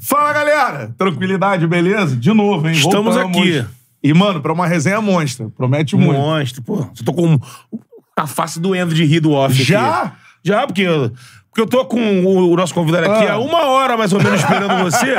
Fala, galera! Tranquilidade, beleza? De novo, hein? Estamos Voltamos. aqui. E, mano, pra uma resenha monstra. Promete muito. Monstro, pô. Você tô com a face doendo de rir do off Já? aqui. Já, porque... Porque eu tô com o, o nosso convidado aqui Ah. há uma hora, mais ou menos, esperando você.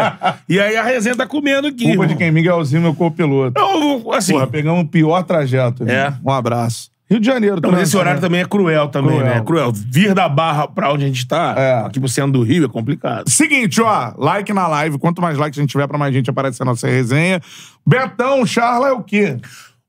e aí a resenha tá comendo aqui. Culpa de quem? Miguelzinho, meu copiloto. Eu, assim... Porra, pegamos o pior trajeto. É. irmão. Um abraço. Rio de Janeiro Não, mas esse horário né? também é cruel também, Cruel. né? Cruel. Vir da Barra pra onde a gente tá, É. aqui pro centro do Rio, é complicado. Seguinte, ó, like na live. Quanto mais likes a gente tiver, pra mais gente aparecer na nossa resenha. Betão, Charla é o quê?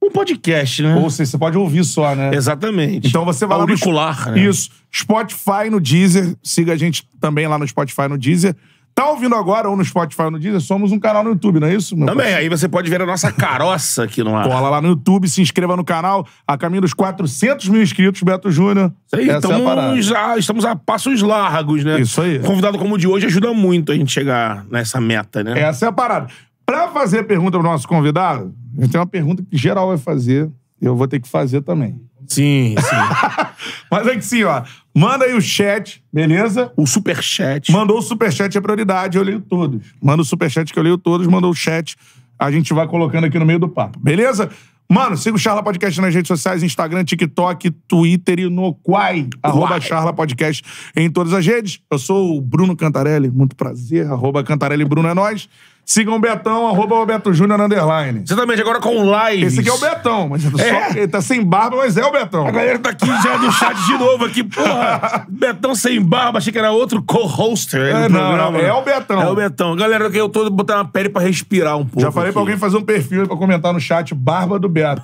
Um podcast, né? Ou seja, você pode ouvir só, né? Exatamente. Então você vai Auricular, lá no... né? Isso. Spotify no Deezer. Siga a gente também lá no Spotify no Deezer. Tá ouvindo agora ou no Spotify ou no Deezer? Somos um canal no YouTube, não é isso? Também, parceiro? aí você pode ver a nossa caroça aqui no ar. Cola lá no YouTube, se inscreva no canal. A caminho dos 400 mil inscritos, Beto Júnior. Isso aí, Essa é a estamos, a, estamos a passos largos, né? Isso aí. Um convidado como o de hoje ajuda muito a gente chegar nessa meta, né? Essa é a parada. Pra fazer pergunta pro nosso convidado, a gente tem uma pergunta que geral vai fazer. Eu vou ter que fazer também. Sim, sim. Mas é que sim, ó. Manda aí o chat, beleza? o superchat. Mandou o superchat é prioridade, eu leio todos. Manda o superchat que eu leio todos, mandou o chat, a gente vai colocando aqui no meio do papo, beleza? Mano, siga o Charla Podcast nas redes sociais, Instagram, TikTok, Twitter e no Quai. Arroba Charla Podcast em todas as redes. Eu sou o Bruno Cantarelli, muito prazer. Arroba Cantarelli Bruno é nós. Sigam o Betão, arroba o Beto Júnior, underline. Exatamente, agora com lives. Esse aqui é o Betão, mas só- É. ele tá sem barba, mas é o Betão. A galera tá aqui já no chat de novo aqui, porra. Betão sem barba, achei que era outro co-hoster É, não, programa. não, é o Betão. É o Betão. Galera, eu tô botar uma pele pra respirar um pouco. Já falei pra aqui. alguém fazer um perfil pra comentar no chat, Barba do Beto.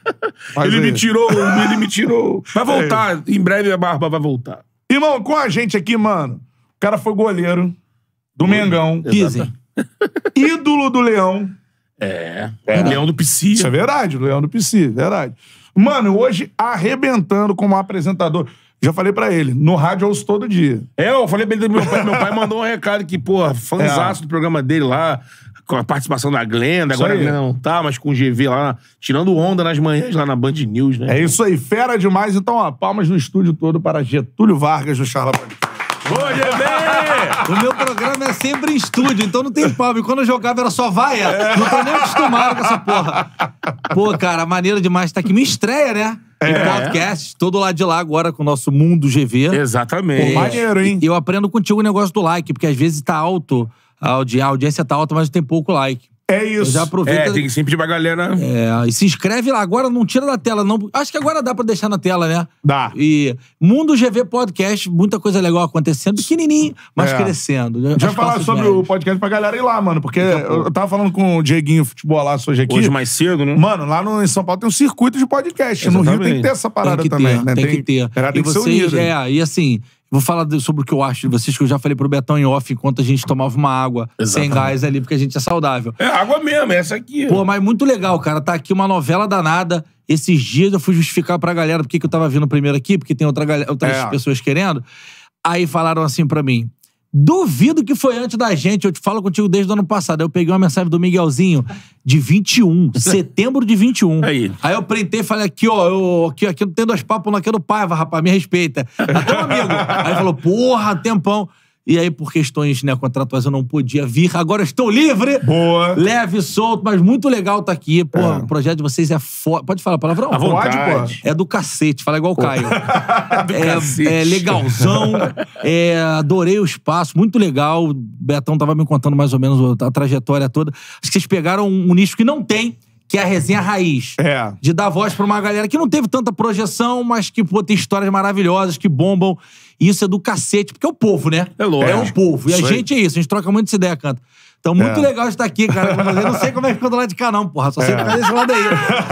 Ele aí. me tirou, ele me tirou. Vai voltar, em breve a barba vai voltar. Irmão, com a gente aqui, mano, o cara foi goleiro do Mengão, Dizem. Ídolo do Leão. É. Leão do Psi. Isso é verdade, Leão do PC, verdade. Mano, hoje arrebentando como apresentador. Já falei pra ele, no rádio eu ouço todo dia. É, eu falei pra ele meu pai. Meu pai mandou um recado que, pô, fãzaço É. do programa dele lá, com a participação da Glenda. Isso Agora aí. Não tá, mas com o GV lá, tirando onda nas manhãs lá na Band News, né? É isso aí, fera demais. Então, ó, palmas no estúdio todo para Getúlio Vargas do Charla Podcast. Ô, GV! O meu programa é sempre em estúdio, então não tem palma. E quando eu jogava era só vaia. Não tô nem acostumado com essa porra. Pô, cara, maneiro demais estar aqui. Me estreia, né? Em podcast. Todo lado de lá agora com o nosso Mundo GV. Exatamente. Pô, maneiro, hein? E eu aprendo contigo o negócio do like, porque às vezes tá alto, a audiência tá alta, mas tem pouco like. É Eu isso. já aproveita. É, tem que sempre pedir pra galera. É, e se inscreve lá. Agora não tira da tela, não. Acho que agora dá pra deixar na tela, né? Dá. E Mundo GV Podcast, muita coisa legal acontecendo. Pequenininho, mas É. crescendo. Já As falar sobre médias. o podcast pra galera ir lá, mano. Porque eu tava falando com o Dieguinho Futebol lá hoje aqui. Hoje mais cedo, né? Mano, lá no, em São Paulo tem um circuito de podcast. No Rio Exatamente. tem que ter essa parada tem que também, ter, né? Tem, que ter. Ela tem e que ser vocês, unida. é, e assim, vou falar sobre o que eu acho de vocês, que eu já falei pro Betão em off enquanto a gente tomava uma água sem Exatamente. gás ali, porque a gente é saudável. É água mesmo, é essa aqui. Pô, mas muito legal, cara. Tá aqui uma novela danada. Esses dias eu fui justificar pra galera porque que eu tava vindo primeiro aqui, porque tem outra galera- outras É. pessoas querendo. Aí falaram assim pra mim. Duvido que foi antes da gente. Eu te falo contigo desde o ano passado. Eu peguei uma mensagem do Miguelzinho de 21, setembro de 21. Aí. Aí eu printei e falei aqui, ó, eu, aqui, aqui não tem dois papos, não aqui é do Paiva, rapaz, me respeita. Até um amigo. Aí falou, porra, tempão. E aí, por questões né, contratuais, eu não podia vir. Agora eu estou livre. Boa. Leve e solto, mas muito legal tá aqui. Pô, o projeto de vocês é foda. Pode falar palavrão? À Pode, vontade. É do cacete, fala igual o Caio. Do é, cacete. é legalzão. é, adorei o espaço, muito legal. O Betão tava me contando mais ou menos a trajetória toda. Acho que vocês pegaram um nicho que não tem, que é a resenha raiz. É. De dar voz pra uma galera que não teve tanta projeção, mas que pô, tem histórias maravilhosas, que bombam. Isso é do cacete, porque é o povo, né? É lógico. É o povo. E a Isso gente é isso, a gente troca muito essa ideia, canta. Então, muito É. legal estar aqui, cara. você. Eu não sei como é que ficou do lado de cá, não, porra. Só sei ficar desse lado aí.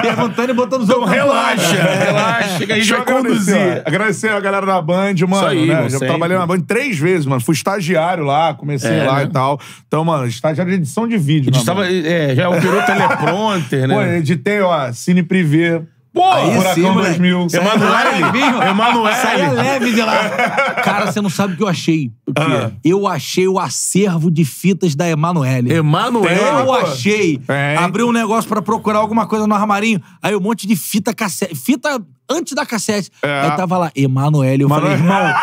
Perguntando e botando os Então outros pra relaxa, fora. relaxa, que a gente Deixa vai eu agradecer, conduzir. ó. Agradecer a galera da Band, mano. aí, né? mano, Já sempre. trabalhei na Band três vezes, mano. Fui estagiário lá, comecei É, lá né? e tal. Então, mano, estagiário de edição de vídeo. Tava, Band. é, já operou teleprompter, Pô, né? editei, ó, Cine Privé. Pô, Aí Furacão sim, moleque. 2000. Saia Emanuele. Emanuele. Saia leve de lá. Cara, você não sabe o que eu achei. O quê? Ah. Eu achei o acervo de fitas da Emanuele. Emanuele. Eu pô. achei. Tem. Abri um negócio pra procurar alguma coisa no armarinho. Aí um monte de fita cassete. Fita antes da cassete. É. Aí tava lá, Emanuele. Eu falei, Emanuele. irmão,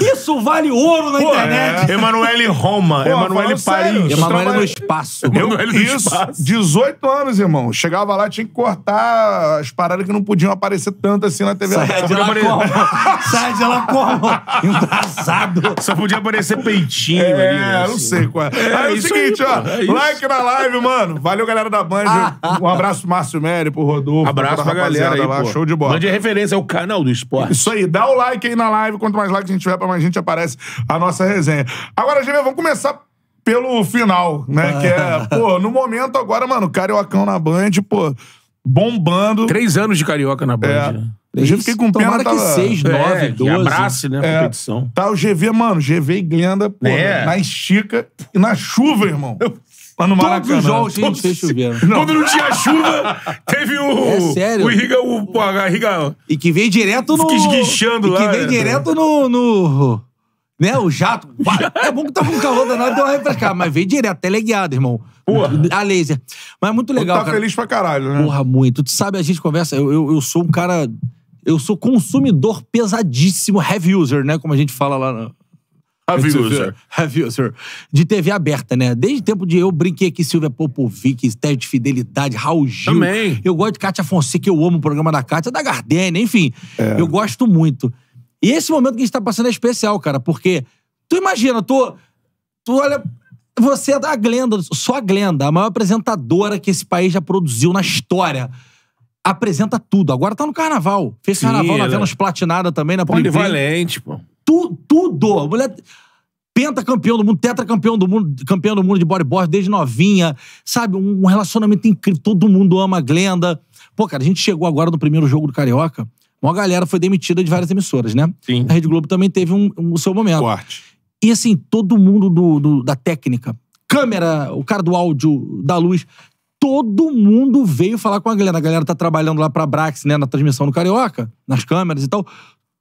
isso vale ouro na Pô, internet. é. Emanuele Roma, Pô, Emanuele Paris. Emanuele no espaço. Eu, Emanuele no isso, espaço. 18 anos, irmão. Chegava lá, tinha que cortar as paradas que não podiam aparecer tanto assim na TV Sai de lá como? Sai de lá como? Engraçado. Só podia aparecer peitinho É, ali, né? não assim. sei qual é. É, aí é o seguinte, aí, ó. é like na live, mano. Valeu, galera da Band. Um abraço Márcio Mério, pro Rodolfo. Abraço toda a pra galera aí, lá. pô. Show de bola. Band é referência, é o canal do esporte. Isso aí, dá o like aí na live. Quanto mais likes a gente tiver, pra mais gente aparece a nossa resenha. Agora, GV, vamos começar pelo final, né? Que é, pô, no momento agora, mano, Cariocão na Band, pô, bombando. Três anos de carioca na Band. É. né? Eu já fiquei com pena, Tomara que tava... 6, 9, É, 12. que abrace, né, a É, competição. Tá o GV, mano, GV e Glenda, pô, É. na estica e na chuva, irmão. Lá no Todos Maracanã. os jogos a gente fez chover. Quando não tinha chuva, teve o... É sério? O Irriga, o... a Irriga... E que veio direto no... Esguichando e que lá, veio né? direto no... no- Né, o jato. É bom que tá com calor danado, deu uma refrescada. Mas veio direto, teleguiado, irmão. Porra. A laser. Mas é muito legal, tá cara. feliz pra caralho, né? Porra, muito. Tu sabe, a gente conversa. Eu, eu, eu sou um cara. Eu sou consumidor pesadíssimo, heavy user, né? Como a gente fala lá no. Heavy user. Heavy user. De TV aberta, né? Desde o tempo de eu brinquei aqui Silvia Popovic, Teste de Fidelidade, Raul Gil. Também. Eu gosto de Kátia Fonseca, eu amo o programa da Kátia, da Gardenia, enfim. É. Eu gosto muito. E esse momento que a gente tá passando é especial, cara, porque tu imagina, tu, tu olha. Você é da Glenda, só a Glenda, a maior apresentadora que esse país já produziu na história. Apresenta tudo. Agora tá no carnaval. Fez Sim, carnaval na ela- Vênus Platinada também, na. Polivalente, pô. Tu, tudo. A mulher pentacampeão do mundo, tetracampeão do mundo, campeão do mundo de bodyboard desde novinha. Sabe, um relacionamento incrível. Todo mundo ama a Glenda. Pô, cara, a gente chegou agora no primeiro jogo do Carioca. Uma galera foi demitida de várias emissoras, né? Sim. A Rede Globo também teve um, um- o seu momento. Corte. E assim, todo mundo do, do- da técnica, câmera, o cara do áudio, da luz, todo mundo veio falar com a galera. A galera tá trabalhando lá pra Brax, né, na transmissão do Carioca, nas câmeras e tal.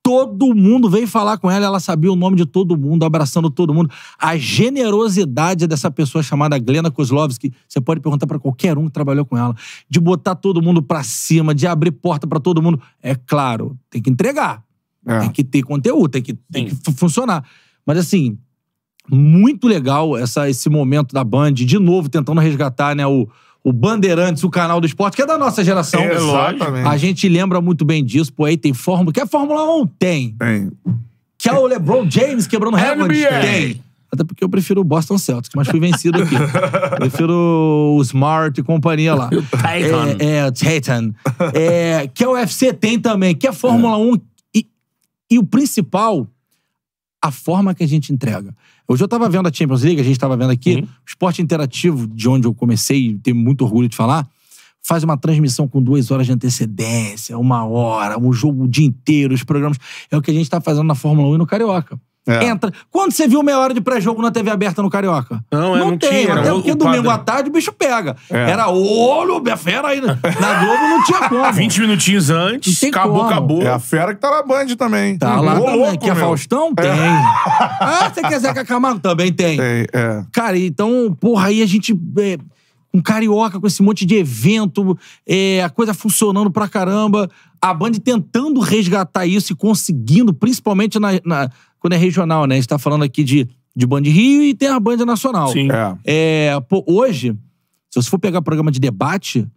Todo mundo veio falar com ela, ela sabia o nome de todo mundo, abraçando todo mundo. A generosidade dessa pessoa chamada Glena Kozlovski, você pode perguntar pra qualquer um que trabalhou com ela, de botar todo mundo pra cima, de abrir porta pra todo mundo. É claro, tem que entregar. É. Tem que ter conteúdo, tem que, tem que fu- funcionar. Mas assim, muito legal essa, esse momento da Band, de novo tentando resgatar né, o, o Bandeirantes, o canal do esporte, que é da nossa geração. Exatamente. A gente lembra muito bem disso. Pô, aí tem Fórmula. Que é Fórmula 1? Tem. Tem. Que é o LeBron James quebrando recordes? Tem. Até porque eu prefiro o Boston Celtics, mas fui vencido aqui. prefiro o Smart e companhia lá. O Titan. É, é, o Titan. É, que é o UFC, tem também. Que é Fórmula 1. E, e o principal, a forma que a gente entrega. Hoje eu tava vendo a Champions League, a gente tava vendo aqui, Sim. o esporte interativo, de onde eu comecei, e tenho muito orgulho de falar, faz uma transmissão com duas horas de antecedência, uma hora, um jogo o dia inteiro, os programas. É o que a gente tá fazendo na Fórmula 1 e no Carioca. É. Entra. Quando você viu meia hora de pré-jogo na TV aberta no Carioca? Não, é, não tem. tinha, Até o- porque domingo à tarde o bicho pega. É. Era olho, minha fera aí. Na Globo não tinha como. 20 minutinhos antes, Não acabou, como. acabou. É a fera que tá na Band também. Tá lá Ô, também. louco, que é meu. Faustão? Tem. Ah, você quer Zeca Camargo? Também tem. Tem, é. Cara, então, porra, aí a gente. É, um carioca com esse monte de evento, é, a coisa funcionando pra caramba. A Band tentando resgatar isso e conseguindo, principalmente na, na- quando é regional, né? A gente tá falando aqui de, de Band Rio e tem a Band Nacional. Sim. É. É, pô, hoje, se você for pegar programa de debate,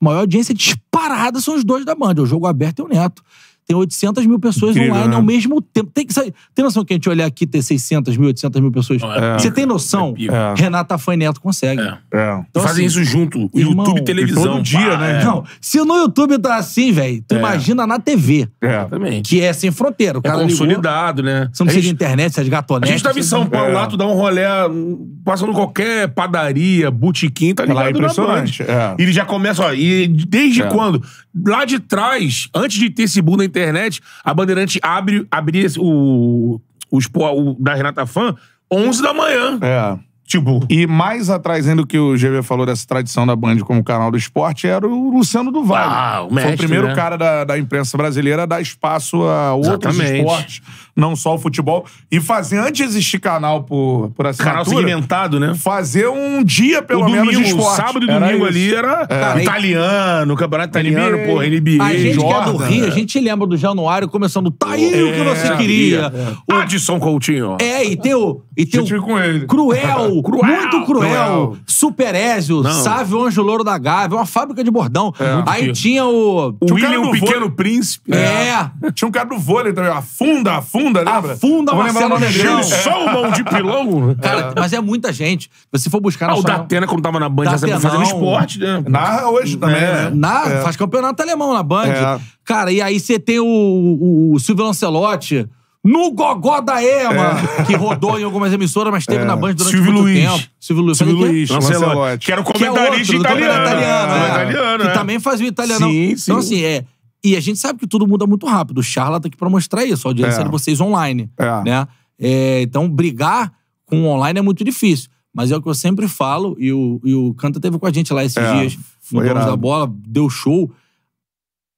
a maior audiência disparada são os dois da Band, o Jogo Aberto e o Neto. Tem 800 mil pessoas Incrível, online né? ao mesmo tempo. Tem, que saber- tem noção que a gente olhar aqui ter 600 mil, 800 mil pessoas? É. Você tem noção? É. É. Renata Fã e Neto consegue. É. É. Então, Fazem assim, isso junto. Irmão, YouTube e televisão. todo dia, pá, né? é. Não, se no YouTube tá assim, velho, tu É. imagina na TV, É. Exatamente. que é sem fronteira. O É cara ligou, consolidado, né? Você não A precisa de internet, você é de A gatonete. gente tava em São Paulo É. lá, tu dá um rolê, hum, passando qualquer padaria, botequim, tá ligado? Lá é na impressionante, é. E ele já começa, ó, e desde É. quando? Lá de trás, antes de ter esse boom na internet, a Bandeirante abre, abria o, o, expo- o da Renata Fã 11 da manhã. É. Tipo, E mais atrás ainda do que o GV falou dessa tradição da Band como canal do esporte, era o Luciano do Vale. Ah, o Foi mestre, o primeiro né? cara da, da imprensa brasileira a dar espaço a outros Exatamente. esportes, não só o futebol. E fazer, antes de existir canal por, por canal assinatura, segmentado, né? fazer um dia, pelo o menos, domingo, de esporte. sábado e Era domingo isso. ali era Cara, italiano, campeonato italiano, NBA. porra, NBA. A gente que é do Jordan, Rio, a é. gente lembra do Januário começando, tá aí o que você queria. O Adson Coutinho. É, e tem o. E tem o com ele. Cruel, Cruel, muito cruel, cruel. Super Ézio. Sávio Anjo Louro da Gávea, uma fábrica de bordão. Aí que- tinha o. O Tinha um William, o Pequeno vôlei. Príncipe. É. Tinha um cara do vôlei também, afunda, afunda, lembra? Afunda, lembrar o Marcelo nome dele. Negrão. Salmão de pilão. Cara, mas é muita gente. Se você for buscar Ah, o Datena, quando tava na Band, já Datenão. fazendo esporte, né? Narra hoje também, É. né? Na, É. Faz campeonato alemão na Band. É. Cara, e aí você tem o, o, o Silvio Lancelotti no Gogó da Ema, que rodou em algumas emissoras, mas esteve na Band durante Silvio muito Luiz. tempo. Silvio Luiz. Silvio quê? Luiz, Lancelotti. Lancelotti. Que era o Que é comentarista outro, italiano. campeonato italiano, né? é. italiano, Que é. também fazia o italiano. Sim, sim. Então, assim, é. E a gente sabe que tudo muda muito rápido. O Charla tá aqui pra mostrar isso, a audiência É. de vocês online. É. Né? É, então, brigar com o online é muito difícil. Mas é o que eu sempre falo, e o, e o Canta teve com a gente lá esses É, dias, no foi Donos da Bola, deu show.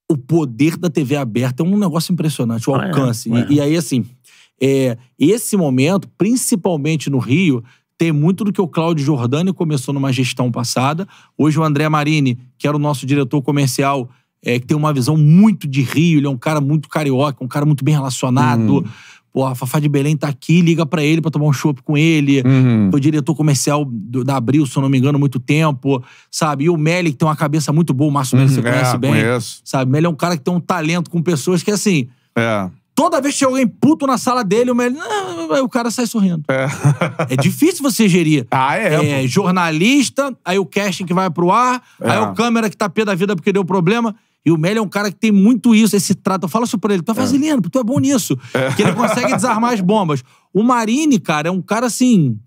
O poder da TV aberta é um negócio impressionante, o Ah, é, alcance. é. E, e aí, assim, é, esse momento, principalmente no Rio, tem muito do que o Cláudio Jordani começou numa gestão passada. Hoje o André Marini, que era o nosso diretor comercial, é, que tem uma visão muito de Rio, ele é um cara muito carioca, um cara muito bem relacionado. Hum. Pô, a Fafá de Belém tá aqui, liga pra ele pra tomar um chopp com ele. Uhum. Foi diretor comercial do- da Abril, se eu não me engano, há muito tempo, sabe? E o Meli, que tem uma cabeça muito boa, o Márcio Meli você Uhum, conhece é, bem. conheço. Sabe? Meli é um cara que tem um talento com pessoas que, assim, É. toda vez que chega alguém puto na sala dele, o Meli, "Ah", aí o cara sai sorrindo. É. É difícil você gerir. Ah, é, É, jornalista, aí o casting que vai pro ar, aí É. o câmera que tá pé da vida porque deu problema. E o Meli é um cara que tem muito isso, esse trato. Eu falo isso pra ele, tu é vaselino, tu é bom nisso. Que ele consegue desarmar as bombas. O Marini, cara, é um cara assim.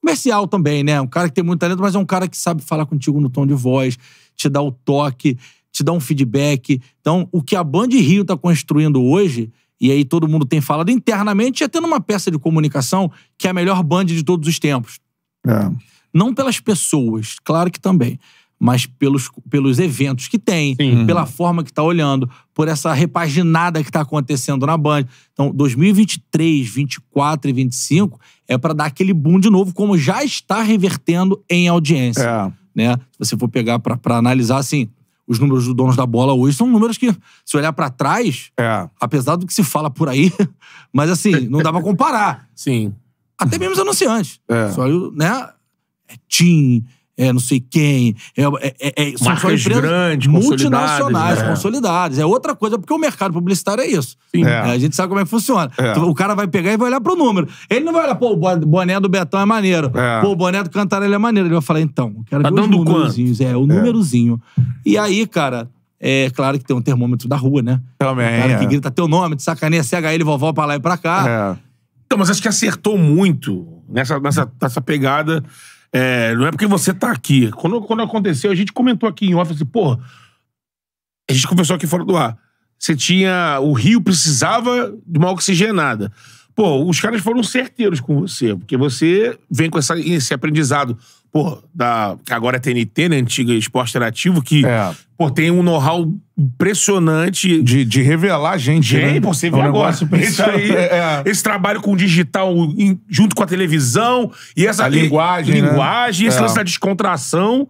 comercial também, né? Um cara que tem muito talento, mas é um cara que sabe falar contigo no tom de voz, te dá o toque, te dá um feedback. Então, o que a Band Rio tá construindo hoje, e aí todo mundo tem falado internamente, é tendo uma peça de comunicação que é a melhor Band de todos os tempos. É. Não pelas pessoas, claro que também, mas pelos, pelos eventos que tem, Sim. pela forma que tá olhando, por essa repaginada que tá acontecendo na Band. Então, 2023, 24 e 25 é para dar aquele boom de novo, como já está revertendo em audiência. É. Né? Se você for pegar pra pra analisar, assim, os números dos donos da bola hoje são números que, se olhar pra trás, É. apesar do que se fala por aí, mas assim, não dá pra comparar. Sim. Até mesmo os anunciantes. É. Só, né? É Tim, é não sei quem. É, é, é, é- são Marcas só empresas grandes, multinacionais, consolidadas, né? consolidadas. É outra coisa, porque o mercado publicitário é isso. Sim. É. É, a gente sabe como é que funciona. O cara vai pegar e vai olhar pro número. Ele não vai olhar, pô, o bo- boné do Betão é maneiro. Pô, o boné do Cantarelli é maneiro. Ele vai falar, então, quero Tá ver os dando quanto? númerozinhos. É, o númerozinho. E aí, cara, é claro que tem um termômetro da rua, né? Também. O cara é. que grita teu nome, te sacaneia, cega ele, vovó pra lá e pra cá. É. Então, mas acho que acertou muito nessa, nessa, nessa pegada. É, não é porque você tá aqui. Quando, quando aconteceu, a gente comentou aqui em off, assim, pô, a gente conversou aqui fora do ar. Você tinha. O Rio precisava de uma oxigenada. Pô, os caras foram certeiros com você, porque você vem com essa, esse aprendizado, pô, da, que agora é TNT, né? Antiga Esporte Interativo, que, É. pô, tem um know-how impressionante. De, de revelar gente. Gente, né? pô, você É um agora. Isso aí, É. Esse trabalho com o digital em- junto com a televisão e essa A linguagem, né? linguagem, esse É. lance da descontração.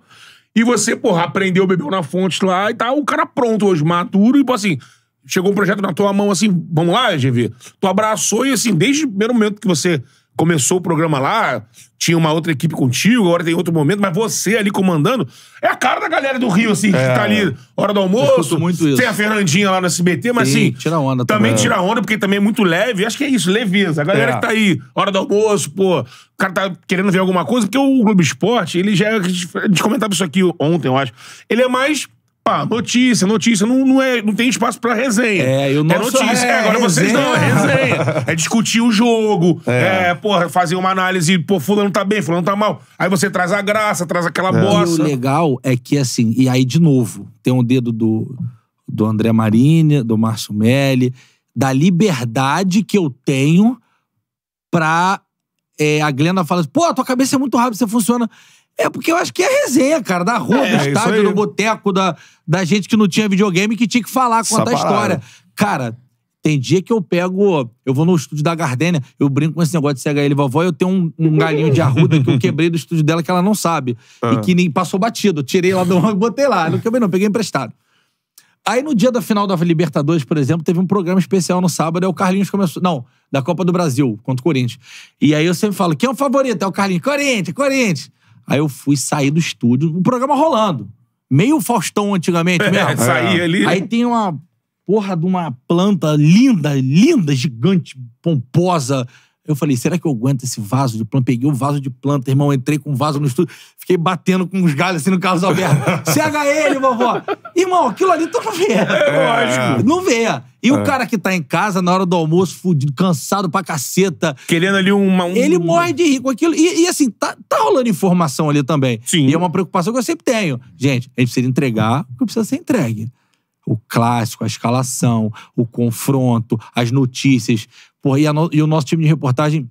E você, porra, aprendeu, bebeu na fonte lá e tá o cara pronto hoje, maduro, e, pô, assim, chegou um projeto na tua mão, assim, vamos lá, GV? Tu abraçou e, assim, desde o primeiro momento que você começou o programa lá, tinha uma outra equipe contigo, agora tem outro momento, mas você ali comandando, é a cara da galera do Rio, assim, que tá ali, hora do almoço. muito isso. Tem a Fernandinha lá no SBT, mas Sim, assim. tira onda Também também. tira onda, porque também é muito leve. Acho que é isso, leveza. A galera É. que tá aí, hora do almoço, pô, o cara tá querendo ver alguma coisa, porque o Globo Esporte, ele já. é, a gente comentava isso aqui ontem, eu acho. Ele é mais. Pá, notícia, notícia, não, não, é, não tem espaço pra resenha. É, e o nosso é notícia. é É, agora vocês resenha. não, é resenha. É discutir o jogo. É, porra, fazer uma análise, pô, fulano tá bem, fulano tá mal. Aí você traz a graça, traz aquela E o legal é que, assim, e aí, de novo, tem um dedo do, do André Marini, do Márcio Melli, da liberdade que eu tenho pra é, a Glenda fala assim, pô, a tua cabeça é muito rápida, você funciona. É porque eu acho que é resenha, cara, da rua, É, do isso estádio, do boteco, da, da gente que não tinha videogame que tinha que falar, contar a história. Cara, tem dia que eu pego. Eu vou no estúdio da Gardênia, eu brinco com esse negócio de CHL vovó, eu tenho um, um galinho de arruda que eu quebrei do estúdio dela que ela não sabe. Ah. E que nem passou batido. Tirei lá do e botei lá. Não quebrei, não, peguei emprestado. Aí no dia da final da Libertadores, por exemplo, teve um programa especial no sábado, aí o Carlinhos começou. Não, da Copa do Brasil, contra o Corinthians. E aí eu sempre falo: quem é o favorito? É o Carlinhos. Corinthians, Corinthians. Aí eu fui sair do estúdio, o programa rolando. Meio Faustão antigamente mesmo. É, ali. Aí tem uma porra de uma planta linda, linda, gigante, pomposa. Eu falei, será que eu aguento esse vaso de planta? Peguei o vaso de planta, irmão, entrei com o vaso no estúdio, fiquei batendo com os galhos assim no Carlos Alberto. CHL, vovó. Irmão, aquilo ali tu não vê. É lógico. Não vê. E o cara que tá em casa na hora do almoço, fudido, cansado pra caceta, Querendo ali uma, um... ele morre de rir com aquilo. E, e, assim, tá, tá rolando informação ali também. Sim. E é uma preocupação que eu sempre tenho. Gente, a gente precisa entregar o que precisa ser entregue. O clássico, a escalação, o confronto, as notícias. Porra, e, no- e o nosso time de reportagem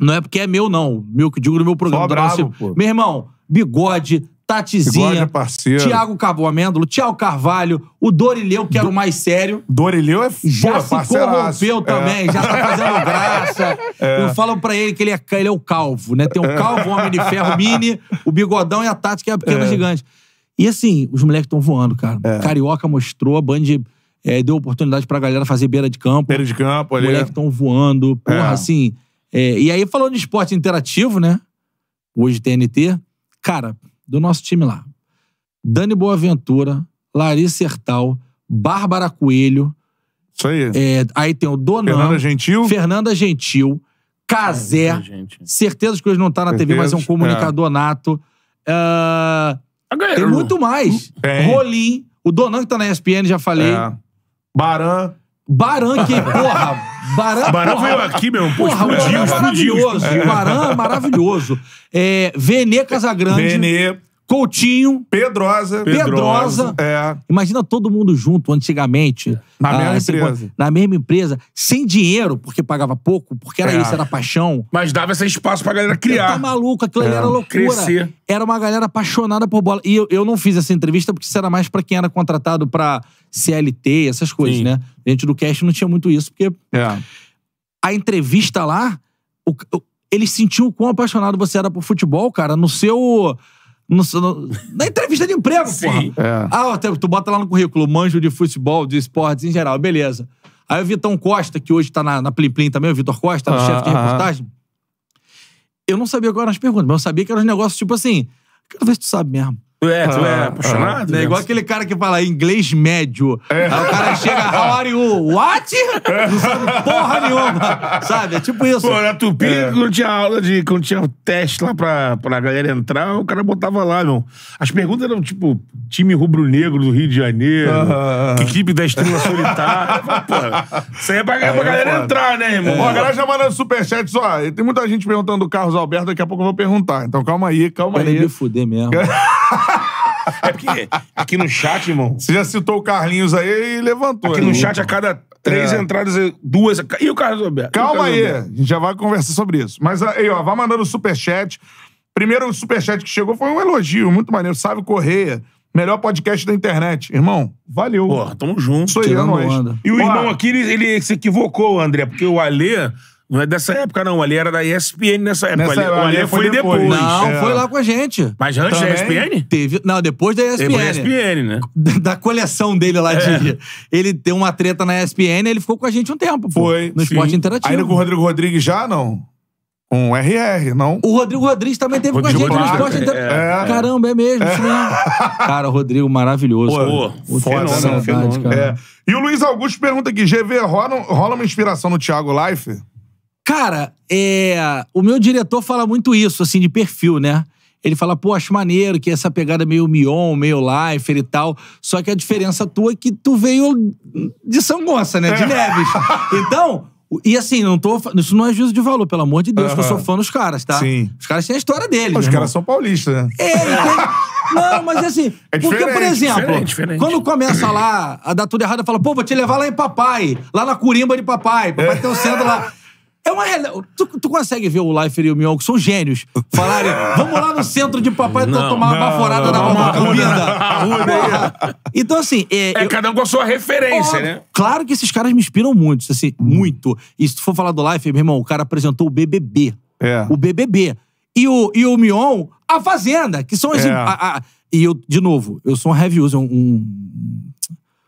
não é porque é meu, não. Meu que digo no meu programa. Só nosso bravo, time. pô. Meu irmão, Bigode, Tatizinha, é. Tiago Carboamêndolo, Tiago Carvalho, o Dorileu, que era o mais sério. Dorileu é Já pô, se corrompeu É. também, já tá fazendo graça. Eu falo pra ele que ele é, ele é o calvo, né? Tem o calvo, o Homem de Ferro Mini, o bigodão e a Tati, que é a pequena gigante. E assim, os moleques estão voando, cara. É. Carioca mostrou, a Band é, deu oportunidade pra galera fazer beira de campo. Beira de campo ali. moleques estão voando. Porra, É. assim. é, e aí, falando de esporte interativo, né? Hoje TNT. Cara, do nosso time lá. Dani Boaventura, Larissa Hertal, Bárbara Coelho. Isso aí. é, aí tem o Donan. Fernanda Gentil. Fernanda Gentil, Cazé. Certeza que hoje não tá na TV, mas é um comunicador nato. Ah, A galera, tem muito mais. Tem. Rolim. O Donan que tá na ESPN, já falei. É. Baran. Baran, que, porra. Baran, Barão porra, veio aqui, meu. Pô, Porra, o explodiu, Baran é maravilhoso. O Baran é maravilhoso. É, Venê Casagrande. Benê. Coutinho. Pedrosa. Pedrosa. É. Imagina todo mundo junto antigamente. Na Ah, mesma empresa. Na mesma empresa, sem dinheiro, porque pagava pouco, porque era É. isso, era paixão. Mas dava esse espaço pra galera Tá criar. maluco, aquilo É. era loucura. Crescer. Era uma galera apaixonada por bola. E eu, eu não fiz essa entrevista porque isso era mais pra quem era contratado pra CLT, essas coisas, Sim. né? Gente do cast não tinha muito isso, porque É. a entrevista lá, o- o- eles sentiam o quão apaixonado você era por futebol, cara, no seu. No no- na entrevista de emprego, Sim. porra. É. Ah, tu, bota lá no currículo, manjo de futebol, de esportes em geral, beleza. Aí o Vitão Costa, que hoje tá na, na Plim Plim também, o Vitor Costa, o Ah, chefe de ah. reportagem. Eu não sabia qual eram as perguntas, mas eu sabia que eram os negócios tipo assim. Quero ver se tu sabe mesmo. Tu é, tu é apaixonado? É igual aquele cara que fala inglês médio. Aí o cara chega, how are you? What? Não sabe porra nenhuma. Sabe? É tipo isso. Pô, na Tupi, quando tinha aula de. Quando tinha teste lá pra, pra galera entrar, o cara botava lá, meu. As perguntas eram tipo: time rubro-negro do Rio de Janeiro, Ah. equipe da Estrela Solitária. Pô, isso aí é pra, pra é galera entrar, né, irmão? Ó, a galera já mandando superchats, ó. e Tem muita gente perguntando do Carlos Alberto, daqui a pouco eu vou perguntar. Então calma aí, calma aí. me fuder mesmo. É porque aqui no chat, irmão. Você já citou o Carlinhos aí e levantou. Aqui no chat, a cada três É. entradas, duas. E o Carlos Alberto? O Calma Carlos aí, Alberto? a gente já vai conversar sobre isso. Mas aí, ó, vai mandando superchat. Primeiro superchat que chegou foi um elogio, muito maneiro. Sávio Correia, melhor podcast da internet. Irmão, valeu. Porra, tamo junto. Isso aí, é. E o Ó, irmão aqui, ele, ele se equivocou, André, porque o Alê não é dessa época, não. O Alê era da ESPN nessa época. Nessa o Alê, o época, Alê foi depois. Não, É. foi lá com a gente. Mas antes da Também? ESPN? Teve, não, depois da ESPN. Depois da ESPN, né? Da coleção dele lá de. Ele tem uma treta na ESPN, ele ficou com a gente um tempo. pô, Foi. No esporte sim. interativo. Ainda com o Rodrigo Rodrigues já, não? O RR, não? O Rodrigo Rodrigues também teve Rodrigo com a gente no Rodrigues, esporte é, interativo. é. Caramba, é mesmo, isso mesmo. Cara, o Rodrigo maravilhoso. Pô, O fenômeno, saudade, fenômeno. É. E o Luiz Augusto pergunta aqui: GV, rola, rola uma inspiração no Thiago Life? Cara, é, o meu diretor fala muito isso, assim, de perfil, né? Ele fala, pô, acho maneiro que essa pegada meio Mion, meio Lifer e tal. Só que a diferença tua é que tu veio de São Gonça, né? De Neves. Então, e assim, não tô, isso não é juízo de valor, pelo amor de Deus, que eu sou fã dos caras, tá? Sim. Os caras têm a história deles. Os caras são paulistas, né? É, entende? Não, mas assim, É porque, por exemplo, diferente, diferente. quando começa lá a dar tudo errado, fala, pô, vou te levar lá em papai, lá na curimba de papai, papai tem o centro lá. É uma realidade. Tu, tu consegue ver o Leifert e o Mion, que são gênios, falarem, vamos lá no centro de papai Não, tomar uma baforada Cambinda. Porra. Então, assim... É, É eu- cada um com a sua referência, Ó, né? Claro que esses caras me inspiram muito, assim, muito. E se tu for falar do Life, meu irmão, o cara apresentou o BBB. É. O BBB. E o, e o Mion, a Fazenda, que são as... É. a- a- e eu, de novo, eu sou um heavy user, um, um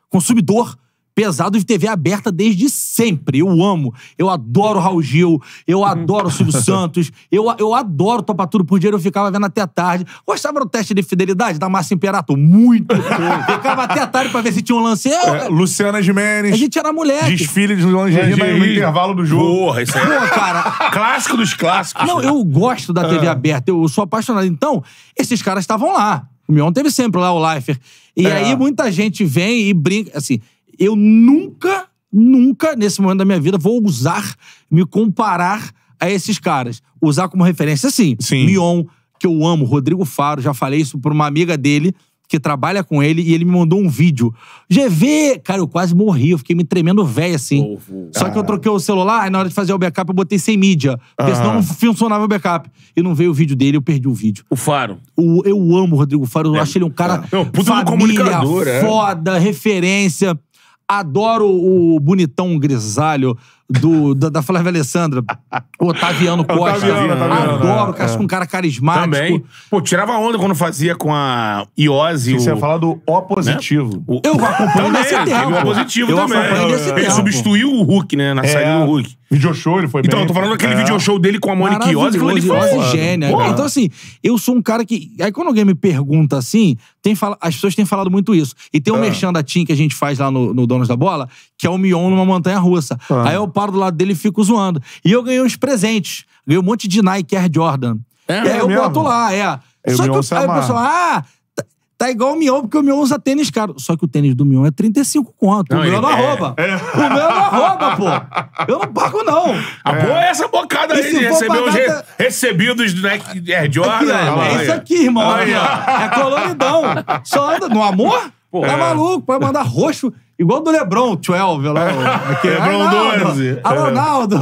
consumidor pesado de TV aberta desde sempre. Eu amo. Eu adoro Raul Gil, eu adoro o Silvio Santos, eu, eu adoro Topa Tudo por Dinheiro, eu ficava vendo até tarde. Gostava do teste de fidelidade da Márcia Imperato? Muito. ficava até tarde pra ver se tinha um lance. Eu- É, Luciana Gimenez. a gente era moleque. Desfile de lingerie no intervalo do jogo. Porra, isso aí Pô, é cara, clássico dos clássicos. Não, eu gosto da TV aberta, eu sou apaixonado. Então, esses caras estavam lá. O Mion teve sempre lá o Leifert. E É. aí muita gente vem e brinca. Assim, eu nunca, nunca, nesse momento da minha vida, vou usar, me comparar a esses caras. Usar como referência, sim. Sim. Mion, que eu amo, Rodrigo Faro, já falei isso pra uma amiga dele. Que trabalha com ele e ele me mandou um vídeo. GV! Cara, eu quase morri, eu fiquei me tremendo velho assim. Só que eu troquei o celular e na hora de fazer o backup eu botei sem mídia. Porque senão não funcionava o backup. E não veio o vídeo dele, eu perdi o vídeo. O Faro. O- eu amo o Rodrigo Faro, eu acho ele um cara É puta do família, comunicador, é. foda, referência. Adoro o bonitão grisalho do, da, da Flávia Alessandra, o Otaviano Costa. Otaviano, Otaviano, Adoro, é, cara, acho é. que um cara carismático. Também. Pô, tirava onda quando fazia com a Iose. Você o... ia falar do O positivo. o- Eu acompanho também, nesse tempo. o positivo Eu também. Ele tempo. substituiu o Hulk, né? Na saída do Hulk. Video show, ele foi Então, bem. eu tô falando daquele É. video show dele com a Mônica Iose, que ele foi foda. gênio. Porra. Então, assim, eu sou um cara que. Aí, quando alguém me pergunta assim, tem fala... as pessoas têm falado muito isso. E tem um Ah. merchan da Tim que a gente faz lá no, no Donos da Bola, que é o Mion numa montanha russa. Ah. Aí eu paro do lado dele e fico zoando. E eu ganhei uns presentes. Ganhei um monte de Nike Air Jordan. É, e aí é eu mesmo? boto lá, é. O Só que eu- aí o pessoal, ah. Tá- igual o Mion, porque o Mion usa tênis caro. Só que o tênis do Mion é 35 conto. Não, o meu é ele- no é-. O meu é no arroba, pô. Eu não pago, não. A boa é essa bocada aí de receber os re- recebidos do Nike Air Jordan. Aqui, é isso aqui, irmão. Aí, ó. É coloridão. Só anda no amor? Pô, tá é. maluco? Pode mandar roxo, igual do Lebron 12 lá. Aqui. Lebron Arnaldo. 12. A Ronaldo.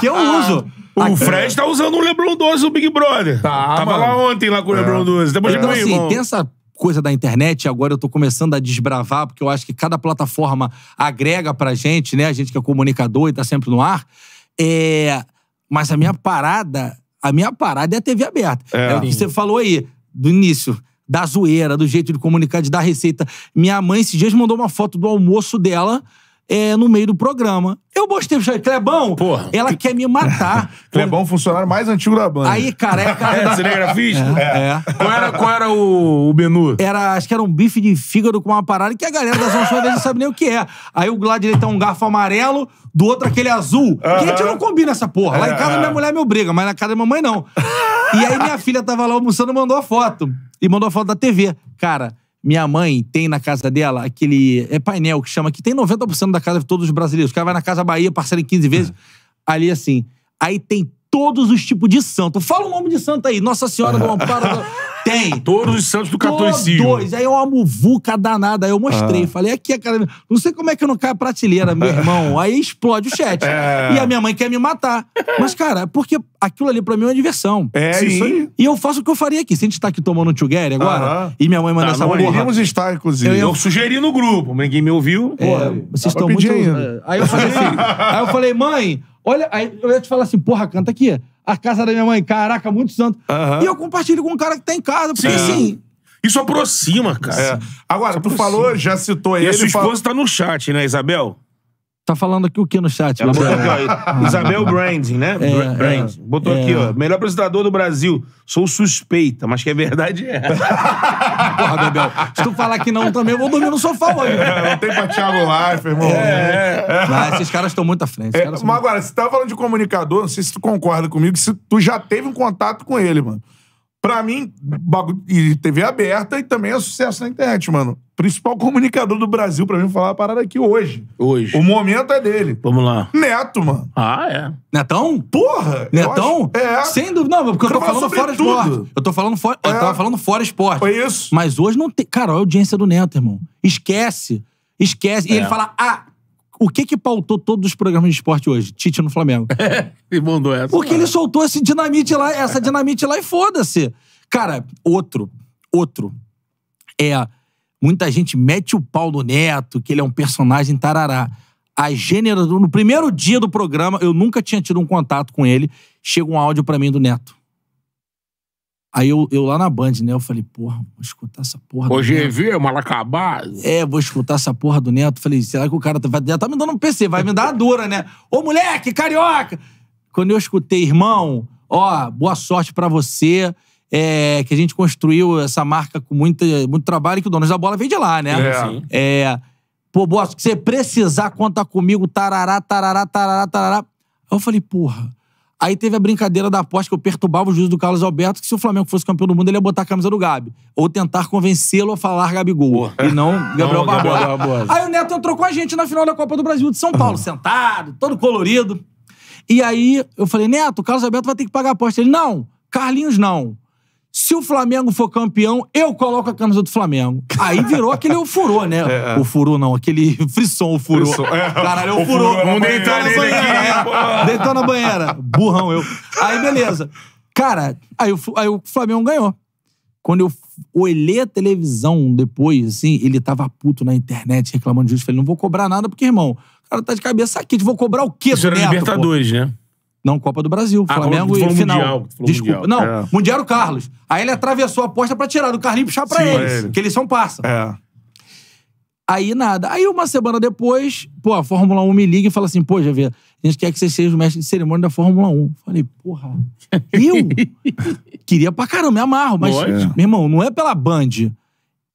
que eu uso. O Aqui. Fred tá usando o Lebron 12 do Big Brother. Tá, Tava mano. lá ontem lá com o Lebron 12. Depois Então, de assim, irmão. tem essa coisa da internet, agora eu tô começando a desbravar, porque eu acho que cada plataforma agrega pra gente, né? A gente que é comunicador e tá sempre no ar. É... Mas a minha parada, a minha parada é a TV aberta. É. É, o que você falou aí, do início. Da zoeira, do jeito de comunicar, de dar receita. Minha mãe, esses dias, mandou uma foto do almoço dela é, no meio do programa. Eu postei, falei, Clebão, Porra. ela quer me matar. Clebão, funcionário mais antigo da banda. Aí, cara, é a cara É, cinegrafista? É. Qual era, qual era o, o menu? Era, acho que era um bife de fígado com uma parada que a galera da Zona Sul vezes não sabe nem o que é. Aí o lado direito é um garfo amarelo, do outro aquele azul. Que a gente não combina essa porra. Lá em casa minha mulher me obriga, mas na casa da mamãe não. E aí minha filha tava lá almoçando e mandou a foto. E mandou a foto da TV. Cara, minha mãe tem na casa dela aquele é painel que chama, que tem 90% da casa de todos os brasileiros. O cara vai na Casa Bahia, parcela em 15 vezes. Ali assim. Aí tem todos os tipos de santo. Fala o nome de santo aí. Nossa Senhora do Amparo. Tem. Todos os santos do catolicismo. Todos. Aí é uma muvuca danada. Aí eu mostrei. Ah. Falei, aqui a cara. Não sei como é que eu não caio a prateleira, meu irmão. Aí explode o chat. É. E a minha mãe quer me matar. Mas, cara, é porque aquilo ali pra mim é uma diversão. É Sim. isso aí. E eu faço o que eu faria aqui. Se a gente tá aqui tomando um together agora, e minha mãe manda Tá, essa não, porra. Iríamos estar, inclusive. Eu sugeri no grupo, mas ninguém me ouviu. É, Porra. vocês estão muito. Aí eu falei assim. aí eu falei, mãe, olha. Aí eu ia te falar assim, porra, canta aqui. A casa da minha mãe, caraca, muito santo. Aham. E eu compartilho com um cara que tá em casa. Porque Sim. assim. Isso aproxima, cara. É. Agora, tu falou, já citou E ele. a sua fala- esposa tá no chat, né, Isabel? Tá falando aqui o que no chat? Ela botou aqui, ó. Isabel Branding, né? É, Bra- Branding. Botou é. aqui, ó. Melhor apresentador do Brasil. Sou suspeita, mas que é verdade é. Porra, Bebel. Se tu falar que não também, eu vou dormir no sofá hoje. É, não tem pra Thiago Life, irmão. Mas esses caras estão muito à frente. É, mas muito- agora, você tava falando de comunicador, não sei se tu concorda comigo, se tu já teve um contato com ele, mano. Pra mim, bagulho, e TV aberta e também é sucesso na internet, mano. Principal comunicador do Brasil, pra mim, falar a parada aqui hoje. Hoje. O momento é dele. Vamos lá. Neto, mano. Ah, é. Netão? Porra! Netão? acho- É. Sem dúvida. Não, porque eu tô falando fora tudo. esporte. Eu tô falando fora. Eu É. tava falando fora esporte. Foi isso. Mas hoje não tem. Cara, olha a audiência do Neto, irmão. Esquece. Esquece. E É. ele fala, ah, o que que pautou todos os programas de esporte hoje? Tite no Flamengo. Ele mandou essa. Porque ele soltou esse dinamite lá, essa dinamite lá e foda-se. Cara, outro, outro. É. Muita gente mete o pau no Neto, que ele é um personagem tarará. A gênero. No primeiro dia do programa, eu nunca tinha tido um contato com ele. Chega um áudio pra mim do Neto. Aí eu, eu lá na Band, né? Eu falei, porra, vou escutar essa porra. do Hoje Neto. viu, mal acabado. É, vou escutar essa porra do Neto. Falei, será que o cara tá, vai, já tá me dando um PC? Vai me dar a dura, né? Ô, moleque, carioca! Quando eu escutei, irmão, ó, boa sorte pra você. É, que a gente construiu essa marca com muita, muito trabalho e que o Donos da Bola veio de lá, né? É. Sim. É, pô, boa, se você precisar, conta comigo, tarará, tarará, tarará, tarará. Aí eu falei, porra. Aí teve a brincadeira da aposta que eu perturbava o juiz do Carlos Alberto que se o Flamengo fosse campeão do mundo, ele ia botar a camisa do Gabi. Ou tentar convencê-lo a falar Gabigol. E não Gabriel Não, Gabriel Barbosa. Barbosa. Aí o Neto entrou com a gente na final da Copa do Brasil de São Paulo, sentado, todo colorido. E aí eu falei, Neto, o Carlos Alberto vai ter que pagar a aposta. Ele, não, Carlinhos não. Se o Flamengo for campeão, eu coloco a camisa do Flamengo. Aí virou aquele o furô, né? O furô não, aquele frisson, o furô. Frisson, é. Caralho, é o O furô. Vamos deitar na banheira. aqui, é. Deitou na banheira. Burrão eu. Aí, beleza. Cara, aí o, aí o Flamengo ganhou. Quando eu olhei a televisão depois, assim, ele tava puto na internet reclamando disso. Falei, não vou cobrar nada porque, irmão, o cara tá de cabeça aqui. Vou cobrar o quê Isso era Neto, pô? Libertadores, né? Não, Copa do Brasil. Ah, Flamengo e final. Mundial, Desculpa. Mundial. Não, É. Mundial o Carlos. Aí ele atravessou a aposta pra tirar do Carlinhos e puxar pra Sim, eles. ele. Que eles são parça. É. Aí nada. Aí uma semana depois, pô, a Fórmula 1 me liga e fala assim: pô, já vê, a gente quer que você seja o mestre de cerimônia da Fórmula 1. Falei, porra, eu? Queria pra caramba, me amarro, mas, Lógico. meu irmão, não é pela Band.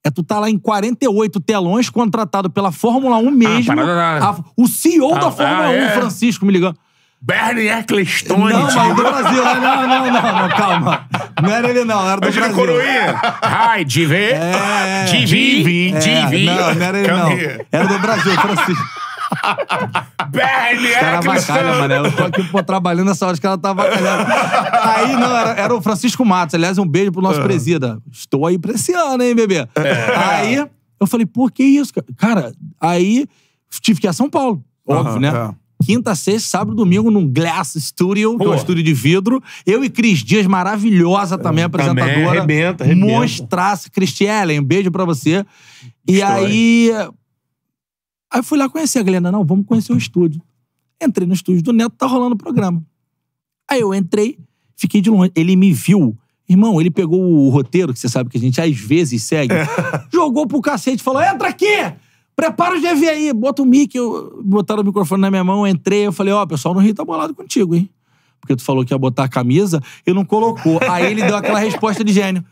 É tu tá lá em 48 telões, contratado pela Fórmula 1 mesmo. parada da- A- o CEO da Ah, Fórmula ah, 1, é? Francisco, me ligando. Bernie Ecclestone. Não, mas do Brasil. né? Não, não, não, não, calma. Não era ele, não, era do Imagina Brasil. coroinha. Hi, GV. É. GV. É, GV. não, não era ele, não. Era do Brasil, Francisco. Bernie Cara bacana, Ecclestone. mano. Eu tô aqui, pô, trabalhando nessa hora que ela tava bacalhando. Aí, não, era, era o Francisco Matos. Aliás, um beijo pro nosso presida. Estou aí pra esse ano, hein, bebê? Aí, eu falei, pô, que isso, cara? Cara, aí tive que ir a São Paulo. Óbvio, Aham, né? é. Quinta, sexta, sábado, domingo, num Glass Studio, que é um Pô. estúdio de vidro. Eu e Cris Dias, maravilhosa também, apresentadora. arrebenta, arrebenta. Monstraça. Cristielen, um beijo pra você. E História. aí... Aí eu fui lá conhecer a Glenda. Não, vamos conhecer o estúdio. Entrei no estúdio do Neto, tá rolando o programa. Aí eu entrei, fiquei de longe. Ele me viu. Irmão, ele pegou o roteiro, que você sabe que a gente às vezes segue, jogou pro cacete e falou: entra aqui! Prepara o GV aí, bota o mic. Eu, botaram o microfone na minha mão, eu entrei, eu falei, ó, o pessoal no Rio tá bolado contigo, hein? Porque tu falou que ia botar a camisa e não colocou. Aí ele deu aquela resposta de gênio.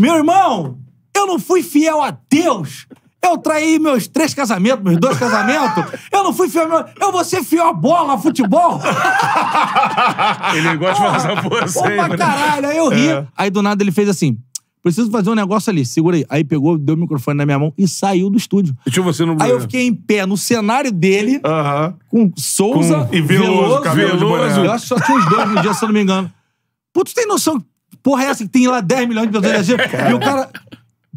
Meu irmão, eu não fui fiel a Deus. Eu traí meus três casamentos, meus dois casamentos. Eu não fui fiel a meu... Eu vou ser fiel a bola, a futebol. Ele gosta de Pô, sempre. pra né? caralho. Aí eu ri. Aí do nada ele fez assim: preciso fazer um negócio ali, segura aí. Aí pegou, deu o microfone na minha mão e saiu do estúdio. Deixa você no Aí eu fiquei em pé no cenário dele, Aham. com Souza Com- e Veloso, Veloso. boné. Eu acho que só tinha uns dois no dia, se eu não me engano. Pô, tu tem noção que porra é essa que tem lá 10 milhões de pessoas assistindo? E o cara.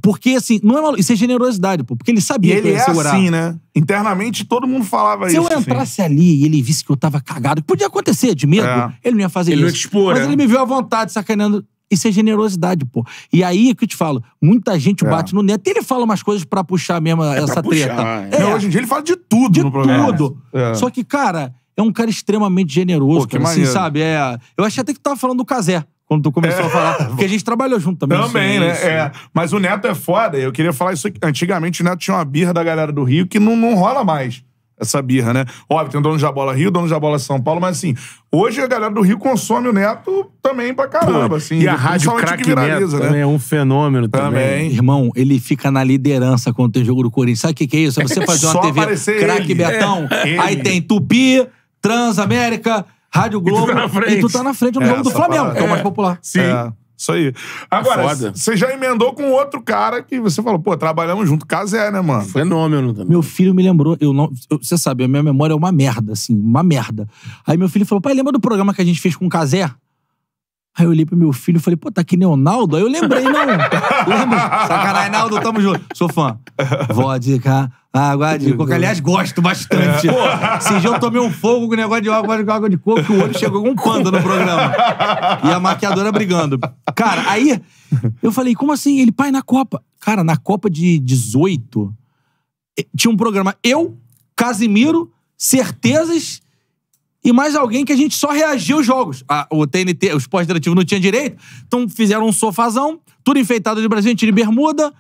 Porque, assim, não é maluco. Isso é generosidade, pô. Porque ele E sabia que ele eu ia é segurar. assim, né? Internamente todo mundo falava Se isso. eu assim. entrasse ali e ele visse que eu tava cagado, que podia acontecer de medo, É. ele não ia fazer Ele não isso. ia te expor, Mas né? ele me viu à vontade, sacaneando. Isso é generosidade, pô. E aí é que eu te falo, muita gente É. bate no neto e ele fala umas coisas pra puxar mesmo essa puxar, treta. é. Não, hoje em dia ele fala de tudo de no programa. tudo. É. Só que, cara, é um cara extremamente generoso, Pô, cara, assim, sabe? É, eu achei até que tu tava falando do Casé, quando tu começou a falar. Porque a gente trabalhou junto também. Também, Sim, né? sim. É. Mas o Neto é foda. Eu queria falar isso aqui. Antigamente o Neto tinha uma birra da galera do Rio que não, não rola mais. Essa birra, né? Óbvio, tem o dono da bola Rio, dono da bola São Paulo, mas assim, hoje a galera do Rio consome o Neto também pra caramba, assim. e a Rádio principalmente Crack que viraliza, Neto também é um fenômeno também. Também. Irmão, ele fica na liderança quando tem jogo do Corinthians. Sabe o que, que é isso? É você fazer uma Só TV aparecer craque. Betão. É, Aí tem Tupi, Transamérica, Rádio Globo. tá na frente. E tu tá na frente no É, jogo do Flamengo, parada. que é o mais É. popular. Sim. É, isso aí. Agora, foda. você já emendou com outro cara que você falou, pô, trabalhamos junto, Casé, né, mano? Fenômeno também. Meu filho me lembrou, eu não, eu- você sabe, a minha memória é uma merda, assim, uma merda. Aí meu filho falou, pai, lembra do programa que a gente fez com o Casé? Aí eu olhei pro meu filho e falei, pô, tá aqui Leonaldo? Aí eu lembrei, não. Lembra? Sacanagem, Naldo, tamo junto. Sou fã. Vodka, Água de coco. Aliás, gosto bastante. Esse dia eu tomei um fogo com o negócio de água, de água de coco, que o olho chegou com um panda no programa. E a maquiadora brigando. Cara, aí eu falei, como assim? Ele, pai, na Copa. Cara, na Copa de 18, eh, tinha um programa eu, Casimiro, Certezas e mais alguém que a gente só reagia aos jogos. A- o TNT, o esporte interativo não tinha direito, então fizeram um sofazão, tudo enfeitado de Brasil, de bermuda.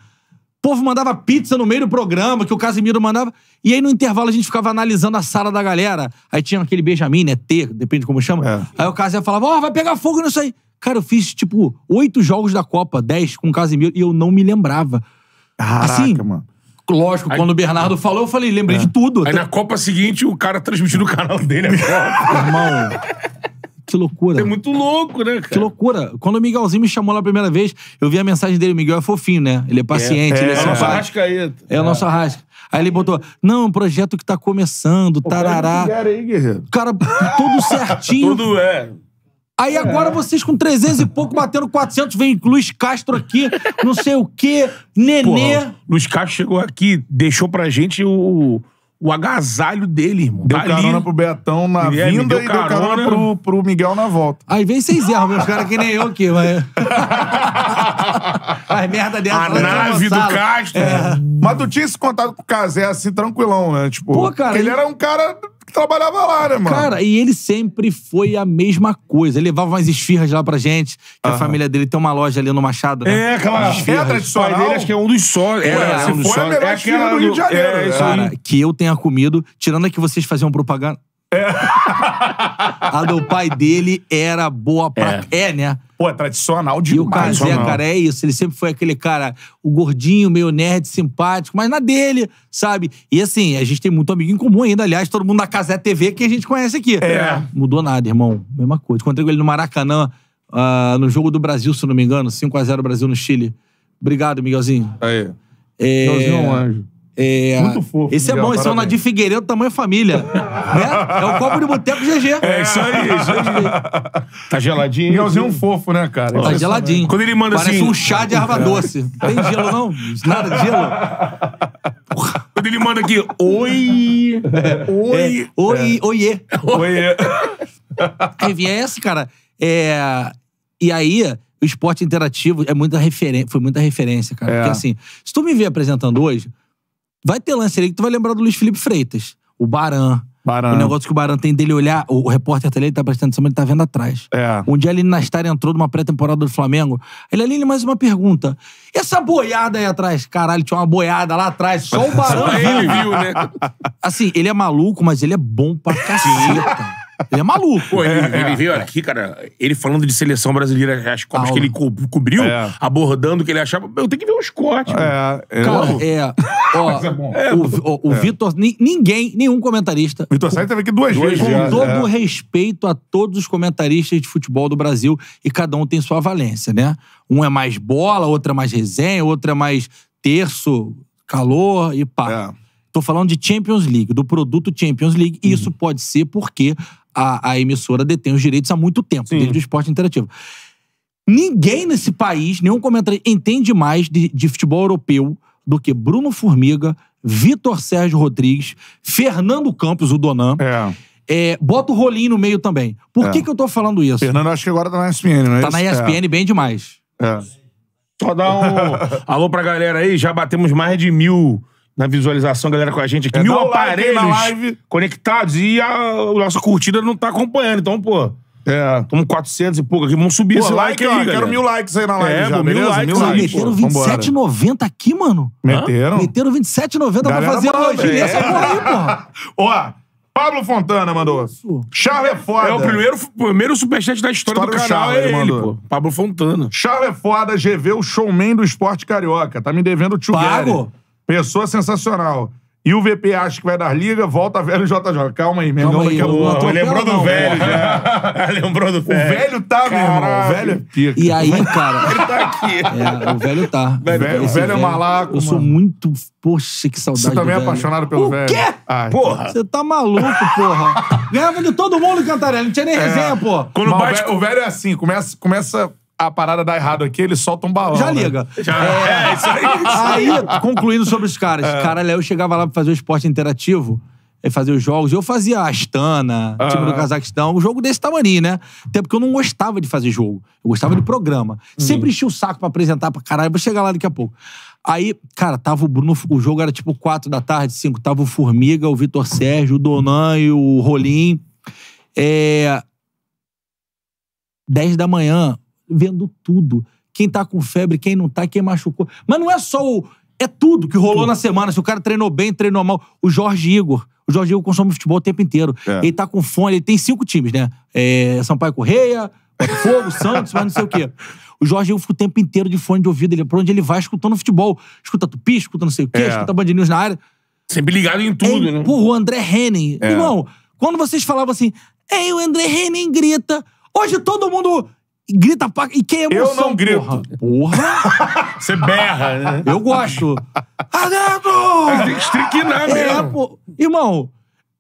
O povo mandava pizza no meio do programa, que o Casimiro mandava. E aí, no intervalo, a gente ficava analisando a sala da galera. Aí tinha aquele Benjamin, né? T, depende de como chama. É. Aí o Casimiro falava, ó, vai pegar fogo nisso aí. Cara, eu fiz, tipo, oito jogos da Copa, dez com o Casimiro, e eu não me lembrava. Caraca, Assim, mano. Lógico, quando o Bernardo falou, eu falei, lembrei de tudo. Aí na Copa seguinte, o cara transmitiu no canal dele a Copa. Irmão, que loucura. É muito louco, né, Que cara? loucura. Quando o Miguelzinho me chamou lá a primeira vez, eu vi a mensagem dele. O Miguel é fofinho, né? Ele é paciente, ele é, É o nosso. Arrascaeta. É o nosso arrasca. Aí ele botou, não, um projeto que tá começando, tarará. Quero aí, guerreiro. Cara, tudo certinho. Tudo é. Aí agora vocês com 300 e pouco, batendo 400, vem Luiz Castro aqui, não sei o quê, Nenê. Porra, Luiz Castro chegou aqui, deixou pra gente o, o agasalho dele, irmão. Deu Tá carona ali. pro Betão na É, vinda deu e deu carona carona. pro, pro Miguel na volta. Aí vem vocês erram, meus caras que nem eu aqui, mas... As merda dessa. A nave do. Castro. Mas tu tinha esse contato com o Casé assim, tranquilão, né? Tipo, Pô, cara, ele ele- era um cara trabalhava lá, né, mano? Cara, e ele sempre foi a mesma coisa. Ele levava umas esfirras lá pra gente, que a família dele tem uma loja ali no Machado, né? É, aquela É esfirra. tradicional? O pai dele acho que é um dos sócios. É, se um dos for, é a sócios. melhor esfirra do Rio de Janeiro, É, né? isso Cara, que eu tenha comido, tirando a que vocês faziam propaganda. A do pai dele era boa pra. É, né? Pô, é tradicional E o mano. cara, é isso. Ele sempre foi aquele cara, o gordinho, meio nerd, simpático, mas na dele, sabe? E assim, a gente tem muito amigo em comum ainda. Aliás, todo mundo da Casé TV que a gente conhece aqui. É. Mudou nada, irmão. Mesma coisa. Encontrei com ele no Maracanã, ah, no jogo do Brasil, se eu não me engano. 5x0 Brasil no Chile. Obrigado, Miguelzinho. Aí. É, Miguelzinho é um anjo. É, Muito fofo, Esse é bom, esse é o. Nadir Figueiredo, tamanho família. né? É o copo de boteco GG. É isso aí, é isso aí. Tá geladinho? Miguelzinho é um fofo, né, cara? Tá geladinho. Quando ele manda Parece assim- um chá de erva doce. Tem gelo, não? Nada de gelo? Quando ele manda aqui, oi. Oi. Oi, oiê. Oi, é. Enfim, é esse, cara. É... E aí, o esporte interativo é muita referen... foi muita referência, cara. É. Porque assim, se tu me ver apresentando hoje, vai ter lance ali que tu vai lembrar do Luiz Felipe Freitas. O Baran. Baran. O negócio que o Baran tem dele olhar, o, o repórter tá ali, ele tá prestando atenção, ele tá vendo atrás. É. Um dia ali na Star entrou numa pré-temporada do Flamengo. Ele ali, mais uma pergunta. E essa boiada aí atrás? Caralho, tinha uma boiada lá atrás. Só o Só ele viu, né? Assim, ele é maluco, mas ele é bom pra caceta. Ele é maluco. Pô, ele, ele veio aqui, cara, ele falando de seleção brasileira, as Copas que ele co- cobriu, É. abordando o que ele achava. Eu tenho que ver os cortes. mano. É, é. Cara, é. Ó, é bom. o, o, o Vitor, ni- ninguém, nenhum comentarista. Vitor Sá teve aqui duas, Duas vezes. Com todo É. o respeito a todos os comentaristas de futebol do Brasil, e cada um tem sua valência, né? Um é mais bola, outro é mais resenha, outro é mais terço, calor e pá. É. Tô falando de Champions League, do produto Champions League. E Uhum. isso pode ser porque a, a emissora detém os direitos há muito tempo, desde o esporte interativo. Ninguém nesse país, nenhum comentarista, entende mais de, de futebol europeu do que Bruno Formiga, Vitor Sérgio Rodrigues, Fernando Campos, o Donan. É. É, bota o rolinho no meio também. Por É. que, que eu tô falando isso? Fernando, acho que agora tá na ESPN, não é Tá isso? na ESPN bem demais. É. É. Só dar um alô pra galera aí, já batemos mais de mil na visualização, galera com a gente aqui. É, mil dá o like aí na aparelhos live. conectados e a, a nossa curtida não tá acompanhando. Então, pô, É. estamos 400 e pouco aqui. Vamos subir Pô, esse like, like, ó, aí, quero mil likes aí na live É, já, pô, mil beleza? likes mil likes. Meteram pô. Vambora. 27,90 aqui, mano. Meteram. Meteram 27,90 pra Galera fazer manda, elogio é. nessa porra aí, porra. Ó, Pablo Fontana mandou. Charles é foda. É o primeiro, primeiro superchat da história, História do do canal, Charles, é ele ele, mandou. pô. Pablo Fontana. Charles é foda, GV, o showman do esporte carioca. Tá me devendo o tio Pago? Pessoa sensacional. E o VP acha que vai dar liga, volta velho JJ. Calma aí, Mengão Calma aí, daqui a pouco. Pô, lembrou do não, velho já. lembrou do O velho. velho tá, meu irmão. O velho é pica. E aí, cara. Ele tá aqui. É, o velho tá. Velho- Esse velho é malaco, Eu sou mano. muito. Poxa, que saudade. Você também é do velho. apaixonado pelo o velho? Quê? Ai, Porra. Você tá maluco, porra. Ganhava de todo mundo em Cantarelli, não tinha nem resenha, pô. Quando Mas o bate velho- o velho é assim, começa, começa a parada dá errado aqui, eles soltam um balão. Já né? liga. É, isso aí. Aí, concluindo sobre os caras. É. Cara, eu chegava lá pra fazer o esporte interativo, e fazer os jogos. Eu fazia Astana, time do. Cazaquistão, um jogo desse tamanho, né? Até porque eu não gostava de fazer jogo. Eu gostava de programa. Sempre enchia o saco pra apresentar pra caralho. Vou chegar lá daqui a pouco. Aí, cara, tava o Bruno. O jogo era tipo 4 da tarde, 5. Tava o Formiga, o Vitor Sérgio, o Donan e o Rolim. É. 10 da manhã, vendo tudo. Quem tá com febre, quem não tá, quem machucou. Mas não é só o. É tudo que rolou na semana. Se o cara treinou bem, treinou mal. O Jorge Igor. O Jorge Igor consome futebol o tempo inteiro. É. Ele tá com fone, ele tem cinco times, né? É, Sampaio Correia, Botafogo, Santos, mas não sei o quê. O Jorge Igor fica o tempo inteiro de fone de ouvido. Ele, por onde ele vai, escutando futebol. Escuta Tupi, escuta não sei o quê, É. escuta Band News na área. Sempre ligado em tudo, Ei, né? Porra, o André Henning. É. Irmão, quando vocês falavam assim, ei, o André Henning grita. Hoje todo mundo grita pra... E quem é emoção, Eu não grito. Porra. Porra. Você berra, né? Eu gosto. Mas Adentro! tem que estriquinar É, mesmo. pô. Irmão,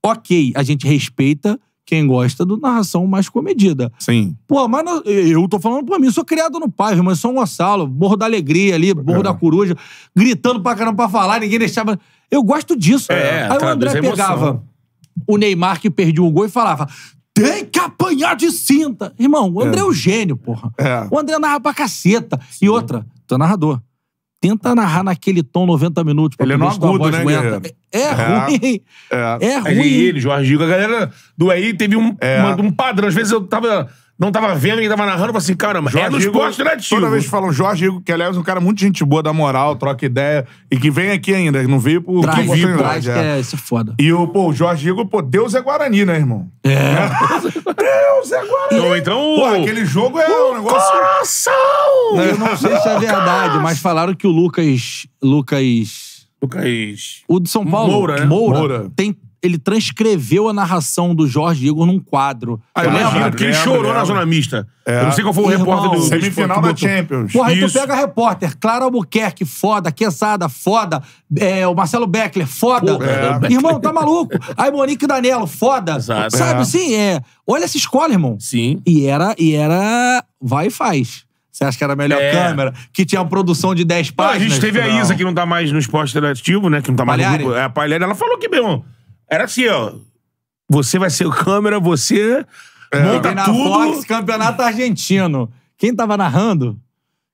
ok, a gente respeita quem gosta do narração mais comedida. Sim. Pô, mas não- eu tô falando pra mim, eu sou criado no Paiva, mas São Gonçalo, Morro da Alegria ali, Morro É. da Coruja, gritando pra caramba pra falar, ninguém deixava. Eu gosto disso. É, Aí o André pegava o Neymar que perdia o gol e falava: tem que apanhar de cinta. Irmão, o André é, o gênio, porra. É. O André narra pra caceta. E outra, tu é narrador. Tenta narrar naquele tom 90 minutos pra Ele é se tua agudo, né, aguenta. Guerreiro? É, É. ruim. É. É Mas ruim. e ele, Jorge a galera do aí teve um, É. uma- um padrão. Às vezes eu tava, não tava vendo quem tava narrando, eu falei assim, caramba, é no Igor, esporte interativo. Toda vez que falam Jorge Igor, que aliás é um cara muito gente boa, dá moral, troca ideia, e que vem aqui ainda, não veio por Traz, por oportunidade, traz, que é. é, isso é foda. E o, pô, o Jorge Igor, pô, Deus é Guarani, né, irmão? É. Deus é Guarani. Então, então Pô, aquele jogo é um negócio... coração! Eu não sei se é verdade, mas falaram que o Lucas. Lucas. Lucas. O de São Paulo. Moura, né? Moura. Tem, ele transcreveu a narração do Jorge Igor num quadro. Ah, Eu lembro, porque ele chorou lembro. na zona mista. É. Eu não sei qual foi o Irmão, repórter do. Semifinal da. Champions. Porra, aí tu pega repórter, Clara Albuquerque, foda, Quesada, foda, é, o Marcelo Beckler, foda. Porra, é. Irmão, tá maluco? Aí Monique Danelo, foda. Exato. Sabe É. assim, é. Olha essa escola, irmão. Sim. E era, e era. Vai e faz. Você acha que era a melhor É. câmera? Que tinha uma produção de 10 Não, a páginas? gente teve a Não. Isa que não tá mais no esporte interativo, né? Que não tá mais Palhari? no grupo. É, a Palhari, ela falou que, meu irmão, era assim, ó. Você vai ser o câmera, você monta Fiquei na tudo. Fox, campeonato argentino. Quem tava narrando?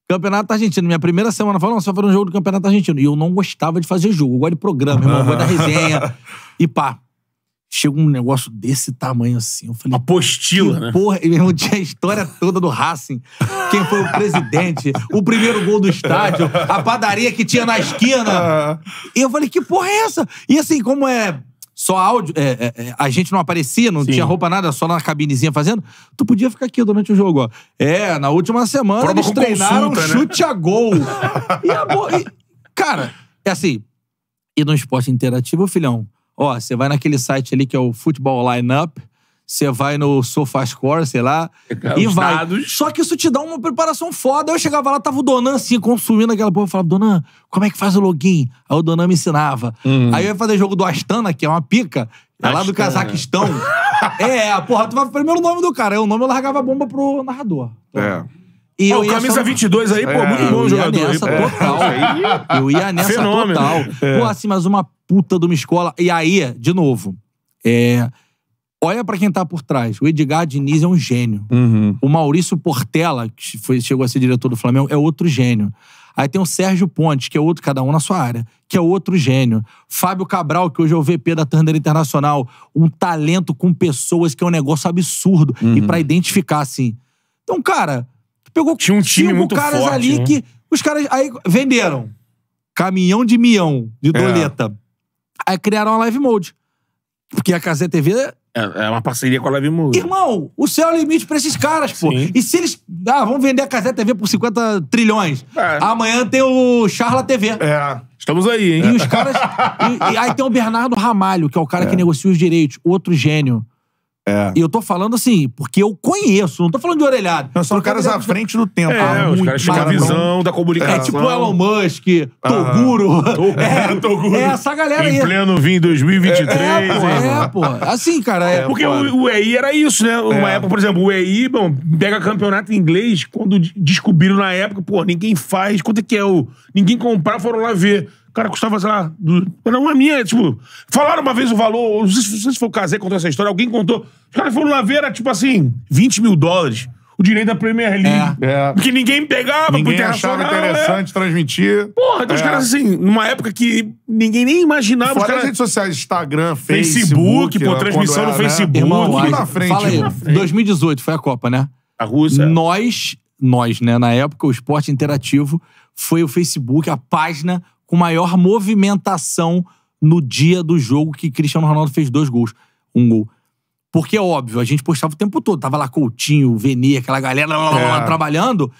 Campeonato argentino. Minha primeira semana falou, não, você vai fazer um jogo do campeonato argentino. E eu não gostava de fazer jogo. Eu gosto de programa, irmão. Eu gosto da resenha. E pá. Chega um negócio desse tamanho assim. Eu falei, Apostila, né? Porra, e, irmão, tinha a história toda do Racing. Quem foi o presidente, o primeiro gol do estádio, a padaria que tinha na esquina. E eu falei, que porra é essa? E assim, como é só áudio, é, é, é, a gente não aparecia, não Sim. tinha roupa nada, só na cabinezinha fazendo, tu podia ficar aqui durante o jogo, ó. É, na última semana Prova eles treinaram consulta, né? chute a gol. e a bo... e, cara, é assim, e no esporte interativo, filhão, ó, você vai naquele site ali que é o Futebol Lineup, você vai no SofaScore, sei lá, Pegar e vai. dados. Só que isso te dá uma preparação foda. Eu chegava lá, tava o Donan assim, consumindo aquela porra. Eu falava, Donan, como é que faz o login? Aí o Donan me ensinava. Aí eu ia fazer jogo do Astana, que é uma pica, é lá do. Cazaquistão. é, a porra, tu vai primeiro o nome do cara. Aí o nome eu largava a bomba pro narrador. É. E eu ia camisa só- 22 aí, pô, É, muito eu bom ia jogador nessa pô. total. Aí. Eu ia nessa Fenômeno. total. É. Pô, assim, mas uma puta de uma escola. E aí, de novo, é... olha pra quem tá por trás. O Edgar Diniz é um gênio. Uhum. O Maurício Portela, que foi, chegou a ser diretor do Flamengo, é outro gênio. Aí tem o Sérgio Pontes, que é outro, cada um na sua área, que é outro gênio. Fábio Cabral, que hoje é o VP da Turner Internacional. Um talento com pessoas que é um negócio absurdo. E pra identificar, assim. Então, cara, tu pegou Tinha um time cinco muito caras forte, ali né? que os caras aí venderam caminhão de mião de doleta. Aí criaram a Live Mode. Porque a Casé TV É, é uma parceria com a Live Move. Irmão, o céu é o limite pra esses caras, pô. Sim. E se eles. Ah, vamos vender a Casé TV por 50 trilhões. É. Amanhã tem o Charla TV. É. Estamos aí, hein? E os caras. e, e aí tem o Bernardo Ramalho, que é o cara que negocia os direitos. Outro gênio. É. E eu tô falando assim, porque eu conheço, não tô falando de orelhado. Não, são caras à de- frente do tempo. É, há os caras tinham a visão da É comunicação. tipo Elon Musk, Toguro. É, Toguro. é essa galera aí. Em pleno vinho 2023. É, pô, é, pô. Assim, cara, é. Porque foda. o, o EI era isso, né? Uma É. época, por exemplo, o EI, bom, pega campeonato inglês, quando de- descobriram na época, pô, ninguém faz, quanto é que é o... Ninguém comprar, foram lá ver. O cara custava, sei lá, do, era uma minha, tipo... Falaram uma vez o valor, não sei se, não sei se foi o Casé que contou essa história, alguém contou. Os caras foram lá ver, era tipo assim, 20 mil dólares. O direito da Premier League. É. Porque ninguém pegava pro Ninguém achava internacional, é. interessante transmitir. Porra, então os É. caras assim, numa época que ninguém nem imaginava. os Fora caras- as redes sociais, Instagram, Facebook, Facebook. pô, né, transmissão quando no era, né? Facebook. Irmão, Tudo aí- na frente, fala aí. irmão. 2018 foi a Copa, né? A Rússia. Nós, nós, né, na época, o Esporte Interativo foi o Facebook, a página com maior movimentação no dia do jogo que Cristiano Ronaldo fez dois gols. Um gol. Porque, óbvio, a gente postava o tempo todo. Tava lá Coutinho, Veni, aquela galera lá, lá, lá, É. trabalhando.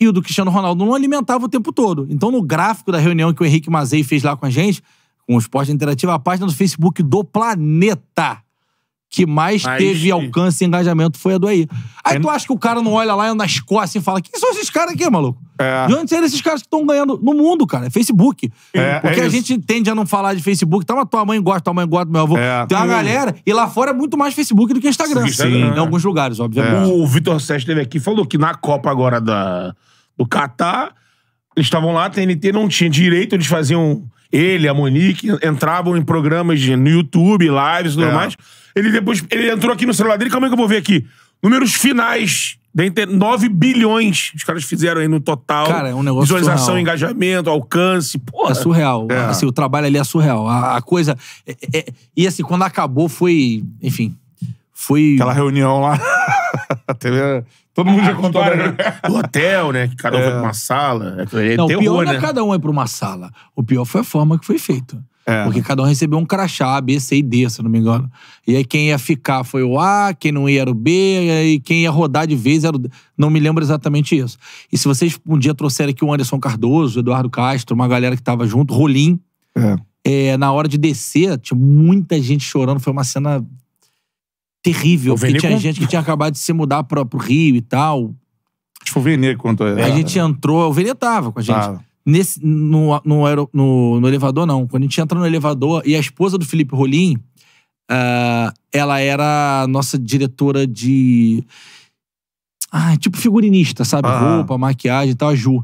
E o do Cristiano Ronaldo não alimentava o tempo todo. Então, no gráfico da reunião que o Henrique Mazei fez lá com a gente, com o Esporte Interativo, a página do Facebook do planeta que mais Mas- teve alcance e engajamento foi a do aí. Aí É- tu acha que o cara não olha lá na Escócia e fala: quem são esses caras aqui, maluco? É. De onde saíram esses caras que estão ganhando no mundo, cara? É Facebook. É, Porque é a gente tende a não falar de Facebook. Tá, mas tua mãe gosta, tua mãe gosta, meu avô. É. Tem uma galera. E lá fora é muito mais Facebook do que Instagram. Sim. Em alguns lugares, obviamente. O Vitor Sérgio esteve aqui e falou que na Copa agora da, do Catar, eles estavam lá, a TNT não tinha direito, eles faziam. Ele, a Monique, entravam em programas de- no YouTube, lives e tudo É. mais. Ele depois. Ele entrou aqui no celular dele, calma aí que eu vou ver aqui. Números finais. Da inter... 9 bilhões os caras fizeram aí no total. Cara, é um negócio Visualização, surreal. engajamento, alcance. Porra. É surreal. É. Assim, o trabalho ali é surreal. A, a coisa. é- é- e assim, quando acabou, foi. Enfim. Foi. Aquela reunião lá. Teve... Todo mundo já contou. Né? né? Do hotel, né? Que cada um foi pra uma sala. É, é Não, o pior não né? é cada um ir pra uma sala. O pior foi a forma que foi feito. É. Porque cada um recebeu um crachá, A, B, C e D, se não me engano. E aí quem ia ficar foi o A, quem não ia era o B, e quem ia rodar de vez era o D. Não me lembro exatamente isso. E se vocês um dia trouxerem aqui o Anderson Cardoso, o Eduardo Castro, uma galera que tava junto, Rolim, É. é, na hora de descer, tinha muita gente chorando. Foi uma cena terrível. O Porque Vene tinha gente que tinha acabado de se mudar pra, pro Rio e tal. Acho que foi o Vene que contou. A gente entrou, o Vene tava com a gente. Ah, Nesse, no, no, no, no elevador, não. Quando a gente entra no elevador, e a esposa do Felipe Rolim, ah, ela era nossa diretora de. Ah, tipo figurinista, sabe? Roupa, maquiagem e tal, a Ju.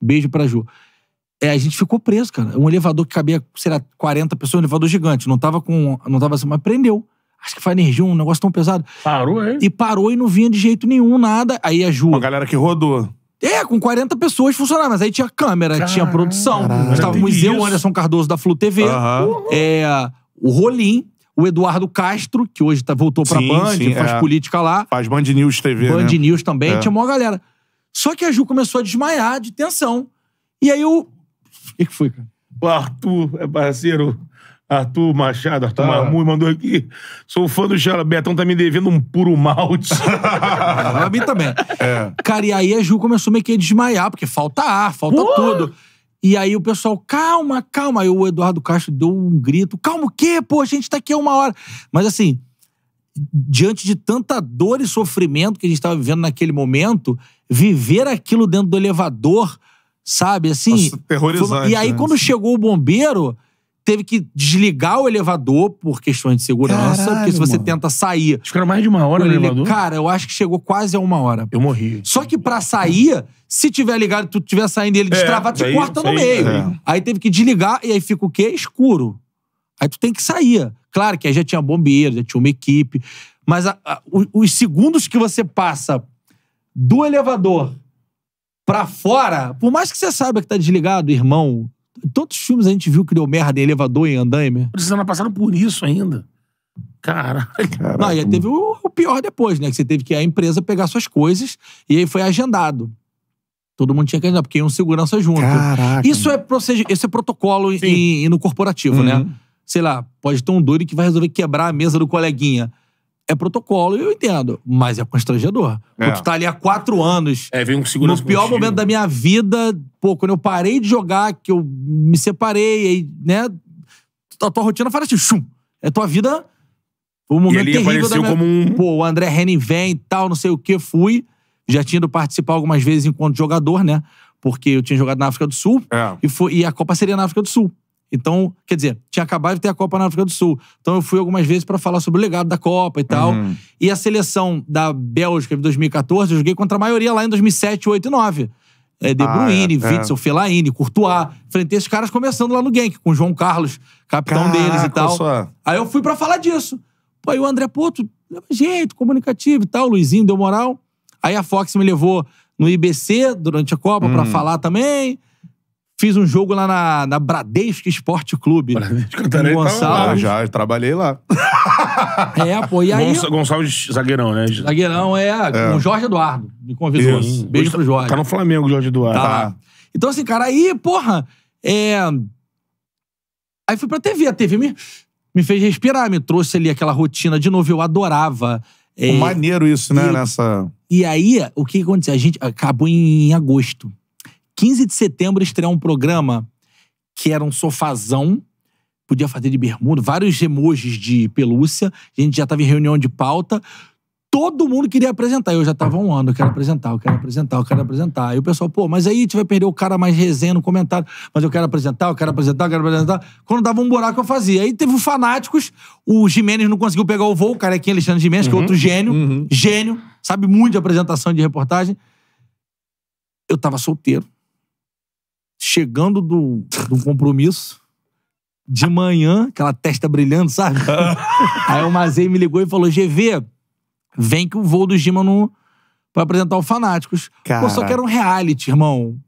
Beijo pra Ju. É, a gente ficou preso, cara. Um elevador que cabia, sei lá, 40 pessoas, um elevador gigante. Não tava com. Não tava assim, mas prendeu. Acho que foi energia, um negócio tão pesado. Parou, hein? E parou e não vinha de jeito nenhum, nada. Aí a Ju. uma galera que rodou. É, com 40 pessoas funcionava, mas aí tinha câmera, tinha produção. Estávamos eu, isso. o Anderson Cardoso da Flu TV, Aham. é, o Rolim, o Eduardo Castro, que hoje tá, voltou pra Sim, Band, sim, faz é. política lá, Faz Band News TV, Band né? News também, É. tinha uma galera. Só que a Ju começou a desmaiar de tensão. E aí eu. O que, que foi, cara? O Arthur, é parceiro. Arthur Machado, Arthur Ah. Marmui mandou aqui. Sou fã do Charla. Betão tá me devendo um puro malte. Pra mim também. É. Cara, e aí a Ju começou meio que a desmaiar, porque falta ar, falta Porra! tudo. E aí o pessoal, calma, calma. Aí o Eduardo Castro deu um grito, calma o quê? Pô, a gente tá aqui há uma hora. Mas assim, diante de tanta dor e sofrimento que a gente tava vivendo naquele momento, viver aquilo dentro do elevador, sabe, assim... Nossa, terrorizante, foi- E aí né? quando chegou o bombeiro, teve que desligar o elevador por questões de segurança, Caralho, porque se você mano. tenta sair... Ficaram mais de uma hora no ele- elevador. Cara, eu acho que chegou quase a uma hora. Eu morri. Só que pra sair, se tiver ligado, tu tiver saindo e ele destravar, te É, aí- corta no meio. é. Aí teve que desligar e aí fica o quê? Escuro. Aí tu tem que sair. Claro que aí já tinha bombeiro, já tinha uma equipe. Mas a- a- os segundos que você passa do elevador pra fora, por mais que você saiba que tá desligado, irmão, todos os filmes a gente viu que deu merda em elevador e em andaime. Tá passando por isso ainda. Caralho. Não, e aí teve o, o pior depois, né? Que você teve que ir à empresa pegar suas coisas e aí foi agendado. Todo mundo tinha que agendar, porque ia um segurança junto. Caraca. Isso é, procedi- isso é protocolo Sim. em, em- no corporativo, Uhum. né? Sei lá, pode ter um doido que vai resolver quebrar a mesa do coleguinha. É protocolo, eu entendo. Mas é constrangedor. É. Tu tá ali há quatro anos, É, veio um no segurança pior contigo. momento da minha vida, pô, quando eu parei de jogar, que eu me separei, aí, né? A tua rotina faz assim, chum. É tua vida Foi um momento ali terrível da minha... como um- Pô, o André Henning vem e tal, não sei o que, fui. Já tinha ido participar algumas vezes enquanto jogador, né? Porque eu tinha jogado na África do Sul. É. E, foi, e a Copa seria na África do Sul. Então, quer dizer, tinha acabado de ter a Copa na África do Sul. Então eu fui algumas vezes pra falar sobre o legado da Copa e tal. Uhum. E a seleção da Bélgica de 2014, eu joguei contra a maioria lá em 2007, 8 e 9. É, de Ah, Bruyne, é, é. Witzel, Fellaini, Courtois. Enfrentei esses caras começando lá no Genk, com o João Carlos, capitão Caraca, deles e tal. só. Aí eu fui pra falar disso. Pô, aí o André, tu leva jeito, comunicativo e tal. O Luizinho deu moral. Aí a Fox me levou no IBC durante a Copa pra Hum. falar também. Fiz um jogo lá na, na Bradesco Esporte Clube. Bradesco em Gonçalves. lá. Ah, já trabalhei lá. É, pô, e aí... Gonça- Gonçalves zagueirão, né? Zagueirão é, o Jorge Eduardo. Me convidou. Isso. Beijo pro Jorge. Tá no Flamengo, Jorge Eduardo. Tá lá. Então, assim, cara, aí, porra, é. Aí fui pra TV. A TV me, me fez respirar, me trouxe ali aquela rotina de novo. Eu adorava. É, Maneiro isso, né? e- Nessa. E aí, o que que aconteceu? A gente acabou em agosto. 15 de setembro estreou um programa que era um sofazão. Podia fazer de bermuda, vários emojis de pelúcia. A gente já tava em reunião de pauta. Todo mundo queria apresentar. Eu já tava há um ano, eu quero apresentar, eu quero apresentar, eu quero apresentar. Aí o pessoal, pô, mas aí a gente vai perder o cara mais resenha no comentário. Mas eu quero apresentar, eu quero apresentar, eu quero apresentar. Quando dava um buraco, eu fazia. Aí teve o Fanáticos, o Jimenez não conseguiu pegar o voo, o carequinha Alexandre Jimenez, que é outro gênio. Gênio, sabe muito de apresentação de reportagem. Eu tava solteiro. Chegando do, do compromisso. De manhã, aquela testa brilhando, sabe? Aí o Mazei me ligou e falou: GV, vem que o voo do Gima no, pra apresentar o Fanáticos. Pô, só Caraca. que era um reality, irmão.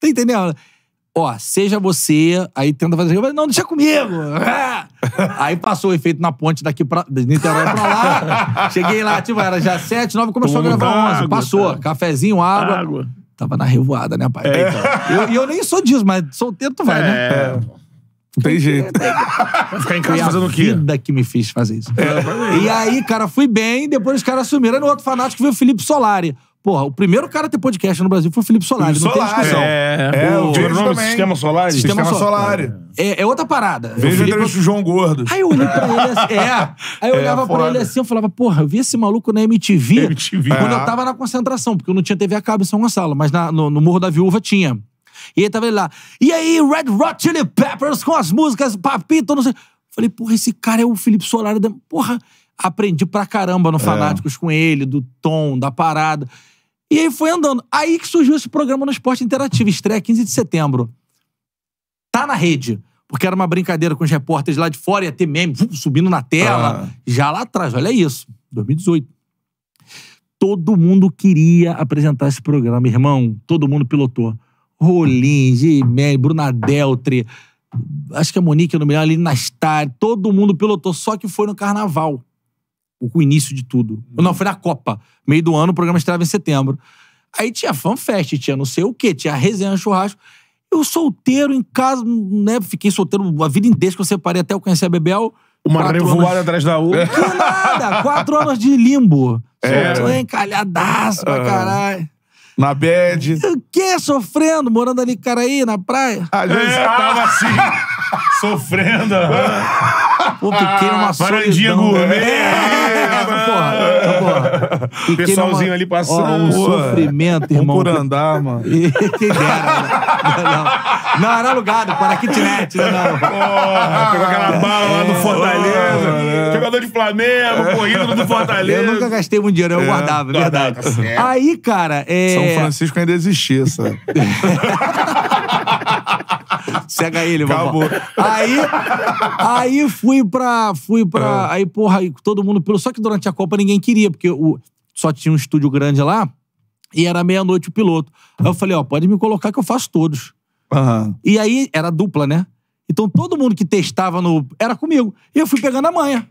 Tá entendendo? Ó, seja você, aí tenta fazer. eu falei, Não, deixa comigo. Ah! Aí passou o efeito na ponte daqui pra. De Niterói pra lá. Cheguei lá, tipo, era já 7, 9, começou a gravar muita 11. água, Passou. tá. Cafezinho, água. Água. Tava na revoada, né, pai? É. Eu- E eu, nem sou disso, mas solteiro tu vai, né? É. Não tem jeito. Vai ficar em casa a fazendo o quê? vida que me fez fazer isso. E aí, cara, fui bem, depois os caras sumiram. Aí no outro fanático veio o Felipe Solari. Porra, o primeiro cara a ter podcast no Brasil foi o Felipe Solari, não tem Solari, discussão. É, É, o vejo nome também. Sistema Solar? Sistema Sistema Solar. Solari. É, é outra parada. O Veja Felipe- entrevista do João Gordo. Aí eu olhei pra ele assim, é. Aí eu É, olhava pra foda. ele assim, eu falava, porra, eu vi esse maluco na MTV, MTV. quando É. eu tava na concentração, porque eu não tinha TV a cabo em São Gonçalo, mas na- no, no Morro da Viúva tinha. E aí tava ele lá, e aí, Red Hot Chili Peppers com as músicas, papito, não sei. Falei, porra, esse cara é o Felipe Solari. da- Porra, aprendi pra caramba no É. Fanáticos com ele, do tom, da parada. E aí foi andando. Aí que surgiu esse programa no Esporte Interativo, estreia 15 de setembro tá na rede. Porque era uma brincadeira com os repórteres lá de fora, ia ter meme subindo na tela. Ah. Já lá atrás, olha isso. 2018. Todo mundo queria apresentar esse programa, irmão. Todo mundo pilotou. Rolim, Gimene, Bruna Deltre, acho que a Monique, eu não me lembro, ali Nastari, todo mundo pilotou, só que foi no carnaval. O início de tudo. Não, foi na Copa. Meio do ano, o programa estreava em setembro. Aí tinha fanfest, tinha não sei o quê, tinha resenha, churrasco. Eu solteiro em casa, né? Fiquei solteiro a vida inteira que eu separei até eu conhecer a Bebel. Uma Quatro revoada anos- atrás da outra. Que nada! Quatro anos de limbo. É. Tô encalhadaço pra caralho. Na bad. O quê? Sofrendo, morando ali em Caraí, na praia. Às vezes É, tava assim, sofrendo. Pô, fiquei numa Varandinha solidão. gourmet. É, essa porra, porra. Fiquei Pessoalzinho numa- ali Ó, passando. um Pô, sofrimento, Um irmão. por andar, mano. Quem dera. né? Não, não. Não, era alugado, para kitnet, né? Não. Porra, pegou aquela bala lá do Fortaleza. Jogador de Flamengo, corrido do Fortaleza. Eu nunca gastei muito dinheiro, eu guardava, é verdade. tá. Aí, cara, é... São Francisco ainda existia, sabe? Cega ele, Acabou. Aí, aí fui pra. Fui É. pra. Aí, porra, aí todo mundo. Só que durante a Copa ninguém queria, porque o, só tinha um estúdio grande lá e era meia-noite o piloto. Aí eu falei, ó, pode me colocar que eu faço todos. Aham. E aí era dupla, né? Então todo mundo que testava no. Era comigo. E eu fui pegando a manha.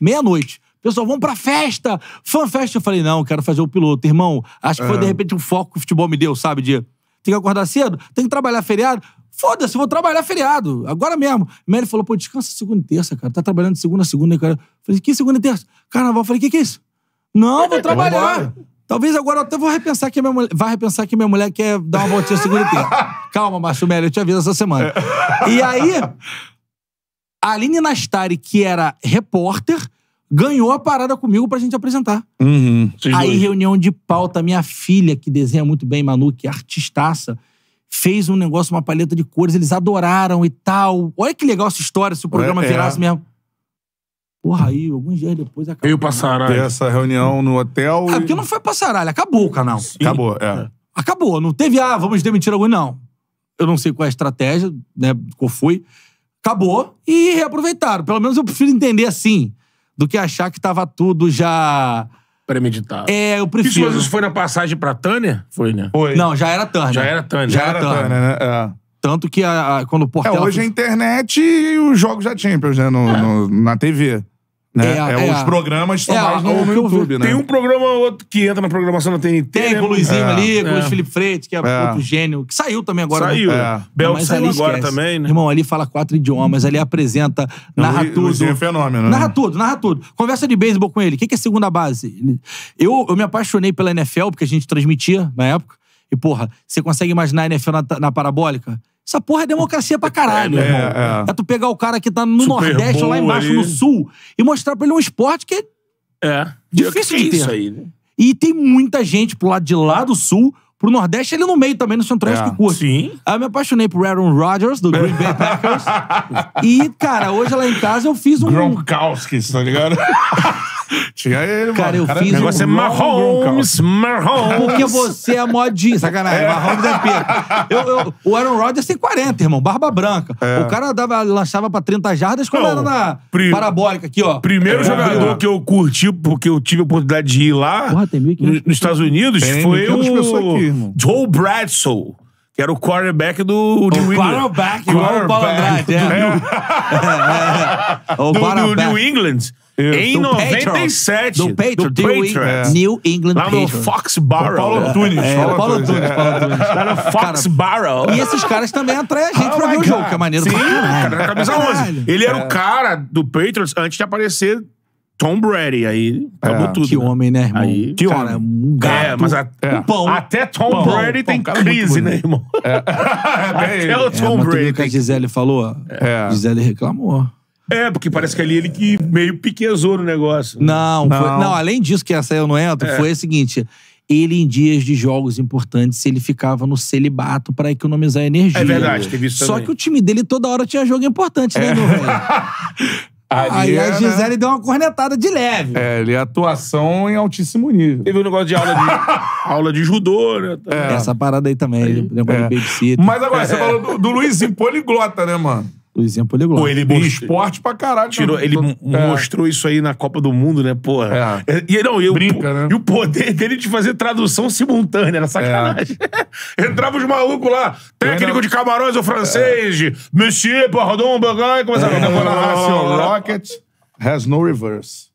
Meia-noite. Pessoal, vamos pra festa! Fanfest. Eu falei, não, quero fazer o piloto. Irmão, acho que foi de repente um foco que o futebol me deu, sabe? De tem que acordar cedo, tem que trabalhar feriado. Foda-se, vou trabalhar feriado. Agora mesmo. Mary falou, pô, descansa segunda e terça, cara. Tá trabalhando de segunda a segunda, cara? Eu falei, que segunda e terça? Carnaval. Eu falei, que que é isso? Não, vou trabalhar. Talvez agora eu até vou repensar que a minha mulher. Vai repensar que minha mulher quer dar uma voltinha segunda e terça. Calma, Márcio Melo, eu te aviso essa semana. E aí, a Aline Nastari, que era repórter ganhou a parada comigo pra gente apresentar. Uhum. Aí, dois. reunião de pauta, minha filha, que desenha muito bem, Manu, que é artistaça, fez um negócio, uma paleta de cores, eles adoraram e tal. Olha que legal essa história, se o programa É, é. virasse mesmo. Porra, aí, alguns dias depois acabou. Veio passar Ter essa reunião no hotel. Ah, e- porque não foi passaralho, acabou o canal. Acabou, é. Acabou, não teve, ah, vamos demitir algum, não. Eu não sei qual é a estratégia, né, qual foi. Acabou e reaproveitaram. Pelo menos eu prefiro entender assim, do que achar que tava tudo já... Premeditado. É, eu prefiro. isso foi na passagem pra Tânia? Foi, né? Foi. Não, já era Turner. Já era Tânia. Já Já era. Turner, né? É. Tanto que a, a- quando o É, Portela... hoje a internet e os jogos da Champions, né? No, no- na TV. Né? É, É, é. os programas são É, mais no, YouTube, né? Tem um programa ou outro que entra na programação da TNT. Tem né? com o Luizinho É, ali, com o é. Luiz Felipe Freitas, que é, É. outro gênio, que saiu também agora. Saiu. Né? É. Bel Mas saiu ali agora esquece. também, né? Irmão, ali fala quatro idiomas, ali apresenta, narra Luiz- tudo. Luizinho é fenômeno, né? Narra tudo, narra tudo. Conversa de beisebol com ele. O que é segunda base? Eu, eu me apaixonei pela NFL, porque a gente transmitia na época. E, porra, você consegue imaginar a NFL na, na parabólica? Essa porra é democracia pra caralho, É, irmão. é. É tu pegar o cara que tá no Super Nordeste lá embaixo no Sul e mostrar pra ele um esporte que é É. Difícil que de é ter. isso aí, né? E tem muita gente pro lado de lá do sul, pro Nordeste, ele no meio também, no Centro-Oeste É. que curte. Sim. Aí eu me apaixonei por Aaron Rodgers, do Green Bay Packers. e, cara, hoje lá em casa eu fiz um. Gronkowski, tá ligado? Tinha ele, Cara, mano. eu O fiz negócio é um Mahomes, Mahomes. Porque você é modinho. Sacanagem, Mahomes é pica. Eu, eu- o Aaron Rodgers tem 40, irmão, barba branca. O cara dava, lançava pra 30 jardas quando era na pri- parabólica aqui, ó. Primeiro É, jogador é. que eu curti, porque eu tive a oportunidade de ir lá Porra, tem 1.500 no- nos Estados Unidos, Tem foi 1.500 pessoas o. Joe Bradshaw, que era o quarterback do New England. quarterback, igual o Paulo Andrade. É. É, é. O Do, do quarterback. New England. Em Do 97. Do Patriots. do Patriots. New England Lá no. Foxborough. Paulo Antunes. É, o Paulo Antunes, Paulo Antunes. Lá no Foxborough. E esses caras também atraem a gente Oh pra ver o jogo, que é maneiro Sim, pra cara, camisa 11. Caralho. Ele era o cara do Patriots antes de aparecer Tom Brady. Aí acabou É. tudo. Que né? homem, né, irmão? Aí- Que cara, homem. um gato. É, mas a- um pão. até Tom Pão, Brady pão, tem cara, muito crise, né, irmão? É, Até o É, Tom mas Brady. o que a Gisele falou? É. Gisele reclamou. É, porque parece que ali ele que meio piquezou no negócio. Não, Não. foi- não, além disso, que essa eu não entro, É. foi o seguinte. Ele, em dias de jogos importantes, ele ficava no celibato pra economizar energia. É verdade, teve isso Só também. que o time dele toda hora tinha jogo importante, né, meu velho? Aí é, a né? Gisele deu uma cornetada de leve. É, ele é atuação em altíssimo nível. Teve um negócio de aula de, aula de judô, né? Essa parada aí também, negócio É. de babysitter. Mas agora, você falou do, do Luizinho poliglota, né, mano? Luizinho Poliglota. Pô, ele Tem mostrou, esporte pra caralho. tirou, também. ele É. mostrou isso aí na Copa do Mundo, né, porra? É. E, não, e, o, Brinca, né? e o poder dele de fazer tradução simultânea, era sacanagem. Entrava os malucos lá, técnico de Camarões, o francês, de Monsieur, pardon, bagulho, e começava É, a ela assim, falar. Rocket has no reverse.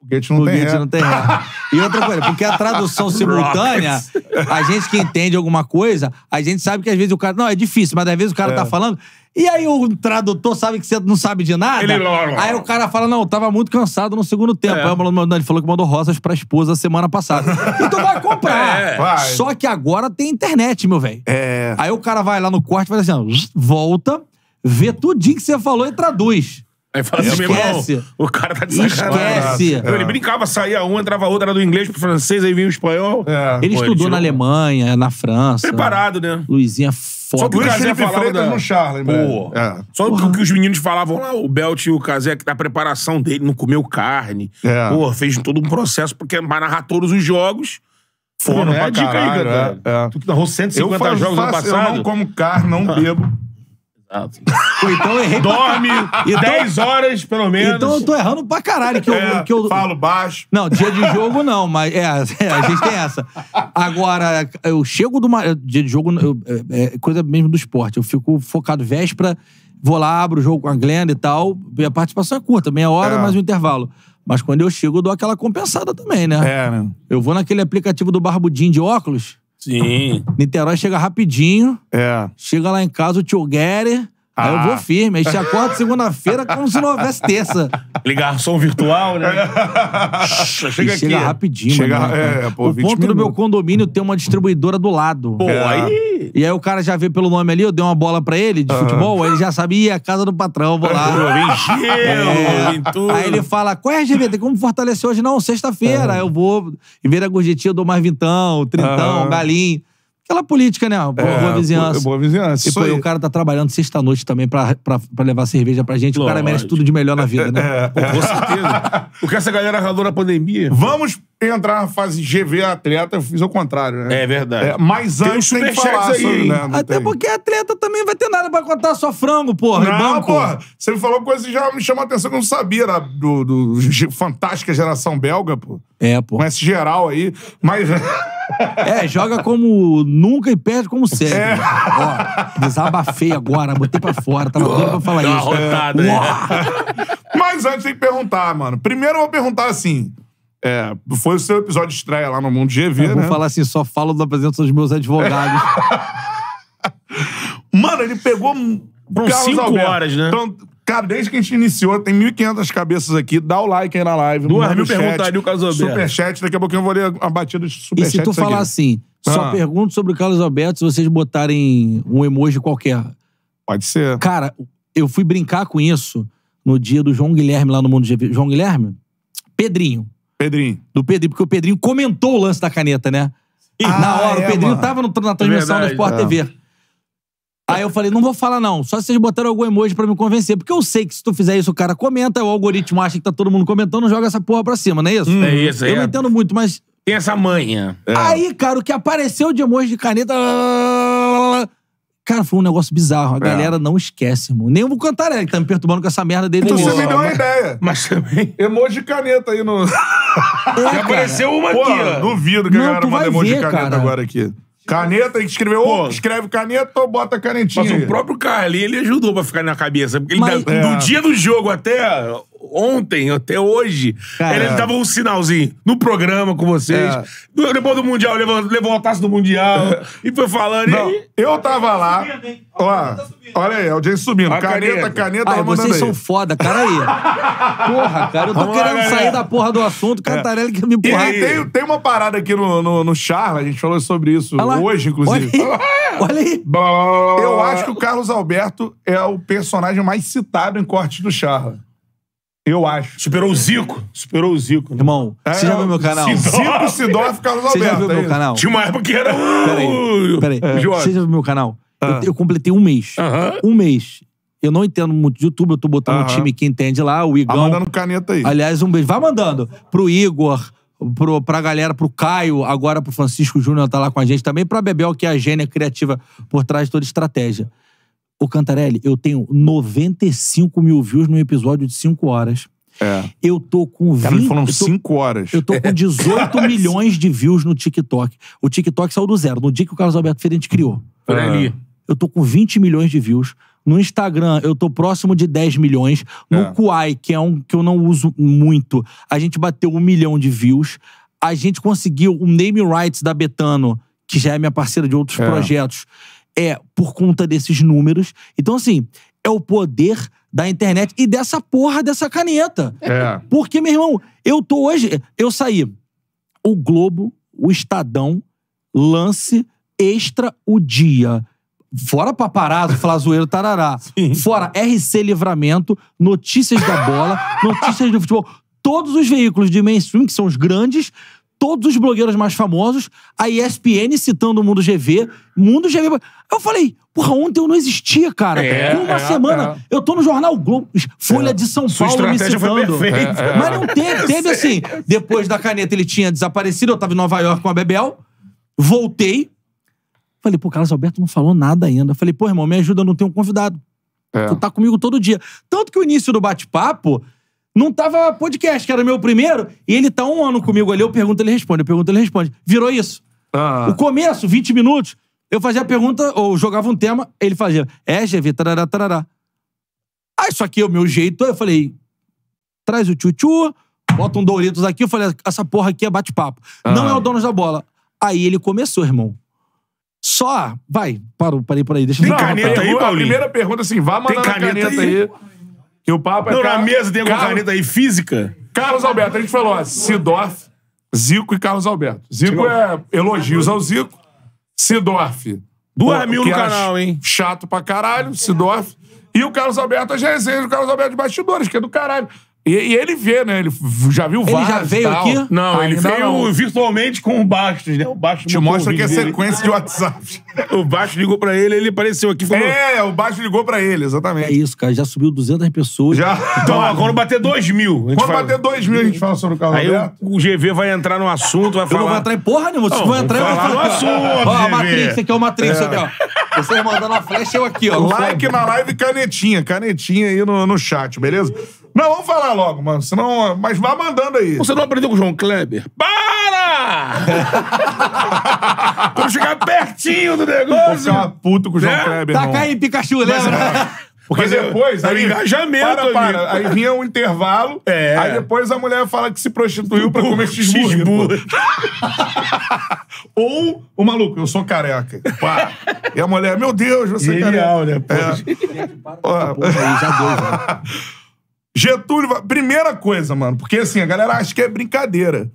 Foguete não tem Foguete ré. não tem ré. E outra coisa, porque a tradução simultânea, a gente que entende alguma coisa, a gente sabe que às vezes o cara. Não, é difícil, mas às vezes o cara tá falando. E aí o tradutor sabe que você não sabe de nada. Ele- Aí o cara fala: não, eu tava muito cansado no segundo tempo. É. Aí ele falou que mandou rosas pra esposa semana passada. e tu vai comprar. É, vai. Só que agora tem internet, meu velho. É. Aí o cara vai lá no corte e faz assim: ó, volta, vê tudinho que você falou e traduz. Aí fala assim, meu irmão, Esquece. o cara tá de sacanagem. Esquece. Ele brincava, saía um, entrava outro, era do inglês pro francês, aí vinha o espanhol. É. Ele Pô, estudou tirou- na Alemanha, na França. Preparado, né? Luizinha Só foda. que o Luiz Casé Felipe falava da- no Charla. Pô. É. Só o que os meninos falavam lá, o Belt e o Casé, que da preparação dele, não comeu carne. É. Pô, fez todo um processo porque vai narrar todos os jogos. Foram é pra dica aí, caralho, cara. é, é. Tu que narrou Eu 150 faço, jogos ano faço, eu passado. não como carne, não bebo. Pô, então eu errei pra... Dorme Então- 10 horas, pelo menos. Então eu tô errando pra caralho. Que eu, É, que eu... Falo baixo. Não, dia de jogo não, mas é, é, a gente tem essa. Agora, eu chego do uma, dia de jogo, eu- é, é coisa mesmo do esporte. Eu fico focado véspera, vou lá, abro o jogo com a Glenda e tal. E a participação é curta, meia hora, É. mais um intervalo. Mas quando eu chego, eu dou aquela compensada também, né? É, né? Eu vou naquele aplicativo do Barbudinho de óculos. Sim. Niterói chega rapidinho. É. Chega lá em casa, o tio Gary Aí eu Ah. vou firme. Aí te acordo segunda-feira como se não houvesse terça. Ligação virtual, né? Chega E chega aqui. rapidinho, Chega- mano. é, pô, o 20 ponto do meu minutos. condomínio tem uma distribuidora do lado. Pô, É. aí. E aí o cara já vê pelo nome ali, eu dei uma bola pra ele de futebol, ele já sabia a casa do patrão, vou lá. Vem gelo, É. vem tudo. Aí ele fala, qual é a GV? Tem como fortalecer hoje? Não, sexta-feira. Aí eu vou, em vez da gorjetinha, eu dou mais vintão, trintão, Aham. galinho. Aquela política, né? Boa, boa vizinhança. Boa vizinhança. E pô, o cara tá trabalhando sexta-noite também pra, pra, pra levar cerveja pra gente. O cara Lógico. merece tudo de melhor na vida, né? É. Pô, com certeza. O que essa galera ralou na pandemia. Vamos entrar na fase GV atleta, eu fiz ao contrário, né? É verdade. É, mas Tem antes uns tem que falar aí, sobre, né? Até tem. porque atleta também vai ter nada pra contar, só frango, porra. Não, banco. porra. Você me falou coisa que já me chamou a atenção que eu não sabia da, do, do ge- fantástica geração belga, pô. É, pô. Conhece geral aí. Mas. É, joga como nunca e perde como sempre. É. Ó, desabafei agora, botei pra fora, tava doido pra falar isso. rotada, né? Mas antes tem que perguntar, mano. Primeiro eu vou perguntar assim. É, foi o seu episódio de estreia lá no Mundo GV, Eu vou né? falar assim, só falo da presença dos meus advogados. Mano, ele pegou. Carlos cinco Alberto. horas, né? Então, cara, desde que a gente iniciou, tem 1.500 cabeças aqui. Dá o like aí na live. Duas mil chat, perguntariam o Carlos Alberto. Superchat, daqui a pouquinho eu vou ler a batida de E superchat. se tu isso aqui. falar assim, só Ah. pergunto sobre o Carlos Alberto se vocês botarem um emoji qualquer. Pode ser. Cara, eu fui brincar com isso no dia do João Guilherme lá no Mundo GV. João Guilherme? Pedrinho. Pedrinho. Do Pedrinho, porque o Pedrinho comentou o lance da caneta, né? Ah, na hora, é, o Pedrinho mano. tava no- na transmissão da verdade, Sport é. TV. Aí eu falei, não vou falar não, só se vocês botaram algum emoji pra me convencer. Porque eu sei que se tu fizer isso, o cara comenta, o algoritmo acha que tá todo mundo comentando, joga essa porra pra cima, não é isso? É isso, é. Eu não entendo muito, mas Tem essa manha. Aí, cara, o que apareceu de emoji de caneta. Cara, foi um negócio bizarro. A galera não esquece, irmão. Nem o Cantarelli, que tá me perturbando com essa merda dele. Então você me deu uma mas- ideia. Mas também. Emoji de caneta aí no. É, apareceu uma Pô, aqui, ó. duvido que Não, a galera manda emoji ver, de caneta cara. agora aqui. Caneta, tem que escrever ou Pô. escreve caneta ou bota canetinha. Mas o próprio Carly, ele ajudou pra ficar na cabeça. Porque ele Mas- dá- É. do dia do jogo até ontem, até hoje, Cara, ele é. dava um sinalzinho no programa com vocês. É. Depois do Mundial, levou, levou a taça do Mundial e foi falando. Não, e eu tava lá. Ó, olha aí, a audiência subindo. A Caneta, caneta. caneta, Ai, mandando vocês aí. são foda, cara aí. Porra, cara, eu tô Vamos lá, querendo galera. sair da porra do assunto, Cantarelli quer me E empurrar. aí, tem, tem uma parada aqui no, no, no Charla, a gente falou sobre isso Olha lá. hoje, inclusive. Olha aí. Olha aí. Eu acho que o Carlos Alberto é o personagem mais citado em cortes do Charla. Eu acho. superou o Zico. Superou o Zico. né? Irmão, você já viu meu canal? Zico, Sidorf, Carlos Você já Alberto. viu é meu isso. canal? Tinha uma época que era o. Peraí, peraí. Jota. Você já viu meu canal? Eu- Ah. Eu, completei um mês. Aham. Um mês. Eu não entendo muito de YouTube, eu tô botando um time que entende lá, o Tá Igão. mandando caneta aí. Aliás, um beijo. Vai mandando pro Igor, pro, pra galera, pro Caio, agora pro Francisco Júnior tá lá com a gente também, pra Bebel, que é a gênia criativa por trás de toda estratégia. Ô, Cantarelli, eu tenho 95 mil views num episódio de 5 horas. É. Eu tô com 20... Cara, tô- 5 horas. eu tô com 18 milhões de views no TikTok. O TikTok saiu do zero. No dia que o Carlos Alberto Ferente criou. Por ali. Eu tô com 20 milhões de views. No Instagram, eu tô próximo de 10 milhões. No É. Kuai, que é um que eu não uso muito, a gente bateu um milhão de views. A gente conseguiu o name rights da Betano, que já é minha parceira de outros É. projetos, é por conta desses números. Então, assim, é o poder da internet e dessa porra dessa caneta. É. Porque, meu irmão, eu tô hoje. Eu saí. O Globo, o Estadão, lance extra o dia. Fora paparazzo, falar zoeiro, tarará. Fora RC Livramento, notícias da bola, notícias do futebol. Todos os veículos de mainstream, que são os grandes, todos os blogueiros mais famosos, a ESPN citando o Mundo GV, Mundo GV. Eu falei, porra, ontem eu não existia, cara. É, Com uma é, semana, eu tô no Jornal Globo, Folha de São Sua Paulo me citando. É, é. Mas não teve, teve assim. Depois da caneta ele tinha desaparecido, eu tava em Nova York com a Bebel, voltei. Falei, pô, Carlos Alberto não falou nada ainda. Falei, pô, irmão, me ajuda, eu não tenho um convidado. É. Tu tá comigo todo dia. Tanto que o início do bate-papo não tava podcast, que era meu primeiro, e ele tá um ano comigo ali, eu pergunto, ele responde, eu pergunto, ele responde. Virou isso. Ah. O começo, 20 minutos, eu fazia a pergunta, ou jogava um tema, ele fazia, é, GV, tarará, tarará. Ah, isso aqui é o meu jeito. Aí eu falei, traz o tchutchu, bota um Doritos aqui. Eu falei, essa porra aqui é bate-papo. Não é o dono da bola. Aí ele começou, irmão. Só, vai, parou, parei por aí, deixa eu Tem ver. caneta aí, pergunta- A Paulinho? primeira pergunta assim, vá a caneta caneta aí? aí. Que o papo é Não, na Carlos- mesa tem alguma Carlos- caneta aí física? Carlos Alberto, a gente falou, ó, Sidorf, Zico e Carlos Alberto. Zico é elogios ao Zico. Sidorf. Duas pô, mil no acho canal, hein? Chato pra caralho, Sidorf. E o Carlos Alberto, as resenhas do Carlos Alberto de bastidores, que é do caralho. E, e ele vê, né? Ele já viu Ele vários já veio tal. aqui? Não, ele Ainda veio não. virtualmente com o Bastos, né? O Bastos Te mostra que é vídeo dele. sequência de WhatsApp. O Bastos ligou pra ele, ele apareceu aqui e falou... É, o Baixo ligou pra ele, É exatamente. isso, cara, já subiu 200 pessoas. Já. Então, ó, quando bater dois mil... a gente Quando fala- bater dois mil, a gente fala sobre o Carlos Aí Alberto. o, GV vai entrar no assunto, vai Eu falar... não vou entrar em porra nenhuma. Vocês Não, vão entrar, eu vou falar no assunto, Ó, a. Matrix, aqui é o Matrix, aqui, ó. Vocês mandando a flecha, eu aqui, ó. Like na live e canetinha. Canetinha aí no, no chat, beleza? Não, vamos falar logo, mano. Senão. Mas vá mandando aí. Você não aprendeu com o João Kleber? Para! Quando chegar pertinho do Vou negócio... ficar puto com o João Né? Kleber. Irmão. aí, Pikachu, lembra? Porque Mas é- depois. é o aí, engajamento, Para, para. Aí vinha um intervalo. É. Aí depois a mulher fala que se prostituiu pra comer cheeseburger. Ou o maluco, eu sou careca. Pá. E a mulher, meu Deus, você é Genial, careca. né? Pô, É. Ó, Porra, aí já deu, já. Getúlio, primeira coisa, mano, porque assim, a galera acha que é brincadeira.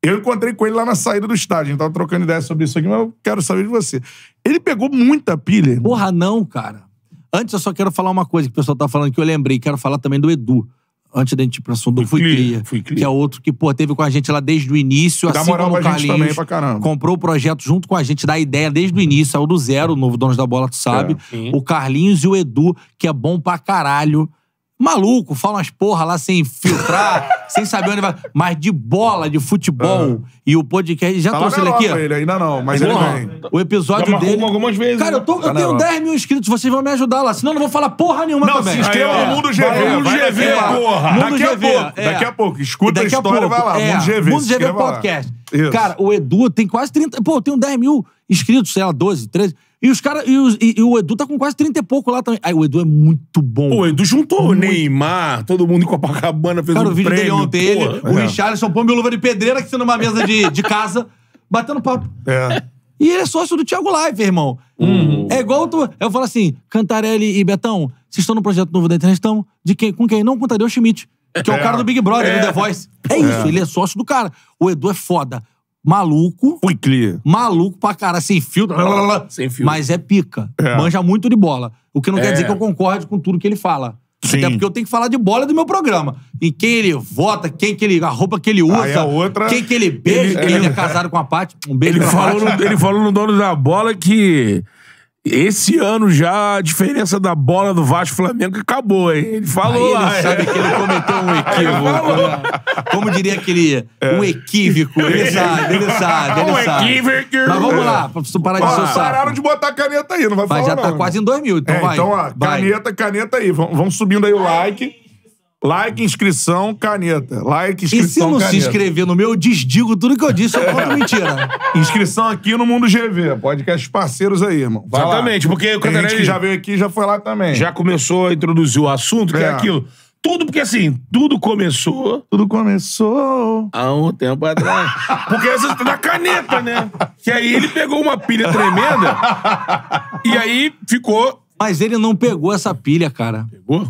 Eu encontrei com ele lá na saída do estádio, a gente tava trocando ideia sobre isso aqui, mas eu quero saber de você. Ele pegou muita pilha. Porra, não, cara. Antes eu só quero falar uma coisa que o pessoal tá falando que eu lembrei. Quero falar também do Edu. Antes da gente ir pro assunto do Fui Clear, Fui Clear. que é outro que, pô, teve com a gente lá desde o início, Dá assim moral como pra gente Carlinhos. também pra caramba. Comprou o projeto junto com a gente, da ideia desde o início, saiu do zero, o novo Donos da Bola, tu sabe. É, o Carlinhos e o Edu, que é bom pra caralho. Maluco, fala umas porra lá sem filtrar, sem saber onde vai. Mas de bola, de futebol. E o podcast. Já Tá trouxe ele aqui? Ele, ainda não, mas ele Porra, vem. o episódio Já dele. algumas vezes, Cara, eu, tô, Tá eu tenho Europa. 10 mil inscritos, vocês vão me ajudar lá. Senão eu não vou falar porra nenhuma Não, também. se inscreva ó. no Mundo GV. Vai Mundo vai GV, a- porra. Mundo Daqui a GV, pouco, é. daqui a pouco. Escuta a Daqui a história e pouco, vai lá. é, Mundo GV. Mundo GV. Podcast. Isso. Cara, o Edu tem quase 30. Pô, tem 10 mil inscritos, sei lá, 12, 13. E os caras. E, os- e- e o Edu tá com quase 30 e pouco lá também. Aí o Edu é muito bom. Pô, o Edu juntou o Neymar, todo mundo em Copacabana fez Cara, um o vídeo prêmio. dele ontem, ele, porra. o Richarlison põe minha luva de pedreira que você numa mesa de, de casa, batendo papo. É. E ele é sócio do Thiago Live, irmão. É igual tu. Eu falo assim: Cantarelli e Betão, vocês estão no projeto novo da internet? Estão. De quem? Com quem? Não, com o Tadeu Schmidt. Que é, o cara do Big Brother, do The Voice. É isso, ele é sócio do cara. O Edu é foda. Maluco. Fui clear. Maluco pra cara, sem filtro. blá, blá, blá, Sem filtro. Mas é pica. É. Manja muito de bola. O que não quer É. dizer que eu concorde com tudo que ele fala. Sim. Até porque eu tenho que falar de bola do meu programa. E quem ele vota, quem que ele. A roupa que ele usa. A outra- Quem que ele beija, Ele- que ele, ele- é casado com a Paty. Um beijo Ele pra falou, Paty. no, ele falou no dono da bola que esse ano já a diferença da bola do Vasco Flamengo acabou, hein? Ele Aí falou ele lá. sabe que ele cometeu um equívoco. né? Como diria aquele. Um equívoco. Ele sabe, ele sabe, ele Um sabe. equívoco. Mas vamos lá, pra você parar de o pararam de botar a caneta aí, não vai Mas falar já tá não. quase em dois mil, então É, vai. então, ó, vai. caneta, caneta aí. Vão, vão subindo aí o like. Like, inscrição, caneta. Like, E se inscrição, não caneta. se inscrever no meu, eu desdigo tudo que eu disse, eu conto mentira. Inscrição aqui no Mundo GV. Podcast parceiros aí, irmão. Vai lá. Exatamente, porque o Tem gente Cantarelli que já veio aqui e já foi lá também. já começou a introduzir o assunto, que é, É. aquilo. Tudo, porque assim, tudo começou Tudo começou. há um tempo atrás. Porque essa da caneta, né? Que aí ele pegou uma pilha tremenda e aí ficou. Mas ele não pegou essa pilha, cara. Pegou?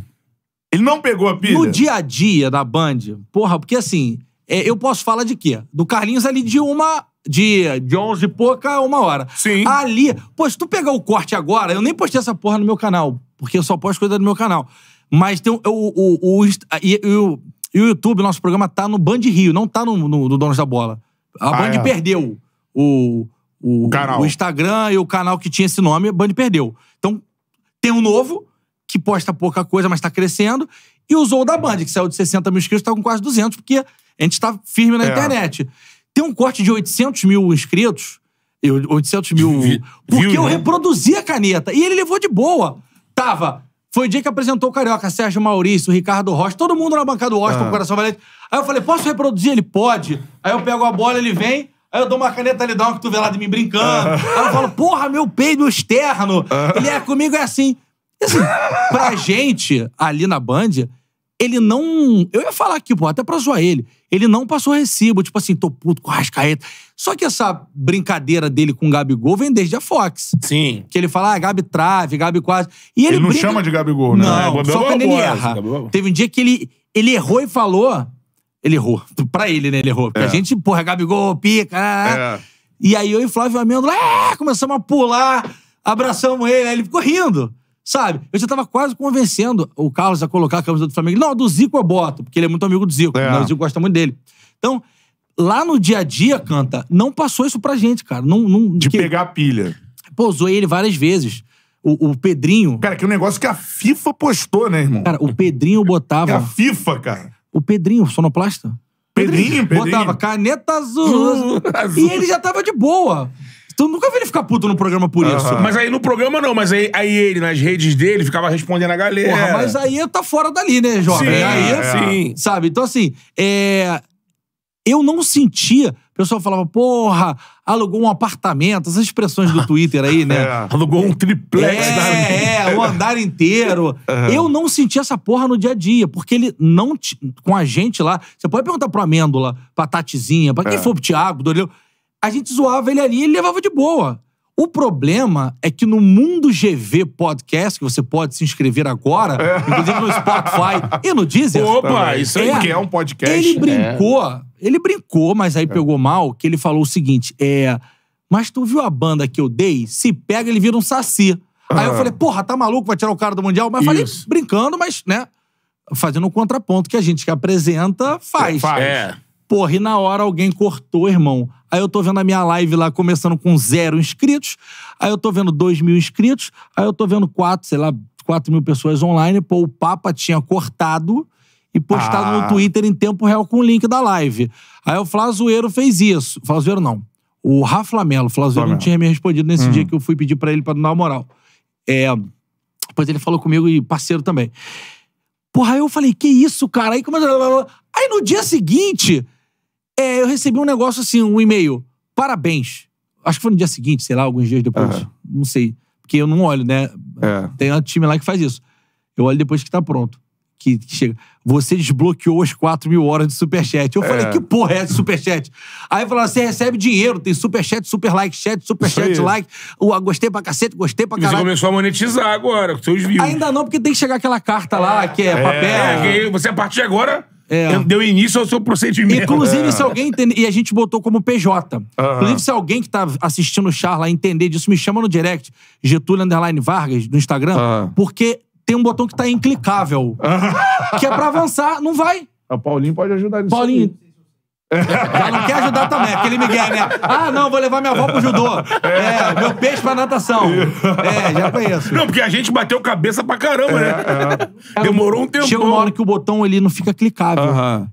Ele não pegou a pilha? No dia a dia da Band, porra, porque assim, é, eu posso falar de quê? Do Carlinhos ali de uma. De, de 11 e pouca a uma hora. Sim. Ali. Pô, se tu pegar o corte agora, eu nem postei essa porra no meu canal, porque eu só posto coisa no meu canal. Mas tem o. o, o, e, o, o YouTube, nosso programa, tá no Band Rio, não tá no, no, no Donos da Bola. A Ah, Band é. perdeu o, o, O o Instagram e o canal que tinha esse nome, a Band perdeu. Então, tem um novo, que posta pouca coisa, mas tá crescendo, e usou o da Band, que saiu de 60 mil inscritos, tá com quase 200, porque a gente tá firme na É. internet. Tem um corte de 800 mil inscritos, eu- 800 mil... Vi- porque viu, eu né? reproduzi a caneta, e ele levou de boa. Tava... Foi o dia que apresentou o Carioca, Sérgio Maurício, Ricardo Rocha, todo mundo na bancada do Washington, Ah. com o coração valente. Aí eu falei, posso reproduzir? Ele pode. Aí eu pego a bola, ele vem, aí eu dou uma caneta, ele dá uma cotovelada em mim brincando. Aí eu falo, porra, meu peido externo. Ele é, comigo é assim. Assim, pra gente, ali na Band, ele não. Eu ia falar aqui, pô, até pra zoar ele. Ele não passou recibo, tipo assim, tô puto com o Rascaeta. Só que essa brincadeira dele com o Gabigol vem desde a Fox. Sim. Que ele fala, ah, Gabi trave, Gabi quase. E ele, Ele não brinca- chama de Gabigol, né? Não, É, só quando ele erra. Teve um dia que ele, ele errou e falou. Ele errou. Pra ele, né? Ele errou. Porque É. a gente, porra, Gabigol, pica. ah, É. E aí eu e Flávio Amendo, é, começamos a pular, abraçamos ele, aí ele ficou rindo. Sabe? Eu já tava quase convencendo o Carlos a colocar a camisa do Flamengo. Não, do Zico eu boto, porque ele é muito amigo do Zico. É. né? O Zico gosta muito dele. Então, lá no dia a dia, Canta, não passou isso pra gente, cara. Não, não, De que- pegar a pilha. Pô, zoei ele várias vezes. O, o Pedrinho. Cara, que é um negócio que a FIFA postou, né, irmão? Cara, o Pedrinho É a botava. FIFA, cara. O Pedrinho, sonoplasta. Pedrinho, Pedrinho. Botava caneta azul. Azul. E ele já tava de boa. Então nunca vi ele ficar puto no programa por isso. Aham. Mas aí no programa não, mas aí, aí ele, nas redes dele, ficava respondendo a galera. Porra, mas aí tá fora dali, né, jovem? Sim, aí, é. sim. Sabe? Então, assim, é... eu não sentia. O pessoal falava, porra, alugou um apartamento, essas expressões do Twitter aí, né? É. Alugou um triplex da É, é, o andar inteiro. Eu não senti essa porra no dia a dia, porque ele não. ti- Com a gente lá. Você pode perguntar pro Amêndola, pra Tatizinha, pra quem É. for pro Thiago, do Orelhão. A gente zoava ele ali e ele levava de boa. O problema é que no Mundo GV Podcast, que você pode se inscrever agora, inclusive no Spotify e no Deezer. Opa, Também. isso aí. Que é um podcast. Ele brincou, ele brincou, mas aí pegou mal, que ele falou o seguinte, é... Mas tu viu a banda que eu dei? Se pega, ele vira um saci. Aí eu Ah. falei, porra, tá maluco, vai tirar o cara do Mundial? Mas eu falei, brincando, mas, né, fazendo um contraponto que a gente que apresenta faz. Faz. É. Porra, e na hora alguém cortou, irmão. Aí eu tô vendo a minha live lá começando com zero inscritos. Aí eu tô vendo dois mil inscritos. Aí eu tô vendo quatro, sei lá, quatro mil pessoas online. Pô, o Papa tinha cortado e postado Ah. no Twitter em tempo real com o link da live. Aí o Flazoeiro fez isso. Flazoeiro não. O Rafa Lamelo. O Flazoeiro não tinha me respondido nesse dia que eu fui pedir pra ele pra dar uma moral. É. Depois ele falou comigo e parceiro também. Porra, aí eu falei, que isso, cara? Aí começou. Aí no dia seguinte, é, eu recebi um negócio assim, um e-mail. Parabéns. Acho que foi no dia seguinte, sei lá, alguns dias depois. Aham. Não sei. Porque eu não olho, né? É. Tem um time lá que faz isso. Eu olho depois que tá pronto. Que, que chega. Você desbloqueou as 4 mil horas de superchat. Eu falei, É. que porra é essa de superchat? Aí falaram, você recebe dinheiro, tem superchat, super like, chat, superchat, like. O, gostei pra cacete, gostei pra E você caralho. começou a monetizar agora, com seus views. Ainda não, porque tem que chegar aquela carta lá, que é, papel. É, que aí você, a partir de agora, É. deu início ao seu procedimento. Inclusive, se alguém entender. E a gente botou como PJ. Aham. Inclusive, se alguém que tá assistindo o Char lá entender disso, me chama no direct, Getúlio Underline Vargas, no Instagram, Aham. porque tem um botão que tá inclicável. que é pra avançar, não vai. O Paulinho pode ajudar nisso. Paulinho. Já não quer ajudar também, aquele Miguel, né? Ah, não, vou levar minha avó pro judô. É, meu peixe pra natação. É, já conheço. Não, porque a gente bateu cabeça pra caramba, né? Demorou um tempo. Chega uma hora que o botão ele não fica clicável.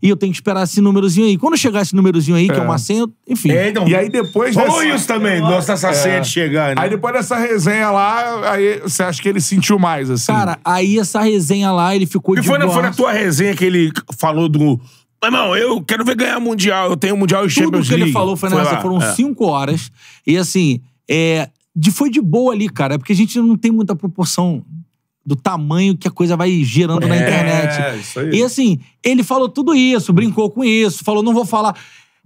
E eu tenho que esperar esse númerozinho aí. Quando chegar esse númerozinho aí, que é uma senha, enfim. É, então, E aí depois Falou dessa- isso também, nossa senha de chegar, né? Aí depois dessa resenha lá, aí você acha que ele sentiu mais, assim? Cara, aí essa resenha lá, ele ficou E de foi na, foi na tua resenha que ele falou do. Mas não, eu quero ver ganhar Mundial. Eu tenho Mundial e Tudo Champions que ele League. falou foi nessa. lá, Foram é. cinco horas. E assim, é, de, foi de boa ali, cara. Porque a gente não tem muita proporção do tamanho que a coisa vai girando na É, internet. isso aí. E assim, ele falou tudo isso, brincou com isso, falou, não vou falar.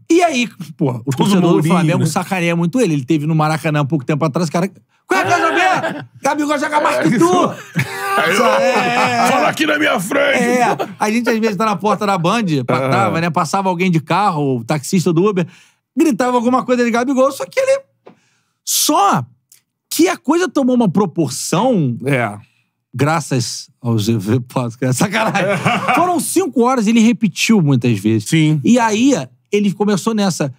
E aí, pô, o torcedor do Flamengo né? sacaneia muito ele. Ele teve no Maracanã há pouco tempo atrás, cara. Qual é, Gabigol joga mais que tu! É, Fala aqui na minha frente! é, a gente às vezes tá na porta da Band, né? Passava alguém de carro, o taxista do Uber, gritava alguma coisa de Gabigol, só que ele. Só que a coisa tomou uma proporção, É. graças ao GV Podcast. Sacanagem. Foram cinco horas e ele repetiu muitas vezes. Sim. E aí, ele começou nessa.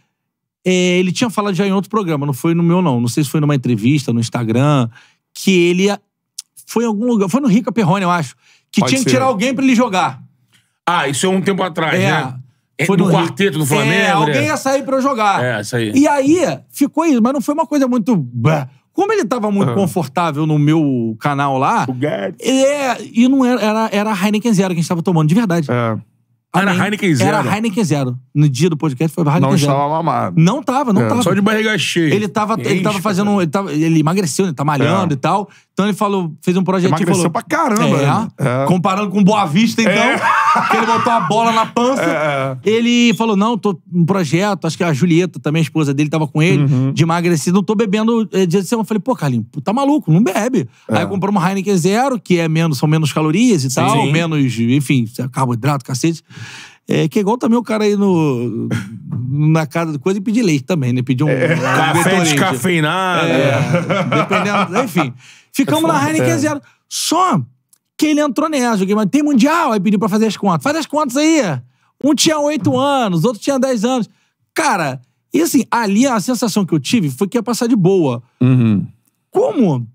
É, ele tinha falado já em outro programa, não foi no meu, não. Não sei se foi numa entrevista no Instagram, que ele ia- foi em algum lugar. Foi no Rica Perrone, eu acho. Que Pode tinha que ser. tirar alguém pra ele jogar. Ah, isso é um tempo atrás, É. né? É, Foi do no quarteto do Flamengo. É, alguém né? ia sair pra eu jogar. É, isso aí. E aí, ficou isso, mas não foi uma coisa muito. Como ele tava muito Ah. confortável no meu canal lá, O Guedes. é, e não era, era, era a Heineken Zero que a gente tava tomando, de verdade. É. Era Amém. Heineken Zero. Era Heineken Zero. No dia do podcast foi Heineken Não Zero. estava mamado. Não tava, não É, tava. Só de barriga cheia. Ele tava, ele Enche, tava fazendo. Ele, tava- ele emagreceu, ele tá malhando É. e tal. Então ele falou, fez um projetinho e Emagreceu falou. pra caramba, É, né? É. Comparando com Boa Vista, então. Que ele botou a bola na pança. É, Ele falou: não, tô num projeto, acho que a Julieta, também a esposa dele, tava com ele, Uhum. de emagrecer, não tô bebendo eh, dia de semana. Eu falei, pô, Carlinhos, tá maluco, não bebe. É. Aí comprou uma Heineken Zero, que é menos, são menos calorias e tal, sim. menos, enfim, carboidrato, cacete. É, que é igual também o cara aí no, na casa de coisa e pedir leite também, né? Pedir um, um Café descafeinado. É, dependendo. Enfim. Ficamos na Heineken É. Zero. Só que ele entrou nessa. joguei, Mas tem mundial? Aí pediu pra fazer as contas. Faz as contas aí. Um tinha oito anos, outro tinha 10 anos. Cara, e assim, ali a sensação que eu tive foi que ia passar de boa. Uhum. Como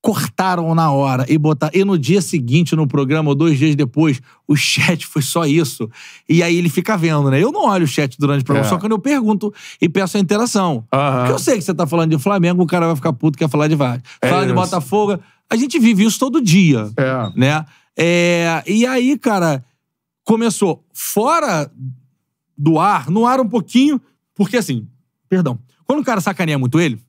cortaram na hora e botar e no dia seguinte no programa ou dois dias depois o chat foi só isso e aí ele fica vendo né eu não olho o chat durante o programa É. só quando eu pergunto e peço a interação Aham. porque eu sei que você tá falando de Flamengo o cara vai ficar puto quer falar de vários É fala de. Botafogo a gente vive isso todo dia É. né É, e aí cara começou fora do ar no ar um pouquinho porque assim perdão quando o cara sacaneia muito ele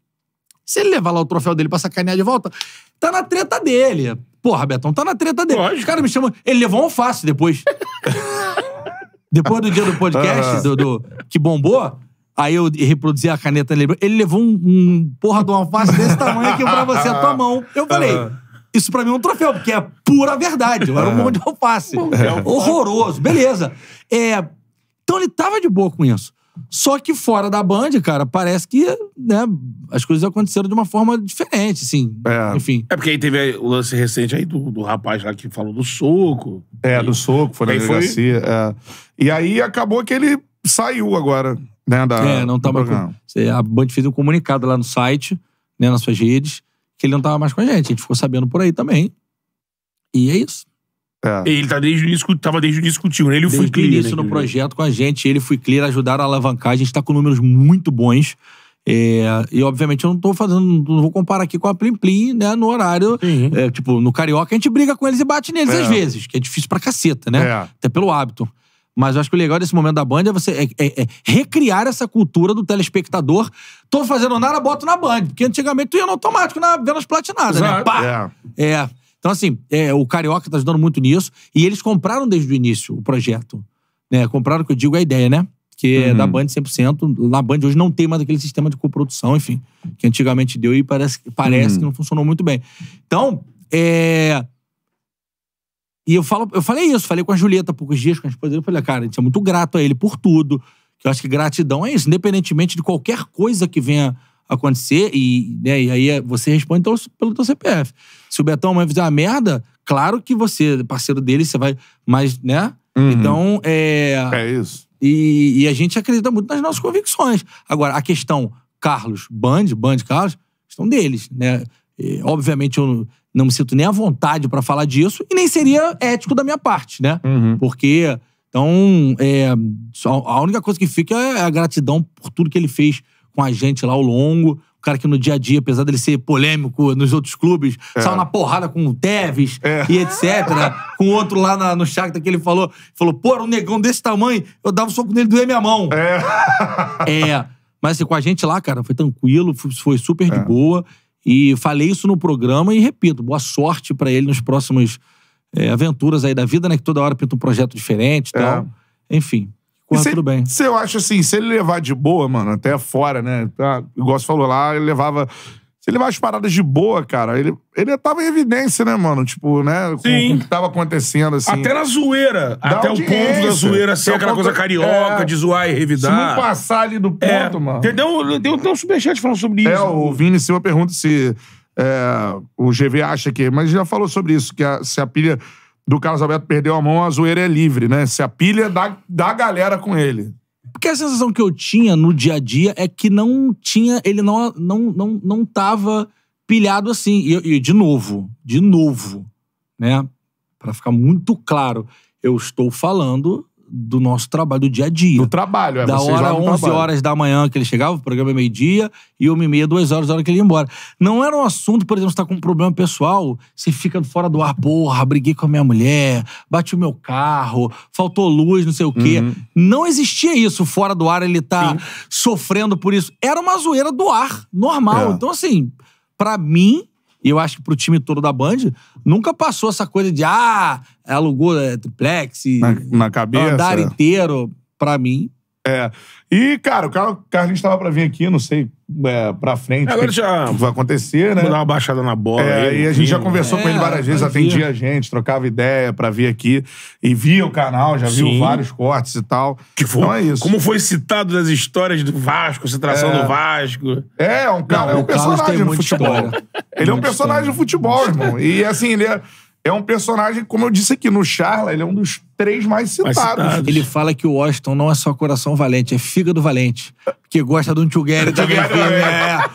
se ele levar lá o troféu dele pra sacanear de volta, tá na treta dele. Porra, Betão, tá na treta dele. Lógico. Os caras me chamam. Ele levou um alface depois. depois do dia do podcast, Aham. do, do- que bombou, aí eu reproduzi a caneta nele. Ele levou um, um porra de um alface desse tamanho aqui pra você, a tua mão. Eu falei. Isso pra mim é um troféu, porque é pura verdade. Era um monte de alface. Horroroso. Beleza. É, então ele tava de boa com isso. Só que fora da Band, cara, parece que né, as coisas aconteceram de uma forma diferente, assim. É. Enfim. É porque aí teve o lance recente aí do, do rapaz lá que falou do soco. É, do soco, foi na Aí foi- delegacia. é. E aí acabou que ele saiu agora, né? Da, é, não tava com. A Band fez um comunicado lá no site, né, nas suas redes, que ele não tava mais com a gente. A gente ficou sabendo por aí também. E é isso. É. Ele tá desde o início, tava desde o início contigo. né? Ele Desde foi o clear, início né, no projeto com a gente, ele foi clear, ajudaram a alavancar. A gente tá com números muito bons. É, e, obviamente, eu não tô fazendo. Não vou comparar aqui com a Plim Plim, né? No horário. É, tipo, no Carioca, a gente briga com eles e bate neles É. às vezes, que é difícil pra caceta, né? É. Até pelo hábito. Mas eu acho que o legal desse momento da Band é você é, é- é recriar essa cultura do telespectador. Tô fazendo nada, boto na Band. Porque antigamente tu ia no automático na, vendo as platinadas, né? Pá! É. É. Então, assim, é, o Carioca tá ajudando muito nisso. E eles compraram desde o início o projeto. Né? Compraram, que eu digo, a ideia, né? Que é Uhum. da Band 100%. Na Band hoje não tem mais aquele sistema de coprodução, enfim. Que antigamente deu e parece, parece Uhum. que não funcionou muito bem. Então, é... E eu, falo, eu falei isso, falei com a Julieta há poucos dias, com a esposa dele. Eu falei, cara, a gente é muito grato a ele por tudo. Que eu acho que gratidão é isso, independentemente de qualquer coisa que venha acontecer. E, né, e aí é- você responde então, pelo teu CPF. Se o Betão amanhã fizer uma merda, claro que você, parceiro dele, você vai. Mas, né? Uhum. Então, é. É isso. E, e a gente acredita muito nas nossas convicções. Agora, a questão Carlos, Band, Band Carlos, questão deles, né? E, obviamente, eu não me sinto nem à vontade pra falar disso e nem seria ético da minha parte, né? Uhum. Porque, então, é, a única coisa que fica é a gratidão por tudo que ele fez com a gente lá ao longo. O cara que no dia a dia, apesar dele ser polêmico nos outros clubes, saiu na porrada com o Tevez É. e etc. com outro lá na- no Shakhtar que ele falou, falou, pô, era um negão desse tamanho, eu dava um soco nele e doía minha mão. É. Mas assim, com a gente lá, cara, foi tranquilo, foi- foi super de É. boa. E falei isso no programa e repito, boa sorte pra ele nos próximos é, aventuras aí da vida, né? Que toda hora pinta um projeto diferente e É. tal. Enfim, corra se, tudo bem. Se eu acho assim, se ele levar de boa, mano, até fora, né? Tá, igual você falou lá, ele levava. Se ele levar as paradas de boa, cara, ele, ele tava em evidência, né, mano? Tipo, né? Com, Sim. com o que tava acontecendo, assim. Até na zoeira. Da até o ponto da audiência. zoeira ser Até o aquela ponto- coisa carioca, é. de zoar e Se não revidar. passar ali do ponto, É, mano. Entendeu? Tem um superchat falando sobre isso. É, o Vini Silva pergunta se é, o GV acha que. Mas já falou sobre isso, que a- se a pilha do Carlos Alberto perdeu a mão, a zoeira é livre, né? Se a pilha é da, da galera com ele. Porque a sensação que eu tinha no dia a dia é que não tinha. Ele não, não, não, não tava pilhado assim. E, e, de novo, de novo, né? Pra ficar muito claro, eu estou falando do nosso trabalho do dia a dia. Do trabalho, é da hora lá no 11 trabalho. horas da manhã que ele chegava, o programa é meio-dia, e uma e meia, duas horas da hora que ele ia embora. Não era um assunto, por exemplo, você tá com um problema pessoal, você fica fora do ar, porra, briguei com a minha mulher, bati o meu carro, faltou luz, não sei o quê. Uhum. Não existia isso fora do ar, ele tá sofrendo por isso. Era uma zoeira do ar, normal. É. Então, assim, pra mim, E eu acho que pro time todo da Band, nunca passou essa coisa de, ah, alugou é, triplex, Na, na cabeça. andar inteiro. Pra mim, É. E, cara, o Carlos Carlinhos tava pra vir aqui, não sei, é, pra frente. Agora já- que vai acontecer, né? Vou dar uma baixada na bola. É, aí, e a gente já conversou É, com ele várias vezes, atendia a gente, trocava ideia pra vir aqui. E via o canal, já viu Sim. vários cortes e tal. Que foi, Então é isso. Como foi citado nas histórias do Vasco, concentração É. do Vasco. É, um cara, Não, é um Carlos personagem no muita futebol. história. Ele é um personagem do futebol, irmão. E assim, ele é, é um personagem, como eu disse aqui, no Charla, ele é um dos três mais Mais citados. citados. ele fala que o Washington não é só coração valente, é fígado valente. Porque gosta de um Tchugueri também. É,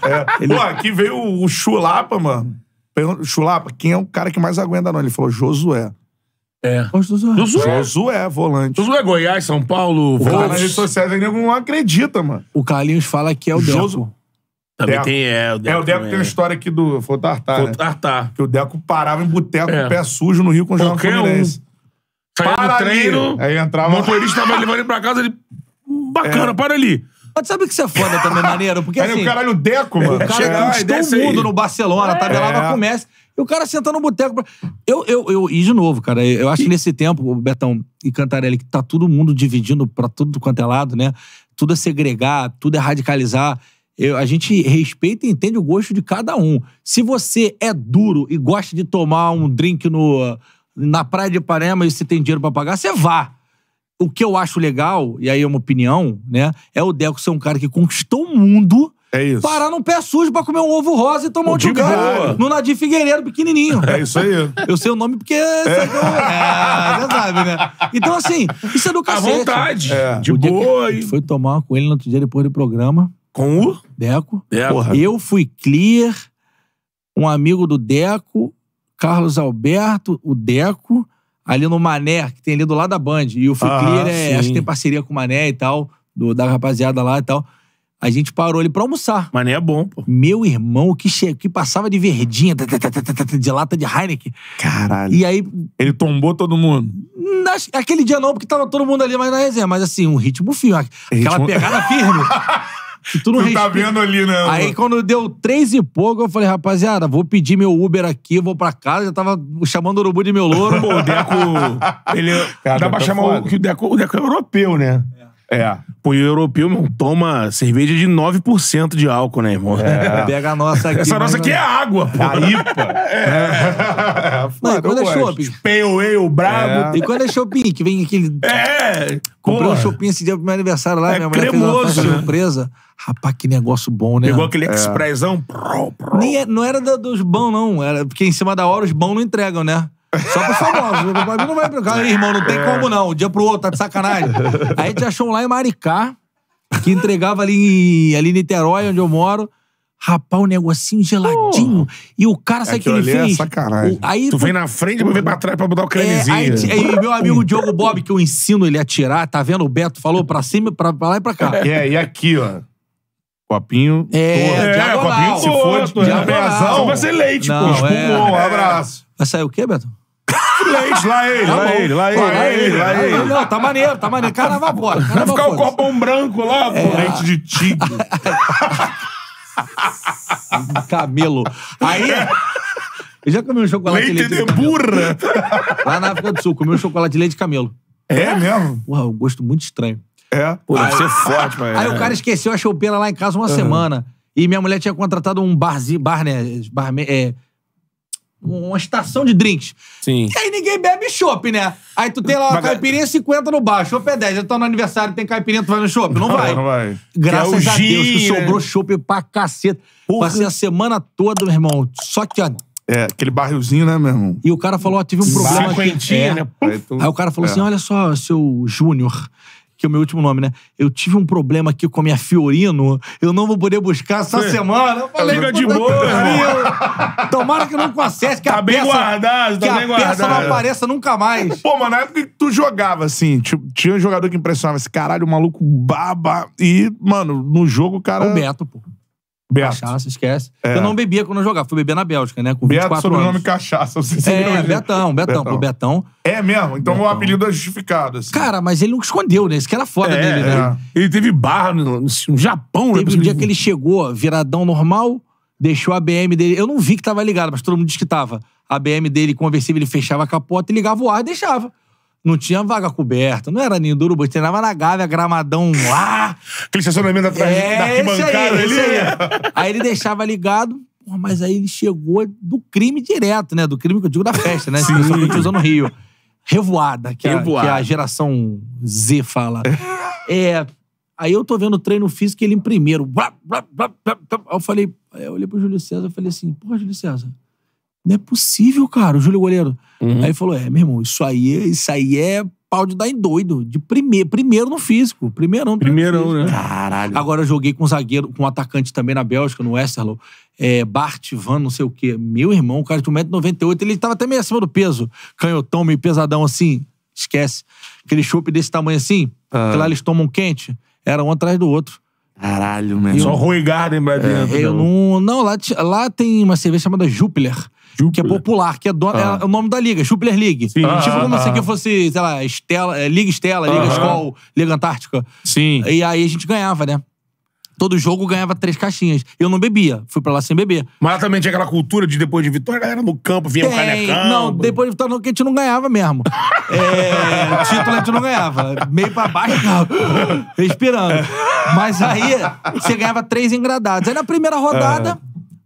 É. é. Pô, aqui veio o Chulapa, mano. Pergunta- Chulapa, quem é o cara que mais aguenta não? Ele falou Josué. É. Do Josué. Josué, volante. Josué Goiás, São Paulo, O cara nas Volks. redes sociais ainda não acredita, mano. O Carlinhos fala que é o Josu- Deco. Também Deco. tem, é. O Deco, É, o Deco também tem uma história aqui do. Foi o Tartar, Foi né? o Tartar. Que o Deco parava em boteco É. com o pé sujo no Rio com o Jornal Qualquer um. Fluminense. Saía Para do ali. treino, Aí entrava- o motorista tava levando ele pra casa, ele... Bacana, É. para ali. Mas sabe que isso é foda também, maneiro? Porque Aí assim, o caralho, o Deco, mano. o cara conquistou o mundo aí. no Barcelona, tabelava É. com o Messi. E o cara senta no boteco. pra- Eu, eu, eu, e de novo, cara, eu acho que nesse tempo, o Betão e Cantarelli, que tá todo mundo dividindo pra tudo quanto é lado, né? Tudo é segregar, tudo é radicalizar. Eu- a gente respeita e entende o gosto de cada um. Se você é duro e gosta de tomar um drink no, na praia de Ipanema e você tem dinheiro pra pagar, você vá. O que eu acho legal, e aí é uma opinião, né? É o Deco ser um cara que conquistou o mundo É isso. parar num pé sujo pra comer um ovo rosa e tomar um boa. no Nadir Figueiredo pequenininho. É isso aí. Eu sei o nome porque... É, você sabe, né? Então, assim, isso é do À cacete. vontade. É. De boa. foi tomar com ele no outro dia depois do programa, Com o... Deco. Deco. Porra. Eu fui clear, um amigo do Deco, Carlos Alberto, o Deco, ali no Mané, que tem ali do lado da Band. E o Fui Ah, Clear, é, acho que tem parceria com o Mané e tal, do- da rapaziada lá e tal. A gente parou ali pra almoçar. Mas nem é bom, pô. Meu irmão, que, che... que passava de verdinha, de lata de Heineken. Caralho. E aí, Ele tombou todo mundo. nas- aquele dia não, porque tava todo mundo ali mais na resenha, mas assim, um ritmo firme. Aquela Ritmo- pegada firme. que tu não Tu tá vendo ali, né? Aí, mano? quando deu três e pouco, eu falei, rapaziada, vou pedir meu Uber aqui, vou pra casa. Já tava chamando o urubu de meu louro. Pô, o Deco... Ele... Cara, dá pra tá chamar foda. o... Que o, Deco, o Deco é europeu, né? É. Pô, e o europeu, meu, toma cerveja de 9% de álcool, né, irmão? Pega a nossa aqui. Essa nossa não- aqui é água, pô. A IPA. É. Não, e quando é chopp? Pale Ale, brabo. E quando é shopping, que vem aquele... É. Comprei um shopping esse dia pro meu aniversário lá, É minha mulher fez uma cremoso, festa né? surpresa. Rapaz, que negócio bom, né? Pegou aquele expressão. Pró. Nem é- não era dos bons, não. Era porque em cima da hora os bons não entregam, né? Só pros famosos. Pra mim não vai pra Aí, irmão, não tem como não. Um dia pro outro, tá de sacanagem. Aí a gente achou um lá em Maricá, que entregava ali em, ali em Niterói, onde eu moro. Rapaz, um negocinho geladinho. E o cara, sabe o que Aquilo ele ali é fez? sacanagem. O- aí, Tu vem na frente, depois vem pra trás pra botar o é, cremezinho. aí, t- aí meu amigo Diogo Bob, que eu ensino ele a tirar, tá vendo? O Beto falou pra cima, pra, pra lá e pra cá. E, é, e aqui, ó. Copinho. É, todo. diagonal. copinho se for de Diagonal. vai ser leite, Não, pô. é. Espumou, um abraço. Vai sair o quê, Beto? Leite, lá ele, Tá lá bom. ele, lá ele, Pô, lá ele, lá ele. Não, tá maneiro, tá maneiro. Carnaval fora. Vai ficar o copão branco lá, pô. Leite de tigre. Camelo. Aí. Eu já comi um chocolate Leite de de camelo. burra. Lá na África do Sul, comi um chocolate de leite de camelo. É mesmo? Porra, um gosto muito estranho. É. Pô, deve ser forte, mas... Aí o cara esqueceu a chopeira lá em casa uma semana. E minha mulher tinha contratado um barzinho, bar, né? Bar, é, uma estação de drinks. Sim. E aí ninguém bebe chopp, né? Aí tu tem lá uma Mas- caipirinha 50 no bar, chopp é 10. Eu tô no aniversário, tem caipirinha, tu vai no chopp? Não, vai. Não vai. Graças é a Deus que gin, né? sobrou chopp pra caceta. Passei a semana toda, meu irmão. Só que, ó. É, aquele barrilzinho, né, meu irmão? E o cara falou, ó, tive um problema aqui. É. né? Aí, tu- Aí o cara falou É. assim: olha só, seu Júnior, que é o meu último nome, né? Eu tive um problema aqui com a minha Fiorino, eu não vou poder buscar essa semana. Eu falei, Fica de "Puta boa, que pariu. Tomara que não conserte, que Tá a bem peça, guardado, tá que bem a peça não guardado. apareça nunca mais. Pô, mas na época que tu jogava, assim, tipo, tinha um jogador que impressionava esse caralho, o maluco baba. E, mano, no jogo o cara. O Beto, pô. Beto. Cachaça, esquece. É. Eu não bebia quando eu jogava, fui beber na Bélgica, né? Com 24 Beto, sobrenome. Cachaça. Você se É, Betão, Betão, pô, Betão. É mesmo? Então o apelido é justificado, assim. Cara, mas ele nunca escondeu, né? Isso que era foda É, dele, né? é. Ele teve barra no, no Japão, né? Teve um dia que ele chegou viradão normal, deixou a BM dele. Eu não vi que tava ligado, mas todo mundo disse que tava. A BM dele conversível, ele fechava a capota e ligava o ar e deixava. Não tinha vaga coberta, não era ninho do Urubu, treinava na Gávea, gramadão lá. Aquele estacionamento atrás da É, esse arquibancada ali. aí. Aí ele deixava ligado, porra, mas aí ele chegou do crime direto, né? Do crime que eu digo da festa, né? Sim. Só que a gente usa no Rio. Revoada, que, é a- Revoada. que a geração Z fala. É. Aí eu tô vendo o treino físico e ele em primeiro. Aí eu falei, aí eu olhei pro Júlio César e falei assim, porra, Júlio César, não é possível, cara, o Júlio Goleiro. Uhum. Aí ele falou, é, meu irmão, isso aí, é- isso aí é pau de dar em doido. De primeiro, primeiro no físico. Primeirão Primeirão, né? Caralho. Agora eu joguei com um zagueiro, com um atacante também na Bélgica, no Westerlo. É, Bart Van, não sei o quê. Meu irmão, o cara de 1,98m, ele tava até meio acima do peso. Canhotão, meio pesadão assim. Esquece. Aquele chopp desse tamanho assim, Ah. que lá eles tomam quente, era um atrás do outro. Caralho, meu Só. Roy Garden pra dentro. Eu não. Não, lá, lá tem uma cerveja chamada Jupiler. Que é popular, que é, do- Ah. é o nome da liga, Jupiler League. Sim. Tipo como Ah, se ah. aqui fosse, sei lá, Estela, é, Liga Estela, Liga. Skol, Liga Antártica. Sim. E aí a gente ganhava, né? Todo jogo ganhava três caixinhas. Eu não bebia, fui pra lá sem beber. Mas também tinha aquela cultura de depois de vitória, a galera no campo, vinha um Tem. canecão. Não, depois de vitória não, que a gente não ganhava mesmo. É, título a gente não ganhava. Meio pra baixo, respirando. Mas aí você ganhava três engradados. Aí na primeira rodada,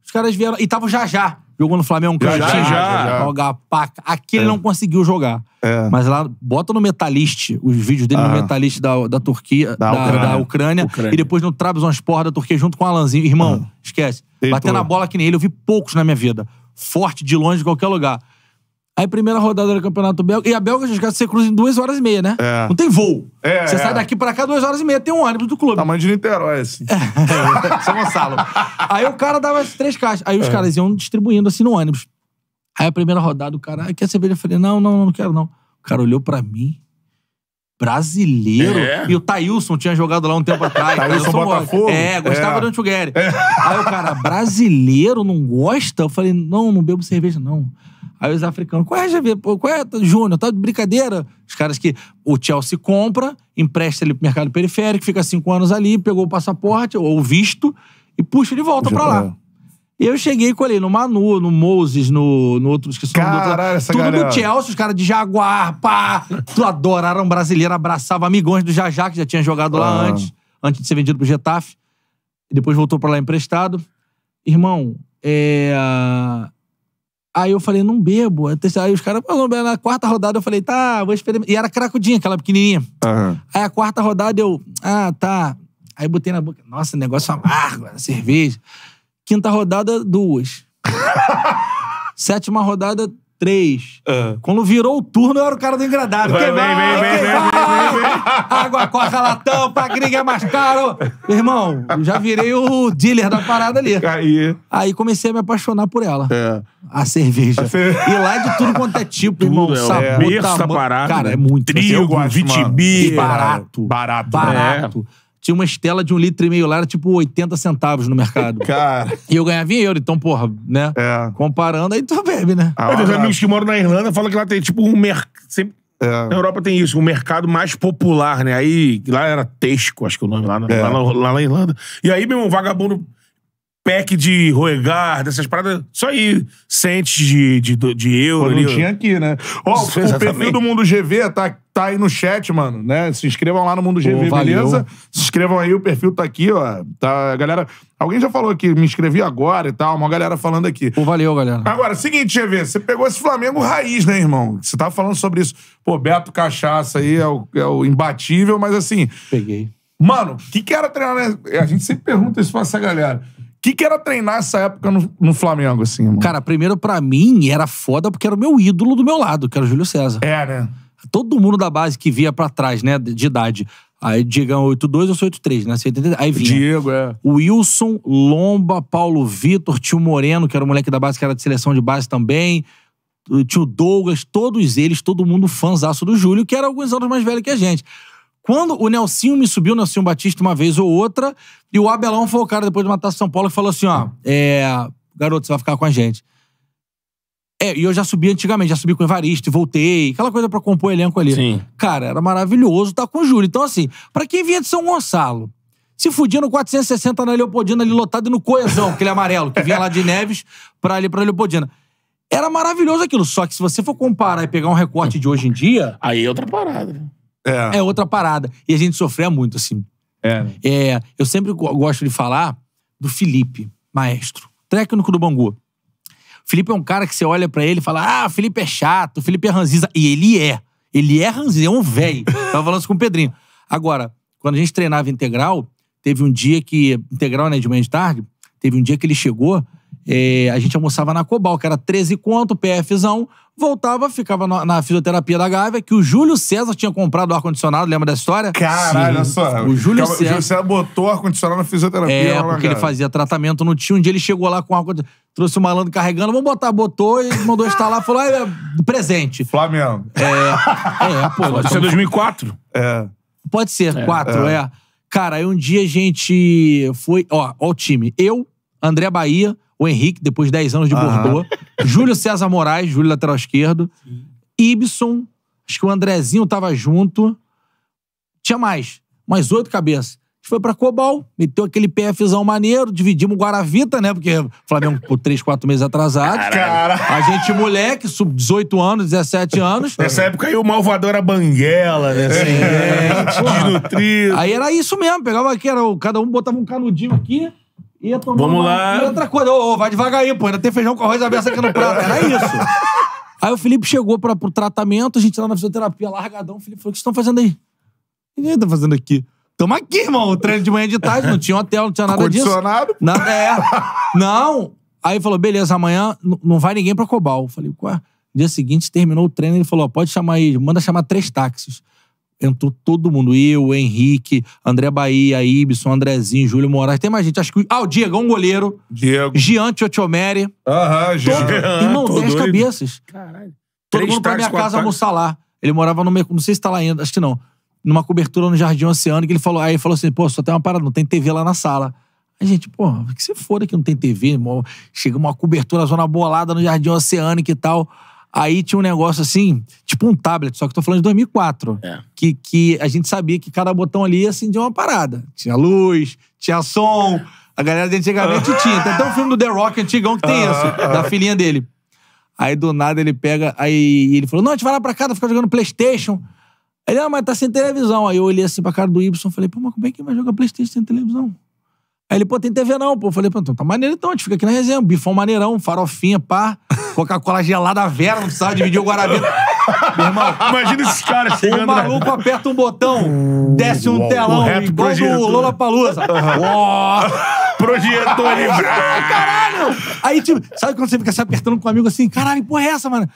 os caras vieram. E tava o Jajá. Jogou no Flamengo um cantinho. Jajá. Jogar paca. Aqui ele não conseguiu jogar. É. Mas lá, bota no Metalist, os vídeos dele no Aham. Metalist da, da Turquia, Da da, Ucrânia. da Ucrânia, Ucrânia. e depois no Trabzonspor da Turquia, junto com o Alanzinho. Irmão, esquece. Deitou. Batendo a bola que nem ele, eu vi poucos na minha vida. Forte, de longe, de qualquer lugar. Aí, primeira rodada do Campeonato Belga. E a Belga, os caras, você cruza em duas horas e meia, né? É. Não tem voo. É, você é. sai daqui pra cá, duas horas e meia. Tem um ônibus do clube. Tamanho de Niterói, assim. São Gonçalo. Aí o cara dava as três caixas. Aí É. os caras iam distribuindo assim no ônibus. Aí a primeira rodada, o cara, "Ah, quer cerveja? Eu falei, não, não, não quero não. O cara olhou pra mim. Brasileiro? É? E o Thailson tinha jogado lá um tempo atrás. Thailson Botafogo? É, gostava É. do Antigueri. Aí o cara, brasileiro, não gosta? Eu falei, não, não bebo cerveja, não. Aí os africanos, qual é? Pô, Qual é, Júnior? Tá de brincadeira? Os caras que o Chelsea compra, empresta ele pro mercado periférico, fica cinco anos ali, pegou o passaporte ou o visto e puxa de volta pra lá. E eu cheguei e colhei no Manu, no Moses, no, no outro, esqueci o nome do outro. Caralho, essa Tudo galera. do Chelsea, os caras de Jaguar, pá. Tu adoraram brasileiro, abraçava amigões do Jajá, que já tinha jogado lá antes, antes de ser vendido pro Getafe. E depois voltou pra lá emprestado. Irmão, é... Aí eu falei, não bebo. Aí os caras, "Pô, não bebo." na quarta rodada eu falei, tá, vou experimentar. E era cracudinha, aquela pequenininha. Aham. Aí a quarta rodada eu, ah, tá. Aí botei na boca, nossa, negócio amargo, cerveja. Quinta rodada, duas. Sétima rodada, três. Quando virou o turno, eu era o cara do engradado. Vai, vem, vai, vem, quem vem, vai? Água, coca, latão, pra gringa é mais caro. Irmão, já virei o dealer da parada ali. Aí. Aí comecei a me apaixonar por ela. É. A cerveja. cer- E lá é de tudo quanto é tipo, irmão. Tudo, é o sabor, da tamanho. parada, Cara, né? é muito. Trigo, vitibia. E barato. Barato. Barato. Tinha uma estela de um litro e meio lá, era tipo 80 centavos no mercado. Cara. E eu ganhava em euro, então, porra, né? É. Comparando, aí tu bebe, né? Ah, Mas Meus amigos que moram na Irlanda falam que lá tem tipo um mercado. Na É. Europa tem isso, um mercado mais popular, né? Aí lá era Tesco, acho que é o nome lá na, É. lá, na, lá na Irlanda. E aí, meu irmão, vagabundo pack de Roegar, dessas paradas, só aí centes de, de, de euro Pô, ali. não ó. tinha aqui, né? Ó, Isso, o perfil do Mundo GV tá, tá aí no chat, mano, né? Se inscrevam lá no Mundo GV, valeu. beleza? Se inscrevam aí, o perfil tá aqui, ó. Tá, galera... Alguém já falou aqui, me inscrevi agora e tal, uma galera falando aqui. Pô, valeu, galera. Agora, seguinte, GV, você pegou esse Flamengo raiz, né, irmão? Você tava falando sobre isso. Pô, Beto Cachaça aí é o, é o imbatível, mas assim... Peguei. Mano, o que, que era treinar, né? A gente sempre pergunta isso pra essa galera. O que, que era treinar essa época no, no Flamengo, assim, irmão? Cara, primeiro pra mim era foda porque era o meu ídolo do meu lado, que era o Júlio César. É, né? Todo mundo da base que via pra trás, né, de de idade. Aí Diegão 82, eu sou 83, né? 83, aí vinha. Diego, é. Wilson, Lomba, Paulo Vitor, Tio Moreno, que era o moleque da base, que era de seleção de base também. Tio Douglas, todos eles, todo mundo fãzaço do Júlio, que era alguns anos mais velho que a gente. Quando o Nelsinho me subiu, o Nelsinho Batista, uma vez ou outra, e o Abelão foi o cara, depois de matar São Paulo, que falou assim: ó, é, garoto, você vai ficar com a gente. É, e eu já subi antigamente, já subi com o Evaristo e voltei, aquela coisa pra compor elenco ali. Sim. Cara, era maravilhoso estar com o Júlio. Então, assim, pra quem vinha de São Gonçalo, se fudia no 460 na Leopoldina, ali lotado e no Coesão, aquele amarelo, que vinha lá de Neves pra ali pra Leopoldina. Era maravilhoso aquilo. Só que se você for comparar e pegar um recorte de hoje em dia, Aí é outra parada. É. é outra parada. E a gente sofria muito, assim. É. É, eu sempre go- gosto de falar do Felipe, maestro, técnico do Bangu. Felipe é um cara que você olha pra ele e fala: Ah, Felipe é chato, o Felipe é ranziza. E ele é. Ele é ranziza, é um velho. Tava falando isso com o Pedrinho. Agora, quando a gente treinava integral, teve um dia que. Integral, né, de manhã de tarde, teve um dia que ele chegou, é, a gente almoçava na Cobal, que era 13 conto, PFzão, voltava, ficava na, na fisioterapia da Gávea, que o Júlio César tinha comprado o ar-condicionado, lembra dessa história? Caralho, olha só. O Júlio Calma, César- César botou ar-condicionado na fisioterapia. É, lá porque ele cara. fazia tratamento, não tinha. Um dia ele chegou lá com a trouxe o malandro carregando, vamos botar, botou, e mandou instalar, falou, ah, é presente. Flamengo. É, pô, Pode ser 2004. É. pode ser, quatro, é. Cara, aí um dia a gente foi, ó, ó o time. Eu, André Bahia, o Henrique, depois de 10 anos de Aham. Bordeaux, Júlio César Moraes, Júlio lateral esquerdo, Ibson, acho que o Andrezinho tava junto. Tinha mais, mais oito cabeças. A gente foi pra Cobal, meteu aquele PFzão maneiro, dividimos o Guaravita, né? Porque o Flamengo por três, quatro meses atrasado. Cara. A gente, moleque, sub 18 anos, 17 anos. Nessa época aí o malvador era banguela, né? Assim, É, gente porra. desnutrido. Aí era isso mesmo, pegava aqui, era, o- cada um botava um canudinho aqui, ia tomando Vamos lá. E outra coisa, ô, ô, vai devagar aí, pô, ainda tem feijão com arroz aberto aqui no prato, era isso. Aí o Felipe chegou pra, pro tratamento, a gente lá na fisioterapia, largadão, o Felipe falou, o que vocês estão fazendo aí? O que tá fazendo aqui? Tamo aqui, irmão, treino de manhã e de tarde, não tinha hotel, não tinha nada disso. Condicionado. Nada, é. Não. Aí falou, beleza, amanhã não vai ninguém pra Cobal. Eu Falei, ué. Dia seguinte, terminou o treino, ele falou, ó, pode chamar aí, manda chamar três táxis. Entrou todo mundo, eu, o Henrique, André Bahia, Ibson, Andrezinho, Júlio Moraes, tem mais gente, acho que... Ah, o Diego, um goleiro, Diego. Jean Tchotchomeri, Aham, todo, irmão, tô dez doido. cabeças. Caralho. Todo Três mundo pra minha casa almoçar lá. Ele morava no... Não sei se tá lá ainda, acho que não. Numa cobertura no Jardim Oceânico, ele falou... Aí ele falou assim, pô, só tem uma parada, não tem TV lá na sala. A gente, pô, que se for que não tem TV, irmão. Chega uma cobertura, zona bolada no Jardim Oceânico e tal. Aí tinha um negócio assim, tipo um tablet, só que tô falando de 2004. É. Que, que a gente sabia que cada botão ali acendia uma parada. Tinha luz, tinha som. A galera de antigamente tinha. Tem até um filme do The Rock antigão que tem isso, da filhinha dele. Aí do nada ele pega, aí ele falou: Não, a gente vai lá pra casa ficar jogando PlayStation. Aí Ele, ah, mas tá sem televisão. Aí eu olhei assim pra cara do Y e falei: Pô, mas como é que vai jogar PlayStation sem televisão? Aí ele, pô, tem TV não, pô. Eu falei, pô, então tá maneiro então, a gente fica aqui na resenha. Bifão maneirão, farofinha, pá. Coca-Cola gelada vera, não precisava dividir o Guarabita. Meu irmão, Imagina esses caras o chegando. na- maluco aperta um botão, desce um telão, o rap igual do projetor. Lollapalooza. Uó. Projetor ali. Ah, caralho! Aí, tipo, sabe quando você fica se apertando com um amigo assim? Caralho, porra é essa, mano?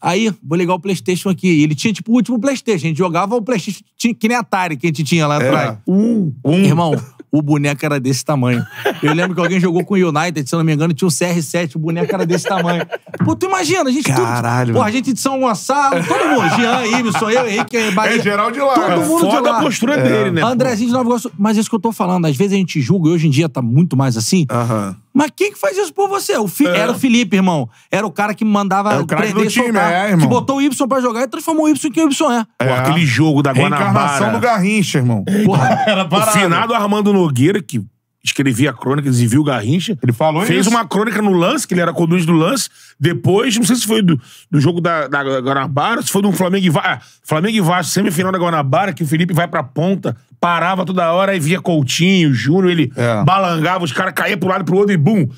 Aí, vou ligar o PlayStation aqui. E Ele tinha, tipo, o último PlayStation. A gente jogava o PlayStation que nem Atari que a gente tinha lá atrás. Um. Irmão, o boneco era desse tamanho. Eu lembro que alguém jogou com o United, se eu não me engano, tinha o CR7, o boneco era desse tamanho. Pô, tu imagina, a gente Caralho, tudo. Porra, mano. a gente de São Gonçalo, todo mundo. Jean, Ibson, eu, Henrique, Bahia. É geral de lá. Todo mundo de Foda lá. a postura dele, né? Andrezinho de Nova Iguaçu. Mas é isso que eu tô falando. Às vezes a gente julga, e hoje em dia tá muito mais assim. Aham. Mas quem que faz isso por você? O Fi- Era o Felipe, irmão. Era o cara que mandava É o prender do time, soltar. é, irmão. Que botou o Y pra jogar e transformou o Y em quem o Y é. Pô, aquele jogo da Reencarnação Guanabara. do Garrincha, irmão. Porra. O finado Armando Nogueira, que escrevia crônicas e viu Garrincha. Ele falou Fez isso. uma crônica no lance, que ele era conduz do lance. Depois, não sei se foi do, do jogo da, da Guanabara, se foi do Flamengo e Vasco. Ah, Flamengo e Vasco, semifinal da Guanabara, que o Felipe vai pra ponta, parava toda hora e via Coutinho, Júnior, ele É. balangava, os caras caíam pro lado e pro outro e bum.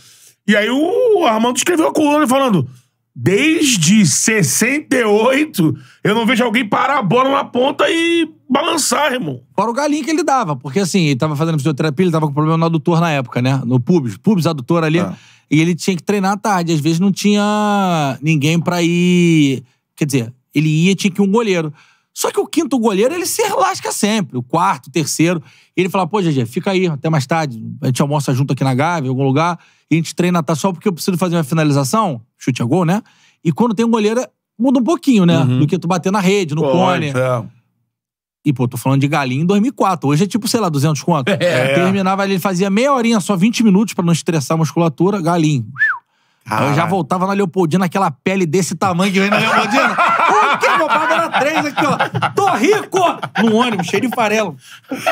E aí o Armando escreveu a coluna falando. Desde 68, eu não vejo alguém parar a bola na ponta e balançar, irmão. Fora o galinho que ele dava. Porque assim, ele tava fazendo fisioterapia, ele tava com problema no adutor na época, né? No pubis. Pubis adutor ali. Ah. E ele tinha que treinar à tarde. Às vezes não tinha ninguém pra ir. Quer dizer, ele ia, tinha que ir um goleiro. Só que o quinto goleiro, ele se lasca sempre. O quarto, o terceiro. E ele fala, pô, GG, fica aí até mais tarde. A gente almoça junto aqui na Gávea, em algum lugar. E a gente treina tá só porque eu preciso fazer uma finalização. Chute a gol, né? E quando tem um goleiro, muda um pouquinho, né? Do que tu bater na rede, no cone. É. E, pô, tô falando de galinha em 2004. Hoje é tipo, sei lá, 200 conto. Terminava ali, ele fazia meia horinha, só 20 minutos pra não estressar a musculatura, galinho. Aí eu já voltava na Leopoldina, aquela pele desse tamanho que vem na Leopoldina. O que roubava era três aqui, ó. Tô rico! No ônibus, cheio de farelo.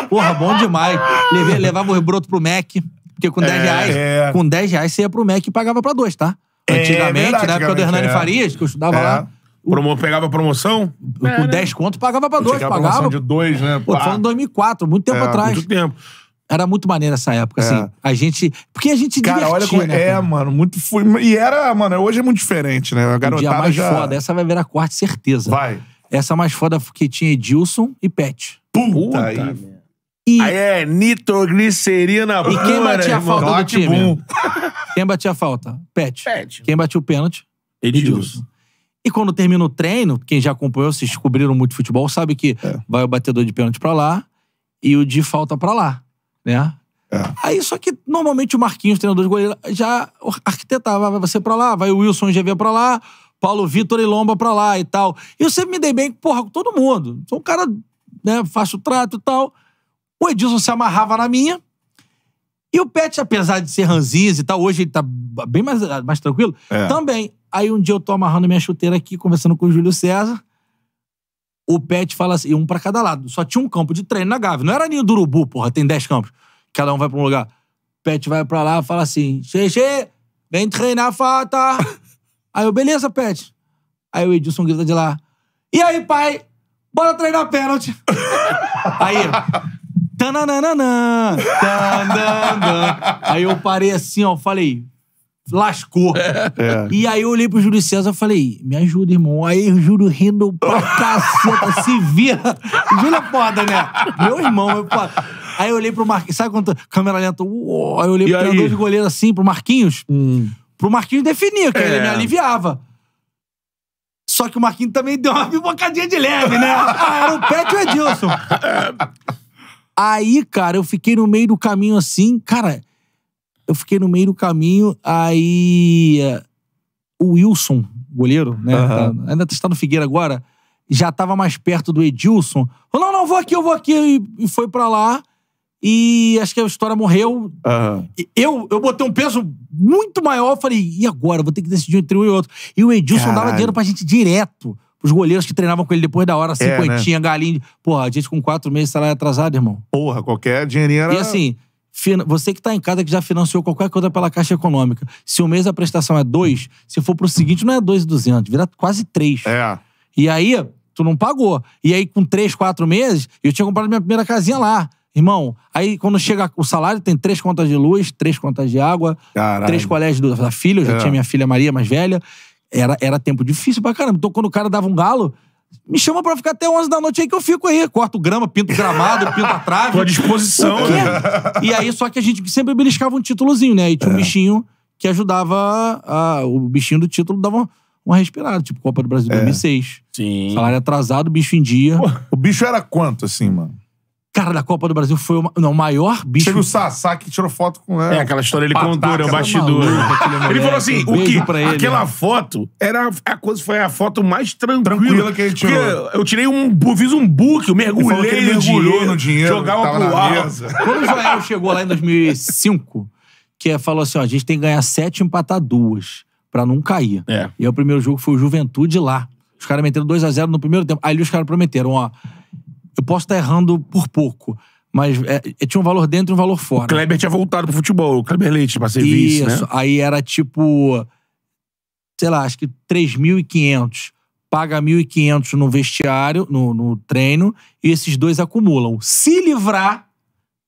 Porra, bom demais. Levei, levava o broto pro Mac. Porque com 10 reais, é. com 10 reais você ia pro Mac e pagava pra dois, tá? É, Antigamente, verdade, na época do Hernani é. Farias, que eu estudava É. lá, Promo, pegava promoção? com 10 conto pagava pra dois, Tinha a promoção pagava. de dois, né? Pô, tô falando em 2004, muito tempo É, atrás. Muito tempo. Era muito maneiro essa época, É. assim. A gente. Porque a gente Cara, olha divertia, como... né? É, cara? mano, muito... Fui... E era, mano, hoje é muito diferente, né? A O dia garotada mais já... foda. Essa vai virar quarto, certeza. Vai. Essa mais foda que tinha Edilson e Pet. Puta, aí. merda. E, Aí é nitroglicerina e quem batia a falta do time? Quem batia a falta? Pet. Pet. Quem batia o pênalti? Edilson. E quando termina o treino, quem já acompanhou, vocês descobriram muito futebol, sabe que É. vai o batedor de pênalti pra lá e o de falta pra lá, né? É. Aí, só que normalmente o Marquinhos, treinador de goleiro, já arquitetava, vai você pra lá, vai o Wilson GV pra lá, Paulo Vitor e Lomba pra lá e tal. E eu sempre me dei bem, porra, com todo mundo. Sou um cara, né, faço trato e tal. O Edilson se amarrava na minha. E o Pet, apesar de ser ranzinhos e tal, hoje ele tá bem mais, mais tranquilo, É. também. Aí um dia eu tô amarrando minha chuteira aqui, conversando com o Júlio César. O Pet fala assim, um pra cada lado. Só tinha um campo de treino na Gávea. Não era ninho do Urubu, porra, tem 10 campos. Cada um vai pra um lugar. O Pet vai pra lá e fala assim, Xexê, vem treinar falta. aí eu, beleza, Pet. Aí o Edilson grita de lá, e aí, pai? Bora treinar pênalti. aí, tananana, tandandan. Aí eu parei assim, ó, falei, lascou. É. E aí eu olhei pro Júlio César e falei, me ajuda, irmão. Aí o Júlio rindo pra caceta, se vira. Júlio é foda, né? Meu irmão, meu foda. Aí eu olhei pro Marquinhos, sabe quando câmera lenta? Uou, aí eu olhei E pro aí? treinador de goleiro assim, pro Marquinhos. Pro Marquinhos definir, que É. ele me aliviava. Só que o Marquinhos também deu uma bocadinha de leve, né? Ah, era o Pet e o Edilson. Aí, cara, eu fiquei no meio do caminho assim, cara. Eu fiquei no meio do caminho, aí. eh, O Wilson, goleiro, né? Aham. tá- ainda está no Figueira agora, já tava mais perto do Edilson. Falou: não, não, vou aqui, eu vou aqui. E, foi pra lá. E acho que a história morreu. E Eu, eu botei um peso muito maior. Eu falei, e agora? Vou ter que decidir entre um e outro. E o Edilson dava Caralho. dinheiro pra gente direto. Os goleiros que treinavam com ele depois da hora, É, cinquentinha, galinha. Porra, a gente com quatro meses salário atrasado, irmão. Porra, qualquer dinheirinho era... E assim, você que tá em casa que já financiou qualquer coisa pela Caixa Econômica, se o mês a prestação é dois, se for pro seguinte, não é dois e duzentos, vira quase três. É. E aí, tu não pagou. E aí, com três, quatro meses, eu tinha comprado minha primeira casinha lá. Irmão, aí quando chega o salário, tem três contas de luz, três contas de água, Caralho. três colégios do- da filha, eu já É. tinha minha filha Maria, mais velha. Era, era tempo difícil pra caramba. Então, quando o cara dava um galo, me chama pra ficar até 11 da noite aí que eu fico aí. Corto grama, pinto gramado, pinto a trave. Tô à disposição. O quê? E aí, só que a gente sempre beliscava um títulozinho, né? E É. tinha um bichinho que ajudava. a- o bichinho do título dava uma, uma respirada, tipo Copa do Brasil É. 2006. Sim. Salário atrasado, bicho em dia. O bicho era quanto, assim, mano? Cara, da Copa do Brasil foi o não, o maior bicho. Chega o Sassá que tirou foto com ela. É, aquela história ele Pataca, contou, né? O tá bastidor. maluco, ele falou assim: Um o que, ele, aquela né? foto era a coisa, foi a foto mais tranquila. Tranquila que ele tirou. Porque eu tirei um. bu- Fiz um book, eu Ele falou mergulhei que ele no mergulhou dinheiro, no dinheiro. jogava pro mesa. Quando o Joel chegou lá em 2005, que é, falou assim: ó, a gente tem que ganhar sete e empatar duas, pra não cair. É. E aí o primeiro jogo foi o Juventude lá. Os caras meteram 2x0 no primeiro tempo. Aí os caras prometeram, ó. Eu posso estar errando por pouco, mas é, é, tinha um valor dentro e um valor fora. O Kleber tinha voltado pro futebol, o Kleber Leite, pra ser vice, Isso. né? Aí era tipo, sei lá, acho que 3.500. Paga 1.500 no vestiário, no, no treino, e esses dois acumulam. Se livrar,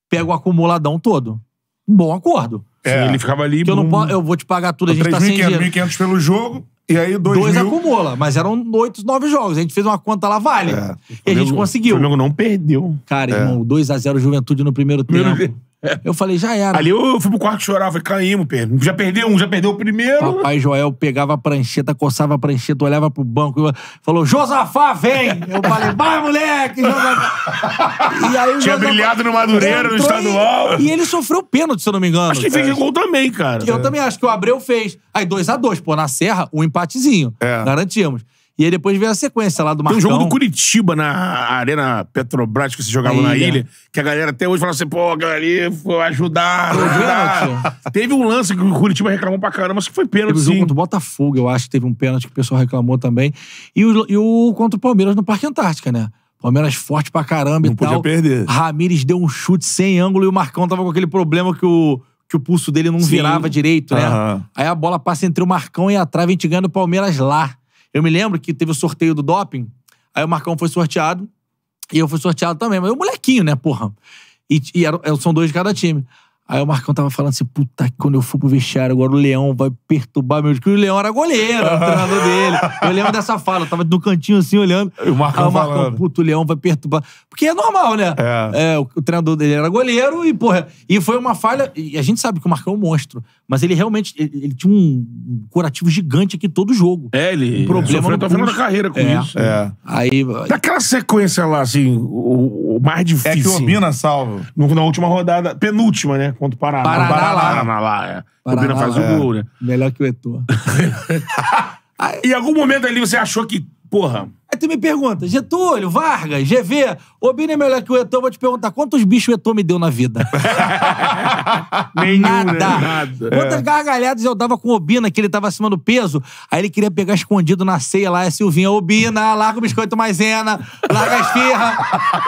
pega o acumuladão todo. Um bom acordo. É. Ele ficava ali. Eu não eu vou te pagar tudo, a gente tá sem 3.500 dinheiro. 1.500 pelo jogo, e aí 2 Dois mil... acumula, mas eram oito, nove jogos. A gente fez uma conta lá, vale. É. E a gente conseguiu. O Flamengo não perdeu. Cara, É. irmão, 2x0 Juventude no primeiro Primeiro tempo. Eu falei, já era. Ali eu, fui pro quarto chorar, falei, caímos, Pedro. Já perdeu um, já perdeu o primeiro. Papai Joel pegava a prancheta, coçava a prancheta, olhava pro banco e falou: Josafá, vem! Eu falei, vai, moleque! Josafá. E aí Tinha Josafá brilhado no Madureira, no estadual. E, e ele sofreu pênalti, se eu não me engano. Acho que fez gol também, cara. Eu também acho que o Abreu fez. Aí 2x2, pô, na Serra, um empatezinho. É. Garantimos. E aí depois veio a sequência lá do Tem Marcão. um jogo do Curitiba na Arena Petrobras que você jogava Na na ilha. ilha. que a galera até hoje fala assim, pô, aquilo ali foi ajudar, ajudar. Teve um lance que o Curitiba reclamou pra caramba, mas que foi pênalti, Teve o jogo sim. contra o Botafogo, eu acho que teve um pênalti que o pessoal reclamou também. E o, e o contra o Palmeiras no Parque Antártica, né? Palmeiras forte pra caramba Não e podia tal. perder. Ramires deu um chute sem ângulo e o Marcão tava com aquele problema que o, que o pulso dele não Sim. virava direito, né? Aham. Aí a bola passa entre o Marcão e a trave, a gente ganha do Palmeiras lá. Eu me lembro que teve o sorteio do doping, aí o Marcão foi sorteado e eu fui sorteado também, mas eu molequinho, né, porra? E, e era- são dois de cada time. Aí o Marcão tava falando assim, puta, quando eu for pro vestiário, agora o Leão vai perturbar meu... Porque o Leão era goleiro, era o treinador dele. Eu lembro dessa fala, eu tava no cantinho assim, olhando. E o Marcão Aí o Marcão, falando. puta, o Leão vai perturbar. Porque é normal, né? É. o, o treinador dele era goleiro e, porra, e foi uma falha. E a gente sabe que o Marcão é um monstro, mas ele realmente ele, ele tinha um, curativo gigante aqui todo jogo. É, ele Um problema sofreu no até o final da carreira com É. isso. É. Aí. Daquela sequência lá, assim, o, o mais É difícil. que o Urbina salva. No- na última rodada, penúltima, né? Contra o Paraná. Paraná Paraná, lá. Paraná lá, é. O Paraná Urbina faz lá. o gol, né? Melhor que o Eto'o. Em algum momento ali você achou que, porra, Aí tu me pergunta, Getúlio, Vargas, GV, o Bini é melhor que o Eto'o, eu vou te perguntar, quantos bichos o Eto'o me deu na vida? nenhum, Nada. né? Nada. Quantas gargalhadas eu dava com o Obina, que ele tava acima do peso, aí ele queria pegar escondido na ceia lá, a Silvinha, Obina, larga o biscoito maisena, larga as firra.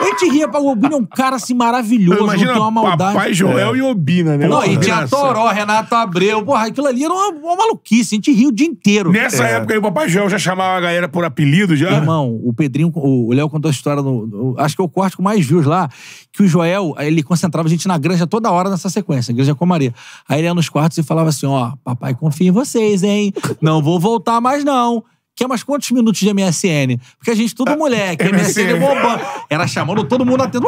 A gente ria, o Obina é um cara assim maravilhoso, não tem uma maldade. Papai Joel e Obina, né? Não, e tinha. Toró, Renato Abreu, porra, aquilo ali era uma, uma maluquice, a gente ria o dia inteiro. Nessa É. época aí, o Papai Joel já chamava a galera por apelido já. Irmão, o Pedrinho, o Léo contou a história, no, no- acho que é o corte com mais views lá, que o Joel, ele concentrava a gente na granja toda hora nessa sequência, Granja com Maria. Aí ele ia nos quartos e falava assim, ó, papai confia em vocês, hein? Não vou voltar mais não. Quer mais quantos minutos de MSN? Porque a gente tudo moleque, MSN bombando. Era chamando todo mundo atendo.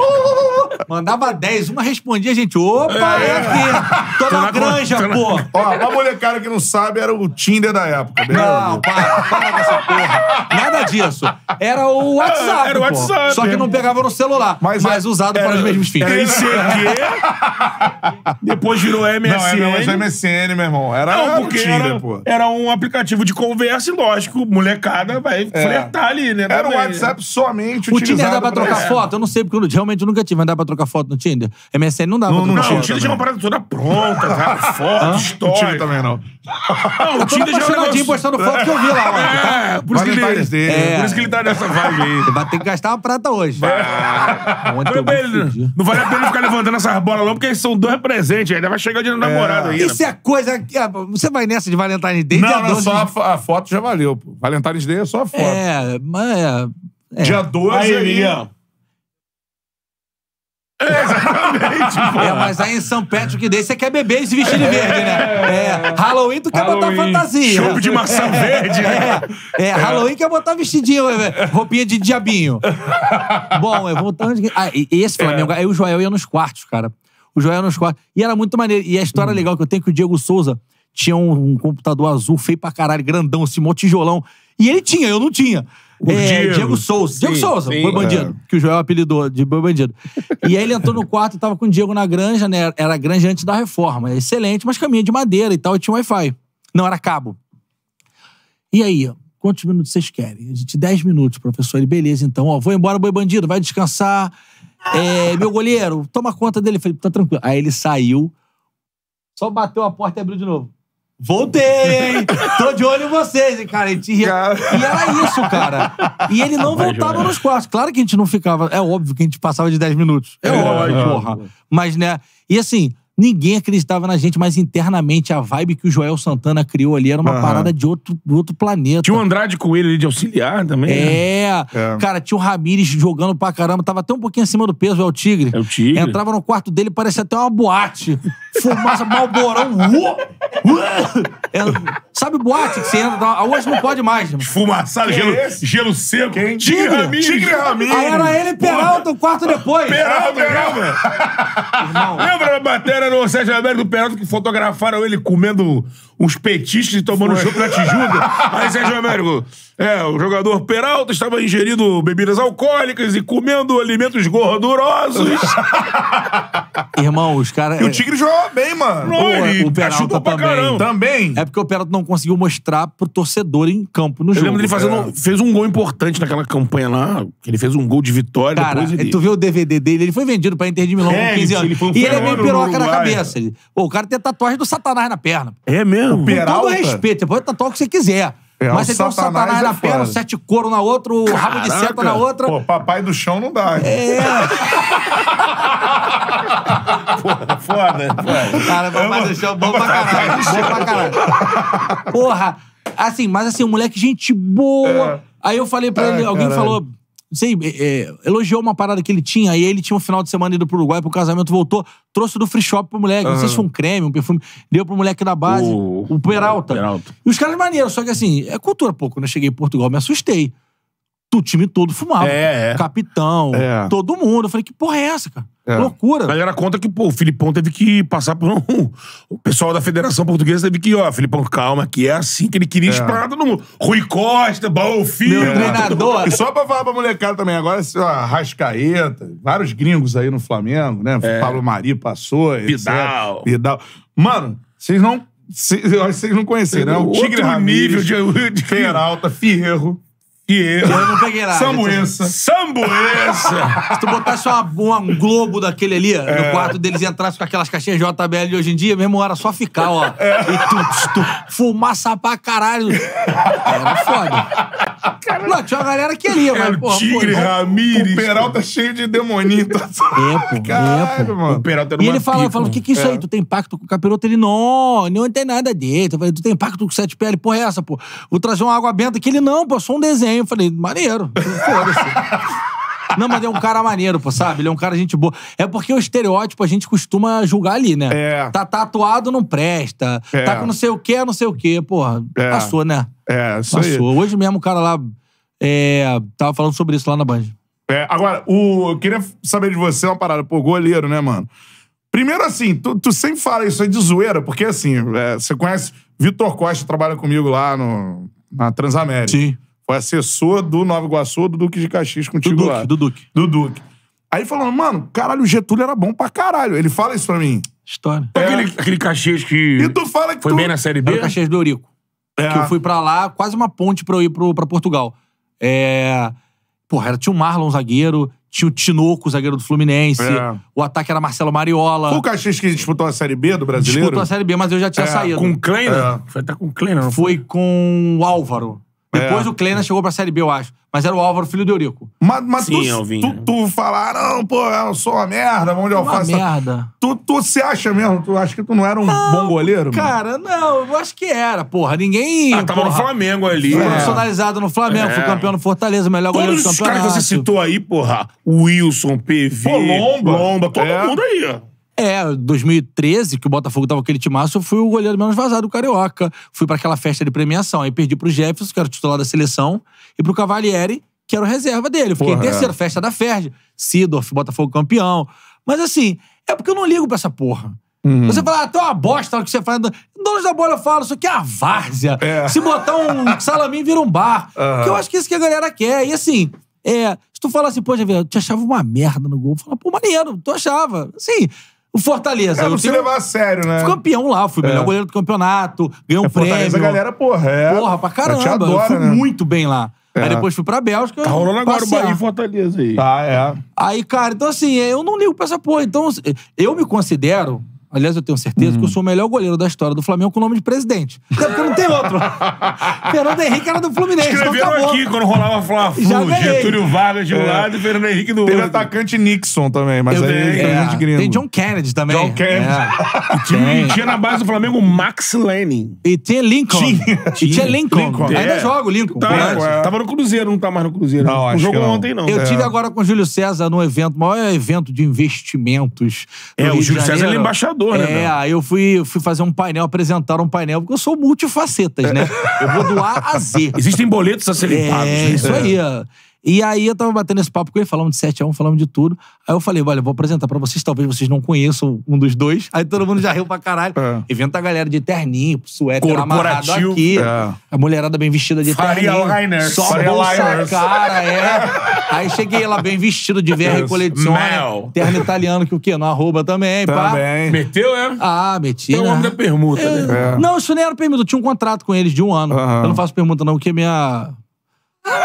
Mandava 10, uma respondia, a gente, opa, é aqui. Tô na granja, pô. Ó, uma molecada que não sabe era o Tinder da época. beleza? Não, para, para dessa porra. Nada disso. Era o WhatsApp. Era o pô. WhatsApp. Só que não pegava no celular. Mas Mas, é- usado para Era- os mesmos fins. Era ICQ. Depois virou Não, é, MSN. não, mas o MSN, meu irmão. Era Não, o porque Tinder, era, pô. era um aplicativo de conversa e, lógico, molecada vai flertar ali, né? Era o também, WhatsApp somente O Tinder dá pra trocar foto? Eu não sei, porque eu realmente nunca tive, mas dá pra trocar foto no Tinder? MSN não dá Não, pra não trocar Não, o foto. Tinder tinha uma parada toda pronta, cara. Foto, O Tinder história. também não. Não, o Tinder já é um postando foto que eu vi lá, mano. É, por isso, que ele, é, por isso que ele tá nessa vibe aí. Você vai ter que gastar uma prata hoje. Ele- fudi. não vale a pena ficar levantando essas bolas não, porque são dois presentes, ainda vai chegar do namorado aí. Isso é coisa... que- ah, Você vai nessa de Valentine's Day? Não, não, 12 só a, de- fo- a foto já valeu, pô. Valentine's Day é só a foto. É, mas... é- é. Dia 12 Aí, aí, ó. É, mas aí em São Patrick Day você quer beber e se vestir de verde, né? É. Halloween tu quer botar Halloween, fantasia. chopp de maçã verde, né? É, é, Halloween quer botar vestidinho, é, roupinha de diabinho. Bom, é, voltando... Ah, e esse Flamengo, aí o Joel ia nos quartos, cara. O Joel ia nos quartos. E era muito maneiro. E a história legal que eu tenho é que o Diego Souza tinha um, um computador azul feio pra caralho, grandão, assim, mó tijolão. E ele tinha, eu não tinha. O É, Diego. Diego Souza. Diego Sim, Souza, sim. boi bandido. Que o Joel apelidou de boi bandido. E aí ele entrou no quarto e tava com o Diego na granja, né? Era a granja antes da reforma. Excelente, mas caminha de madeira e tal, e tinha Wi-Fi. Não, era cabo. E aí, quantos minutos vocês querem? A gente, 10 minutos, professor. Ele, beleza, então, ó, vou embora, boi bandido, vai descansar. É, meu goleiro, toma conta dele. Eu Falei, tá tranquilo. Aí ele saiu, só bateu a porta e abriu de novo. Voltei, hein? Tô de olho em vocês, hein, cara. A gente ria. E era isso, cara. E ele não voltava nos quartos. Claro que a gente não ficava. É óbvio que a gente passava de 10 minutos. É, óbvio, é. porra. Mas, né? E assim, ninguém acreditava na gente, mas internamente a vibe que o Joel Santana criou ali era uma Aham. parada de outro, outro planeta. Tinha o Andrade com ele ali de auxiliar também. né? É. É. Cara, tinha o Ramires jogando pra caramba. Tava até um pouquinho acima do peso, é o Tigre. É o Tigre. Entrava no quarto dele, parecia até uma boate. Fumaça, malborão. uô, uô. É, sabe boate que você entra? tá? Hoje não pode mais, irmão. Esfumaçado, Que gelo, esse? gelo seco. Quem? Tigre Tigre, Ramírez. Tigre Ramírez. Aí era ele e Peralta, o quarto depois. Peralta, lembra? Irmão, Lembra da matéria no Sérgio Américo do Peralta que fotografaram ele comendo uns petiscos e tomando chopp na Tijuca? Aí Sérgio Américo, é, o jogador Peralta estava ingerindo bebidas alcoólicas e comendo alimentos gordurosos. Irmão, os caras. E o Tigre jogou bem, mano. Não, ele o Peralta também. caramba. Também. É porque o Peralta não conseguiu mostrar pro torcedor em campo no Eu jogo. lembro dele fazendo. Fez um gol importante naquela campanha lá. que Ele fez um gol de vitória. Cara, depois ele... tu vê o DVD dele, ele foi vendido pra Inter de Milão É, com 15 ele- anos. ele foi um e ele é meio piroca na cabeça. Ele- Pô, o cara tem tatuagem do Satanás na perna. É mesmo? Com Peralta? todo respeito, você pode tatuar o que você quiser. É, Mas o você tem um Satanás é na perna, um foda. sete couro na outra, o rabo de Caraca. seta na outra. Pô, papai do chão não dá. É, Foda, foda. cara, papai do chão, bom pra caralho. Bom pra caralho. Porra, assim, mas assim, um moleque, gente boa. Aí eu falei pra ele, alguém caralho. falou, não sei, é, é, elogiou uma parada que ele tinha, aí ele tinha um final de semana ido pro Uruguai pro casamento, voltou, trouxe do free shop pro moleque, não sei se foi um creme, um perfume, deu pro moleque da base, O- o, Peralta. o Peralta. E os caras maneiros, só que assim, é cultura, pô, quando eu cheguei em Portugal, me assustei. O time todo fumava. É, é. Capitão, É. todo mundo. Eu falei, que porra é essa, cara? É. Loucura. A galera conta que, pô, o Filipão teve que passar por um. O pessoal da Federação Portuguesa teve que, ó, Filipão, calma, que é assim que ele queria esplanada no mundo. Rui Costa, Baú Filho. Meu treinador. E só pra falar pra molecada também, agora, assim, ó, Rascaeta, vários gringos aí no Flamengo, né? Pablo Mari passou, etc. Vidal. Vidal. Mano, vocês não. Cês, eu acho que vocês não conheceram, né? O Outro Tigre Ramírez, nível de- de- Peralta, Fierro, Fierro. Eu não peguei nada. Samuença. Sambuesa. Se tu botasse uma, uma- um globo daquele ali no quarto deles e entrasse com aquelas caixinhas JBL de hoje em dia, mesmo era só ficar, ó. E tu, tu, fumaça pra caralho. Era foda. Não, tinha uma galera que ia, Era mas, o porra, Tigre pô, Ramírez. O Peralta cheio de demoninho. Tá... É, pô, Caralho, é, pô. mano. O Peralta era E ele fala, fala, o que que é isso aí? Tu tem pacto com o capiroto? Ele, não, não tem nada. Eu falei, tu tem pacto com o sete pele? Porra, é essa, pô? Vou trazer uma água benta. Que ele, não, pô, só um desenho. Eu falei, maneiro. Foda-se. Não, mas é um cara maneiro, pô, sabe? Ele é um cara gente boa. É porque o estereótipo a gente costuma julgar ali, né? É. Tá tatuado, não presta. É. Tá com não sei o quê, não sei o quê. Porra, É. passou, né? É, isso aí. Passou. Hoje mesmo o cara lá é, tava falando sobre isso lá na Band. É, agora, o, eu queria saber de você uma parada. Pô, goleiro, né, mano? Primeiro, assim, tu, tu sempre fala isso aí de zoeira, porque, assim, é, você conhece... Vitor Costa trabalha comigo lá no, na Transamérica. Sim. Foi assessor do Nova Iguaçu, do Duque de Caxias Do contigo lá. Duque, do Duque. Do Duque. Aí falando, mano, caralho, o Getúlio era bom pra caralho. Ele fala isso pra mim. História. Aquele, aquele Caxias que E tu fala que foi tu... bem na Série B? Era o Caxias do Eurico. É. Que eu fui pra lá, quase uma ponte pra eu ir pro, pra Portugal. É... Porra, era, tinha o Marlon, zagueiro, tinha o Tinoco, zagueiro do Fluminense, É. o ataque era Marcelo Mariola. Foi o Caxias que disputou a Série B do brasileiro? Disputou a Série B, mas eu já tinha É, saído. Com o Kleiner? É. Foi até com o Kleiner, não foi? Foi com o Álvaro. Depois É. o Kleina chegou pra Série B, eu acho. Mas era o Álvaro, filho do Eurico. Mas, mas Sim, tu, Alvinho. tu, tu falar, não, pô, eu sou uma merda, mão de Uma alface. merda. Tu, tu se acha mesmo? Tu acha que tu não era um bom goleiro? mano? Cara, não, eu acho que era, porra. Ninguém. Ah, tava no porra, Flamengo ali. Foi É. profissionalizado no Flamengo, É. foi campeão no Fortaleza, melhor goleiro Todos do os campeonato. caras que você citou aí, porra. Wilson, PV, Pô, Lomba. Lomba todo É. mundo aí, ó. É, 2013, que o Botafogo tava com aquele timaço, eu fui o goleiro menos vazado do Carioca. Fui pra aquela festa de premiação. Aí perdi pro Jefferson, que era o titular da seleção, e pro Cavalieri, que era o reserva dele. Eu Fiquei Porra, terceiro, festa da Ferdi. Sidorf, Botafogo campeão. Mas assim, é porque eu não ligo pra essa porra. Uhum. Você fala, ah, tem uma bosta o que você faz. Donos da bola eu falo, isso aqui é a várzea. É. Se botar um salaminho, vira um bar. Aham. Porque eu acho que é isso que a galera quer. E assim, é, se tu fala assim, poxa, eu te achava uma merda no gol. Fala, pô, maneiro, tu achava. Assim, o Fortaleza. É, eu não se tenho- levar a sério, né? Fui campeão lá, fui o melhor É. goleiro do campeonato, ganhei um É, prêmio. Fortaleza, a galera, porra, é... Porra, pra Te caramba. adora, eu fui né? muito bem lá. É. Aí depois fui pra Bélgica. Tá rolando agora o. Bahia e Fortaleza aí. Tá, é. Aí, cara, então assim, eu não ligo pra essa porra. Então, eu me considero. Aliás, eu tenho certeza Uhum. que eu sou o melhor goleiro da história do Flamengo com o nome de presidente. Até porque não tem outro. Fernando Henrique era do Fluminense. então Escreveram acabou. aqui quando rolava Fla-Flu. Getúlio Vargas de um É. lado e Fernando Henrique do Teve outro. atacante Nixon também, mas Eu aí tem É, gente gringo. tem John Kennedy também. John Kennedy. É. Tinha, Tem. tinha na base do Flamengo Max Lenin. E tem Lincoln. Tinha. E tinha Lincoln. Lincoln. Ainda É. joga o Lincoln. Tá, é. Tava no Cruzeiro, não tá mais no Cruzeiro. Não, acho jogou que não. ontem, não. Eu É. tive agora com o Júlio César no evento, maior evento de investimentos. É, o Júlio César é embaixador, né, É, meu? aí eu fui, fui fazer um painel, apresentar um painel, porque eu sou multifacetas, né? Eu vou do A a Z. Existem boletos a pagos. É, né? isso aí. ó. E aí eu tava batendo esse papo com ele, falando de 7x1, falando de tudo. Aí eu falei, olha, vou apresentar pra vocês, talvez vocês não conheçam um dos dois. Aí todo mundo já riu pra caralho. É. E vendo a galera de terninho, suéter amarrado aqui. É. A mulherada bem vestida de Faria terninho. Liners. Só Faria bolsa Liners. cara, é. Aí cheguei lá bem vestido de VR. Mel. Terno italiano, que o quê? No arroba também, pá. Também. Meteu, é? Ah, meti, É o né? homem da permuta, Eu- né? É. Não, isso nem era permuta. Eu tinha um contrato com eles de um ano. Aham. Eu não faço permuta, não, porque minha.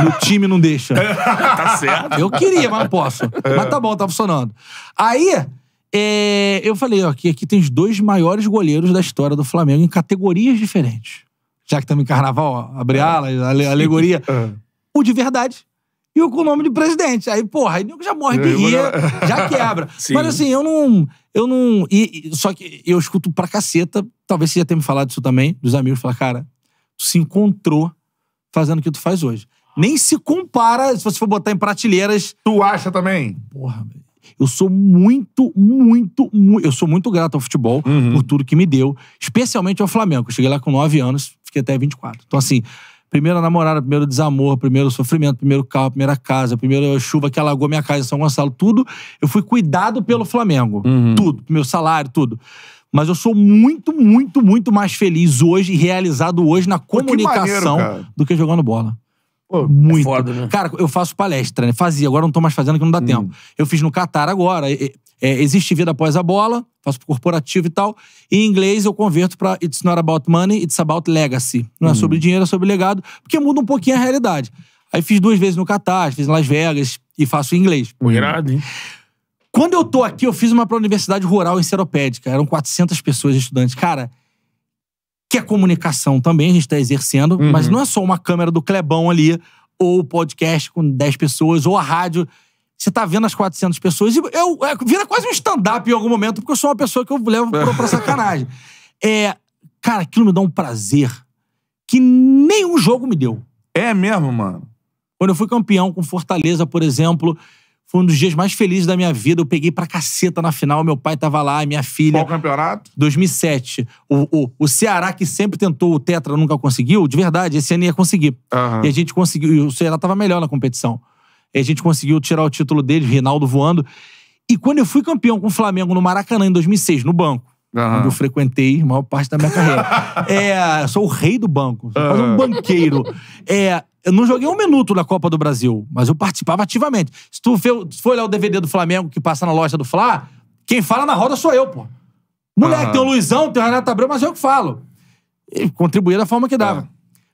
Meu time não deixa. Tá certo. Eu queria, mas não posso. Mas tá bom, tá funcionando. Aí, é, eu falei, ó, que aqui tem os dois maiores goleiros da história do Flamengo em categorias diferentes. Já que estamos em carnaval, ó, abre alas, ale- alegoria. É. O de verdade. E o com o nome de presidente. Aí, porra, aí nego já morre de rir, já quebra. Sim. Mas assim, eu não. Eu não. e- e- só que eu escuto pra caceta, talvez você já tenha me falado disso também, dos amigos, falar, cara, tu se encontrou fazendo o que tu faz hoje. Nem se compara, se você for botar em prateleiras, Tu acha também? Porra. Eu sou muito, muito, muito. Eu sou muito grato ao futebol por tudo que me deu, especialmente ao Flamengo. Eu cheguei lá com 9 anos, fiquei até 24. Então, assim, primeira namorada, primeiro desamor, primeiro sofrimento, primeiro carro, primeira casa, primeira chuva que alagou minha casa em São Gonçalo, tudo. Eu fui cuidado pelo Flamengo. Tudo. Meu salário, tudo. Mas eu sou muito, muito, muito mais feliz hoje e realizado hoje na Pô, que comunicação maneiro, do que jogando bola. Pô, Muito. foda, né? Cara, eu faço palestra, né? Fazia, agora não tô mais fazendo que não dá Hum. tempo. Eu fiz no Catar agora. É, é, existe vida após a bola, faço pro corporativo e tal. E em inglês eu converto pra It's not about money, it's about legacy. Não é Hum. sobre dinheiro, é sobre legado, porque muda um pouquinho a realidade. Aí fiz duas vezes no Catar, fiz em Las Vegas e faço em inglês. Irado, hein? Quando eu tô aqui, eu fiz uma pra Universidade Rural em Seropédica. Eram 400 pessoas, estudantes. Cara, que é comunicação também, a gente tá exercendo, mas não é só uma câmera do Clebão ali, ou o podcast com 10 pessoas, ou a rádio. Você tá vendo as 400 pessoas e eu, é, vira quase um stand-up em algum momento, porque eu sou uma pessoa que eu levo pra, pra sacanagem. É, cara, aquilo me dá um prazer que nenhum jogo me deu. É mesmo, mano. Quando eu fui campeão com Fortaleza, por exemplo, foi um dos dias mais felizes da minha vida. Eu peguei pra caceta na final, meu pai tava lá, minha filha. Qual campeonato? 2007. O, o, o Ceará, que sempre tentou o Tetra, nunca conseguiu, de verdade, esse ano ia conseguir. Aham. E a gente conseguiu. E o Ceará tava melhor na competição. E a gente conseguiu tirar o título dele, Rinaldo voando. E quando eu fui campeão com o Flamengo no Maracanã em 2006, no banco, Aham. onde eu frequentei a maior parte da minha carreira. é, eu sou o rei do banco, sou quase um banqueiro. É, eu não joguei um minuto na Copa do Brasil, mas eu participava ativamente. Se tu for olhar o DVD do Flamengo que passa na loja do Fla, quem fala na roda sou eu, pô. Moleque, tem o Luizão, tem o Renato Abreu, mas eu que falo. E contribuía da forma que dava.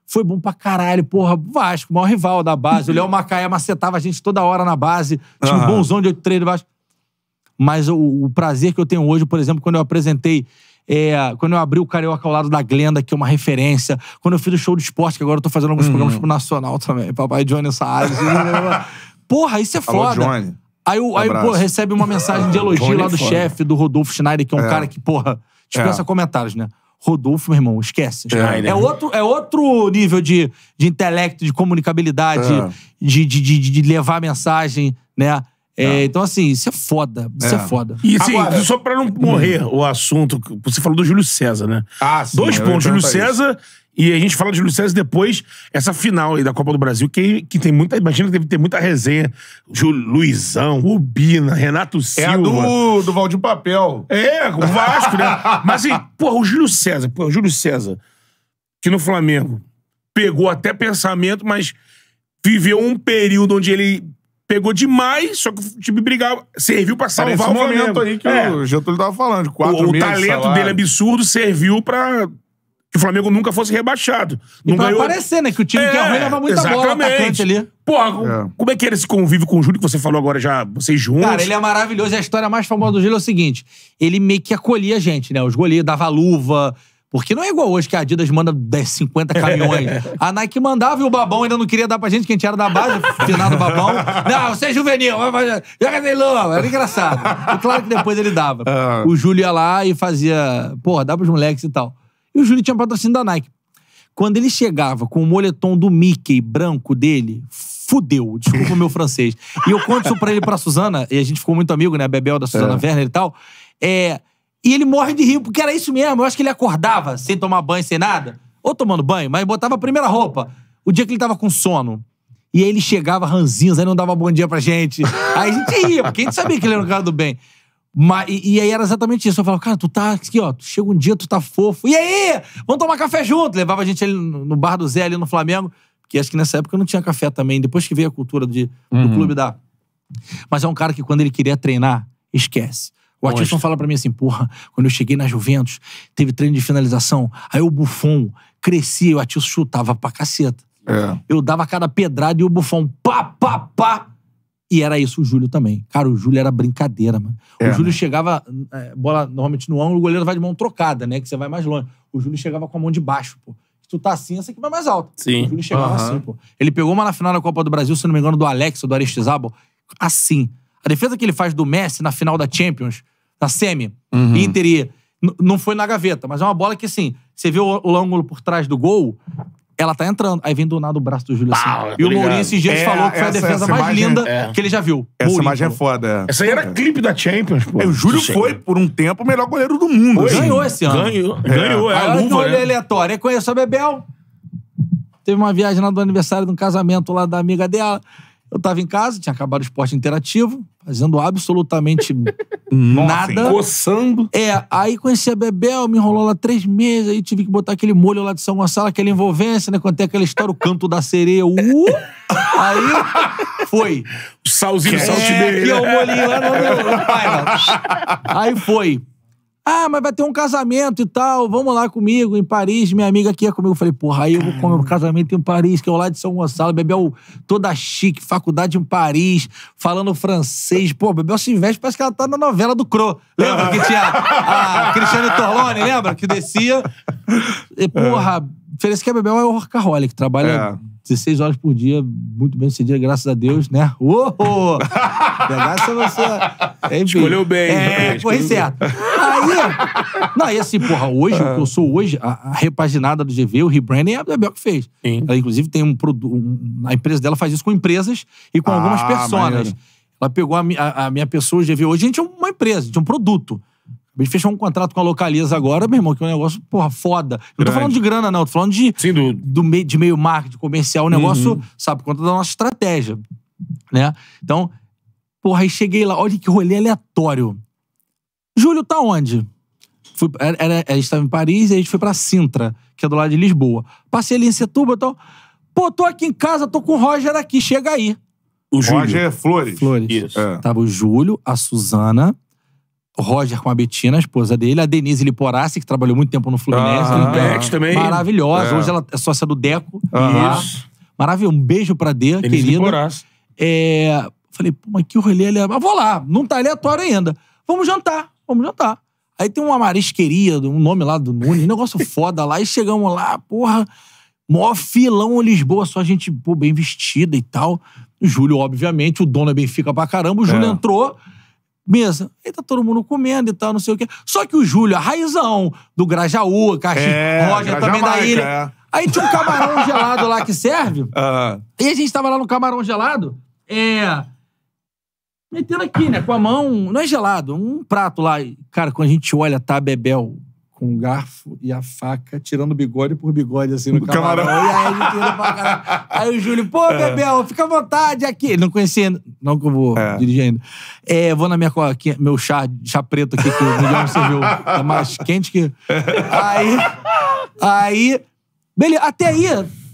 Foi bom pra caralho, porra. Vasco, maior rival da base. O Léo Macaé macetava a gente toda hora na base. Tinha um bonzão de 8-3 do Vasco. Mas o, o prazer que eu tenho hoje, por exemplo, quando eu apresentei. É, quando eu abri o Carioca ao lado da Glenda, que é uma referência. Quando eu fiz o show de esporte, que agora eu tô fazendo alguns programas pro Nacional também. Papai Johnny Salles. Porra, isso é Alô, foda. Johnny. Aí, o- aí pô, recebe uma mensagem de elogio Johnny lá é do chefe, do Rodolfo Schneider, que é um É. cara que, porra, dispensa É. comentários, né? Rodolfo, meu irmão, esquece. Schneider. É outro, é outro nível de, de intelecto, de comunicabilidade, É. de, de, de, de levar a mensagem, né? É, Então, assim, isso é foda. Isso é, É. foda. E assim, Agora- só pra não morrer o assunto, você falou do Júlio César, né? Ah, sim. Dois eu ia pontos, Júlio perguntar isso. César. E a gente fala de Júlio César depois, essa final aí da Copa do Brasil, que, que tem muita. Imagina que deve ter muita resenha. Júlio, Luizão, Rubina, Renato É Silva. a do, do Valdir Papel. É, o Vasco, né? Mas assim, porra, o Júlio César, porra, o Júlio César, que no Flamengo pegou até pensamento, mas viveu um período onde ele pegou demais, só que o time brigava, serviu pra Era salvar esse o Flamengo. momento aí que É. o Getúlio tava falando. de Quatro o, o talento salário. dele absurdo serviu pra que o Flamengo nunca fosse rebaixado. E Não pra ganhou. aparecer, né? Que o time que é ruim leva muita bola, exatamente. atacante ali. Porra, É. como é que era esse convívio com o Júlio que você falou agora já, vocês juntos? Cara, ele é maravilhoso. E a história mais famosa do Júlio é o seguinte: ele meio que acolhia a gente, né? Os goleiros dava luva. Porque não é igual hoje que a Adidas manda 10, 50 caminhões. A Nike mandava e o Babão ainda não queria dar pra gente, que a gente era da base, finado Babão. Não, você é juvenil, vai fazer. Joga sem luva. Era engraçado. E claro que depois ele dava. Ah. O Júlio ia lá e fazia. Porra, dava pros moleques e tal. E o Júlio tinha patrocínio da Nike. Quando ele chegava com o moletom do Mickey branco dele, fudeu. Desculpa o meu francês. E eu conto isso pra ele e pra Suzana, e a gente ficou muito amigo, né? Bebel da Suzana É. Werner e tal. É, e ele morre de rir, porque era isso mesmo. Eu acho que ele acordava sem tomar banho, sem nada. Ou tomando banho, mas botava a primeira roupa. O dia que ele tava com sono. E aí ele chegava ranzinhos, aí não dava bom dia pra gente. Aí a gente ia, porque a gente sabia que ele era um cara do bem. Mas, e, e aí era exatamente isso. Eu falava, cara, tu tá aqui, ó. Tu chega um dia, tu tá fofo. E aí? Vamos tomar café junto. Levava a gente ali no no bar do Zé, ali no Flamengo. Que acho que nessa época não tinha café também. Depois que veio a cultura de, do clube da. Mas é um cara que quando ele queria treinar, esquece. O Atisson fala pra mim assim, porra, quando eu cheguei na Juventus, teve treino de finalização, aí o Buffon crescia e o Atisson chutava pra caceta. É. Eu dava cada pedrada e o Buffon pá, pá, pá. E era isso o Júlio também. Cara, o Júlio era brincadeira, mano. É, o Júlio né? chegava, é, bola normalmente no ângulo, o goleiro vai de mão trocada, né? Que você vai mais longe. O Júlio chegava com a mão de baixo, pô. Se tu tá assim, essa aqui vai mais alta. Sim. O Júlio chegava Aham. assim, pô. Ele pegou uma na final da Copa do Brasil, se não me engano, do Alex ou do Aristizábal, assim. A defesa que ele faz do Messi na final da Champions, na semi, Uhum. Inter e... Não foi na gaveta, mas é uma bola que, assim, você vê o, o ângulo por trás do gol, ela tá entrando. Aí vem do nada o braço do Júlio assim. Ah, e o Mourinho ligado. esses dias É, falou que foi a essa- defesa essa mais imagem- linda é. que ele já viu. Essa Mourinho imagem é foda. é. Essa aí era clipe da Champions, pô. É, o Júlio foi, por um tempo, o melhor goleiro do mundo. assim. Ganhou esse ano. Ganhou, ganhou, é, Aí a luva, né? aleatório. Aí conheço a Bebel. Teve uma viagem lá do aniversário de um casamento lá da amiga dela. Eu tava em casa, tinha acabado o esporte interativo, fazendo absolutamente Nossa, nada. Coçando. É, aí conheci a Bebel, me enrolou lá três meses, aí tive que botar aquele molho lá de São Gonçalo, aquela envolvência, né? Contei aquela história, o canto da sereia, uh! Aí foi. O salzinho, É, aqui é o molinho lá no, não. Aí foi. Ah, mas vai ter um casamento e tal, vamos lá comigo em Paris, minha amiga aqui é comigo. Eu falei, porra, aí eu vou comer um casamento em Paris, que é o lá de São Gonçalo, Bebel toda chique, faculdade em Paris, falando francês. Pô, Bebel se veste, parece que ela tá na novela do Cro. Lembra que tinha a Cristiane Torlone, lembra? Que descia. E, porra, diferença que a Bebel é workaholic, trabalha É. 16 horas por dia, muito bem dia, graças a Deus, né? Uou! Pegasse você. Enfim. Escolheu bem, É, né? Escolheu certo. Aí. Não, e assim, porra, hoje, o que eu sou hoje, a, a repaginada do GV, o rebranding é a Bebel que fez. Sim. Ela, inclusive, tem um produto. Um, a empresa dela faz isso com empresas e com Ah, algumas personas. maneiro. Ela pegou a, a- a minha pessoa, o GV. Hoje a gente é uma empresa, a gente é um produto. A gente fechou um contrato com a Localiza agora, meu irmão, que é um negócio, porra, foda. Não tô falando de grana, não. Tô falando de, Sim, do... do meio, de meio marketing comercial, o negócio, Uhum. sabe, por conta da nossa estratégia, né? Então, porra, aí cheguei lá, olha que rolê aleatório. Júlio tá onde? Fui, era, era- a gente tava em Paris e a gente foi pra Sintra, que é do lado de Lisboa. Passei ali em Setúbal e tal. Pô, tô aqui em casa, tô com o Roger aqui, chega aí. O Júlio. Roger Flores. Flores. Isso. É. Tava o Júlio, a Suzana, Roger com a Betina, a esposa dele, a Denise Liporassi, que trabalhou muito tempo no Fluminense. Ah, né? Bex também. Maravilhosa. É. Hoje ela é sócia do Deco. Aham. Isso. Maravilhoso. Um beijo pra Dê, Denise querida. Liporace. É... Falei, pô, mas que rolê ali. Mas vou lá, não tá aleatório ainda. Vamos jantar, vamos jantar. Aí tem uma marisqueria, um nome lá do Nunes, um negócio foda lá. E chegamos lá, porra, maior filão Lisboa, só gente, pô, bem vestida e tal. O Júlio, obviamente, o dono é Benfica pra caramba. O Júlio É. entrou, mesa. Aí tá todo mundo comendo e tal, não sei o quê. Só que o Júlio, a raizão do Grajaú, Caxi, É, Roger também da ilha. é. Aí tinha um camarão gelado lá que serve. Ah, E a gente tava lá no camarão gelado, é. Metendo aqui, né? Com a mão. Não é gelado, um prato lá. Cara, quando a gente olha, tá Bebel com o garfo e a faca, tirando bigode por bigode, assim, no camarão. camarão. E aí. Aí o Júlio, pô, Bebel, fica à vontade aqui. Ele não conhecia ainda. Não que eu vou É. dirigir ainda. É, vou na minha aqui, meu chá, chá preto aqui, que o Miguel serviu. Tá mais quente que. Aí. Aí. Beleza, até aí,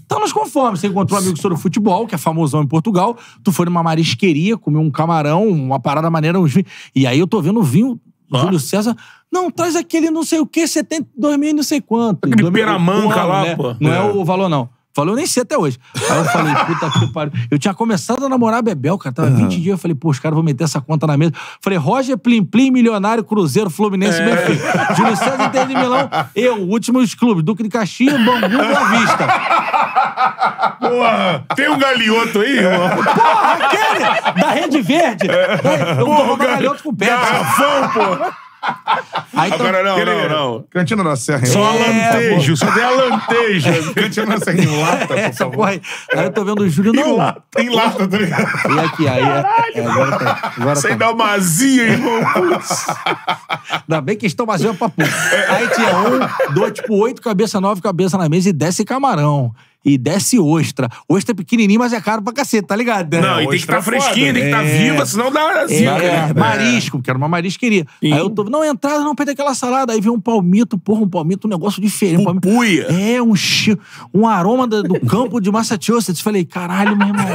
tá nos conformes. Você encontrou um amigo sobre futebol, que é famosão em Portugal. Tu foi numa marisqueria, comeu um camarão, uma parada maneira, uns vinhos. E aí eu tô vendo o vinho, Ó. Júlio César. Não, traz aquele não sei o quê, 72 mil e não sei quanto. Aquele Dois mil- peramanca um ano, lá, né? pô. Não é. É. o valor, não. Valor eu nem sei até hoje. Aí eu falei, puta que pariu. Eu tinha começado a namorar Bebel, cara. Tava 20 dias. Eu falei, pô, os caras vão meter essa conta na mesa. Falei, Roger Plim Plim, Milionário, Cruzeiro, Fluminense, Benfica. Júlio César, Inter de Milão. Eu, últimos clubes. Duque de Caxias, Bangu, Boa Vista. Porra, tem um galhoto aí, irmão? Porra, aquele! Da Rede Verde. Eu tomo galhoto com Pepsi. Garrafão, pô. Aí, então, Agora não, aquele- não, não. Cantina da Serra. em Só lata. alantejo, só tem alantejo. Cantina da Serra em lata, por essa favor. porra aí. Aí eu tô vendo o Júlio, não. Tem lata, tá ligado? E aqui, aí. é- é, agora tá. Agora Isso aí tá. dá uma azia, irmão. Ainda bem que estão vazio pra puta. Aí tinha um, dois, tipo, oito cabeça, nove cabeça na mesa e desce camarão. E desce ostra. Ostra é pequenininho, mas é caro pra cacete, tá ligado? né? Não, e tem que estar é foda. fresquinha, tem que estar É. viva, senão dá É, zica, é, marisco, que era uma marisqueria. Sim. Aí eu tô, não, entrada, não, pede aquela salada. Aí vem um palmito, porra, um palmito, um negócio diferente. Um palmito- Pupuia. é, um, chi- um aroma da- do campo de Massachusetts. Falei, caralho, meu irmão,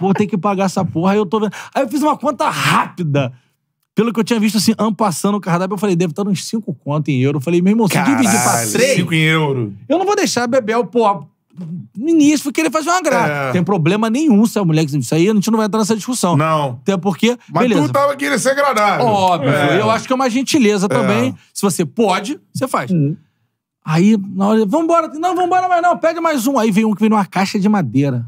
vou ter que pagar essa porra. Aí eu tô vendo. Aí eu fiz uma conta rápida. Pelo que eu tinha visto, assim, ampassando o cardápio, eu falei, deve estar uns 5 conto em euro. Eu falei, meu irmão, se dividir pra Caralho, 3, Cinco em euro. eu não vou deixar a Bebel, pô, no início foi querer fazer uma graça. É. Não tem problema nenhum se a mulher quiser isso aí, a gente não vai entrar nessa discussão. Não. Até porque, Mas beleza. tu tava querendo ser agradável. Óbvio. É. Eu acho que é uma gentileza também. Se você pode, você faz. Aí, na hora, vambora. Não, vambora mais não. Pede mais um. Aí veio um que veio numa caixa de madeira.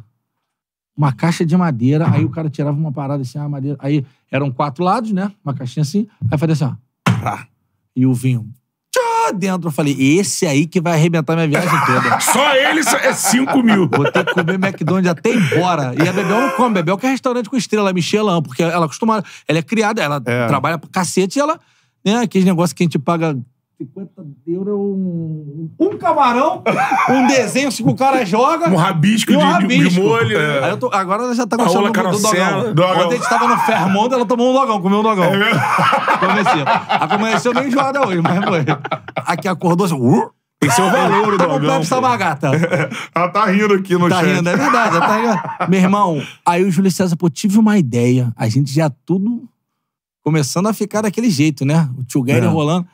Uma caixa de madeira. Aí o cara tirava uma parada assim, a madeira. Aí eram quatro lados, né? Uma caixinha assim. Aí fazia assim, ó. E o vinho. Tchá, dentro. Eu falei, esse aí que vai arrebentar minha viagem toda. Só ele é 5 mil. Vou ter que comer McDonald's até embora. E a Bebel não come. Bebel que é restaurante com estrela Michelin, porque ela acostuma. Ela é criada, ela É. trabalha pra cacete e ela. Né, aqueles negócios que a gente paga 50 euros, um, um camarão, um desenho assim que o cara joga. Um rabisco e um de- de- rabisco. de molho. Aí eu tô- agora ela já tá gostando do, do dogão. Dogão. Ontem a gente tava no Fermondo, ela tomou um dogão, comeu um dogão. É mesmo? Amanheceu meio enjoada hoje, mas foi. Aqui acordou assim. Uh, Esse é o valor do dogão. Pepsi pô. Bagata. Ela tá rindo aqui no Tá chat. rindo, é verdade. já Tá rindo. Meu irmão, aí o Júlio César, pô, tive uma ideia. A gente já tudo começando a ficar daquele jeito, né? O tio É. rolando.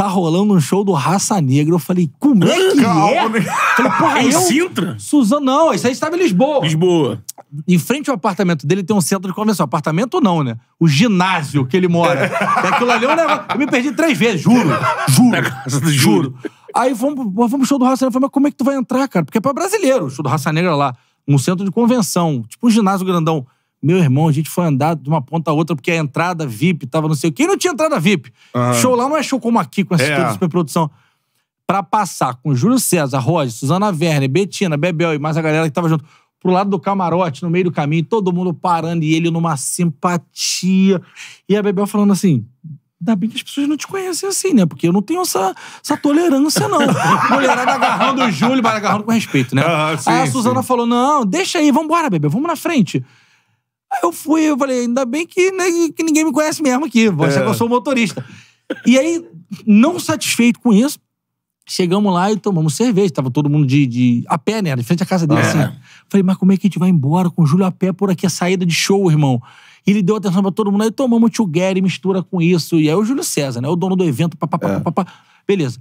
Tá rolando um show do Raça Negra. Eu falei, como é que é? Calma, né? Falei, porra, Em eu... Sintra? Suzano, não, isso aí estava em Lisboa. Lisboa. Em frente ao apartamento dele tem um centro de convenção. Apartamento não, né? O ginásio que ele mora. E aquilo ali é um negócio... Eu me perdi três vezes, juro. Juro. Do Juro. Aí vamos, pô, vamos pro show do Raça Negra. Eu falei, mas como é que tu vai entrar, cara? Porque é pra brasileiro. O show do Raça Negra lá. Um centro de convenção. Tipo um ginásio grandão. Meu irmão, a gente foi andar de uma ponta a outra porque a entrada VIP tava não sei o quê. E não tinha entrada VIP. Show lá não é show como aqui, com essa É. toda superprodução. Pra passar com Júlio César, Roger, Suzana Werner, Betina, Bebel e mais a galera que tava junto pro lado do camarote, no meio do caminho, todo mundo parando e ele numa simpatia. E a Bebel falando assim: Ainda bem que as pessoas não te conhecem assim, né? Porque eu não tenho essa, essa tolerância, não. Mulherada agarrando o Júlio, mas agarrando com respeito, né? Ah, sim, aí a Suzana sim. falou: não, deixa aí, vambora, bebê, vamos na frente. Aí eu fui, eu falei, ainda bem que, né, que ninguém me conhece mesmo aqui. Achar É. que eu sou motorista. E aí, não satisfeito com isso, chegamos lá e tomamos cerveja. Tava todo mundo de, de a pé, né? De frente à casa dele, É. assim. Falei, mas como é que a gente vai embora com o Júlio a pé por aqui? A saída de show, irmão. E ele deu atenção pra todo mundo. Aí tomamos o Gary, mistura com isso. E aí o Júlio César, né? O dono do evento, papapá, É. papapá. Beleza.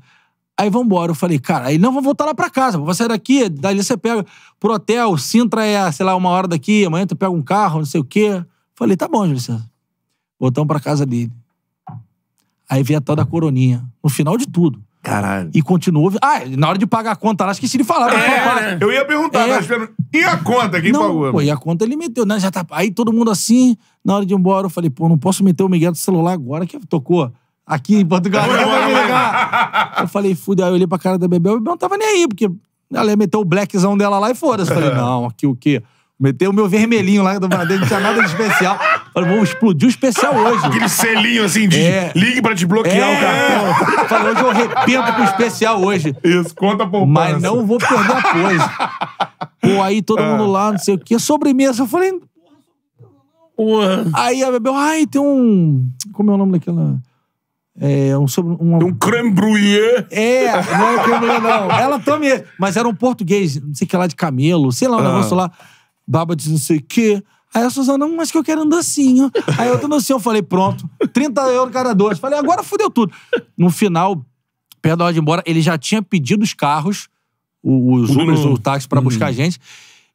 Aí vambora. Eu falei, cara, aí não, vou voltar lá pra casa. Vou sair daqui, dali você pega pro hotel. Sintra é, sei lá, uma hora daqui. Amanhã tu pega um carro, não sei o quê. Falei, tá bom, Júlio César. Voltamos pra casa dele. Aí veio a tal da coroninha. No final de tudo. Caralho. E continuou. Ah, na hora de pagar a conta lá, esqueci de falar. a parte. Eu ia perguntar, É. mas. E a conta? Quem não, pagou? pô, e a conta ele meteu, né? Já tá... Aí todo mundo assim, na hora de ir embora, eu falei, pô, não posso meter o Miguel do celular agora que tocou. Aqui em Portugal, Eu falei, fudeu. Aí eu olhei pra cara da Bebel, a Bebel não tava nem aí, porque ela ia meter o blackzão dela lá e foda-se. Eu Falei, não, aqui o quê? Meteu o meu vermelhinho lá do Madeira, não tinha nada de especial. Falei, vamos explodir o especial hoje. Aquele selinho assim de É. ligue pra desbloquear o cartão. É. Falei, hoje eu arrependo com o especial hoje. Isso, conta por Mas não vou perder a pose. Pô, aí todo mundo lá, não sei o quê. Sobremesa. Eu falei. Porra. Aí a Bebel, ai, tem um. Como é o nome daquela. É, um sobre. Um, Um creme brulee. É, não é creme brulee, não. Ela esse. Mas era um português, não sei o que lá de camelo, sei lá, um negócio lá. Baba de não sei o quê. Aí a Suzana, não, mas que eu quero um docinho. Aí eu tô docinho, eu falei, pronto. 30 euros cada dois. Falei, agora fudeu tudo. No final, perto da hora de ir embora, ele já tinha pedido os carros, os Tudo Ubers, no- o táxi pra buscar a gente.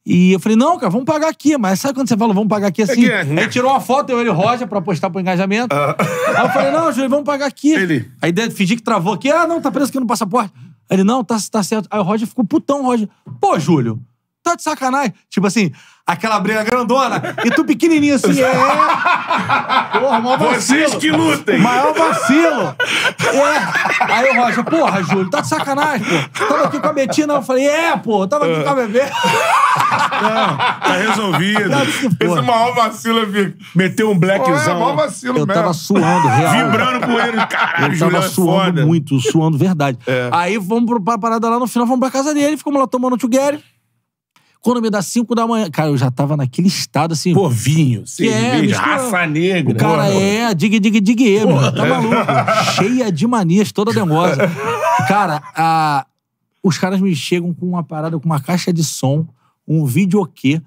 E eu falei, não, cara, vamos pagar aqui. Mas sabe quando você fala, vamos pagar aqui assim? que é, né? Aí tirou uma foto, eu e ele Roger, pra postar pro engajamento. Aí eu falei, não, Júlio, vamos pagar aqui. Ele- Aí dentro, fingi que travou aqui. Ah, não, tá preso aqui no passaporte. Aí ele, não, tá, tá certo. Aí o Roger ficou putão, Roger. Pô, Júlio, tá de sacanagem? Tipo assim, aquela briga grandona. E tu pequenininho assim, é. Porra, maior Vocês vacilo. que lutem. Maior vacilo. É. Aí o Roger, porra, Júlio, tá de sacanagem, pô. Tava aqui com a Betina. Eu falei, é, pô, tava aqui com a bebê. Tá resolvido. Tá que Esse maior vacilo, Vic. Meteu um Pô, é, blackzão. maior vacilo Eu mesmo. tava suando, real. Vibrando com ele. Caralho, Eu tava é suando foda. muito, suando verdade. Aí fomos pro- pra parada lá, no final fomos pra casa dele, ficamos lá tomando o Gary. Quando me dá 5 da manhã. Cara, eu já tava naquele estado assim. Pô, vinho, cerveja, mistura- raça negra. O cara Porra. é dig dig dig mano. Tá maluco? Cheia de manias, toda dengosa. Cara, a- os caras me chegam com uma parada, com uma caixa de som, um videokê,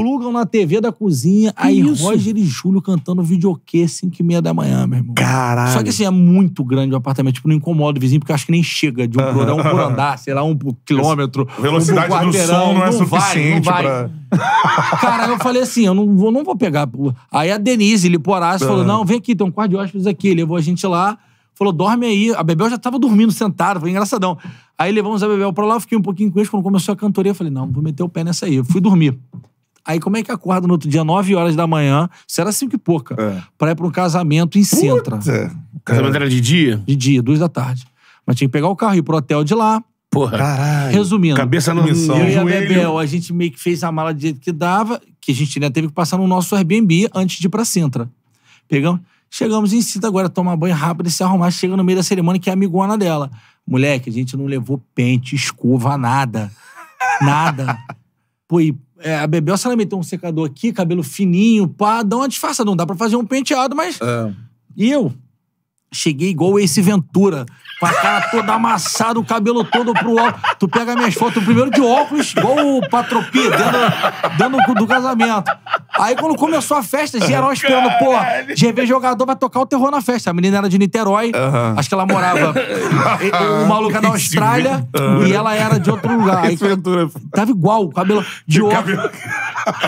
plugam na TV da cozinha, aí isso? Roger e Júlio cantando videokê 5 e meia da manhã, meu irmão. Caralho. Só que assim, é muito grande o apartamento, tipo, não incomoda o vizinho, porque eu acho que nem chega de um por, é um por andar, sei lá, um por quilômetro. Velocidade um por do som não é vai, suficiente vai. pra. Cara, eu falei assim, eu não vou, não vou pegar. Aí a Denise Liporaço falou: não, vem aqui, tem um quarto de hóspedes aqui. Levou a gente lá, falou: dorme aí. A Bebel já tava dormindo, sentada, foi engraçadão. Aí levamos a Bebel pra lá, fiquei um pouquinho com eles. Quando começou a cantoria, eu falei: não, vou meter o pé nessa aí. Eu fui dormir. Aí como é que acorda no outro dia, 9 horas da manhã, isso era cinco e pouca, É. pra ir pra um casamento em Sintra. É. O casamento era de dia? De dia, duas da tarde. Mas tinha que pegar o carro e ir pro hotel de lá. Porra. Caralho. Resumindo, Cabeça no, Missão. eu e a. Bebel, a gente meio que fez a mala do jeito que dava, que a gente ainda teve que passar no nosso Airbnb antes de ir pra Sintra. Pegamos, chegamos em Sintra agora, tomar banho rápido e se arrumar. Chega no meio da cerimônia, que é a amigona dela. Moleque, a gente não levou pente, escova, nada. Nada. Pô, e é, a Bebel, se ela meteu um secador aqui, cabelo fininho, pá, dá uma disfarçada. Não dá pra fazer um penteado, mas É. e eu cheguei igual esse Ventura, com a cara toda amassada, o cabelo todo pro alto. Tu pega minhas fotos, primeiro de óculos, igual o Patropi, dentro, dentro do casamento. Aí quando começou a festa, geral esperando, pô, GV jogador vai tocar o terror na festa. A menina era de Niterói, Aham. acho que ela morava. O maluco é da Austrália e ela era de outro lugar. Aí, tava igual, o cabelo de óculos. Cabelo-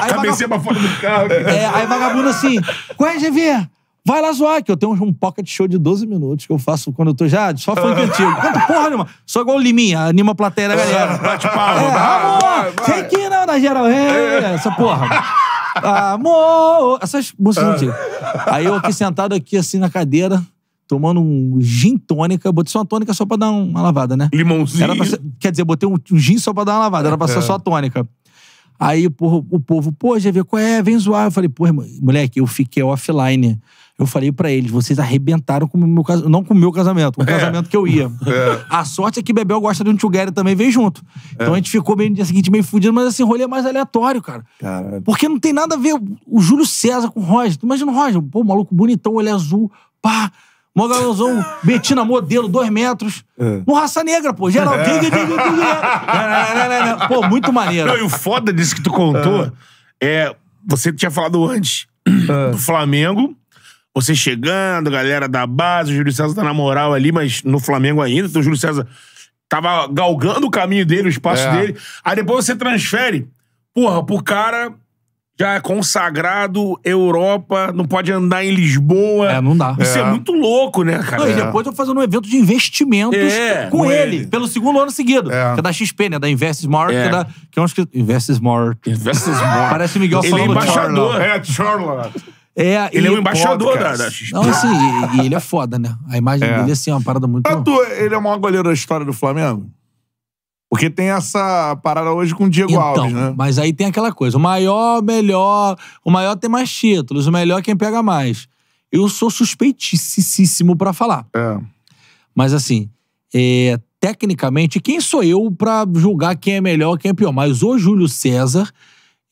Aí, pra fora do carro. é, aí vagabundo assim, qual é, GV? Vai lá zoar, que eu tenho um pocket show de 12 minutos que eu faço quando eu tô já, só funk antigo. Canto porra nenhuma. Só igual o Liminha, anima a plateia da galera. Bate palma. É, vai, amor, vai, sei que não, na geral, é, essa porra. Amor, essas músicas antigas. Aí eu aqui sentado aqui assim na cadeira, tomando um gin tônica, botei só uma tônica só pra dar uma lavada, né? Limãozinho. Ser- quer dizer, botei um, um gin só pra dar uma lavada, era pra ser só tônica. Aí porra, o povo, pô, GV, qual é? Vem zoar. Eu falei, pô, moleque, eu fiquei offline. Eu falei pra eles, vocês arrebentaram com o meu casamento. Não com o meu casamento, com o casamento que eu ia. A sorte é que Bebel gosta de um Together também, veio junto. Então a gente ficou meio no dia seguinte meio fudido, mas assim, rolê mais aleatório, cara. Caralho. Porque não tem nada a ver o Júlio César com o Roger. Tu imagina o Roger, pô, maluco bonitão, olho azul, pá. Mó galãozão, Betina modelo, dois metros. É. No Raça Negra, pô. Geral, não. Pô, muito maneiro. Não, e o foda disso que tu contou é. Você tinha falado antes do Flamengo. Você chegando, galera da base, o Júlio César tá na moral ali, mas no Flamengo ainda. Então o Júlio César tava galgando o caminho dele, o espaço É. dele. Aí depois você transfere, porra, pro cara já é consagrado, Europa, não pode andar em Lisboa. É, não dá. Isso é, É. muito louco, né, cara? Não, e depois eu fazendo um evento de investimentos É, com, com ele, ele. pelo segundo ano seguido. É. Que é da XP, né? Da Invest Smart, É. que é da. Que é um. Invest Smart. Invest Smart. Parece Miguel Ele é embaixador. É, Charlotte. É, Ele é o embaixador da, da XP. Não, assim, e, e ele é foda, né? A imagem É. dele, assim, é uma parada muito. Pra tu, ele é o maior goleiro da história do Flamengo? Porque tem essa parada hoje com o Diego Então, Alves, né? mas aí tem aquela coisa: o maior, melhor, o maior tem mais títulos, o melhor é quem pega mais. Eu sou suspeitíssimo pra falar. É. Mas assim, é, tecnicamente, quem sou eu pra julgar quem é melhor, quem é pior? Mas o Júlio César,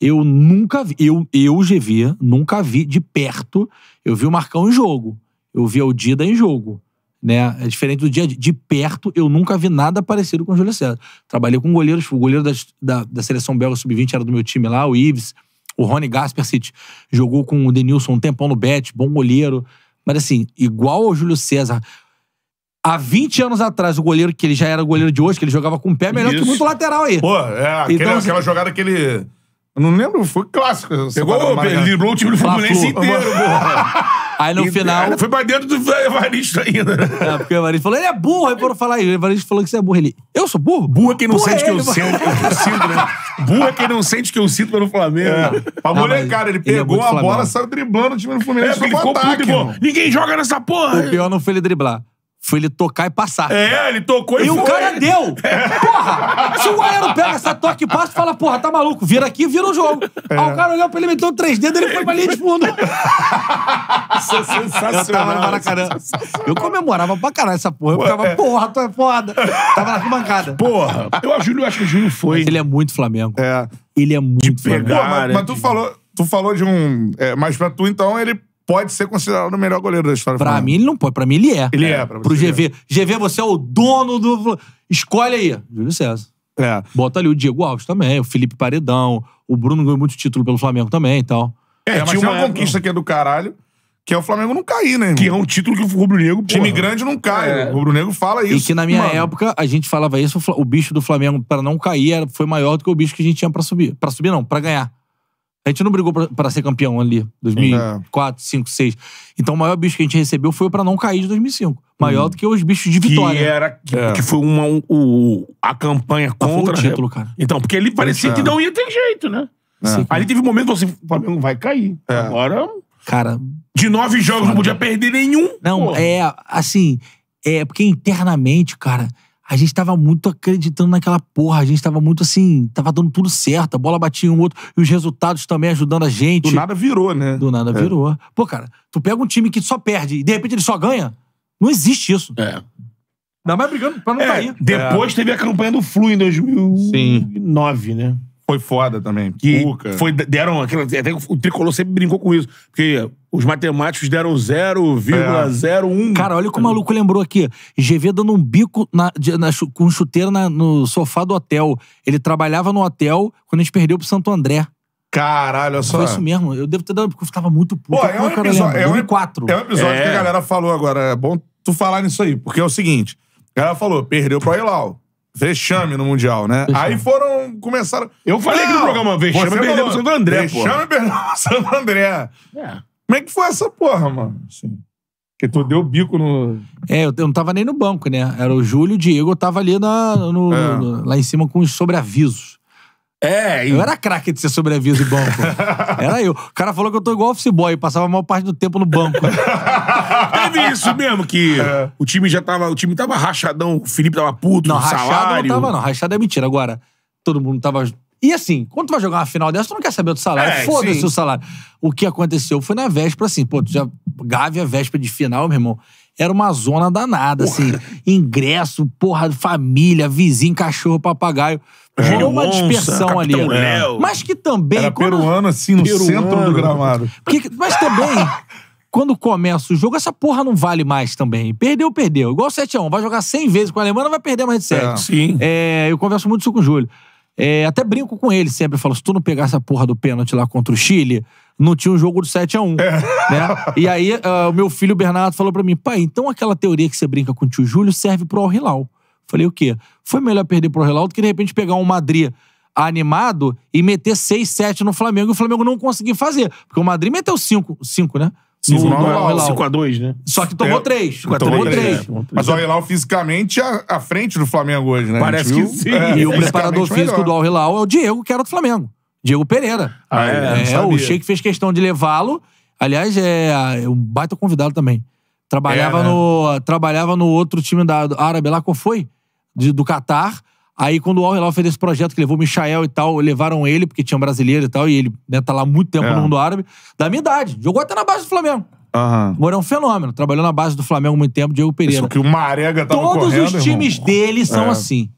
eu nunca vi, eu, eu GV, nunca vi de perto. Eu vi o Marcão em jogo. Eu vi o Dida em jogo. Né? É diferente do dia a dia. De perto, eu nunca vi nada parecido com o Júlio César. Trabalhei com goleiros, o goleiro das- da, da seleção belga sub-20 era do meu time lá, o Ives. O Rony Gaspersit jogou com o Denilson um tempão no Bet, bom goleiro. Mas assim, igual ao Júlio César, há 20 anos atrás, o goleiro que ele já era goleiro de hoje, que ele jogava com o pé, melhor que Isso. muito lateral aí. Pô, é, aquele- Então, aquela jogada que ele. Eu não lembro, foi clássico. essa Pegou, parada do ele Maracanã. livrou o time do Fluminense Fla-Flu. inteiro, porra. Aí no E- final. Foi pra dentro do Evaristo ainda. É, porque o Evaristo falou, ele é burro. Aí foram falar aí. O Evaristo falou que você é burro. Ele, eu sou burro? Burro é quem não Burro sente é que eu ele, sinto, que eu sinto, né? Burro é quem não sente que eu sinto pelo Flamengo. É. Pra Não, molecada, ele mas ele é pegou muito a bola, Flamengo. saiu driblando o time do É, Fluminense porque ele ficou puto e falou, ninguém joga nessa porra. O pior não foi ele driblar. Foi ele tocar e passar. É, ele tocou e, E o foi. cara deu! Porra! Se o goleiro pega essa toque e passa e fala, porra, tá maluco, vira aqui, vira o jogo. Aí o cara olhou pra ele, meteu três dedos ele foi pra linha de fundo. Isso é sensacional. Eu tava no Maracanã. Eu comemorava pra caralho essa porra. Eu ficava, porra, tu é foda. Tava na arquibancada. Porra, eu acho, eu acho que o Júlio foi. Ele é muito Flamengo. É. Ele é muito Flamengo. pegar. Pô, mas, mas tu, falou, tu falou de um. É, mas pra tu, então, ele pode ser considerado o melhor goleiro da história do Pra mim, ele não pode. Pra mim, ele é. Ele é, pra Pro. GV. GV, você é o dono do. Escolhe aí. Júlio César. É. Bota ali o Diego Alves também, o Felipe Paredão. O Bruno ganhou muito título pelo Flamengo também e tal. É, mas tinha uma uma- conquista que é do caralho, que é o Flamengo não cair, né, irmão? Que é um título que o Rubro Negro. Time porra. grande não cai. É. O Rubro Negro fala isso. E que na minha mano. época, a gente falava isso, o bicho do Flamengo, pra não cair, foi maior do que o bicho que a gente tinha pra subir. Pra subir, não, pra ganhar. A gente não brigou pra, pra ser campeão ali, 2004, 2005, 2006. Então o maior bicho que a gente recebeu foi pra não cair de 2005. Maior do que os bichos de Que vitória. era. Que, É. que foi uma, um- o, a campanha contra. o título, cara. Então, porque ele parecia É. que não ia ter jeito, né? Que- Ali teve um momento que você, o Flamengo vai cair. É. Agora, Cara, de nove jogos, não podia perder nenhum. não, Porra. é assim, é porque internamente, cara, a gente tava muito acreditando naquela porra, a gente tava muito assim, tava dando tudo certo, a bola batia em um outro, e os resultados também ajudando a gente. Do nada virou, né? Do nada virou. Pô, cara, tu pega um time que só perde e de repente ele só ganha. Não existe isso. É. Ainda mais brigando pra não É, cair. depois teve a campanha do Flu em 2009, né? Foi foda também. Que Cuca. foi, deram aquela, até o Tricolor sempre brincou com isso. Porque os matemáticos deram 0,01. Cara, olha como o maluco lembrou aqui. GV dando um bico na- de- na com chuteiro na- no sofá do hotel. Ele trabalhava no hotel quando a gente perdeu pro Santo André. Caralho, olha só. Foi isso mesmo. Eu devo ter dado porque eu ficava muito puto. Pô, é Como um que eu episódio. É um, 2004. é um episódio É. que a galera falou agora. É bom tu falar nisso aí, porque é o seguinte: a galera falou, perdeu pro Hilal. Vexame no Mundial, né? Vexame. Aí foram. Começaram. Eu falei aqui no programa, vexame você perdeu falou, pro Santo André, pô. Vexame perdeu pro Santo André. É. Como é que foi essa porra, mano? Assim. Porque tu deu bico no. É, eu eu não tava nem no banco, né? Era o Júlio e o Diego, eu tava ali na, no- É. no- lá em cima com os sobreavisos. É, e Eu era craque de ser sobreaviso e banco. era eu. O cara falou que eu tô igual office boy, passava a maior parte do tempo no banco. teve isso mesmo, que o time já tava. O time tava rachadão, o Felipe tava puto, Não, no rachado salário. não tava, não. Rachado é mentira. Agora, todo mundo tava. E assim, quando tu vai jogar uma final dessa, tu não quer saber do salário. É, Foda-se o salário. O que aconteceu foi na véspera, assim, pô, tu já. Gávea, véspera de final, meu irmão. Era uma zona danada, assim. Ingresso, porra, família, vizinho, cachorro, papagaio. Júlio Rolou uma Onça, dispersão ali. Léo. Mas que também. Era quando- peruano, assim, no Peruano. centro do gramado. porque- mas também, quando começa o jogo, essa porra não vale mais também. Perdeu, perdeu. Igual 7x1. Vai jogar 100 vezes com a Alemanha, vai perder mais de 7. É. Sim. É, eu converso muito isso com o Júlio. É, até brinco com ele sempre. Falo, se tu não pegar essa porra do pênalti lá contra o Chile, não tinha um jogo do 7x1. É. Né? E aí, ah, o meu filho Bernardo falou pra mim, pai, então aquela teoria que você brinca com o tio Júlio serve pro Al Hilal. Falei, o quê? Foi melhor perder pro Al Hilal do que, de repente, pegar um Madrid animado e meter 6, 7 no Flamengo e o Flamengo não conseguir fazer. Porque o Madrid meteu 5, 5 né? Cinco no Al Hilal, 5x2, né? Só que tomou É, 3. Tomou Tomou três. 3. Tomou três. Mas o Hilal fisicamente à, à frente do Flamengo hoje, né? Parece que sim. É, E o preparador físico melhor. do Al Hilal é o Diego, que era do Flamengo. Diego Pereira. Ah, é? É, sabia. o Sheik fez questão de levá-lo. Aliás, é, é um baita convidado também. Trabalhava, É, né? no, trabalhava no outro time da árabe lá, qual foi? De- do Catar. Aí, quando o Al Hilal fez esse projeto que levou o Michael e tal, levaram ele, porque tinha um brasileiro e tal, e ele né, tá lá há muito tempo É. no mundo árabe, da minha idade. Jogou até na base do Flamengo. Aham. Agora é um fenômeno. Trabalhou na base do Flamengo há muito tempo, Diego Pereira. Só que o Marega tava Todos correndo, os times irmão. dele são É. assim.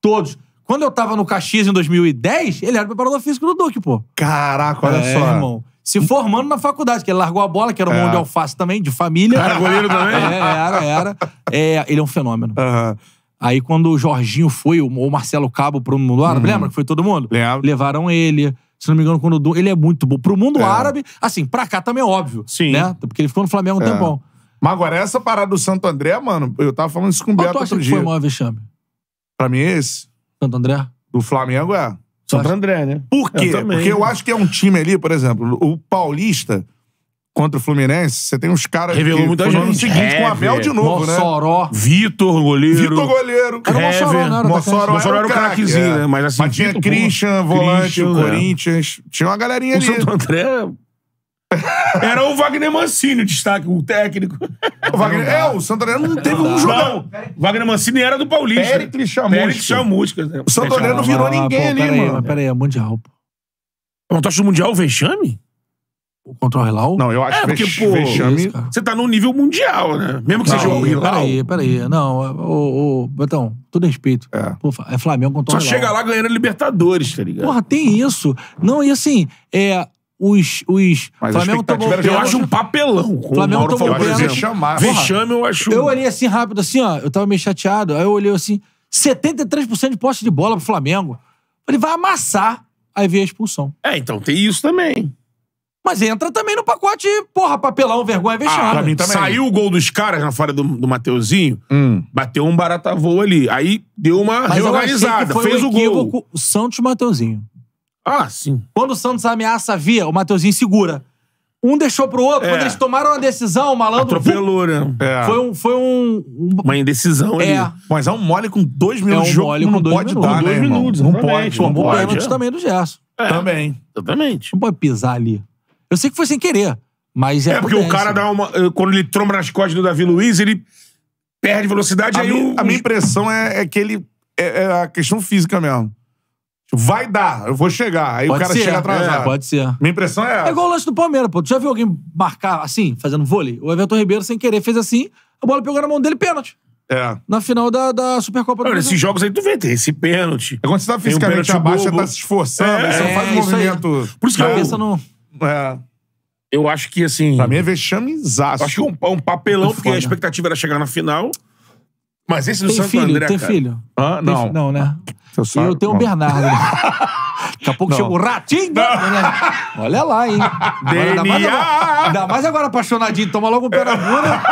Todos. Quando eu tava no Caxias em 2010, ele era o preparador físico do Duque, pô. Caraca, olha é, só. irmão. Se formando na faculdade, que ele largou a bola, que era um É. mão de alface também, de família. Era goleiro também? É, era, era. É, ele é um fenômeno. Aham. Aí quando o Jorginho foi, o o Marcelo Cabo pro mundo árabe, lembra que foi todo mundo? Lembro. Levaram ele. Se não me engano, quando o Du- ele é muito bom. Pro mundo É. árabe, assim, pra cá também é óbvio. Sim. Né? Porque ele ficou no Flamengo um É. tempão. Mas agora, essa parada do Santo André, mano, eu tava falando isso com o Qual Beto tu acha outro que foi dia. o maior vexame? Pra mim, esse. Santo André? Do Flamengo é. Santo André, né? Por quê? Eu também. Porque eu acho que é um time ali, por exemplo, o Paulista contra o Fluminense, você tem uns caras Revelou que muita foram no ano gente. seguinte com o Abel de novo, né? Mossoró. Vitor, goleiro. Vitor goleiro. Era o Mossoró, não era o Mossoró, Mossoró era o craque, craquezinho, é. né? Mas assim, tinha Vitor, Christian, porra, volante, Christian, o é. Corinthians. Tinha uma galerinha O ali. Santo André Era o Wagner Mancini, o destaque, o técnico. O Wagner, é, o Santo André não teve um jogão. Não, Wagner Mancini era do Paulista. Péricles Chamusca. Péricles Chamusca. né? O Santo André não virou ninguém ali, mano. mas pera aí, é mundial, pô. Não, tu acha o Mundial o vexame? Contra o Hilal? Não, eu acho É, porque, pô, vexame... Você tá num nível mundial, né? Mesmo que Não, seja o Peraí, Hilal. peraí, peraí. Não, ô, ô, Betão, todo respeito. É. Pô, é Flamengo contra Só o Hilal. chega lá ganhando a Libertadores, tá ligado? Porra, tem isso. Não, e assim, é. Os. os Mas Flamengo tomou era eu pênalti. acho um papelão. Como Flamengo o Mauro tomou pênalti. Chamar. Vexame eu acho... Eu olhei assim rápido, assim, ó. Eu tava meio chateado. Aí eu olhei assim: 73% de posse de bola pro Flamengo. Ele vai amassar. Aí veio a expulsão. É, então tem isso também. Mas entra também no pacote, porra, papelão, vergonha, vexame. Ah, pra mim também. Saiu o gol dos caras na fora do, do Mateuzinho, Hum. bateu um baratavô ali. Aí deu uma Mas eu achei que reorganizada, foi fez um o gol. o Santos e o Mateuzinho. Ah, sim. Quando o Santos ameaça via, o Mateuzinho segura. Um deixou pro outro. É. Quando eles tomaram a decisão, o malandro. Atropelou, né? É. Foi um. Foi um, um- Uma indecisão É. ali. Mas é um mole com dois minutos um de jogo. mole não com dois pode minutos. dar, Com né, dois irmão? minutos, Não pode. Não Tomou pode, pode. pênalti é. também do Gerson. É, Também. Exatamente. Não pode pisar ali. Eu sei que foi sem querer, mas é. É, porque o cara dá uma. eh, Quando ele tromba nas costas do Davi Luiz, ele perde velocidade. A, aí minha, o, a minha impressão é, é que ele. É, é a questão física mesmo. Vai dar, eu vou chegar. Aí Pode o cara ser, chega atrasado. é, pode ser. Minha impressão é É essa. igual o lance do Palmeiras, pô. Tu já viu alguém marcar assim, fazendo vôlei? O Everton Ribeiro, sem querer, fez assim, a bola pegou na mão dele, pênalti. É. Na final da, da Supercopa do Brasil. esses jogos aí tu vê, tem esse pênalti. É quando você tá um fisicamente pênalti abaixo, você tá se esforçando, É, aí você não faz é, isso aí. movimento. Por isso que eu, Cabeça no... É. eu acho que, assim. Pra mim é vexamezaço. Acho que é um, um papelão, porque a expectativa era chegar na final. Mas esse do Tem Santo filho? André. tem cara, filho? Ah, Tem não. fi- Não, né? Eu eu tenho o. Bernardo. né? Daqui a pouco Não. chega o ratinho. né? Olha lá, hein? Ainda, mais agora, ainda mais agora apaixonadinho, toma logo um pé na bunda.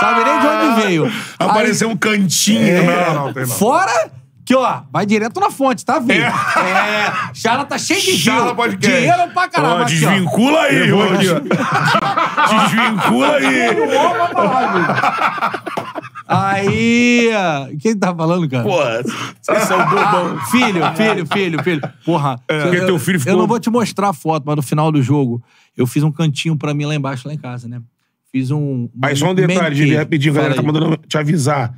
sabe nem de onde veio. Apareceu um cantinho. Aí, né? Não, não tem não. Fora que, ó, vai direto na fonte, tá, Vini? É. Charla tá cheio de Charla giro. Podcast. Dinheiro pra caramba. Ó, aqui, desvincula aí, ó. Desvincula aí. Aí. Quem tá falando, cara? Pô, vocês são bobão. Ah, filho, filho, filho, filho. Porra. Porque eu, teu filho ficou- eu não vou te mostrar a foto, mas no final do jogo, eu fiz um cantinho pra mim lá embaixo, lá em casa, né? Fiz um. Aí só um detalhe, rapidinho, galera tá mandando te avisar.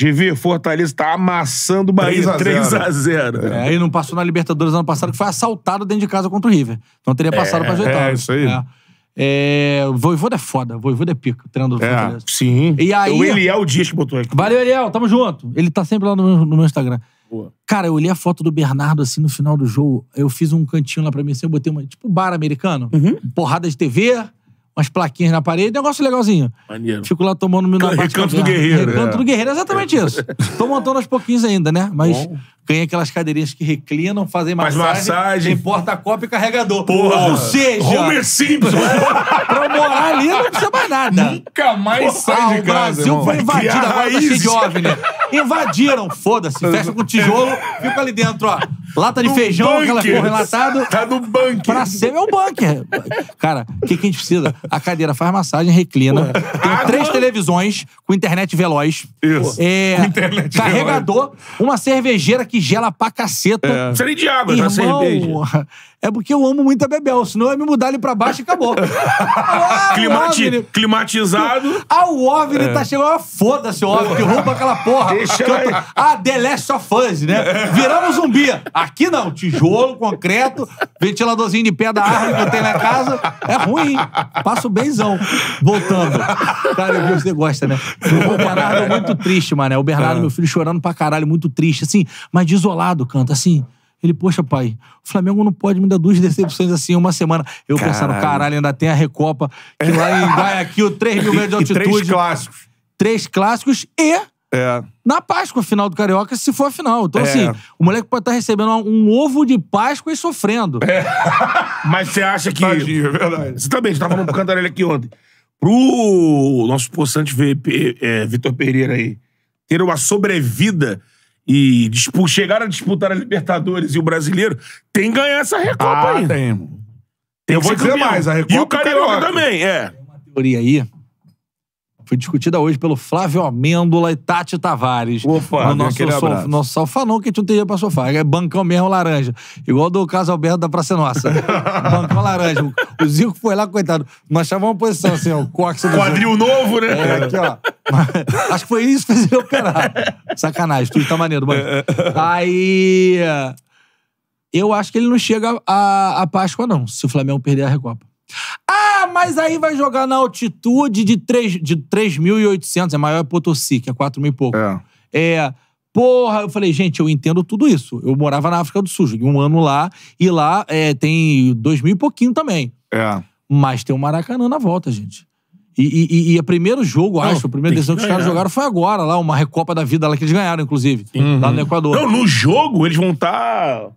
Divi, Fortaleza tá amassando o Bahia 3 a 0. 3x0. É, aí não passou na Libertadores ano passado, que foi assaltado dentro de casa contra o River. Então teria passado pra oitavas. é, isso aí. É. É, Voivoda é foda, Voivoda é pica, treinador do É. Fortaleza. Sim. E aí- O Eliel Dias que botou aqui. Valeu, Ariel, tamo junto. Ele tá sempre lá no meu, no meu Instagram. Boa. Cara, eu olhei a foto do Bernardo assim no final do jogo. Eu fiz um cantinho lá pra mim assim, eu botei uma, tipo bar americano. Uhum. Porrada de TV, umas plaquinhas na parede, negócio legalzinho. Maneiro. Fico lá tomando meu Can- Recanto do Guerreiro, Recanto é. do Guerreiro, exatamente isso. Tô montando aos pouquinhos ainda, né? Mas Bom. Ganhei aquelas cadeirinhas que reclinam, fazem Faz massagem. massagem. Tem porta-copa e carregador. Porra. Ou seja, Homer Simpson. pra morar ali não precisa mais nada. Nunca mais sai Ah, de o casa, Brasil irmão. foi invadido, agora tá cheio de OVNI. Invadiram, foda-se. Fecha com tijolo, fica ali dentro, ó. Lata de feijão, aquela bunker. porra enlatada. Tá no bunker. Pra ser um bunker. Cara, o que, que a gente precisa? A cadeira faz massagem, reclina. Tem Água. três televisões com internet veloz. Isso. É, internet carregador, uma cervejeira que gela pra caceta. Não precisa nem de água, Irmão, tá cerveja. É porque eu amo muito a Bebel, senão eu ia me mudar ali pra baixo e acabou. Ah, Climati- OVNI. climatizado. Ah, o OVNI tá chegando. Foda-se o OVNI, derruba aquela porra. Deixa Que eu tô- Ah, The Last of Us, né? Viramos zumbi. Aqui não, tijolo, concreto, ventiladorzinho de pé da árvore que eu tenho em casa. É ruim, hein? Passo benzão. Voltando. Cara, eu vi que você gosta, né? O Bernardo é muito triste, mano. O Bernardo, meu filho, chorando pra caralho, muito triste, assim, mas desolado, canta, assim. Ele, poxa, pai, o Flamengo não pode me dar duas decepções assim em uma semana. Eu pensando, caralho, ainda tem a Recopa, que lá em Guayaquil, 3 mil metros de E três altitude, clássicos. três clássicos e É. na Páscoa, final do Carioca, se for a final. Então, É. assim, o moleque pode estar recebendo um ovo de Páscoa e sofrendo. Mas você acha que. Tadinho, é verdade. Você também, a gente tava falando pro Cantarelli aqui ontem. Pro nosso possante VP, é, Vitor Pereira aí ter uma sobrevida e dispu- chegar a disputar a Libertadores e o Brasileiro, tem que ganhar essa Recopa Ah, aí. tem. Tem Eu vou dizer campeão. mais, a Recopa E o o Carioca, Carioca. também, é. teoria aí foi discutida hoje pelo Flávio Amêndola e Tati Tavares. Opa, no nosso, aquele nosso salfanão que a gente não teria pra sofá. É bancão mesmo laranja. Igual do caso Alberto da Praça Nossa. bancão laranja. O Zico foi lá, coitado. Nós chamamos uma posição assim, ó. Zico. Quadril novo, né? É, aqui, ó. Acho que foi isso que fez ele operar. Sacanagem, tudo tá maneiro, mano. Aí. Eu acho que ele não chega a Páscoa, não, se o Flamengo perder a Recopa. Ah, mas aí vai jogar na altitude de, 3, de 3.800, é maior Potosí, que é 4 mil e pouco. É. É. Porra, eu falei, gente, eu entendo tudo isso. Eu morava na África do Sul, joguei um ano lá, e lá é, tem dois mil e pouquinho também. É. Mas tem o Maracanã na volta, gente. E, e, e- e o primeiro jogo, acho, a primeira decisão que que os caras jogaram foi agora, lá, uma Recopa da Vida lá que eles ganharam, inclusive. Lá no Equador. Não, no jogo, eles vão estar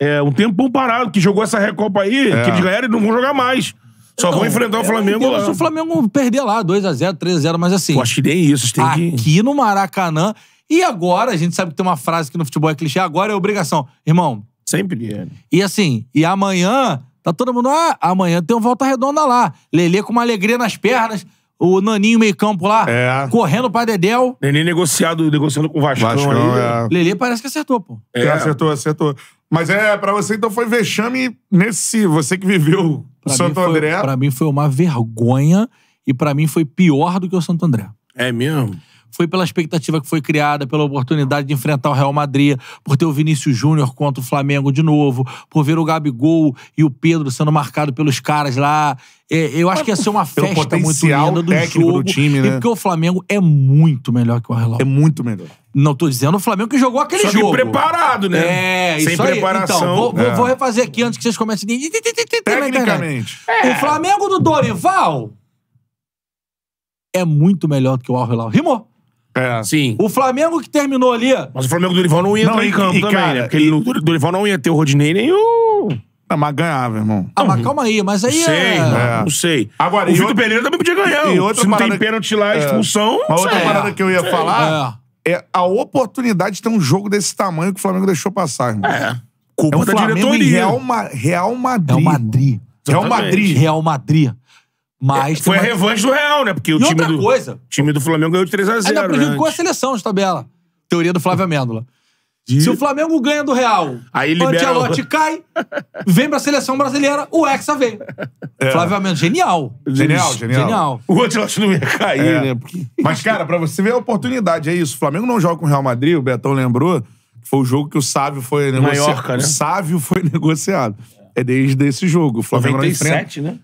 é, um tempão parado, que jogou essa Recopa aí, É. que eles ganharam e não vão jogar mais. Só vão enfrentar o Flamengo Eu lá. Se o Flamengo perder lá, 2x0, 3x0, mas assim. Pô, acho que nem isso, tem que... aqui no Maracanã. E agora, a gente sabe que tem uma frase que no futebol é clichê, agora é obrigação. Irmão, Sempre é. e assim, e amanhã, tá todo mundo, ah, amanhã tem um volta redonda lá. Lelê com uma alegria nas pernas, o Naninho meio campo lá, É. correndo pra Dedéu. Neném negociado, negociando com o Vascão, Vascão, aí. é. Lelê parece que acertou, pô. É. Acertou, acertou. Mas é, pra você então foi vexame nesse. Você que viveu o Pra Santo mim foi, André. Pra mim foi uma vergonha e pra mim foi pior do que o Santo André. É mesmo? Foi pela expectativa que foi criada, pela oportunidade de enfrentar o Real Madrid, por ter o Vinícius Júnior contra o Flamengo de novo, por ver o Gabigol e o Pedro sendo marcado pelos caras lá. É, eu acho que ia ser uma festa muito linda do jogo. do time, E né? porque o Flamengo é muito melhor que o Real. É muito melhor. Não tô dizendo o Flamengo que jogou aquele Só que jogo. preparado, né? É, Sem isso aí. preparação. Então, vou, É. vou refazer aqui antes que vocês comecem. Tecnicamente. O Flamengo do Dorival é muito melhor do que o Al Hilal. Rimou. É. Sim. O Flamengo que terminou ali. Mas o Flamengo do Dorival não ia Não, entrar e- em campo e, também, cara, né? Porque ele, o Dorival não ia ter o Rodinei nem o... Ah, Mas ganhava, irmão. Ah, mas calma aí, mas aí Não sei, é. É. não sei. Agora, o e Vitor outra- Pereira também podia ganhar. e outra Se não tem pênalti lá, expulsão... Uma outra sei. parada que eu ia falar é. a oportunidade de ter um jogo desse tamanho que o Flamengo deixou passar, irmão. É. É Culpa o da Flamengo e diretoria. Real, Ma- Real Madrid. Real Madrid. Real. Madrid. Real Madrid. Mas. Foi a uma- revanche do Real, né? Porque o E time outra do, coisa. time do Flamengo ganhou de 3x0. Ainda prejudicou a antes. seleção de tabela. Teoria do Flávio Amêndola. Se o Flamengo ganha do Real, Aí o libera Ancelotti cai, vem pra seleção brasileira, o Hexa vem. Flávio Amêndola, genial. Genial, genial. Genial. O Ancelotti não ia cair, É. né? Porque... Mas, cara, pra você ver a oportunidade, é isso. O Flamengo não joga com o Real Madrid, o Betão lembrou, que foi o jogo que o Sávio foi negociado. Maiorca, né? O Sávio foi negociado. É desde esse jogo. O Flamengo não enfrenta. 97, né?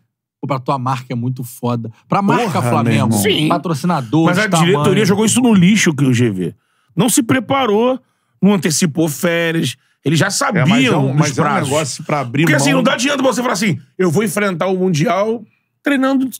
Pô, Pra tua marca é muito foda. Pra marca Porra, Flamengo. Sim. patrocinador, Mas a diretoria jogou isso no lixo, que o GV. Não se preparou, não antecipou férias. Eles já É, sabiam mas é um, dos mas é um negócio pra abrir Porque assim, mão. não dá adianta você falar assim, eu vou enfrentar o Mundial treinando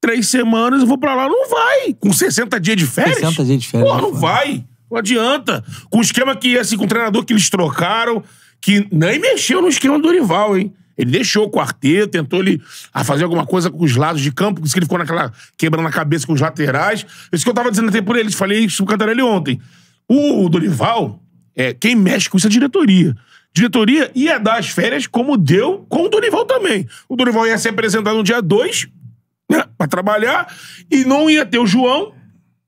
três semanas, eu vou pra lá. Não vai. Com 60 dias de férias. 60 dias de férias, Porra, não não vai. Não adianta. Com o esquema que, assim, com o treinador que eles trocaram, que nem mexeu no esquema do Dorival, hein? Ele deixou o quarteto, tentou ele a fazer alguma coisa com os lados de campo, por isso que ele ficou naquela quebrando a cabeça com os laterais. Isso que eu tava dizendo até por eles, falei isso pro Cantarelli ontem. O Dorival, é, quem mexe com isso é a diretoria. Diretoria ia dar as férias como deu com o Dorival também. O Dorival ia se apresentar no dia 2, né, pra trabalhar, e não ia ter o João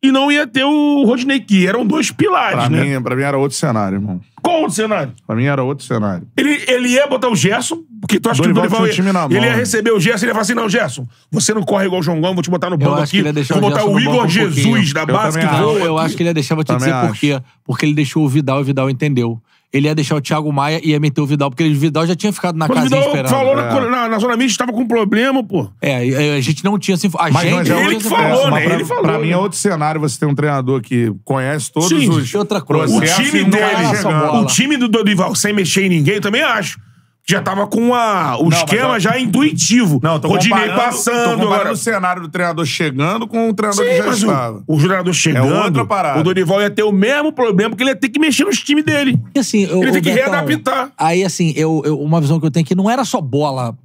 e não ia ter o Rodney, que eram dois pilares, Pra, né? mim, pra mim era outro cenário, irmão. Qual o cenário? Pra mim era outro cenário. Ele, ele ia botar o Gerson, porque tu acha Dorival que o Dorival tinha o time na ia, ele ia receber o Gerson e ele ia falar assim: não, Gerson, você não corre igual o João Gomes, vou te botar no banco acho que aqui. ele ia deixar Vou o botar Gerson o no banco Igor um Jesus pouquinho. da Eu base que também Não, voa. eu acho que ele ia deixar, vou te Também dizer por quê. Porque ele deixou o Vidal e o Vidal entendeu. Ele ia deixar o Thiago Maia e ia meter o Vidal, porque o Vidal já tinha ficado na Mas o casinha Vidal esperando. falou É. na, na, na zona mista, tava com problema, pô. É, e a gente não tinha informação. A Mas gente não ele tinha que falou, informação. Mas né? pra, Ele falou, pra mim né? é outro cenário você ter um treinador que conhece todos Sim. os E outra coisa, O processos time e não dele, bola. o time do Dorival sem mexer em ninguém, eu também acho. Já tava com a, o mas esquema eu- já intuitivo. Não, tô Rodinei tô passando comparando agora. o cenário do treinador chegando com o treinador que Sim, já mas estava. o, o jogador chegando, É outra parada. o Dorival ia ter o mesmo problema, porque ele ia ter que mexer nos times dele. E assim, eu, Ele tem que Betão, readaptar. Aí, assim, eu, eu- uma visão que eu tenho é que não era só bola.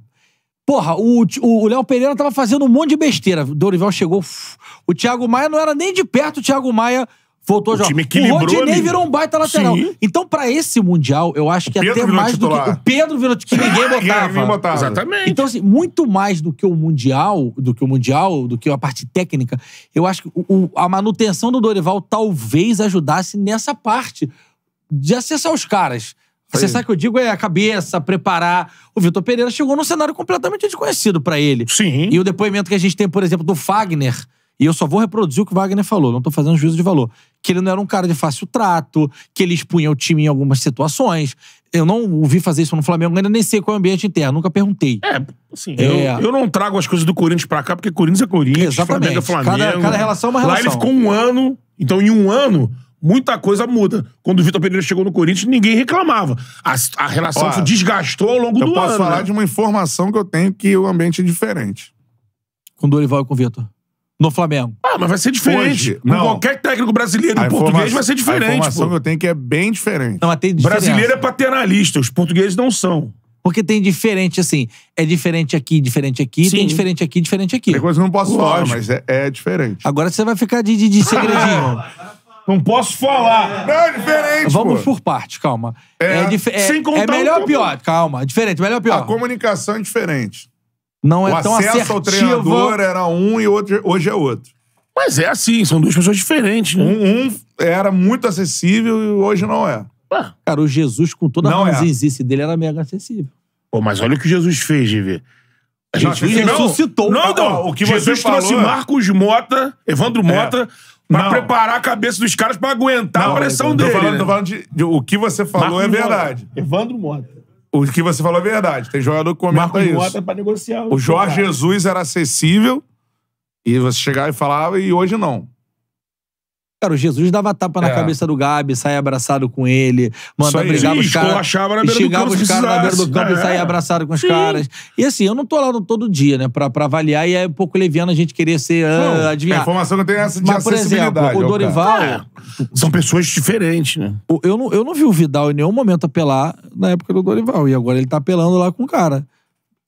Porra, o, o Léo Pereira tava fazendo um monte de besteira. O Dorival chegou. O Thiago Maia não era nem de perto o Thiago Maia Voltou O jogar. time o Rodinei ali. virou um baita lateral. Sim. Então, pra esse Mundial, eu acho que até mais do que... O Pedro virou que ninguém botava. Ninguém botava. Exatamente. Então, assim, muito mais do que o Mundial, do que o Mundial, do que a parte técnica, eu acho que o- o- a manutenção do Dorival talvez ajudasse nessa parte de acessar os caras. Acessar que eu digo é a cabeça, preparar. O Vitor Pereira chegou num cenário completamente desconhecido pra ele. Sim. E o depoimento que a gente tem, por exemplo, do Fagner, e eu só vou reproduzir o que o Wagner falou, não tô fazendo juízo de valor. Que ele não era um cara de fácil trato, que ele expunha o time em algumas situações. Eu não ouvi fazer isso no Flamengo, ainda nem sei qual é o ambiente interno, nunca perguntei. É, assim, É. Eu, eu não trago as coisas do Corinthians pra cá, porque Corinthians é Corinthians, Exatamente. Flamengo é Flamengo. Cada- cada relação é uma Lá ele relação. ficou um ano, então em um ano, muita coisa muda. Quando o Vitor Pereira chegou no Corinthians, ninguém reclamava. A, a relação Ó, se desgastou ao longo Eu do posso ano. falar né? de uma informação que eu tenho que o ambiente é diferente. Com o Dorival e com o Vitor. No Flamengo. Ah, mas vai ser diferente. Hoje, Com não. qualquer técnico brasileiro A em português vai ser A diferente, informação pô. que eu tenho é que é bem diferente. Não, mas tem diferença. Brasileiro é paternalista, os portugueses não são. Porque tem diferente, assim. É diferente aqui, diferente aqui, Sim. tem diferente aqui, diferente aqui. Tem coisa que eu não posso falar, Lógico. mas é, é diferente. Agora você vai ficar de, de, de segredinho. Não posso falar. Não, é diferente, Vamos pô. por partes, calma. É, É, dif- é, sem contar é melhor ou pior? Calma, é diferente, melhor ou A pior? comunicação é diferente. Não é o tão acesso ao treinador era um e outro, hoje é outro. Mas é assim, são duas pessoas diferentes, né? Um, um era muito acessível e hoje não é. Ah, Cara, o Jesus, com toda Não a é. ranzinzice dele, era mega acessível. Pô, mas olha o que Jesus fez, GV. A Não, gente Jesus ressuscitou. Não, não. o que Jesus você falou trouxe é- Marcos Mota, Evandro Mota, pra Não. preparar a cabeça dos caras pra aguentar a pressão tô dele. falando, né? tô falando de, de- o que você falou Marcos é Mota. verdade. Evandro Mota. O que você falou é verdade. Tem jogador que comenta Marcos isso. Mota pra negociar. O Jorge cara. Jesus era acessível e você chegava e falava e hoje não. Cara, o Jesus dava tapa na É. cabeça do Gabi, saía abraçado com ele, Isso manda aí. brigava Sim, os caras. campo os caras na beira do campo e É. saía abraçado com os Sim. caras. E assim, eu não tô lá no todo dia, né, pra, pra avaliar, e é um pouco leviano a gente querer ser, ah, Não, A adivinhar. informação que eu tenho é essa de Mas, por exemplo, acessibilidade. o Dorival, É. São pessoas diferentes, né? eu não, eu não vi o Vidal em nenhum momento apelar na época do Dorival, e agora ele tá apelando lá com o cara.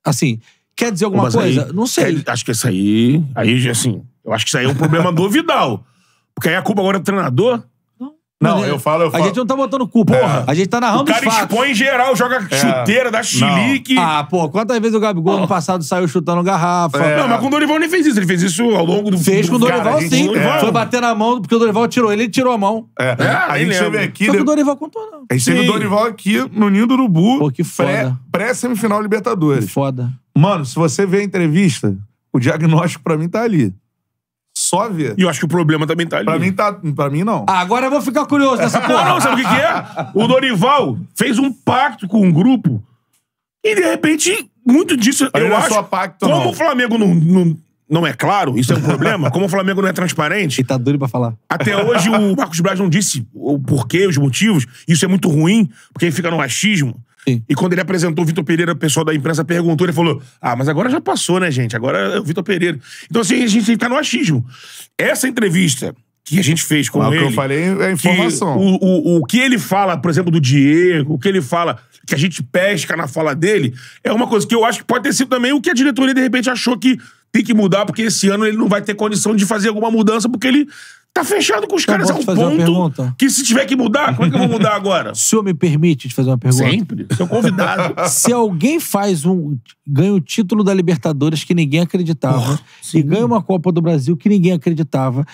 Assim, quer dizer alguma Mas coisa? aí- não sei. é, acho que isso aí. Aí, assim. Eu acho que isso aí é um problema do Vidal. Porque aí a culpa agora é do treinador. Não, eu falo, eu A falo. gente não tá botando culpa. É. A gente tá narrando O cara os fatos. expõe em geral, joga chuteira, dá chilique. Ah, pô, quantas vezes o Gabigol no passado saiu chutando garrafa? É. Não, mas com o Dorival nem fez isso. Ele fez isso ao longo do Fez do- com o Dorival, cara, a gente- sim. é. Foi bater na mão, porque o Dorival tirou ele, ele tirou a mão. É, É, a gente teve aqui. Só que o Dorival contou, não. A gente teve o. Dorival aqui no Ninho do Urubu. Pô, que pré- foda. Pré-semifinal Libertadores. Foda. Mano, se você vê a entrevista, o diagnóstico pra mim tá ali. Só ver. E eu acho que o problema também tá ali. Pra mim, tá, pra mim não. Ah, agora eu vou ficar curioso nessa Não, porra. não, sabe o que, que é? O Dorival fez um pacto com um grupo e, de repente, muito disso, eu não é acho... só pacto, como não. o Flamengo não, não, não é claro, isso é um problema, como o Flamengo não é transparente, Ele tá doido pra falar. até hoje o Marcos Braz não disse o porquê, os motivos. Isso é muito ruim, porque ele fica no achismo. Sim. E quando ele apresentou o Vitor Pereira, o pessoal da imprensa perguntou, ele falou: Ah, mas agora já passou, né, gente? Agora é o Vitor Pereira. Então, assim, a gente fica no achismo. Essa entrevista que a gente fez com Mas o ele. que eu falei é que informação. o, o, o que ele fala, por exemplo, do Diego, o que ele fala, que a gente pesca na fala dele, é uma coisa que eu acho que pode ter sido também o que a diretoria, de repente, achou que tem que mudar, porque esse ano ele não vai ter condição de fazer alguma mudança, porque ele tá fechado com os caras a posso um fazer uma ponto pergunta? que se tiver que mudar, como é que eu vou mudar agora? O senhor me permite te fazer uma pergunta? Sempre. Seu convidado. Se alguém faz um. ganha o título da Libertadores que ninguém acreditava, e ganha uma Copa do Brasil que ninguém acreditava,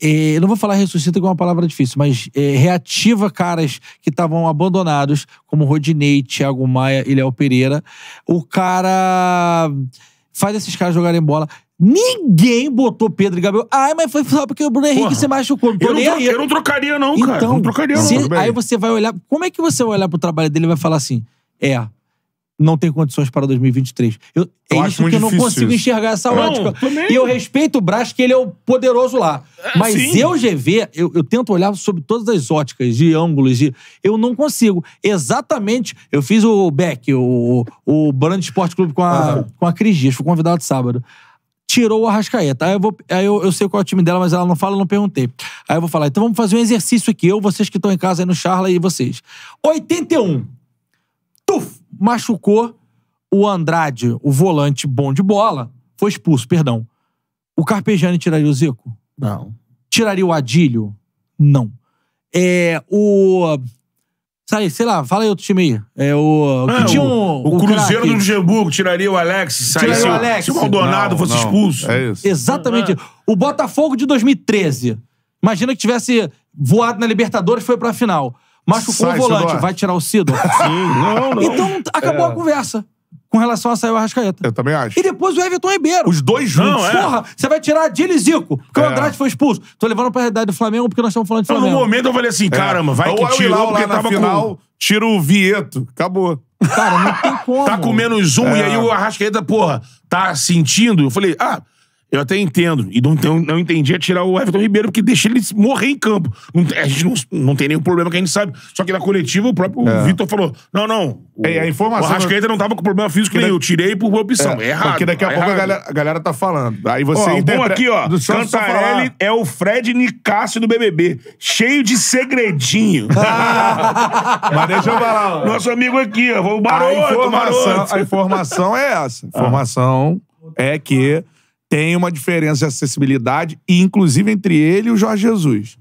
é, eu não vou falar ressuscita, que é uma palavra difícil, mas é, reativa caras que estavam abandonados, como Rodinei, Thiago Maia e Léo Pereira. O cara faz esses caras jogarem bola. Ninguém botou Pedro e Gabriel. Ai, mas foi só porque o Bruno Henrique Porra. se machucou. Não Eu não, eu não trocaria, não, cara. Então, não trocaria, não. se- bem. aí você vai olhar. Como é que você vai olhar pro trabalho dele e vai falar assim? É, não tem condições para 2023. Eu, é Eu acho isso que eu não consigo isso. enxergar essa Não, ótica. E eu respeito o Brás, que ele é o poderoso lá. Mas sim. eu, GV, eu, eu tento olhar sobre todas as óticas, de ângulos, de, eu não consigo. Exatamente, eu fiz o Beck, o, o Brand Esporte Clube com a, com a Cris Dias, fui convidado sábado tirou o Arrascaeta. Aí, eu, vou, aí eu, eu sei qual é o time dela, mas ela não fala, eu não perguntei. Aí eu vou falar, então vamos fazer um exercício aqui, eu, vocês que estão em casa aí no Charla e vocês. 81. Tuf! Machucou o Andrade, o volante bom de bola. Foi expulso, perdão. O Carpegiani tiraria o Zico? Não. Tiraria o Adílio? Não. É o. Sai, sei lá, fala aí outro time aí. É o. que tinha o, um, o um Cruzeiro craque. do Luxemburgo tiraria o Alex, Tiraria o o Alex. Se o Maldonado Não, fosse não. expulso. É isso. Exatamente. O Botafogo de 2013. Imagina que tivesse voado na Libertadores e foi pra final. Machucou Sai, o volante. Vai tirar o Cido? Sim, não, não. Então, acabou É. a conversa com relação a sair o Arrascaeta. Eu também acho. E depois o Everton Ribeiro. Os dois juntos. Não, é. Porra, você vai tirar Dili e Zico, porque o É. Andrade foi expulso. Tô levando pra realidade do Flamengo porque nós estamos falando de Então, no Flamengo. momento eu falei assim, caramba, vai Ou que é o tirou Hilal porque lá na tava final, com... tira o Vieto. Acabou. Cara, não tem como. Tá com menos um, É. e aí o Arrascaeta, porra, tá sentindo. Eu falei, ah, eu até entendo. E não, não, não entendia tirar o Everton Ribeiro, porque deixa ele morrer em campo. Não a gente não, não tem nenhum problema que a gente sabe. Só que na coletiva o próprio Vitor falou: não, não. O, É, a informação- O Arrascaeta não tava com problema físico nem eu. Tirei por opção. É, errado. Porque daqui a tá pouco a galera, a galera tá falando. Aí você Ó, interpreta- aqui, ó. Do só Cantarelli falar. é o Fred Nicásio do BBB. Cheio de segredinho. Mas deixa eu falar. ó. Nosso amigo aqui, ó. O a, Maroto, informação, Maroto. a informação é essa. A informação é que tem uma diferença de acessibilidade, e inclusive entre ele e o Jorge Jesus.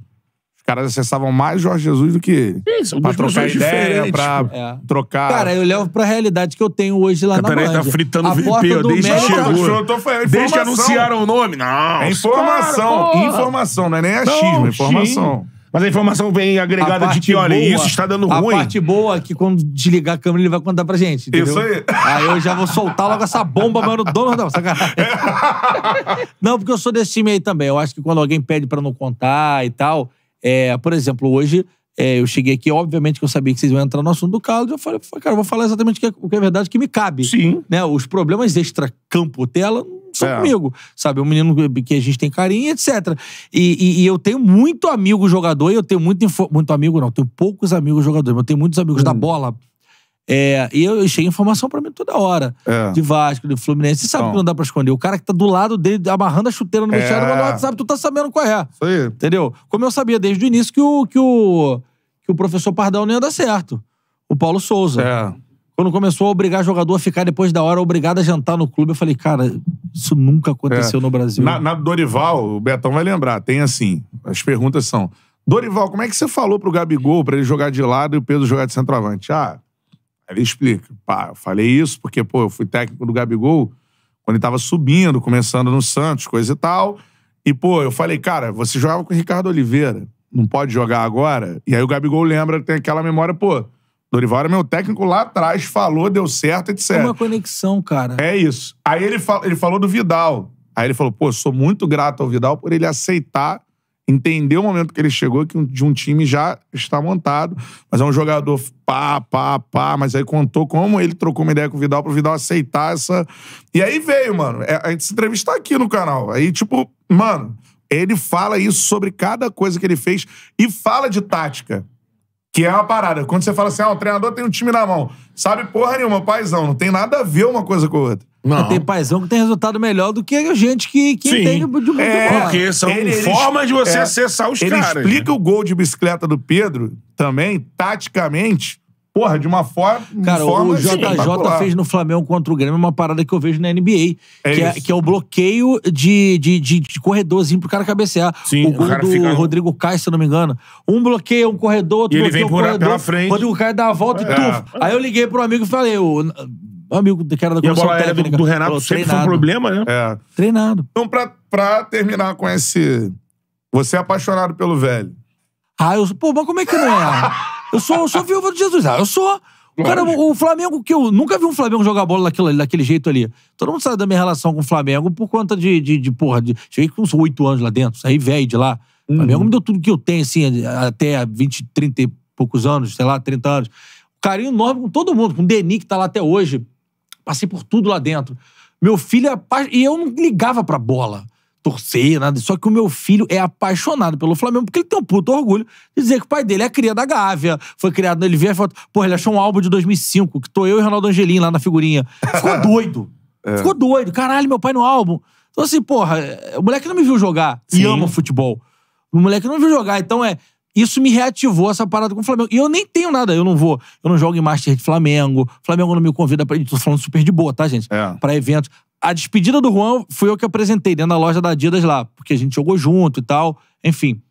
Os caras acessavam mais o Jorge Jesus do que ele. São Pra trocar ideia, pra. É. trocar. Cara, eu levo pra realidade que eu tenho hoje lá Cantarelli na tá Band. fritando a VP, porta do desde que chegou. Desde que anunciaram o nome. Não. É informação. porra. informação, não é nem Não, achismo, é informação. sim. Mas a informação vem A agregada de que, olha, boa- isso está dando a ruim. parte boa é que quando desligar a câmera ele vai contar pra gente, entendeu? Isso aí. Aí eu já vou soltar logo essa bomba, mano, dono não, sacanagem. não, porque eu sou desse time aí também. Eu acho que quando alguém pede pra não contar e tal, é, por exemplo, hoje é, eu cheguei aqui, obviamente que eu sabia que vocês iam entrar no assunto do Carlos, eu falei, cara, eu vou falar exatamente o que é, o que é verdade, que me cabe. Sim. Né? Os problemas extra-campo tela não são É. comigo, sabe? É um menino que a gente tem carinho, etc. E, e- e eu tenho muito amigo jogador, e eu tenho muito, muito amigo, não, tenho poucos amigos jogadores, mas eu tenho muitos amigos da bola. É, e eu, chega informação pra mim toda hora. É. De Vasco, de Fluminense. Você sabe Então. que não dá pra esconder. O cara que tá do lado dele, amarrando a chuteira no É. vestiário, manda no WhatsApp, tu tá sabendo qual é. Isso aí. Entendeu? Como eu sabia desde o início que o, que o, que o professor Pardal não ia dar certo. O Paulo Souza. É. Quando começou a obrigar jogador a ficar depois da hora obrigado a jantar no clube, eu falei, cara, isso nunca aconteceu É. no Brasil. Na, na Dorival, o Betão vai lembrar, tem assim, as perguntas são, Dorival, como é que você falou pro Gabigol pra ele jogar de lado e o Pedro jogar de centroavante? Ah, ele explica. Pá, eu falei isso porque, pô, eu fui técnico do Gabigol quando ele tava subindo, começando no Santos, coisa e tal. E, pô, eu falei, cara, você jogava com o Ricardo Oliveira, não pode jogar agora? E aí o Gabigol lembra, tem aquela memória, pô, Dorival era meu técnico lá atrás, falou, deu certo, etc. É uma conexão, cara. É isso. Aí ele, fa- ele falou do Vidal. Aí ele falou, pô, sou muito grato ao Vidal por ele aceitar, entender o momento que ele chegou, que um- de um time já está montado, mas é um jogador pá, pá, pá, mas aí contou como ele trocou uma ideia com o Vidal pro Vidal aceitar essa... E aí veio, mano, é, a gente se entrevista aqui no canal. Aí, tipo, mano, ele fala isso sobre cada coisa que ele fez e fala de tática. Que é uma parada. Quando você fala assim, ah, o treinador tem um time na mão. Sabe porra nenhuma, paizão. Não tem nada a ver uma coisa com a outra. Não. Tem paizão que tem resultado melhor do que a gente que, que Sim. entende de, de É. Porque são Ele- ele- formas de você é, acessar os Ele caras. explica né? o gol de bicicleta do Pedro também, taticamente, porra, de uma forma. Cara, forma o JJ fez no Flamengo contra o Grêmio uma parada que eu vejo na NBA. É que, é, que é o bloqueio de, de, de, de corredorzinho pro cara cabecear. Sim, o o gol cara do fica- Rodrigo Caio, se eu não me engano. Um bloqueia um corredor, outro E ele vem um por- corredor. pela frente. O Rodrigo Caio dá a volta e É. tuf. Aí eu liguei pro amigo e falei, o, o amigo que era da E a bola do, do Renato falou, sempre foi um "Treinado, problema, né? É. Treinado. Então, pra, pra terminar com esse. Você é apaixonado pelo velho. Ah, eu. Pô, mas como é que não é? Eu sou, eu sou viúva de Jesus. Ah, eu sou. O, cara, o, Flamengo, que eu nunca vi um Flamengo jogar bola daquele, daquele jeito ali. Todo mundo sabe da minha relação com o Flamengo por conta de, de, de porra. De, cheguei com uns oito anos lá dentro, saí velho de lá. O Flamengo me deu tudo que eu tenho, assim, até 20, 30 e poucos anos, sei lá, 30 anos. Carinho enorme com todo mundo, com o Deni, que tá lá até hoje. Passei por tudo lá dentro. Meu filho é. E eu não ligava pra bola, torcer, nada. Só que o meu filho é apaixonado pelo Flamengo, porque ele tem um puto orgulho de dizer que o pai dele é cria da Gávea. Foi criado, ele vê a foto. Porra, ele achou um álbum de 2005, que tô eu e Ronaldo Angelim lá na figurinha. Ficou doido. Ficou doido. Caralho, meu pai no álbum. Então, assim, porra, é, o moleque não me viu jogar e Sim. ama futebol. O moleque não me viu jogar. Então, é. Isso me reativou essa parada com o Flamengo. E eu nem tenho nada. Eu não vou. Eu não jogo em Master de Flamengo. O Flamengo não me convida pra. Tô falando super de boa, tá, gente? É. Pra eventos. A despedida do Juan fui eu que apresentei dentro da loja da Adidas lá, porque a gente jogou junto e tal. Enfim.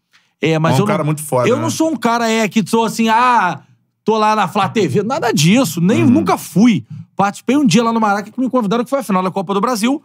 É, mas É um eu cara não, muito foda, Eu né? não sou um cara é, que sou assim, ah, tô lá na Flá TV. Nada disso, nem Uhum. nunca fui. Participei um dia lá no Maraca que me convidaram, que foi a final da Copa do Brasil,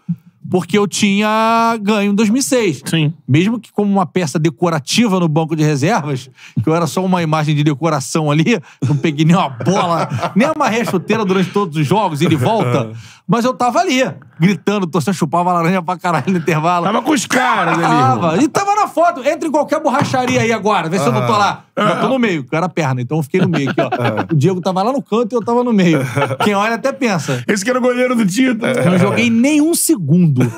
porque eu tinha ganho em 2006. Sim. Mesmo que como uma peça decorativa no banco de reservas, que eu era só uma imagem de decoração ali, não peguei nem uma bola, nem uma chuteira durante todos os jogos, ida e volta. Mas eu tava ali, gritando, torcendo, chupava laranja pra caralho no intervalo. Tava com os caras ali. Tava. E tava na foto. Entra em qualquer borracharia aí agora. Vê se eu não tô lá. Eu tô no meio, que eu era perna, então eu fiquei no meio aqui, ó. O Diego tava lá no canto e eu tava no meio. Quem olha até pensa. Esse que era o goleiro do Tito. Não joguei nem um segundo.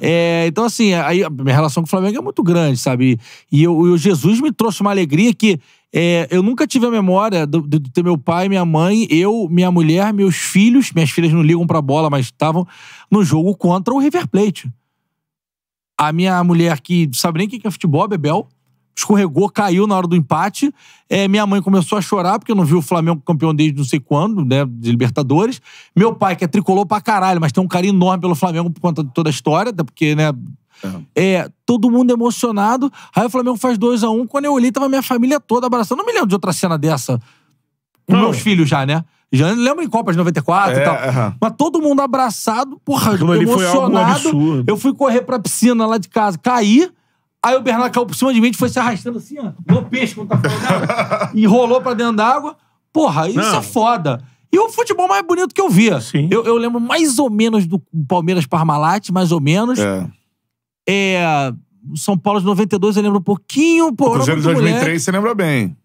É, então, assim, aí a minha relação com o Flamengo é muito grande, sabe? E eu- e o Jesus me trouxe uma alegria que é, eu nunca tive a memória de, ter meu pai, minha mãe, eu, minha mulher, meus filhos. Minhas filhas não ligam pra bola, mas estavam no jogo contra o River Plate. A minha mulher, que sabe nem o que é futebol, Bebel, escorregou, caiu na hora do empate. É, minha mãe começou a chorar, porque não viu o Flamengo campeão desde não sei quando, né, de Libertadores. Meu pai, que é tricolor pra caralho, mas tem um carinho enorme pelo Flamengo por conta de toda a história, até porque, né, é, todo mundo emocionado. Aí o Flamengo faz 2 a 1 um. Quando eu olhei, tava minha família toda abraçando. Não me lembro de outra cena dessa. Com meus filhos já, né? Já lembro em Copas de 94 e É, tal. aham. Mas todo mundo abraçado, porra, Aquilo emocionado. Eu fui correr pra piscina lá de casa, caí. Aí o Bernardo caiu por cima de mim e foi se arrastando assim, ó. No peixe, quando tá falando. e rolou pra dentro d'água. Porra, isso Não. é foda. E o futebol mais bonito que eu via. Sim. Eu, eu lembro mais ou menos do Palmeiras Parmalat, mais ou menos. É. É. São Paulo de 92, eu lembro um pouquinho. Pô, eu era Cruzeiro de muito 2003 moleque. você lembra bem.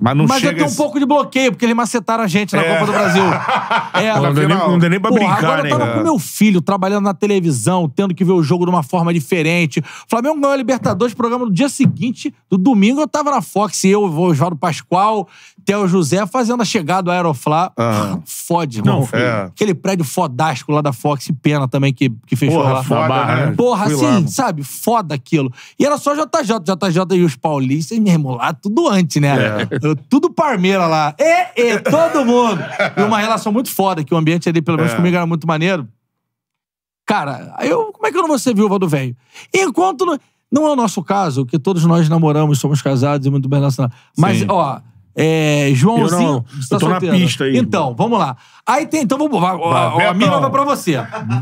Mas não Mas eu chega... tenho um esse- pouco de bloqueio, porque eles macetaram a gente na É. Copa do Brasil. É, Não, dá nem, final. não dá nem pra Porra, brincar, agora né? eu tava com meu filho trabalhando na televisão, tendo que ver o jogo de uma forma diferente. O Flamengo ganhou a Libertadores, programa no dia seguinte, do domingo, eu tava na Fox, eu, o Oswaldo Pascoal, Theo José, fazendo a chegada do Aeroflá. Aham. Fode. Não, filho. É. Aquele prédio fodástico lá da Fox, e pena também que, que fechou Porra, lá. foda, Barra, né? né? Porra, Fui assim, lá, mano. sabe? Foda aquilo. E era só JJ, JJ e os paulistas, meu irmão, lá tudo antes, né? Eu- Tudo Parmeira lá. E, e, todo mundo. E uma relação muito foda, que o ambiente ali, pelo menos É. comigo, era muito maneiro. Cara, eu, como é que eu não vou ser viúva do velho? Enquanto. Não, não é o nosso caso, que todos nós namoramos, somos casados e muito bem relacionados. Mas, Sim. ó. É, Joãozinho. Eu não. tá Eu tô na solteiro? pista aí, Então, vamos lá. Aí tem. Então vamos. Ó, a Betão. minha vai pra você.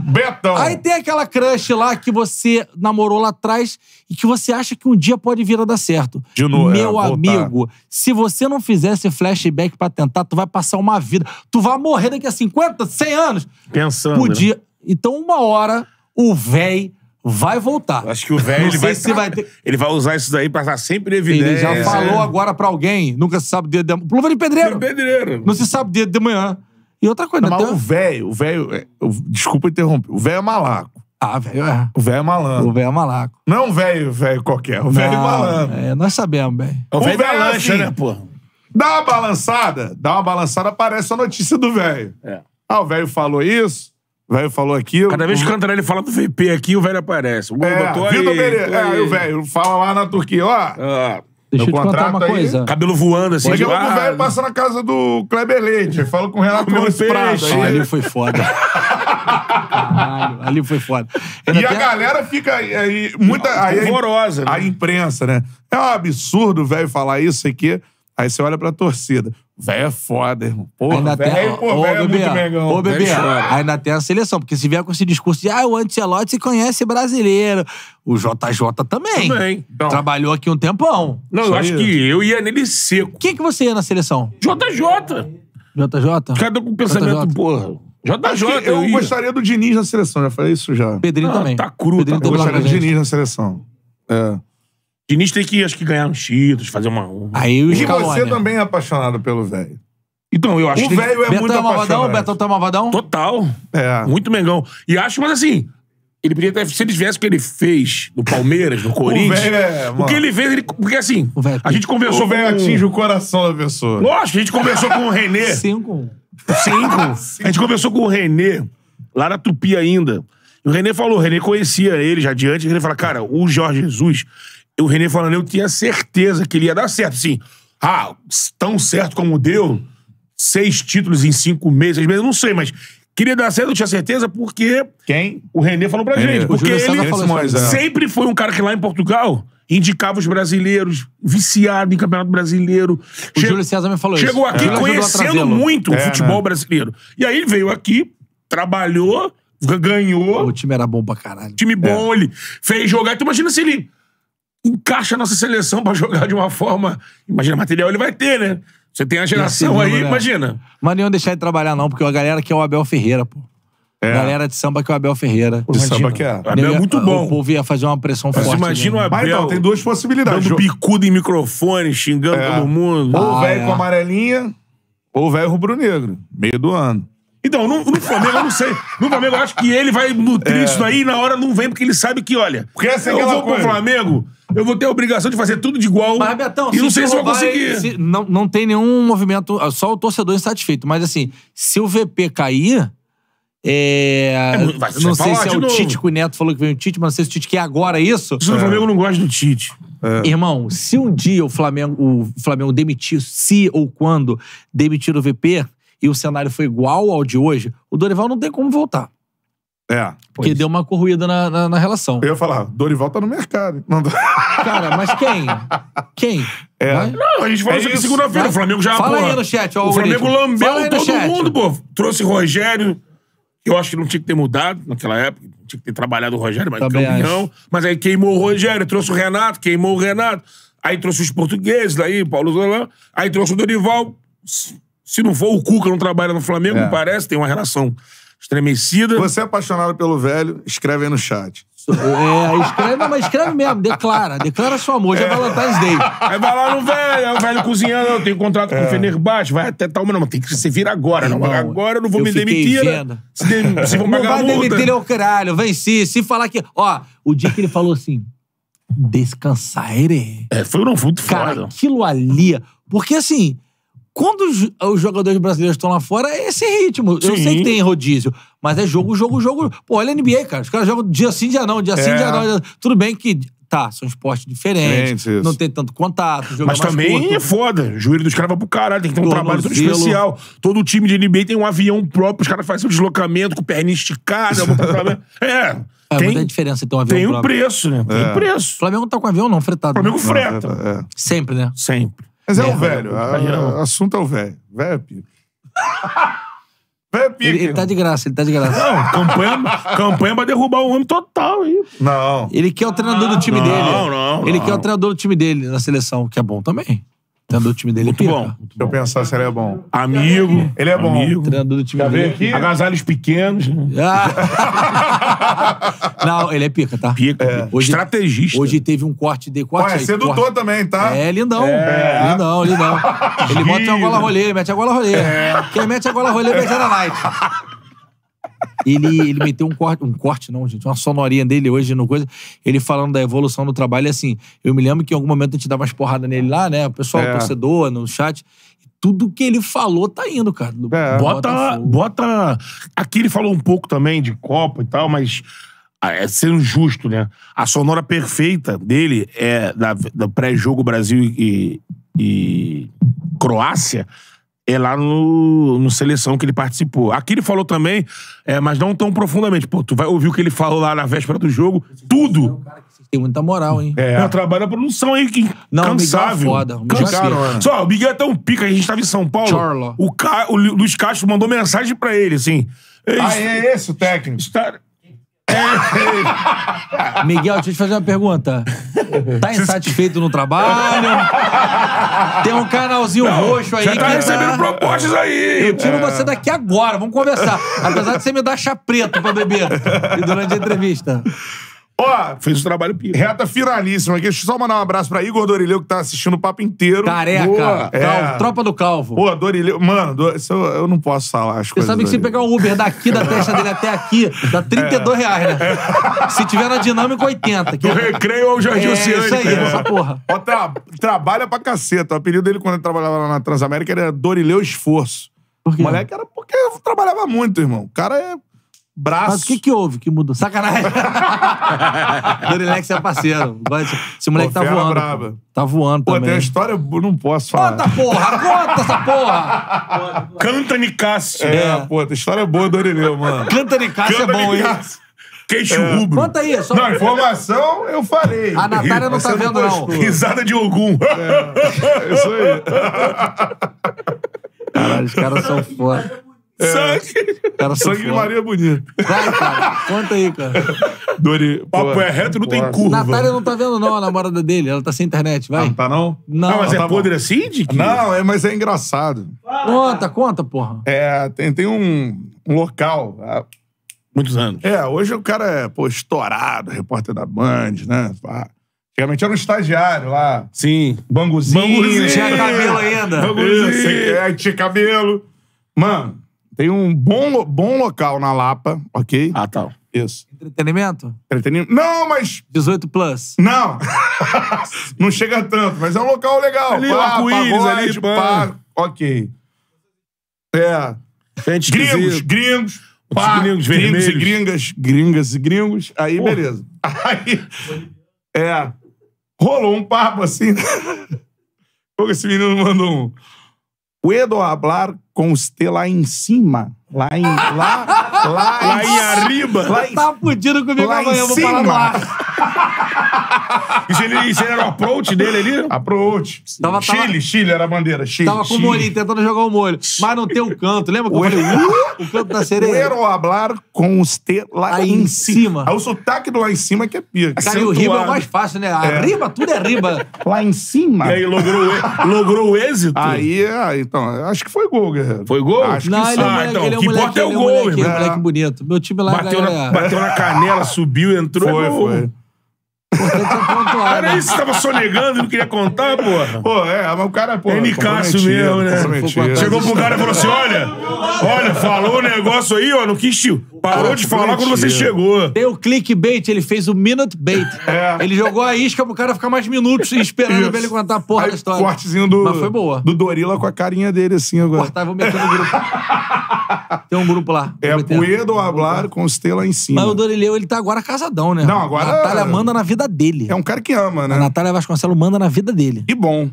Betão. Aí tem aquela crush lá que você namorou lá atrás e que você acha que um dia pode vir a dar certo. De novo, é, Meu voltar. amigo, se você não fizer esse flashback pra tentar, tu vai passar uma vida. Tu vai morrer daqui a 50, 100 anos. Pensando. né? Podia. Então, uma hora, o véi vai voltar. Acho que o velho Não ele vai, se vai ter- ele vai usar isso daí pra estar sempre em Ele evidência. já falou agora pra alguém, nunca se sabe dia de Luva de pedreiro. Pedreiro. Não se sabe dia de manhã. E outra coisa, Mas até- o velho, o velho... é, o- Desculpa interromper. O velho é malaco. Ah, velho, é. O velho é malandro. O velho é malaco. Não é um velho, velho qualquer. O velho é Não, malandro. É, nós sabemos, velho. É o velho O da velho, lancha, assim, né, pô? Dá uma balançada, dá uma balançada, aparece a notícia do velho. É. Ah, o velho falou isso, o velho falou aquilo. Cada vez que o Cantarelli fala do VP aqui, o velho aparece. O É, botou Vitor aí, Pereira. botou É, o velho fala lá na Turquia, ó. Ah, Deixa eu te contar uma aí- coisa. cabelo voando assim. Daqui a de- pouco o velho passa na casa do Kleber Leite. Fala com o Renato Gomes Prado. peixe. Aí, ali foi foda. Caralho, ali foi foda. Ainda e a tem- galera fica aí, aí muita aí, Horrorosa, né? a imprensa, né? É um absurdo o velho falar isso aqui. Aí você olha pra torcida. Velho é foda, irmão. Porra, Ainda tem, velho, pô, ô, velho é bebê, muito megão. ô, bebê, ainda tem a seleção, porque se vier com esse discurso de ah, o Ancelotti se conhece brasileiro, o JJ também. Também. Então. Trabalhou aqui um tempão. Não, eu Isso acho que eu ia nele seco. Quem que você ia na seleção? JJ. JJ? Cada com pensamento, JJ. porra. JJ, eu ia. gostaria do Diniz na seleção, já falei isso já. Pedrinho Ah, também. tá cru, Pedrinho tá Eu teve lá gostaria do. Diniz na seleção. É. Diniz tem que, acho que, ganhar uns títulos, fazer uma... um- Aí o E você também é apaixonado pelo velho. Então, eu acho O que... velho é Betão muito é malvadão? apaixonado. Betão tá malvadão? Total. É. Muito Mengão. E acho, mas assim... Ele podia ter... Se ele tivesse o que ele fez no Palmeiras, no Corinthians... velho é, o mano. que ele fez... Ele, porque assim... O velho- a gente conversou O velho com... atinge o coração da pessoa. Lógico, a gente conversou com o Renê. Cinco. Cinco. A gente conversou com o Renê, lá na Tupi ainda. E o Renê falou, o Renê conhecia ele já de antes. E o Renê falou, cara, o Jorge Jesus, o Renê falando, eu tinha certeza que ele ia dar certo. Assim, ah, tão certo como deu, seis títulos em cinco meses, seis meses, eu não sei, mas Queria dar certo, eu tinha certeza, porque Quem? o René falou pra René. gente. Porque ele falou Simões, isso. é. sempre foi um cara que lá em Portugal indicava os brasileiros, viciado em Campeonato Brasileiro. O Che- Júlio César me falou Chegou isso. aqui Ele ajudou a conhecendo muito É, o futebol né? brasileiro. E aí ele veio aqui, trabalhou, ganhou, O time era bom pra caralho. time É. bom, ele fez jogar. Então imagina se ele encaixa a nossa seleção pra jogar de uma forma. Imagina, material ele vai ter, né? Você tem a geração aí, né? imagina. Mas não iam deixar ele trabalhar, não, porque a galera quer o Abel Ferreira, pô. É. Galera de samba que é o Abel Ferreira. De samba que é. O Abel é muito O bom. povo ia fazer uma pressão Mas forte. imagina o né? Abel Mas então, tem duas possibilidades. dando bicudo em microfone, xingando É. todo mundo. Ou o Ah, velho é. com amarelinha, ou o velho rubro-negro. Meio do ano. Então, no, no Flamengo, eu não sei. No Flamengo, eu acho que ele vai nutrir isso daí e na hora não vem, porque ele sabe que, olha, Porque essa é eu vou pro coisa. Flamengo, eu vou ter a obrigação de fazer tudo de igual. Mas, Betão, e não sei se eu vou conseguir. se- não, não tem nenhum movimento, só o torcedor insatisfeito. Mas assim, se o VP cair. É, vai- não sei se é o novo. Tite, que o Neto falou que veio o Tite, mas não sei se o Tite quer agora isso. Se o Flamengo não gosta do Tite. Irmão, se um dia o Flamengo, o Flamengo demitir, se ou quando demitir o VP e o cenário for igual ao de hoje, o Dorival não tem como voltar. É. Porque deu uma corruída na, na, na relação. Eu ia falar, Dorival tá no mercado. Não. Cara, mas quem? Quem? É. Vai? Não, a gente falou É isso aqui segunda-feira. O Flamengo já. Fala porra, aí no chat, ó, O Flamengo lambeu todo chat. mundo, pô. Trouxe Rogério. que Eu acho que não tinha que ter mudado naquela época. Tinha que ter trabalhado o Rogério, mas Também campeão. Mas aí queimou o Rogério, trouxe o Renato, queimou o Renato. Aí trouxe os portugueses daí, Paulo Zolan. Aí trouxe o Dorival. Se- não for, o Cuca não trabalha no Flamengo, É. me parece. Tem uma relação estremecida. Você é apaixonado pelo velho, escreve aí no chat. É, escreve, não, mas escreve mesmo, declara. Declara seu amor. Já é Valentine's Day. Aí vai lá no velho, aí o velho cozinhando, eu tenho contrato É. com o Fenerbahçe, vai até tal, mas não, tem que se virar agora. Não, Irmão, agora eu não vou eu me demitir. né? vendo. Se, dem- se vão Não pagar vai demitir ele ao caralho. Venci. Se falar que... Ó, o dia que ele falou assim... Descansare. É, foi não, foi muito Cara, foda. aquilo ali... Porque assim... Quando os, os jogadores brasileiros estão lá fora, é esse ritmo. Eu Sim. sei que tem rodízio, mas é jogo, jogo, jogo. Pô, olha a NBA, cara. Os caras jogam dia sim, dia não, dia sim, É. dia não. dia- Tudo bem que, tá, são esportes diferentes, não tem tanto contato, jogo Mas é também curto. é foda. O joelho dos caras vai pro caralho. Tem que ter um trabalho todo especial. Todo time de NBA tem um avião próprio. Os caras fazem o deslocamento com perna esticada. é. É tem, muita diferença ter um avião tem um próprio. preço, né? Tem É. O preço. Flamengo não tá com avião, não, O fretado. Flamengo né? freta. É. Sempre, né? Sempre. Mas é, É, o velho. A- não. O assunto é o velho. Velho é pica. velho é pica. Ele, ele tá de graça, ele tá de graça. Não, campanha, campanha pra derrubar o homem total aí. Não. Ele quer o treinador do time Não, dele. não, Ele não. quer o treinador do time dele na seleção, que é bom também. O treinador do time dele Muito é bom. Muito Deixa eu pensar se ele é bom. Amigo. Ele é bom. Amigo. O treinador do time Já veio dele. aqui? Agasalhos pequenos. Ah. não, ele é pica, tá? Pica. Hoje- Estrategista. Hoje teve um corte de corte. Olha, é sedutor corte. também, tá? É, lindão. É. Lindão, lindão. Ele bota a gola rolê, ele mete a gola rolê. É. Quem mete a gola rolê vai na night. Ele, ele meteu um corte, um corte não, gente, uma sonorinha dele hoje no coisa, ele falando da evolução do trabalho, e assim, eu me lembro que em algum momento a gente dava umas porradas nele lá, né, o pessoal, É. o torcedor, no chat, e tudo que ele falou tá indo, cara. É. Bota, bota. Aqui ele falou um pouco também de Copa e tal, mas ah, é sendo justo, né? A sonora perfeita dele é da, da pré-jogo Brasil e, e Croácia. É lá no, no seleção que ele participou. Aqui ele falou também, é, mas não tão profundamente. Pô, tu vai ouvir o que ele falou lá na véspera do jogo. Tudo. Tem muita moral, hein? É. É. trabalho na produção aí, que Não, o Miguel é cansável. foda, o Miguel é Cansável. Só, o Miguel é tão pica, a gente tava em São Paulo. Chorla. O, Ca... o Lu- Luiz Castro mandou mensagem pra ele, assim. "Ei, Ah, é esse o técnico? está- Miguel, deixa eu te fazer uma pergunta. Tá insatisfeito no trabalho? Tem um canalzinho roxo aí Já tá recebendo propostas aí. Eu tiro você daqui agora, vamos conversar. Apesar de você me dar chá preto pra beber durante a entrevista. Ó, Fez o trabalho pica. reta finalíssima aqui. Deixa eu só mandar um abraço pra Igor Dorileu, que tá assistindo o papo inteiro. Careca, Boa. calvo, É. tropa do calvo. Pô, Dorileu. Mano, do- isso eu, eu não posso falar as Você coisas. sabe que se pegar um Uber daqui da testa dele até aqui, dá 32 reais, né? Se tiver na dinâmica, 80. Que Do recreio ao Jardim é Oceânico. isso aí, essa porra. Ó, tra- trabalha pra caceta. O apelido dele, quando ele trabalhava lá na Transamérica, era Dorileu Esforço. Por quê? O moleque era porque eu trabalhava muito, irmão. O cara é Braço. Mas o que que houve que mudou? Sacanagem. Dorilex é parceiro. Esse moleque Pô, tá voando. braba. pô. Tá voando Pô, tem também. uma história, eu não posso falar. Conta, porra! Conta essa porra! Canta Nicásio. É, É. pô, tem história boa do Orileu, mano. Canta caixa é bom, hein? Nicásio. Queixo rubro. Conta aí, só... Não, informação eu falei. A Natália não Você tá vendo, não. postou. Risada de Ogum. É isso aí. Caralho, os caras são foda. Sangue. Os caras são Sangue de. Maria Bonita. Vai, cara. Conta aí, cara. Dori. Papo pô, é reto, não tem curva. Natália não tá vendo, não, a namorada dele. Ela tá sem internet, vai. Não tá, não? Não, Ah, mas é tá bom. podre assim, Dick? Não, é, mas é engraçado. Conta, conta, porra. É, tem, tem um, um local. ah, Muitos anos. É, hoje o cara é, pô, estourado, repórter da Band, né? Pá. Antigamente era um estagiário lá, Sim. banguzinho. Banguzinho. Tinha cabelo ainda. Banguzinho. Isso, é, tinha cabelo. Mano, tem um bom, bom local na Lapa, ok? Ah, tá. Isso. Entretenimento? Entretenimento. Não, mas 18 plus. Não! não chega tanto, mas é um local legal. Ali, pá, arco-íris ali, pá. pá. Ok. É. Gente Gringos, gringos. Os Pá, gringos gringos e gringas, gringas e gringos. Aí, beleza. Aí, é. Rolou um papo assim. Esse menino mandou um. Puedo hablar com você lá em cima? Lá em. Lá, lá, Lá em arriba. Lá em Tá fudido comigo Lá amanhã, em eu vou falar no cima. ar. Isso, ele, isso era o approach dele ali? Approach. Tava- tava- Chile, Chile era a bandeira. Chile. Tava com o Chile. molhinho, tentando jogar o molho. Mas não tem o canto. Lembra que eu falei, uh, o canto da sereia? Quero hablar com você lá Aí em cima. cima. Aí o sotaque do lá em cima é que é pica. Cara, e o riba é o mais fácil, né? Arriba, tudo é riba. Lá em cima. E aí logrou, o logrou o êxito? Aí, ah, então, acho que foi gol, Guerreiro. Foi gol? Acho Não, que ele é um Ah, então, ele é um o que importa é o ele é um gol, moleque, moleque bonito. Meu time lá, Bateu galera, na, bateu na canela, subiu, entrou. Foi, é foi. Importante é pontuar, Era né? isso, você tava sonegando e não queria contar, porra. Pô, é, mas o cara, pô. É Nicásio comprometido, mesmo, né? Chegou pro cara e falou assim: olha, olha, falou o negócio aí, ó, não quis te. Parou de falar quando você chegou. Tem o clickbait, ele fez o minute bait. É. Ele jogou a isca pro cara ficar mais minutos esperando Isso. pra ele contar a porra Aí, da história. cortezinho do, Mas foi boa. do Dorila com a carinha dele, assim, agora. Cortar e vou meter no grupo. Tem um grupo lá. É. Puedo hablar com você lá em cima. Mas o Dorileu, ele tá agora casadão, né? Não, agora- A Natália manda na vida dele. É um cara que ama, né? A Natália Vasconcelos manda na vida dele. E bom.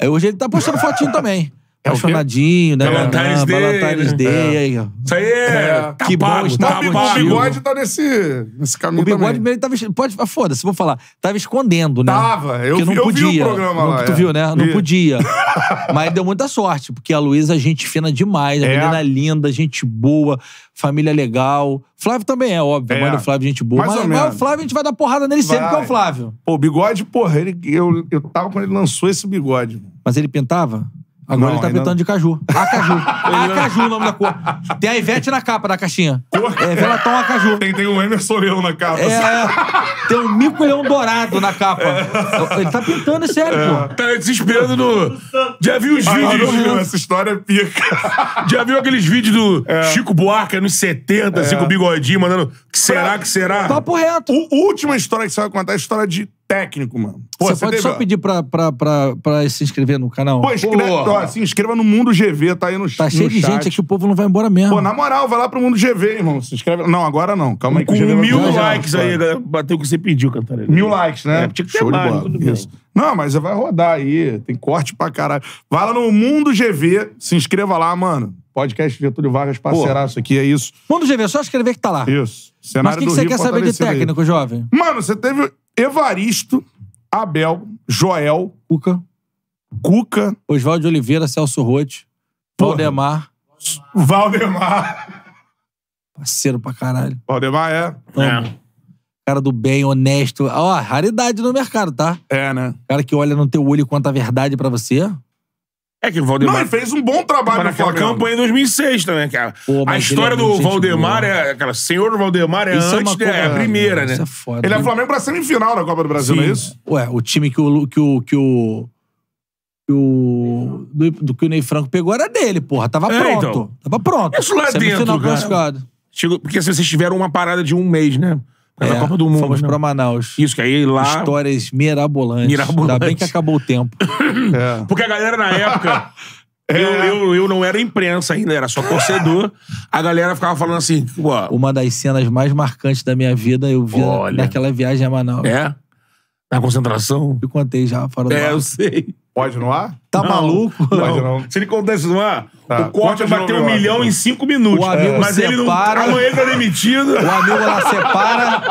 Aí hoje ele tá postando fotinho também. É o? Apaixonadinho, né? Valentine's Day, Valentine's? Day. Aí, ó. Isso aí é. Tá Que bom pago, estar tá O bigode, o tá nesse, nesse caminho O bigode também. tava. Pode, ah, foda-se, vou falar. Tava escondendo, né? Tava, eu Porque vi- não eu vi o podia. programa não, lá, Tu é. viu, né? Não Vi. podia. Mas deu muita sorte, porque a Luísa, é gente fina demais, a É. menina linda, gente boa, família legal. Flávio também é, óbvio. É. Mãe do Flávio, gente boa. Mais mas, ou mas menos. o Flávio a gente vai dar porrada nele sempre, Vai. que é o Flávio. Pô, o bigode, porra, ele, eu, eu tava quando ele lançou esse bigode. Mas ele pintava? Agora Não, ele tá ainda pintando de caju. Acaju. Acaju o nome da cor. Tem a Ivete na capa da caixinha. É Velaton Acaju. Tem, tem um Emerson Leão na capa. É, assim. tem um mico-leão dourado na capa. Ele tá pintando, é sério, pô. Tá desesperando no. Já viu os Ah, não, vídeos? não, essa história é pica. Já viu aqueles vídeos do Chico Buarque nos 70, assim, com o bigodinho, mandando. Que será, que será? Papo reto. O, última história que você vai contar é a história de técnico, mano. Pô, você pode teve- só pedir pra, pra, pra, pra se inscrever no canal? Pô, Porra. ó, se inscreva no Mundo GV, tá aí no tá no cheio de chat. gente aqui, o povo não vai embora mesmo. Pô, na moral, vai lá pro Mundo GV, irmão. Se inscreve. Não, agora não. Calma aí que Com o GV vai mil Já, já, likes vai. aí, galera. Bateu o que você pediu, Cantarelli. Mil likes, né? É, tinha que ter Show de mais, bola. tudo bem. Isso. Não, mas vai rodar aí. Tem corte pra caralho. Vai lá no Mundo GV, se inscreva lá, mano. Podcast Getúlio Vargas, parceiraço aqui, é isso. Mundo GV, é só escrever que tá lá. Isso. Mas Cenário o que, que você Rio quer saber de fortalecido aí. técnico, jovem? Mano, você teve Evaristo, Abel, Joel, Cuca, Cuca, Oswaldo de Oliveira, Celso Rotti, Porra. Valdemar, Valdemar. parceiro pra caralho. Valdemar é. Amo. Cara do bem, honesto. Ó, raridade no mercado, tá? É, né? Cara que olha no teu olho e conta a verdade pra você. É que o Não, Valdemar. ele fez um bom trabalho naquela campanha em 2006 também. Que a, Pô, a mas história é do Valdemar boa. é. Aquela senhor Valdemar é Isso é antes, né? é a primeira, né? Isso é foda. Ele é Flamengo pra semifinal da Copa do Brasil, não é isso? Ué, o time que o. Que o, que o que o, do, do que o Ney Franco pegou era dele, porra. Tava É, pronto. então. Tava pronto. Isso lá Semifinal dentro, cara. classificado. Chegou- porque se vocês tiveram uma parada de um mês, né? Por causa É, da Copa do Mundo. Fomos né? pra Manaus. Isso, que aí lá. Histórias mirabolantes. Mirabolantes. Ainda bem que acabou o tempo. É. Porque a galera na época. É. Eu, eu, eu não era imprensa ainda, era só torcedor. A galera ficava falando assim, pô, Uma das cenas mais marcantes da minha vida eu vi Olha. naquela viagem a Manaus. é? Na concentração? Eu contei já fora do É, ar. eu sei. Pode no ar? Tá Não, maluco? Pode não. Se ele isso no ar, Tá. o corte vai novo, um milhão em cinco minutos. O amigo Mas ele não. separa. Amanhã ele tá demitido. O amigo lá separa.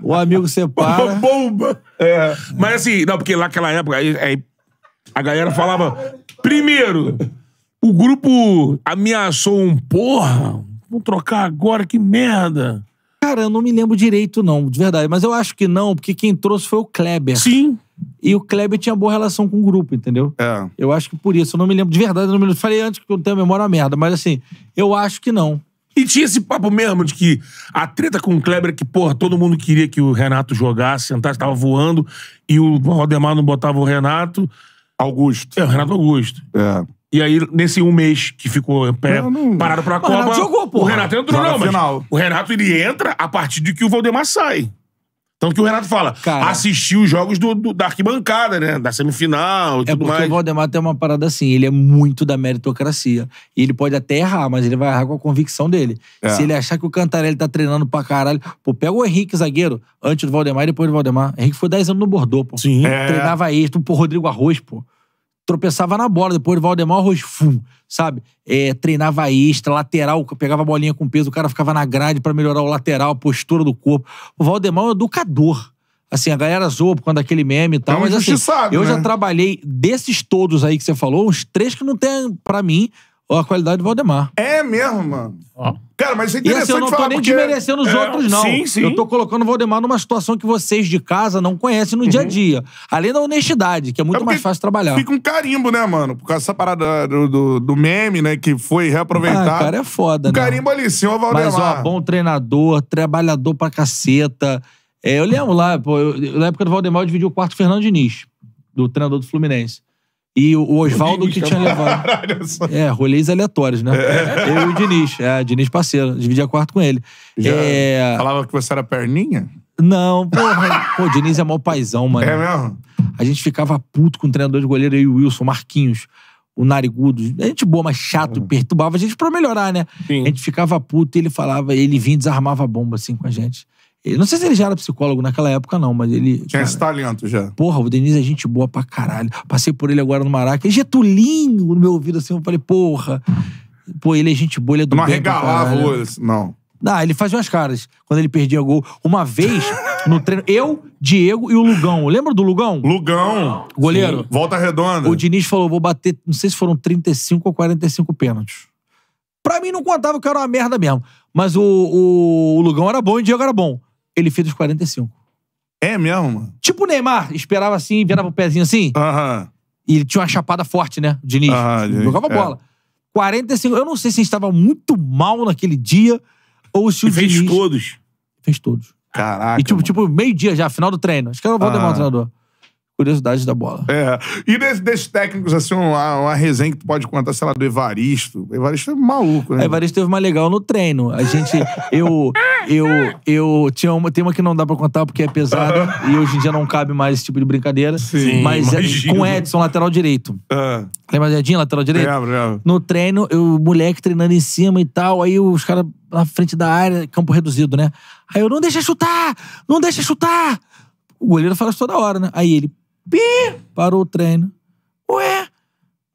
o amigo separa. Bomba. É. Mas assim, não, porque lá naquela época, aí, aí a galera falava. Primeiro, o grupo ameaçou um porra. Vamos trocar agora, que merda. Cara, eu não me lembro direito, não, de verdade. Mas eu acho que não, porque quem trouxe foi o Kleber. Sim. E o Kleber tinha boa relação com o grupo, entendeu? É. Eu acho que por isso. Eu não me lembro. De verdade, eu não me lembro. Falei antes que eu tenho a memória uma merda. Mas assim, eu acho que não. E tinha esse papo mesmo de que a treta com o Kleber, que, porra, todo mundo queria que o Renato jogasse, sentasse, tava voando, e o Valdemar não botava o Renato. Augusto. É, o Renato Augusto. É. E aí, nesse um mês que ficou em pé, Não, não- parado pra Mas o Copa. Renato jogou, porra. O Renato entrou, Joga não, mas final. o Renato ele entra a partir de que o Valdemar sai. Tanto que o Renato fala, Cara. assistiu os jogos do, do- da arquibancada, né? Da semifinal e É tudo porque mais. o Valdemar tem uma parada assim, ele é muito da meritocracia. E ele pode até errar, mas ele vai errar com a convicção dele. É. Se ele achar que o Cantarelli tá treinando pra caralho. Pô, pega o Henrique, zagueiro, antes do Valdemar e depois do Valdemar. Henrique foi 10 anos no Bordeaux, pô. Sim. É. Treinava extra, pô, Rodrigo Arroz, pô. Tropeçava na bola, depois do Valdemar, Arroz, fum, sabe? É, treinava extra, lateral, pegava a bolinha com peso, o cara ficava na grade pra melhorar o lateral, a postura do corpo. O Valdemar é um educador. Assim, a galera zoa por conta daquele meme e tal, É mas assim, eu né? já trabalhei, desses todos aí que você falou, uns três que não tem, pra mim, a qualidade do Valdemar. É mesmo, mano. Ó. Cara, mas é interessante assim, eu não tô falar nem porque... desmerecendo os É, outros, não. sim, sim. Eu tô colocando o Valdemar numa situação que vocês de casa não conhecem no dia a dia. Além da honestidade, que é muito É mais fácil trabalhar. Fica um carimbo, né, mano? Por causa dessa parada do, do, do meme, né? Que foi reaproveitado. Ah, cara, é foda, um né? carimbo ali, senhor Valdemar. Mas, ó, bom treinador, trabalhador pra caceta. É, eu lembro lá, pô, eu- na época do Valdemar, eu dividi o quarto Fernando Diniz, do treinador do Fluminense. E o, Oswaldo que também. tinha levado. Caralho, É, rolês aleatórios, né? Eu e o Diniz. É, Diniz parceiro. Dividia quarto com ele. Já É... Falava que você era perninha? Não, porra. Pô, o Diniz é mó paizão, mano. É mesmo? A gente ficava puto com o treinador de goleiro, e o Wilson, Marquinhos, o Narigudo. A gente boa, mas chato, perturbava a gente pra melhorar, né? Sim. A gente ficava puto e ele falava, ele vinha e desarmava a bomba assim com a gente. Não sei se ele já era psicólogo naquela época, não, mas ele. Tinha cara, esse talento já. Porra, o Denise é gente boa pra caralho. Passei por ele agora no Maraca. E Getulinho no meu ouvido assim, eu falei, porra. Pô, ele é gente boa, ele é do Não arregalava o olho. Não. Não, ele fazia umas caras quando ele perdia gol. Uma vez, no treino, eu, Diego e o Lugão. Lembra do Lugão? Lugão. Goleiro. Volta redonda. O Diniz falou: vou bater, não sei se foram 35 ou 45 pênaltis. Pra mim não contava que era uma merda mesmo. Mas o, o, o Lugão era bom e o Diego era bom. Ele fez os 45. É mesmo, mano? Tipo o Neymar, esperava assim, virava o pezinho assim. Aham. E ele tinha uma chapada forte, né? O Diniz. Ah, Diniz, jogava é. bola. 45. Eu não sei se ele estava muito mal naquele dia ou se o E fez Diniz... todos. Fez todos. Caraca. e tipo, mano. tipo meio-dia já, final do treino. Acho que era o Valdemar, Ah. o treinador. Curiosidade da bola. É. E desses, desses técnicos, assim, uma, uma resenha que tu pode contar, sei lá, do Evaristo. O Evaristo é maluco, né? A Evaristo teve uma legal no treino. A gente. Eu. Eu. Eu. Tinha uma. Tem uma que não dá pra contar porque é pesada. e hoje em dia não cabe mais esse tipo de brincadeira. Sim, Mas é, imagino. com Edson, lateral direito. Ah, Lembra Edinho, lateral direito? lembro, lembro. No treino, o moleque treinando em cima e tal. Aí os caras na frente da área, campo reduzido, né? Aí eu, não deixa chutar! Não deixa chutar! O goleiro fala isso toda hora, né? Aí ele, pi, parou o treino. Ué,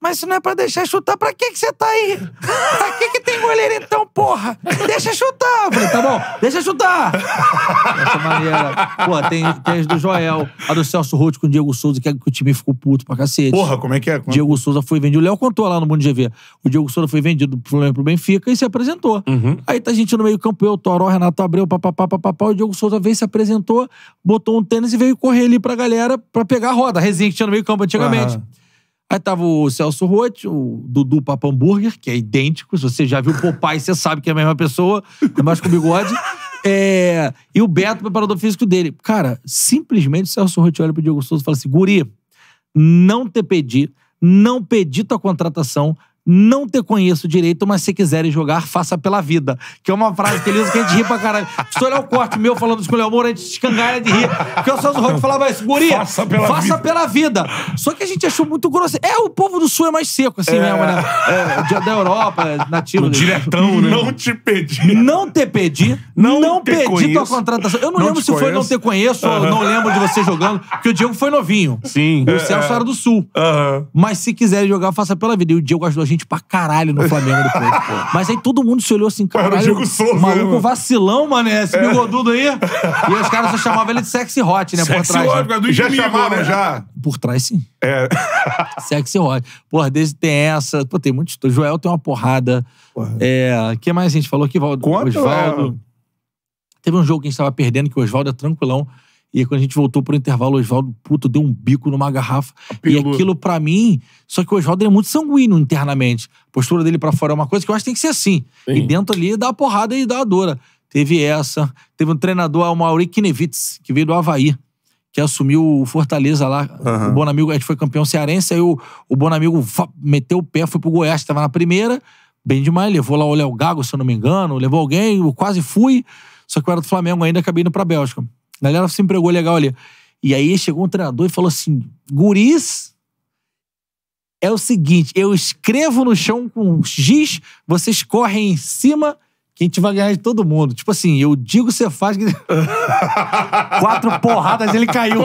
mas se não é pra deixar chutar, pra que que você tá aí? Pra que que tem goleiro então, porra? Deixa chutar! Eu falei, tá bom, deixa chutar! Dessa maneira. Pô, tem, tem as do Joel, a do Celso Roth com o Diego Souza, que, é que o time ficou puto pra cacete. Porra, como é que é? Diego Souza foi vendido. O Léo contou lá no Mundo GV. O Diego Souza foi vendido pro Flamengo pro Benfica e se apresentou. Aí tá a gente no meio-campo, eu, Toró, Renato Abreu, papapá, papapá. O Diego Souza veio, se apresentou, botou um tênis e veio correr ali pra galera pra pegar a roda. A resenha que tinha no meio-campo antigamente. Aham. Aí tava o Celso Roth, o Dudu Papa Hambúrguer, que é idêntico. Se você já viu o Popeye, você sabe que é a mesma pessoa, é mais com bigode. É, e o Beto, preparador físico dele. Cara, simplesmente o Celso Roth olha pro Diego Souza e fala assim: Guri, não te pedi, não pedi tua contratação, Não te conheço direito, mas se quiserem jogar, faça pela vida. Que é uma frase que ele usa que a gente ri pra caralho. Se tu olhar o corte meu falando isso com o Léo Moura, a gente escangalha de rir. Porque o Celso Roque falava isso, guria, Faça pela faça vida. pela vida. Só que a gente achou muito grosso. É, o povo do Sul é mais seco, assim mesmo, né? É, da Europa, é nativo. Diretão, né? Não te pedi. Não te pedi, Não não, te pedi tua conheço. contratação. Eu não, Não lembro se foi não conheço. te conheço ou não lembro de você jogando, porque o Diego foi novinho. Sim. O Celso era do Sul. Aham. Mas se quiserem jogar, faça pela vida. E o Diego ajudou a gente pra caralho no Flamengo depois. Mas aí todo mundo se olhou assim, era o Souza, né, maluco mano? vacilão, mané. Esse bigodudo aí. E os caras só chamavam ele de sexy hot, né? Sexy por trás. hot, né? do Já inimigo, chamaram, né? já? Por trás, sim. É. Sexy hot. Porra, desde tem essa. Pô, tem muitos. O Joel tem uma porrada. Porra. É. O que mais a gente falou aqui? Osvaldo. Teve um jogo que a gente tava perdendo, que o Osvaldo é tranquilão. E aí, quando a gente voltou pro intervalo, o Osvaldo, puto, deu um bico numa garrafa. E Apelou. aquilo, pra mim. Só que o Osvaldo ele é muito sanguíneo internamente. A postura dele pra fora é uma coisa que eu acho que tem que ser assim. Sim. E dentro ali dá uma porrada e dá a dora. Teve essa. Teve um treinador, o Mauri Kinevitz, que veio do Havaí, que assumiu o Fortaleza lá. Aham. O Bonamigo, a gente foi campeão cearense, aí o, o Bonamigo meteu o pé, foi pro Goiás, que tava na primeira. Bem demais, levou lá o Léo Gago, se eu não me engano, levou alguém, eu quase fui. Só que eu era do Flamengo ainda, acabei indo pra Bélgica. A galera se empregou legal ali. E aí chegou um treinador e falou assim: Guris, é o seguinte, eu escrevo no chão com giz, vocês correm em cima, que a gente vai ganhar de todo mundo. Tipo assim, eu digo, você faz. que- Quatro porradas, ele caiu.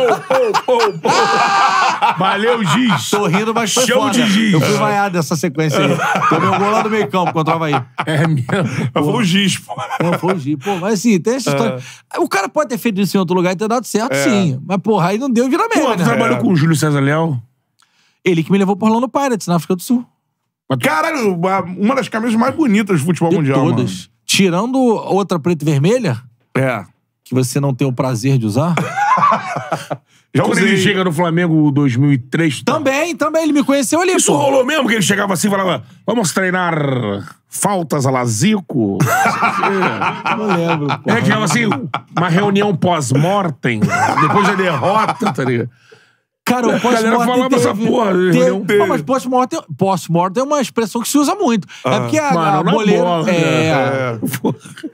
Valeu, Giz. Tô rindo, mas foi foda. de giz. Eu fui vaiado dessa sequência aí. Tomei um gol lá no meio campo contra o Havaí. É mesmo. Foi o giz, pô. Não, foi o Gi. Pô, mas assim, tem essa história. O cara pode ter feito isso em outro lugar e ter dado certo, sim. Mas, porra, aí não deu e vira Pô, merda, tu né? trabalhou com o Júlio César Leal? Ele que me levou pro Orlando Pirates, na África do Sul. Caralho, uma das camisas mais bonitas do futebol De mundial, todas. Tirando outra preta e vermelha. É. que você não tem o prazer de usar. Já Quando usei. ele chega no Flamengo 2003... tá- também, também. Ele me conheceu ali, Isso pô. rolou mesmo, que ele chegava assim e falava vamos treinar faltas a la Zico? Não lembro, pô. É que chegava assim, uma reunião pós-mortem, depois da derrota, tá ligado? Cara, o A galera pós-mortem falava essa porra, teve-. Pô, mas pós-mortem pós-mortem é uma expressão que se usa muito. É porque a, Mano, a na boleira... bola, é,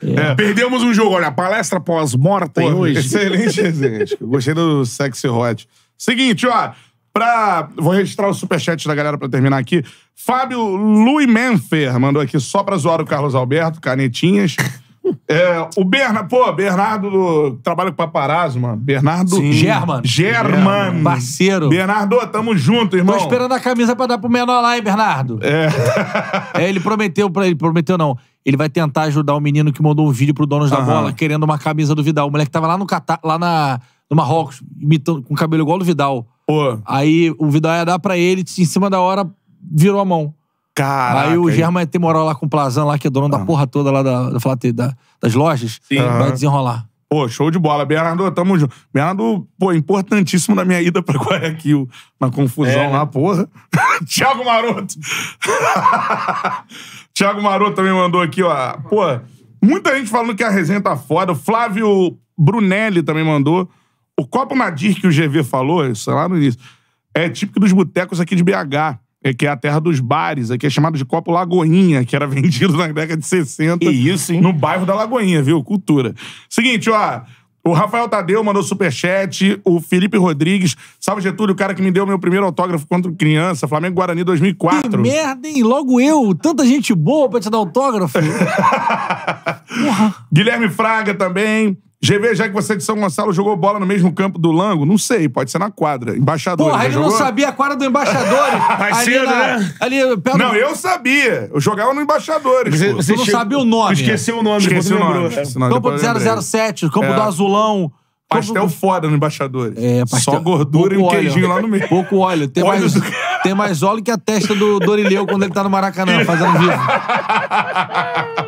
É. Perdemos um jogo, olha, palestra pós-mortem hoje. Excelente. Eu Gostei do Sexy Hot. Seguinte, ó. Pra... Vou registrar o superchat da galera pra terminar aqui. Fábio Louis Menfer mandou aqui só pra zoar o Carlos Alberto, canetinhas. É, o Bernardo, pô, Bernardo do- trabalha com paparazzo, mano. Bernardo German. German. Parceiro. Bernardo, tamo junto, irmão. Tô esperando a camisa pra dar pro menor lá, hein, Bernardo? É. ele prometeu pra ele, prometeu não. Ele vai tentar ajudar o menino que mandou um vídeo pro Donos da Aham. Bola querendo uma camisa do Vidal. O moleque tava lá no Catar, lá na, no Marrocos, imitando, com cabelo igual do Vidal. Pô, Aí o Vidal ia dar pra ele, em cima da hora, virou a mão. Caraca. aí o German tem moral lá com o Plazan lá, que é dono da porra toda lá da, da, da- das lojas. Vai Aham. desenrolar. Pô, show de bola. Bernardo, tamo junto. Bernardo, pô, importantíssimo na minha ida pra Guayaquil. Na confusão É, lá, porra. Thiago Maroto. Thiago Maroto também mandou aqui, ó. Pô, muita gente falando que a resenha tá foda. O Flávio Brunelli também mandou. O Copo Nadir que o GV falou, isso lá no início, é típico dos botecos aqui de BH. É que é a terra dos bares, aqui é chamado de Copo Lagoinha, que era vendido na década de 60. Que isso, hein? No bairro da Lagoinha, viu? Cultura. Seguinte, ó. O Rafael Tadeu mandou superchat. O Felipe Rodrigues. Salve, Getúlio, o cara que me deu meu primeiro autógrafo quando criança. Flamengo Guarani Que 2004. merda, hein? Logo eu, tanta gente boa pra te dar autógrafo. Guilherme Fraga também. GV, já que você é de São Gonçalo, jogou bola no mesmo campo do Lango? Não sei, pode ser na quadra. Embaixador. Porra, ele não jogou? sabia a quadra do embaixador. Mais ali cedo, na- né? Ali, Não, do- eu sabia. Eu jogava no Embaixadores. pô. Tu não sabia o nome. Esqueceu o nome. Esqueci o nome. lembrou. esqueci o nome, Campo lembrei. 007, o campo É. do Azulão. Pastel campo... foda no Embaixadores. É, pastel... Só gordura e um pouco óleo. queijinho lá no meio. Pouco óleo. Tem, mais, do- tem mais óleo que a testa do Dorileu quando ele tá no Maracanã, fazendo vivo.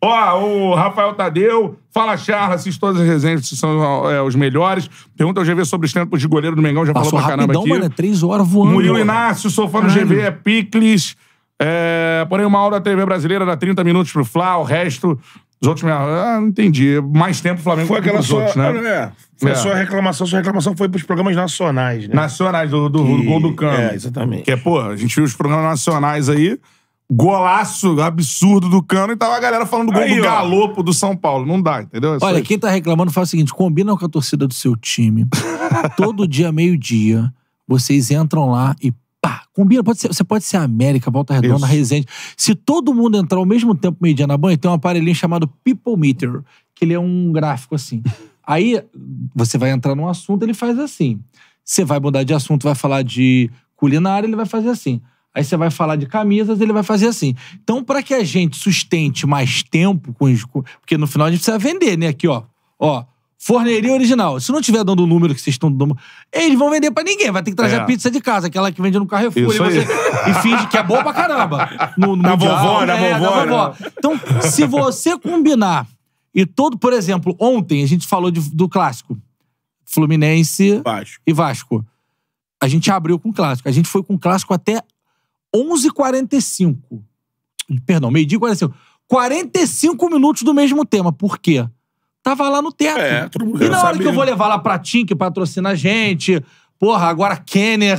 Ó, o Rafael Tadeu, fala Charla, assiste todas as resenhas, se são é, os melhores. Pergunta ao GV sobre os tempos de goleiro do Mengão, já Passou falou pra caramba aqui. mano. é Três horas voando. Murilo Inácio, sou fã do. GV, é Picles. É, porém, uma hora da TV brasileira dá 30 minutos pro Fla, o resto. Os outros, ah, não entendi. Mais tempo o Flamengo Foi do que aquela os sua. outros, né? É, foi É. a sua reclamação. Sua reclamação foi pros programas nacionais, né? Nacionais, do, do, do Que- gol do campo. É, exatamente. Que é, pô, a gente viu os programas nacionais aí. golaço absurdo do Cano e tava a galera falando do gol Aí, do ó. galopo do São Paulo. Não dá, entendeu? É Olha, isso. quem tá reclamando faz o seguinte: combina com a torcida do seu time. Todo dia, meio-dia, vocês entram lá e combina. Pode ser, você pode ser América, Volta Redonda, Isso. Resende. Se todo mundo entrar ao mesmo tempo, meio-dia na banha, tem um aparelhinho chamado People Meter, que ele é um gráfico assim. Aí você vai entrar num assunto, ele faz assim. Você vai mudar de assunto, vai falar de culinária, ele vai fazer assim. Aí você vai falar de camisas, ele vai fazer assim. Então, para que a gente sustente mais tempo com os. Porque no final a gente precisa vender, né? Aqui, ó. Ó. Forneria original. Se não tiver dando o número que vocês estão dando, eles vão vender pra ninguém. Vai ter que trazer É. a pizza de casa, aquela que vende no Carrefour. Isso e, você- e finge que é boa pra caramba. No, no Da Mundial, vovó, da é, vovó, vovó. Então, se você combinar e todo, por exemplo, ontem a gente falou de- do clássico. Fluminense Baixo. e Vasco. A gente abriu com o clássico. A gente foi com o clássico até 11h45. Perdão, meio-dia e 45. 45 minutos do mesmo tema. Por quê? Tava lá no teto. É, todo mundo e na hora que eu né? vou levar lá pra Tim, que patrocina a gente, porra, agora Kenner,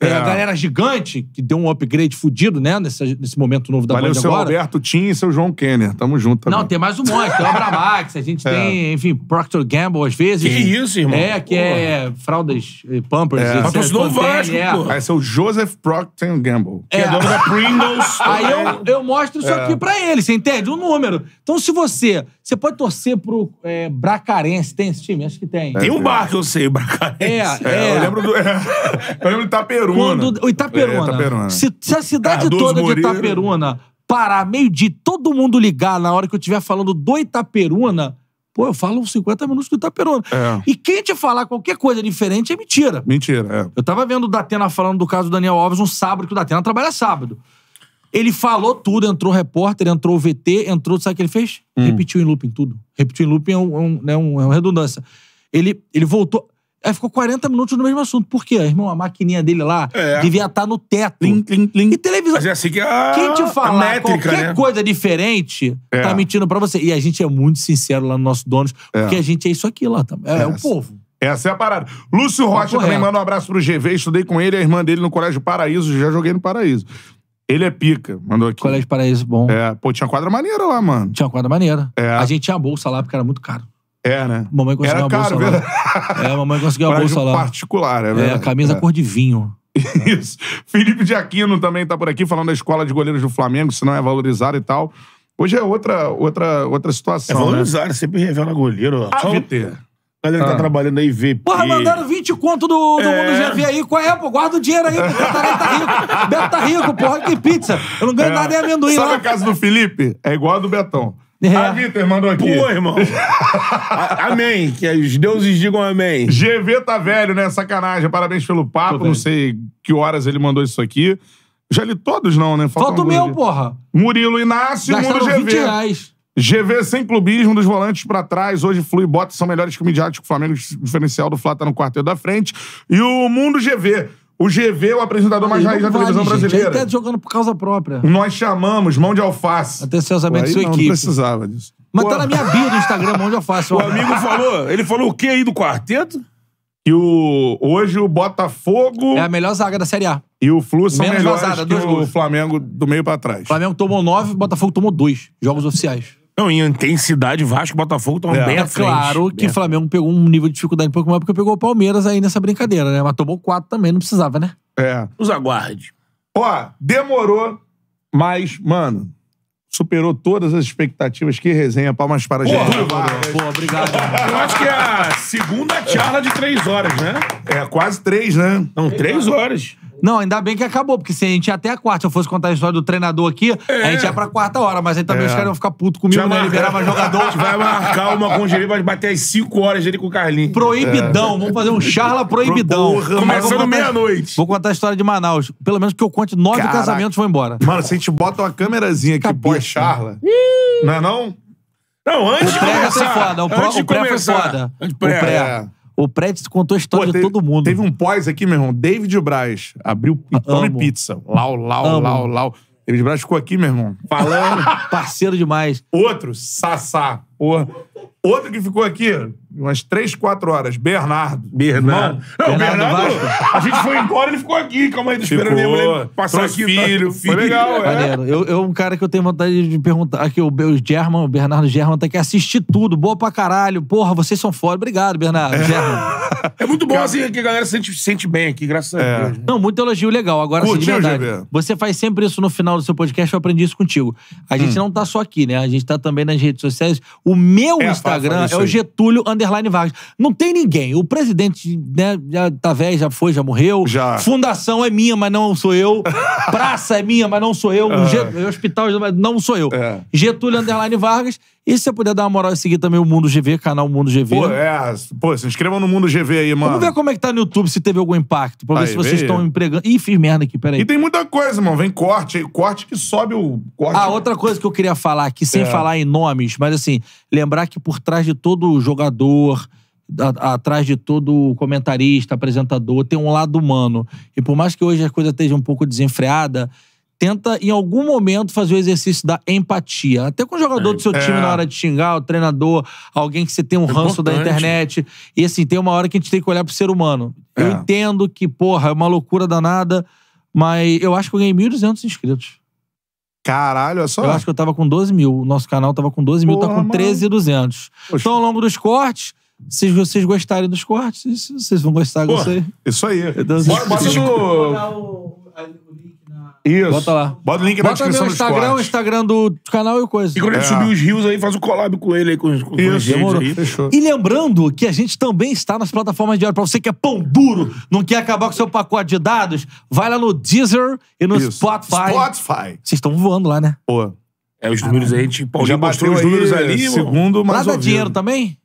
é, É. a galera gigante, que deu um upgrade fudido, né, nesse, nesse momento novo da Valeu, Band seu agora. Alberto Tim e seu João Kenner. Tamo junto também. Não, tem mais um monte. Tem o Abramax, a gente É. tem, enfim, Procter Gamble às vezes. Que isso, irmão? É, que é fraldas, eh, Pampers. É. Patrocinou o Vasco, é. pô. Aí seu Joseph Procter Gamble. Que é dono da Pringles. Aí eu, eu mostro isso aqui pra ele, você entende? Um número. Então, se você. Você pode torcer pro é, Bracarense. Tem esse time? Acho que tem. Tem um bar que eu sei, Bracarense. É, É, é. eu lembro do. é, eu lembro do Itaperuna. Quando, o Itaperuna. É, Itaperuna. Se, se a cidade Cardoso toda de Moreira. Itaperuna parar meio-dia, e todo mundo ligar na hora que eu estiver falando do Itaperuna, pô, eu falo uns 50 minutos do Itaperuna. É. E quem te falar qualquer coisa diferente é mentira. Mentira, é. Eu tava vendo o Datena falando do caso do Daniel Alves um sábado, que o Datena trabalha sábado. Ele falou tudo, entrou repórter, entrou o VT, entrou, sabe o que ele fez? Hum. Repetiu em looping tudo. Repetiu em looping é, um, é, um, né, um- é uma redundância. Ele, ele voltou. Aí ficou 40 minutos no mesmo assunto. Por quê? Irmão, a maquininha dele lá É. devia estar no teto. Tlim, tlim, tlim. E televisão. Mas é assim que a, Quem te a falar métrica, qualquer né? coisa diferente, É. tá mentindo pra você. E a gente é muito sincero lá no nosso donos, É. porque a gente é isso aqui lá também. É, É. o povo. Essa é a parada. Lúcio Rocha Papo também manda um abraço pro GV. Estudei com ele, a irmã dele no Colégio Paraíso. Já joguei no Paraíso. Ele é pica. Mandou aqui. Colégio Paraíso, bom. É, pô, tinha quadra maneira lá, mano. Tinha uma quadra maneira. É. A gente tinha a bolsa lá, porque era muito caro. É, né? Mamãe conseguiu Era uma bolsa caro, lá. verdade. É, a mamãe conseguiu uma Colégio bolsa lá. particular, é É, verdade. a camisa É. cor de vinho. Isso. Felipe de Aquino também tá por aqui, falando da escola de goleiros do Flamengo, se não é valorizado e tal. Hoje é outra, outra, outra É situação, né? valorizado, sempre revela goleiro. ó. Ah, galera Ah. tá trabalhando aí, VP. Porra, mandaram 20 conto do, do É. Mundo GV aí. Qual é, pô? Guarda o dinheiro aí, pô. O Catarina tá rico. Beto tá rico, porra. Que pizza. Eu não ganho nada nem amendoim Sabe lá. a casa do Felipe? É igual a do Betão. É. A Vitor mandou aqui. Pô, irmão. A- amém. Que os deuses digam amém. GV tá velho, né? Sacanagem. Parabéns pelo papo. Tô Não sei que horas ele mandou isso aqui. Já li todos, não, né? Falta o meu, aqui. porra. Murilo Inácio, Mundo Gastaram 20 GV. reais. GV sem clubismo, dos volantes pra trás. Hoje Flu e Bota são melhores que o midiático. O Flamengo, o diferencial do Flá tá no quarteto da frente. E o Mundo GV. O GV é o apresentador mais raiz da vale, televisão gente. brasileira. Aí tá jogando por causa própria. Nós chamamos mão de alface. Atenciosamente, Aí sua não, equipe. não precisava disso. Mas Pô, tá na minha bio do Instagram, onde eu faço. O amigo falou, ele falou o quê aí do quarteto? E o, hoje o Botafogo É a melhor zaga da Série A. e o Flu são Menos melhores vazada, que o gols. Flamengo do meio pra trás. O Flamengo tomou nove, o Botafogo tomou dois. Jogos oficiais. Não, em intensidade, Vasco e Botafogo estão É. bem É à frente. claro que o Flamengo pegou um nível de dificuldade um pouco maior porque pegou o Palmeiras aí nessa brincadeira, né? Mas tomou quatro também, não precisava, né? É. Nos aguarde. Ó, demorou, mas, mano, superou todas as expectativas. Que resenha, palmas para a gente. Pô, obrigado. Eu acho que é a segunda charla de três horas, né? É, quase três, né? Não, três horas. Não, ainda bem que acabou, porque se a gente ia até a quarta, se eu fosse contar a história do treinador aqui, a gente ia pra quarta hora, mas aí também É. os caras iam ficar putos comigo, né? marca- Liberava jogador. A gente vai marcar uma com o Geri, vai bater as cinco horas dele com o Carlinhos. Proibidão. Vamos fazer um charla proibidão. Porra, vou Começando meia-noite. Vou contar a história de Manaus. Pelo menos que eu conte nove Caraca. casamentos vão embora. Mano, se a gente bota uma câmerazinha aqui pós-charla. Não é não? Não, antes de O pré foi começar. foda. O, pró- antes de o pré foi foda. Antes O de pré. pré. É. O pré contou a história Pô, de teve- todo mundo. Teve um pós aqui, meu irmão. David Braz abriu e Amo. Pizza. Lau, lau, Amo. lau, lau. David Braz ficou aqui, meu irmão. Falando. Parceiro demais. Outro, Sassá. Porra. Outro que ficou aqui, umas 3, 4 horas, Bernardo. Bernardo. Não, o Bernardo Bernardo, a gente foi embora ele ficou aqui. Calma aí, esperando ele mulher passar aqui. tá? filho. Foi legal, é. Maneiro. Eu, eu, um cara que eu tenho vontade de perguntar. Aqui, o, o German, o Bernardo German, tá aqui assistir tudo. Boa pra caralho. Porra, vocês são foda. Obrigado, Bernardo. German. É muito bom assim que a galera se sente, se sente bem aqui, graças a Deus. né? Não, muito elogio legal. Agora, assim, de Curtiu, verdade. GV? Você faz sempre isso no final do seu podcast, eu aprendi isso contigo. A Hum. gente não tá só aqui, né? A gente tá também nas redes sociais. O meu É, Instagram é o. Getúlio Underline Vargas. Não tem ninguém. O presidente, né, já tá velho, já foi, já morreu. Já. Fundação é minha, mas não sou eu. Praça é minha, mas não sou eu. O Ge- Hospital mas não sou eu. É. Getúlio Underline Vargas. E se você puder dar uma moral e seguir também o Mundo GV, canal Mundo GV. Pô, é. Pô, se inscrevam no Mundo GV aí, mano. Vamos ver como é que tá no YouTube, se teve algum impacto. Pra ver Aí, se vocês estão empregando. Ih, fiz merda aqui, peraí. E tem muita coisa, mano. Vem corte aí. Corte que sobe o. Corte. Ah, outra coisa que eu queria falar aqui, sem É. falar em nomes, mas assim, lembrar que por trás de todo jogador, atrás de todo comentarista, apresentador, tem um lado humano. E por mais que hoje a coisa esteja um pouco desenfreada, tenta em algum momento fazer o exercício da empatia. Até com o jogador do seu É. time na hora de xingar, o treinador, alguém que você tem um ranço da importante. internet. E assim, tem uma hora que a gente tem que olhar pro ser humano. Eu É. entendo que, porra, é uma loucura danada, mas eu acho que eu ganhei 1.200 inscritos. Caralho, olha só. Eu acho que eu tava com 12 mil. O nosso canal tava com 12 mil, tá com mano. 13,200. Poxa. Então, ao longo dos cortes, se vocês gostarem dos cortes, vocês vão gostar, Pô, gostei. Isso aí. Então, Bota, bota Esses- no. Isso. Bota lá. Bota o link na Bota descrição meu Instagram, o. Instagram do canal e coisa. E quando ele É. subir os rios aí, faz o collab com ele aí, com, com, com Isso, os demorou. aí. Fechou. E lembrando que a gente também está nas plataformas de áudio. Pra você que é pão duro, não quer acabar com seu pacote de dados, vai lá no Deezer e no Isso. Spotify. Spotify. Vocês estão voando lá, né? Pô. É, os números aí, a gente, Já mostrou bateu os números aí, ali, mano. segundo Lá mais dá ouvido. dinheiro também?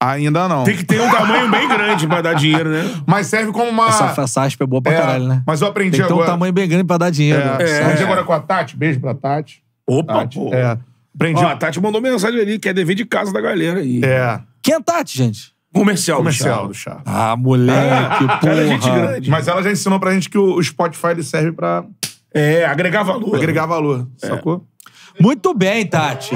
Ainda não. Tem que ter um tamanho bem grande pra dar dinheiro, né? Mas serve como uma... Essa, essa aspa é boa pra É, caralho, né? Mas eu aprendi Tem que ter um agora... tamanho bem grande pra dar dinheiro. É, aprendi agora com a Tati. Beijo pra Tati. Opa, Tati. pô. É. Aprendi... Ó, a Tati mandou mensagem ali, que é dever de casa da galera aí. É. Quem é Tati, gente? Comercial, Comercial do do chá. Ah, moleque, Cara, é gente porra. grande. Mas ela já ensinou pra gente que o o Spotify ele serve pra É, agregar valor. agregar valor. Sacou? Muito bem, Tati.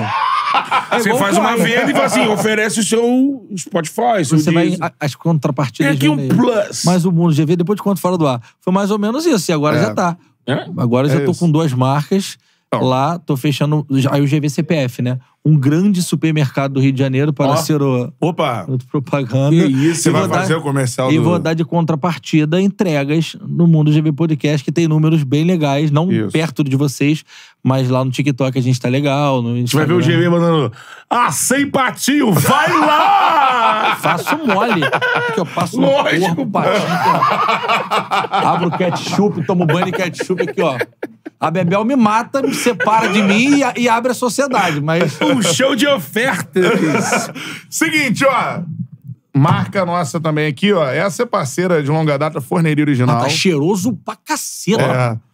É Você faz uma venda e fala assim, oferece o seu Spotify, seu Você vai. A- As Tem contrapartidas. aqui um vêm aí. plus. Mas o Mundo GV, depois de quanto fora do ar. Foi mais ou menos isso. E agora É. já tá. É? Agora eu já É tô isso. com duas marcas. Então. Lá, tô fechando. Aí o GVCPF, né? Um grande supermercado do Rio de Janeiro, para Ó. ser o. Opa! Propaganda. Que isso, Você vai vou fazer dar- o comercial E do... vou dar de contrapartida entregas no Mundo GV Podcast, que tem números bem legais, não Isso. perto de vocês, mas lá no TikTok a gente tá legal. No Você vai ver o GV mandando. Ah, sem patinho, vai lá! Faço mole. Que eu passo no Lógico, corpo, patinho. Abro o ketchup, tomo banho de ketchup aqui, ó. A Bebel me mata, me separa de mim e, e abre a sociedade, mas... Um show de ofertas. Seguinte, ó. Marca nossa também aqui, ó. Essa é parceira de longa data, Forneria Original. Tá cheiroso pra caceta. É.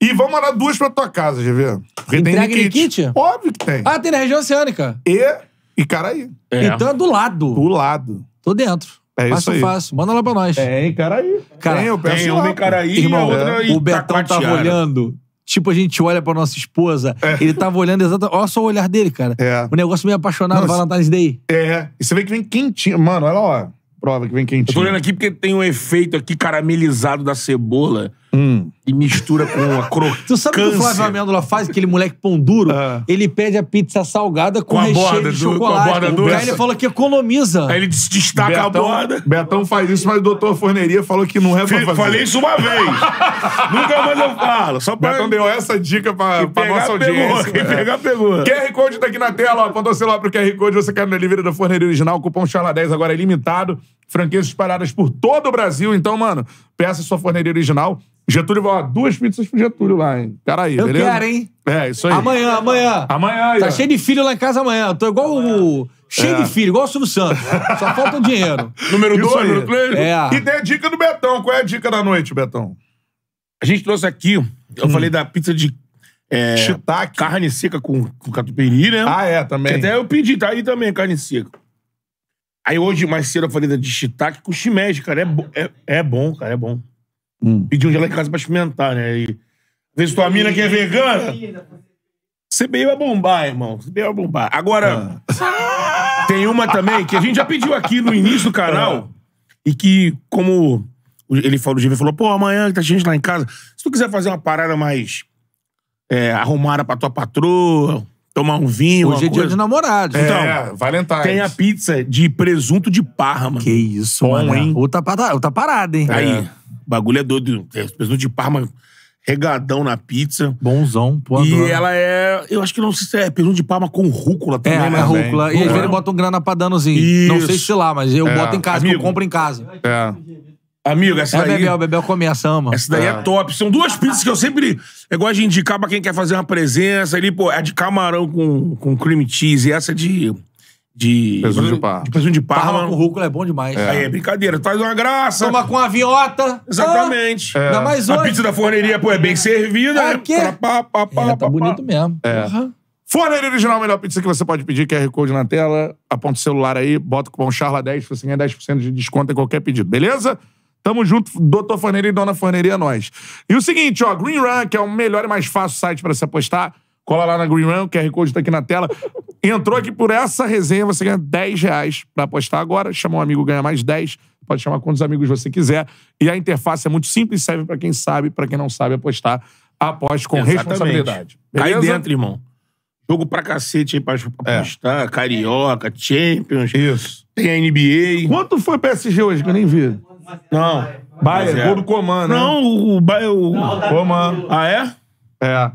E vamos mandar duas pra tua casa, GV. Porque Entrega tem em kit? Óbvio que tem. Ah, tem na região oceânica. E, e Caraí. É. Então é do lado. Do lado. Tô dentro. É isso fácil, aí. fácil. Manda lá pra nós. Tem Caraí. Cara, tem, eu peço Tem lá, uma em pô. Caraí e Irmão, outra em o Betão tava olhando. Tipo, a gente olha pra nossa esposa, ele tava olhando exatamente. Olha só o olhar dele, cara. É. O negócio meio apaixonado, Nossa. Valentine's Day. É. E você vê que vem quentinho. Mano, olha lá, ó. Prova que vem Eu quentinho. tô olhando aqui porque tem um efeito aqui caramelizado da cebola Hum. e mistura com a crocância. Tu sabe o que o Flávio Amêndola faz? Aquele moleque pão duro? Ah. Ele pede a pizza salgada com, Com a recheio borda de do- com a chocolate. borda o doce. cara, ele falou que economiza. Aí ele des- destaca a borda. Betão faz isso, mas o doutor Forneria falou que não é pra fazer. Falei isso uma vez. Nunca mais eu falo. Só pra. Betão deu essa dica pra, pra pegar, nossa pegou. audiência. Quem É. pegar, pegou. QR Code tá aqui na tela. Apontou o celular pro QR Code, você quer no delivery da Forneria Original, cupom CHARLA10 agora é limitado. Franquias espalhadas por todo o Brasil. Então, mano, peça sua Forneria Original. Getúlio, ó, duas pizzas pro Getúlio lá, hein? Cara aí, Eu beleza? quero, hein? É, isso aí. Amanhã, amanhã. Amanhã aí, Tá ó. cheio de filho lá em casa amanhã. Eu tô igual o. Cheio É. de filho, igual o Silvio Santos. Só falta o dinheiro. Número Isso 2, aí. número 3. É. E tem a dica do Betão. Qual é a dica da noite, Betão? A gente trouxe aqui, eu Hum. falei da pizza de é, Shiitake. carne seca com, com catupiry, né? Ah, é, Que também. até eu pedi, tá aí também, carne seca. Aí hoje, mais cedo, eu falei da de shiitake com shimeji, cara. É, bo- é, é bom, cara, é bom. Hum. Pedi um dia lá em casa pra experimentar, né? E, às vezes tua mina que é vegana, CBI vai bombar, irmão. CBI vai bombar. Agora, Ah. Tem uma também que a gente já pediu aqui no início do canal e que, como ele falou, o GV falou, pô, amanhã tá gente lá em casa. Se tu quiser fazer uma parada mais é, arrumada pra tua patroa, tomar um vinho, Hoje é uma dia coisa, de namorados. Então, É, Valentine's. tem a pizza de presunto de parma, mano. Que isso, Bom, mano. hein? Outra, parada- outra parada, hein? Aí, o bagulho é doido. É, presunto de parma regadão na pizza. Bonzão, pô. E adoro. ela é. Eu acho que não sei se é presunto de parma com rúcula É, também, é né? rúcula. E às vezes bota um grana padanozinho. Isso. Não sei se lá, mas eu É, boto em casa, que amigo. eu compro em casa. É. Amigo, essa É, daí. Bebel, Bebel começa, ama. Essa daí é. top. São duas pizzas que eu sempre. Eu gosto de indicar pra quem quer fazer uma presença ali, pô. É de camarão com, com cream cheese e essa de. De. Presunto de parma. De presunto de Parma parma. com rúcula é bom demais. Aí é brincadeira. Faz uma graça. Toma com aviota. Exatamente. Ah, Ainda mais A hoje. pizza da forneria, pô, é bem servida. Ah, né? que? Pá, pá, pá, pá, É, tá pá. bonito mesmo. É. Porra. Forneria Original, a melhor pizza que você pode pedir, QR Code na tela, aponta o celular aí, bota o cupom CHARLA10, você ganha 10% de desconto em qualquer pedido, beleza? Tamo junto, Doutor Forneria e Dona Forneria, é nóis. E o seguinte, ó, Green Run, que é o melhor e mais fácil site pra se apostar, cola lá na Green Run, o QR Code tá aqui na tela. Entrou aqui por essa resenha, você ganha 10 reais pra apostar agora, chama um amigo, ganha mais 10, pode chamar quantos amigos você quiser. E a interface é muito simples, serve pra quem sabe, pra quem não sabe apostar, aposte com Exatamente. responsabilidade. Cai Beleza? dentro, irmão. Jogo pra cacete aí pra É. apostar. Carioca, Champions. Isso. Tem a NBA. Quanto foi PSG hoje que eu nem vi? Não. Mas é. gol do Coman, né? Não, o. o, o... Coman. Ah, é? É.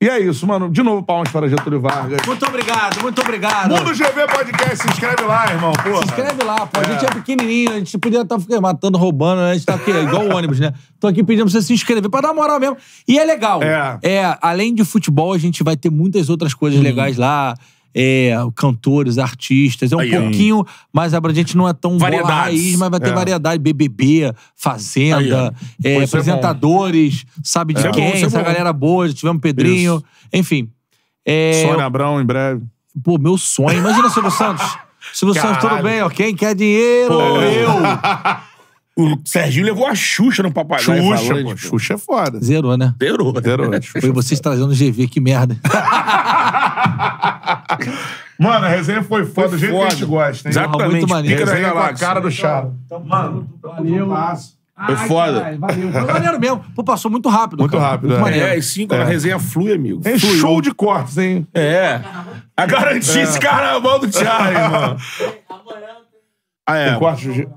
E é isso, mano. De novo, palmas para Getúlio Vargas. Muito obrigado, muito obrigado. Mundo GV Podcast, se inscreve lá, irmão. Porra. Se inscreve lá, pô. A gente é pequenininho, a gente podia estar matando, roubando, né? A gente tá aqui, igual o ônibus, né? Tô aqui pedindo pra você se inscrever, pra dar moral mesmo. E é legal. É. É, além de futebol, a gente vai ter muitas outras coisas legais lá. É, cantores, artistas. É um Aí, ó. pouquinho mais abrangente, não é tão bola Variedades. raiz, mas vai ter É. variedade. BBB, Fazenda, Aí, ó. é, Pô, isso é apresentadores, sabe de Isso é quem, isso é essa bom. galera boa. Tivemos Pedrinho, Isso. enfim. É, Sônia Abrão, em breve. Pô, meu sonho. Imagina, Silvio Santos. Silvio Santos, tudo Caralho. bem, ó. Quem quer dinheiro? Eu. O Serginho levou a Xuxa no papagaio. Xuxa, falante, pô. Xuxa é foda. Zerou, né? Zerou. Zerou. Foi vocês trazendo o GV, que merda. Mano, a resenha foi foda, Foi do jeito que a gente foda. gosta, hein? Exatamente. Muito maneiro. Pica da Resenha com a galáxia. cara do Charo. Mano, Valeu. Foi foda. valeu. Foi maneiro mesmo. Pô, passou muito rápido. Muito cara. rápido, Muito é. maneiro. É, e sim, quando É. a resenha flui, amigo. Tem Fluiu. show de cortes, hein? É. A garantia esse carnaval do Charlie, mano. Ah, é. Tem cortes de...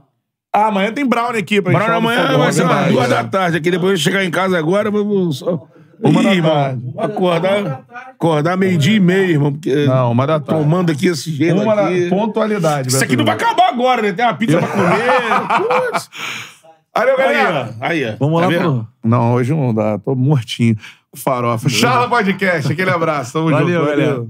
Ah, amanhã tem Brown aqui pra gente do amanhã vai ser umas duas da tarde. Aqui depois eu chegar em casa agora, vamos só. Uma Ih, da irmão. Acordar, acordar meio-dia e meio, irmão. Porque Não, uma da tarde. tomando aqui esse gelo Uma da... aqui. pontualidade. Isso aqui não vai acabar agora, né? Tem uma pizza pra comer. Putz. Valeu, Aí, galera. Aí, ó. Vamos Tá lá pro... Não, hoje não dá. Tô mortinho. Farofa. Charla Podcast. Aquele abraço. Tamo Valeu, junto. galera.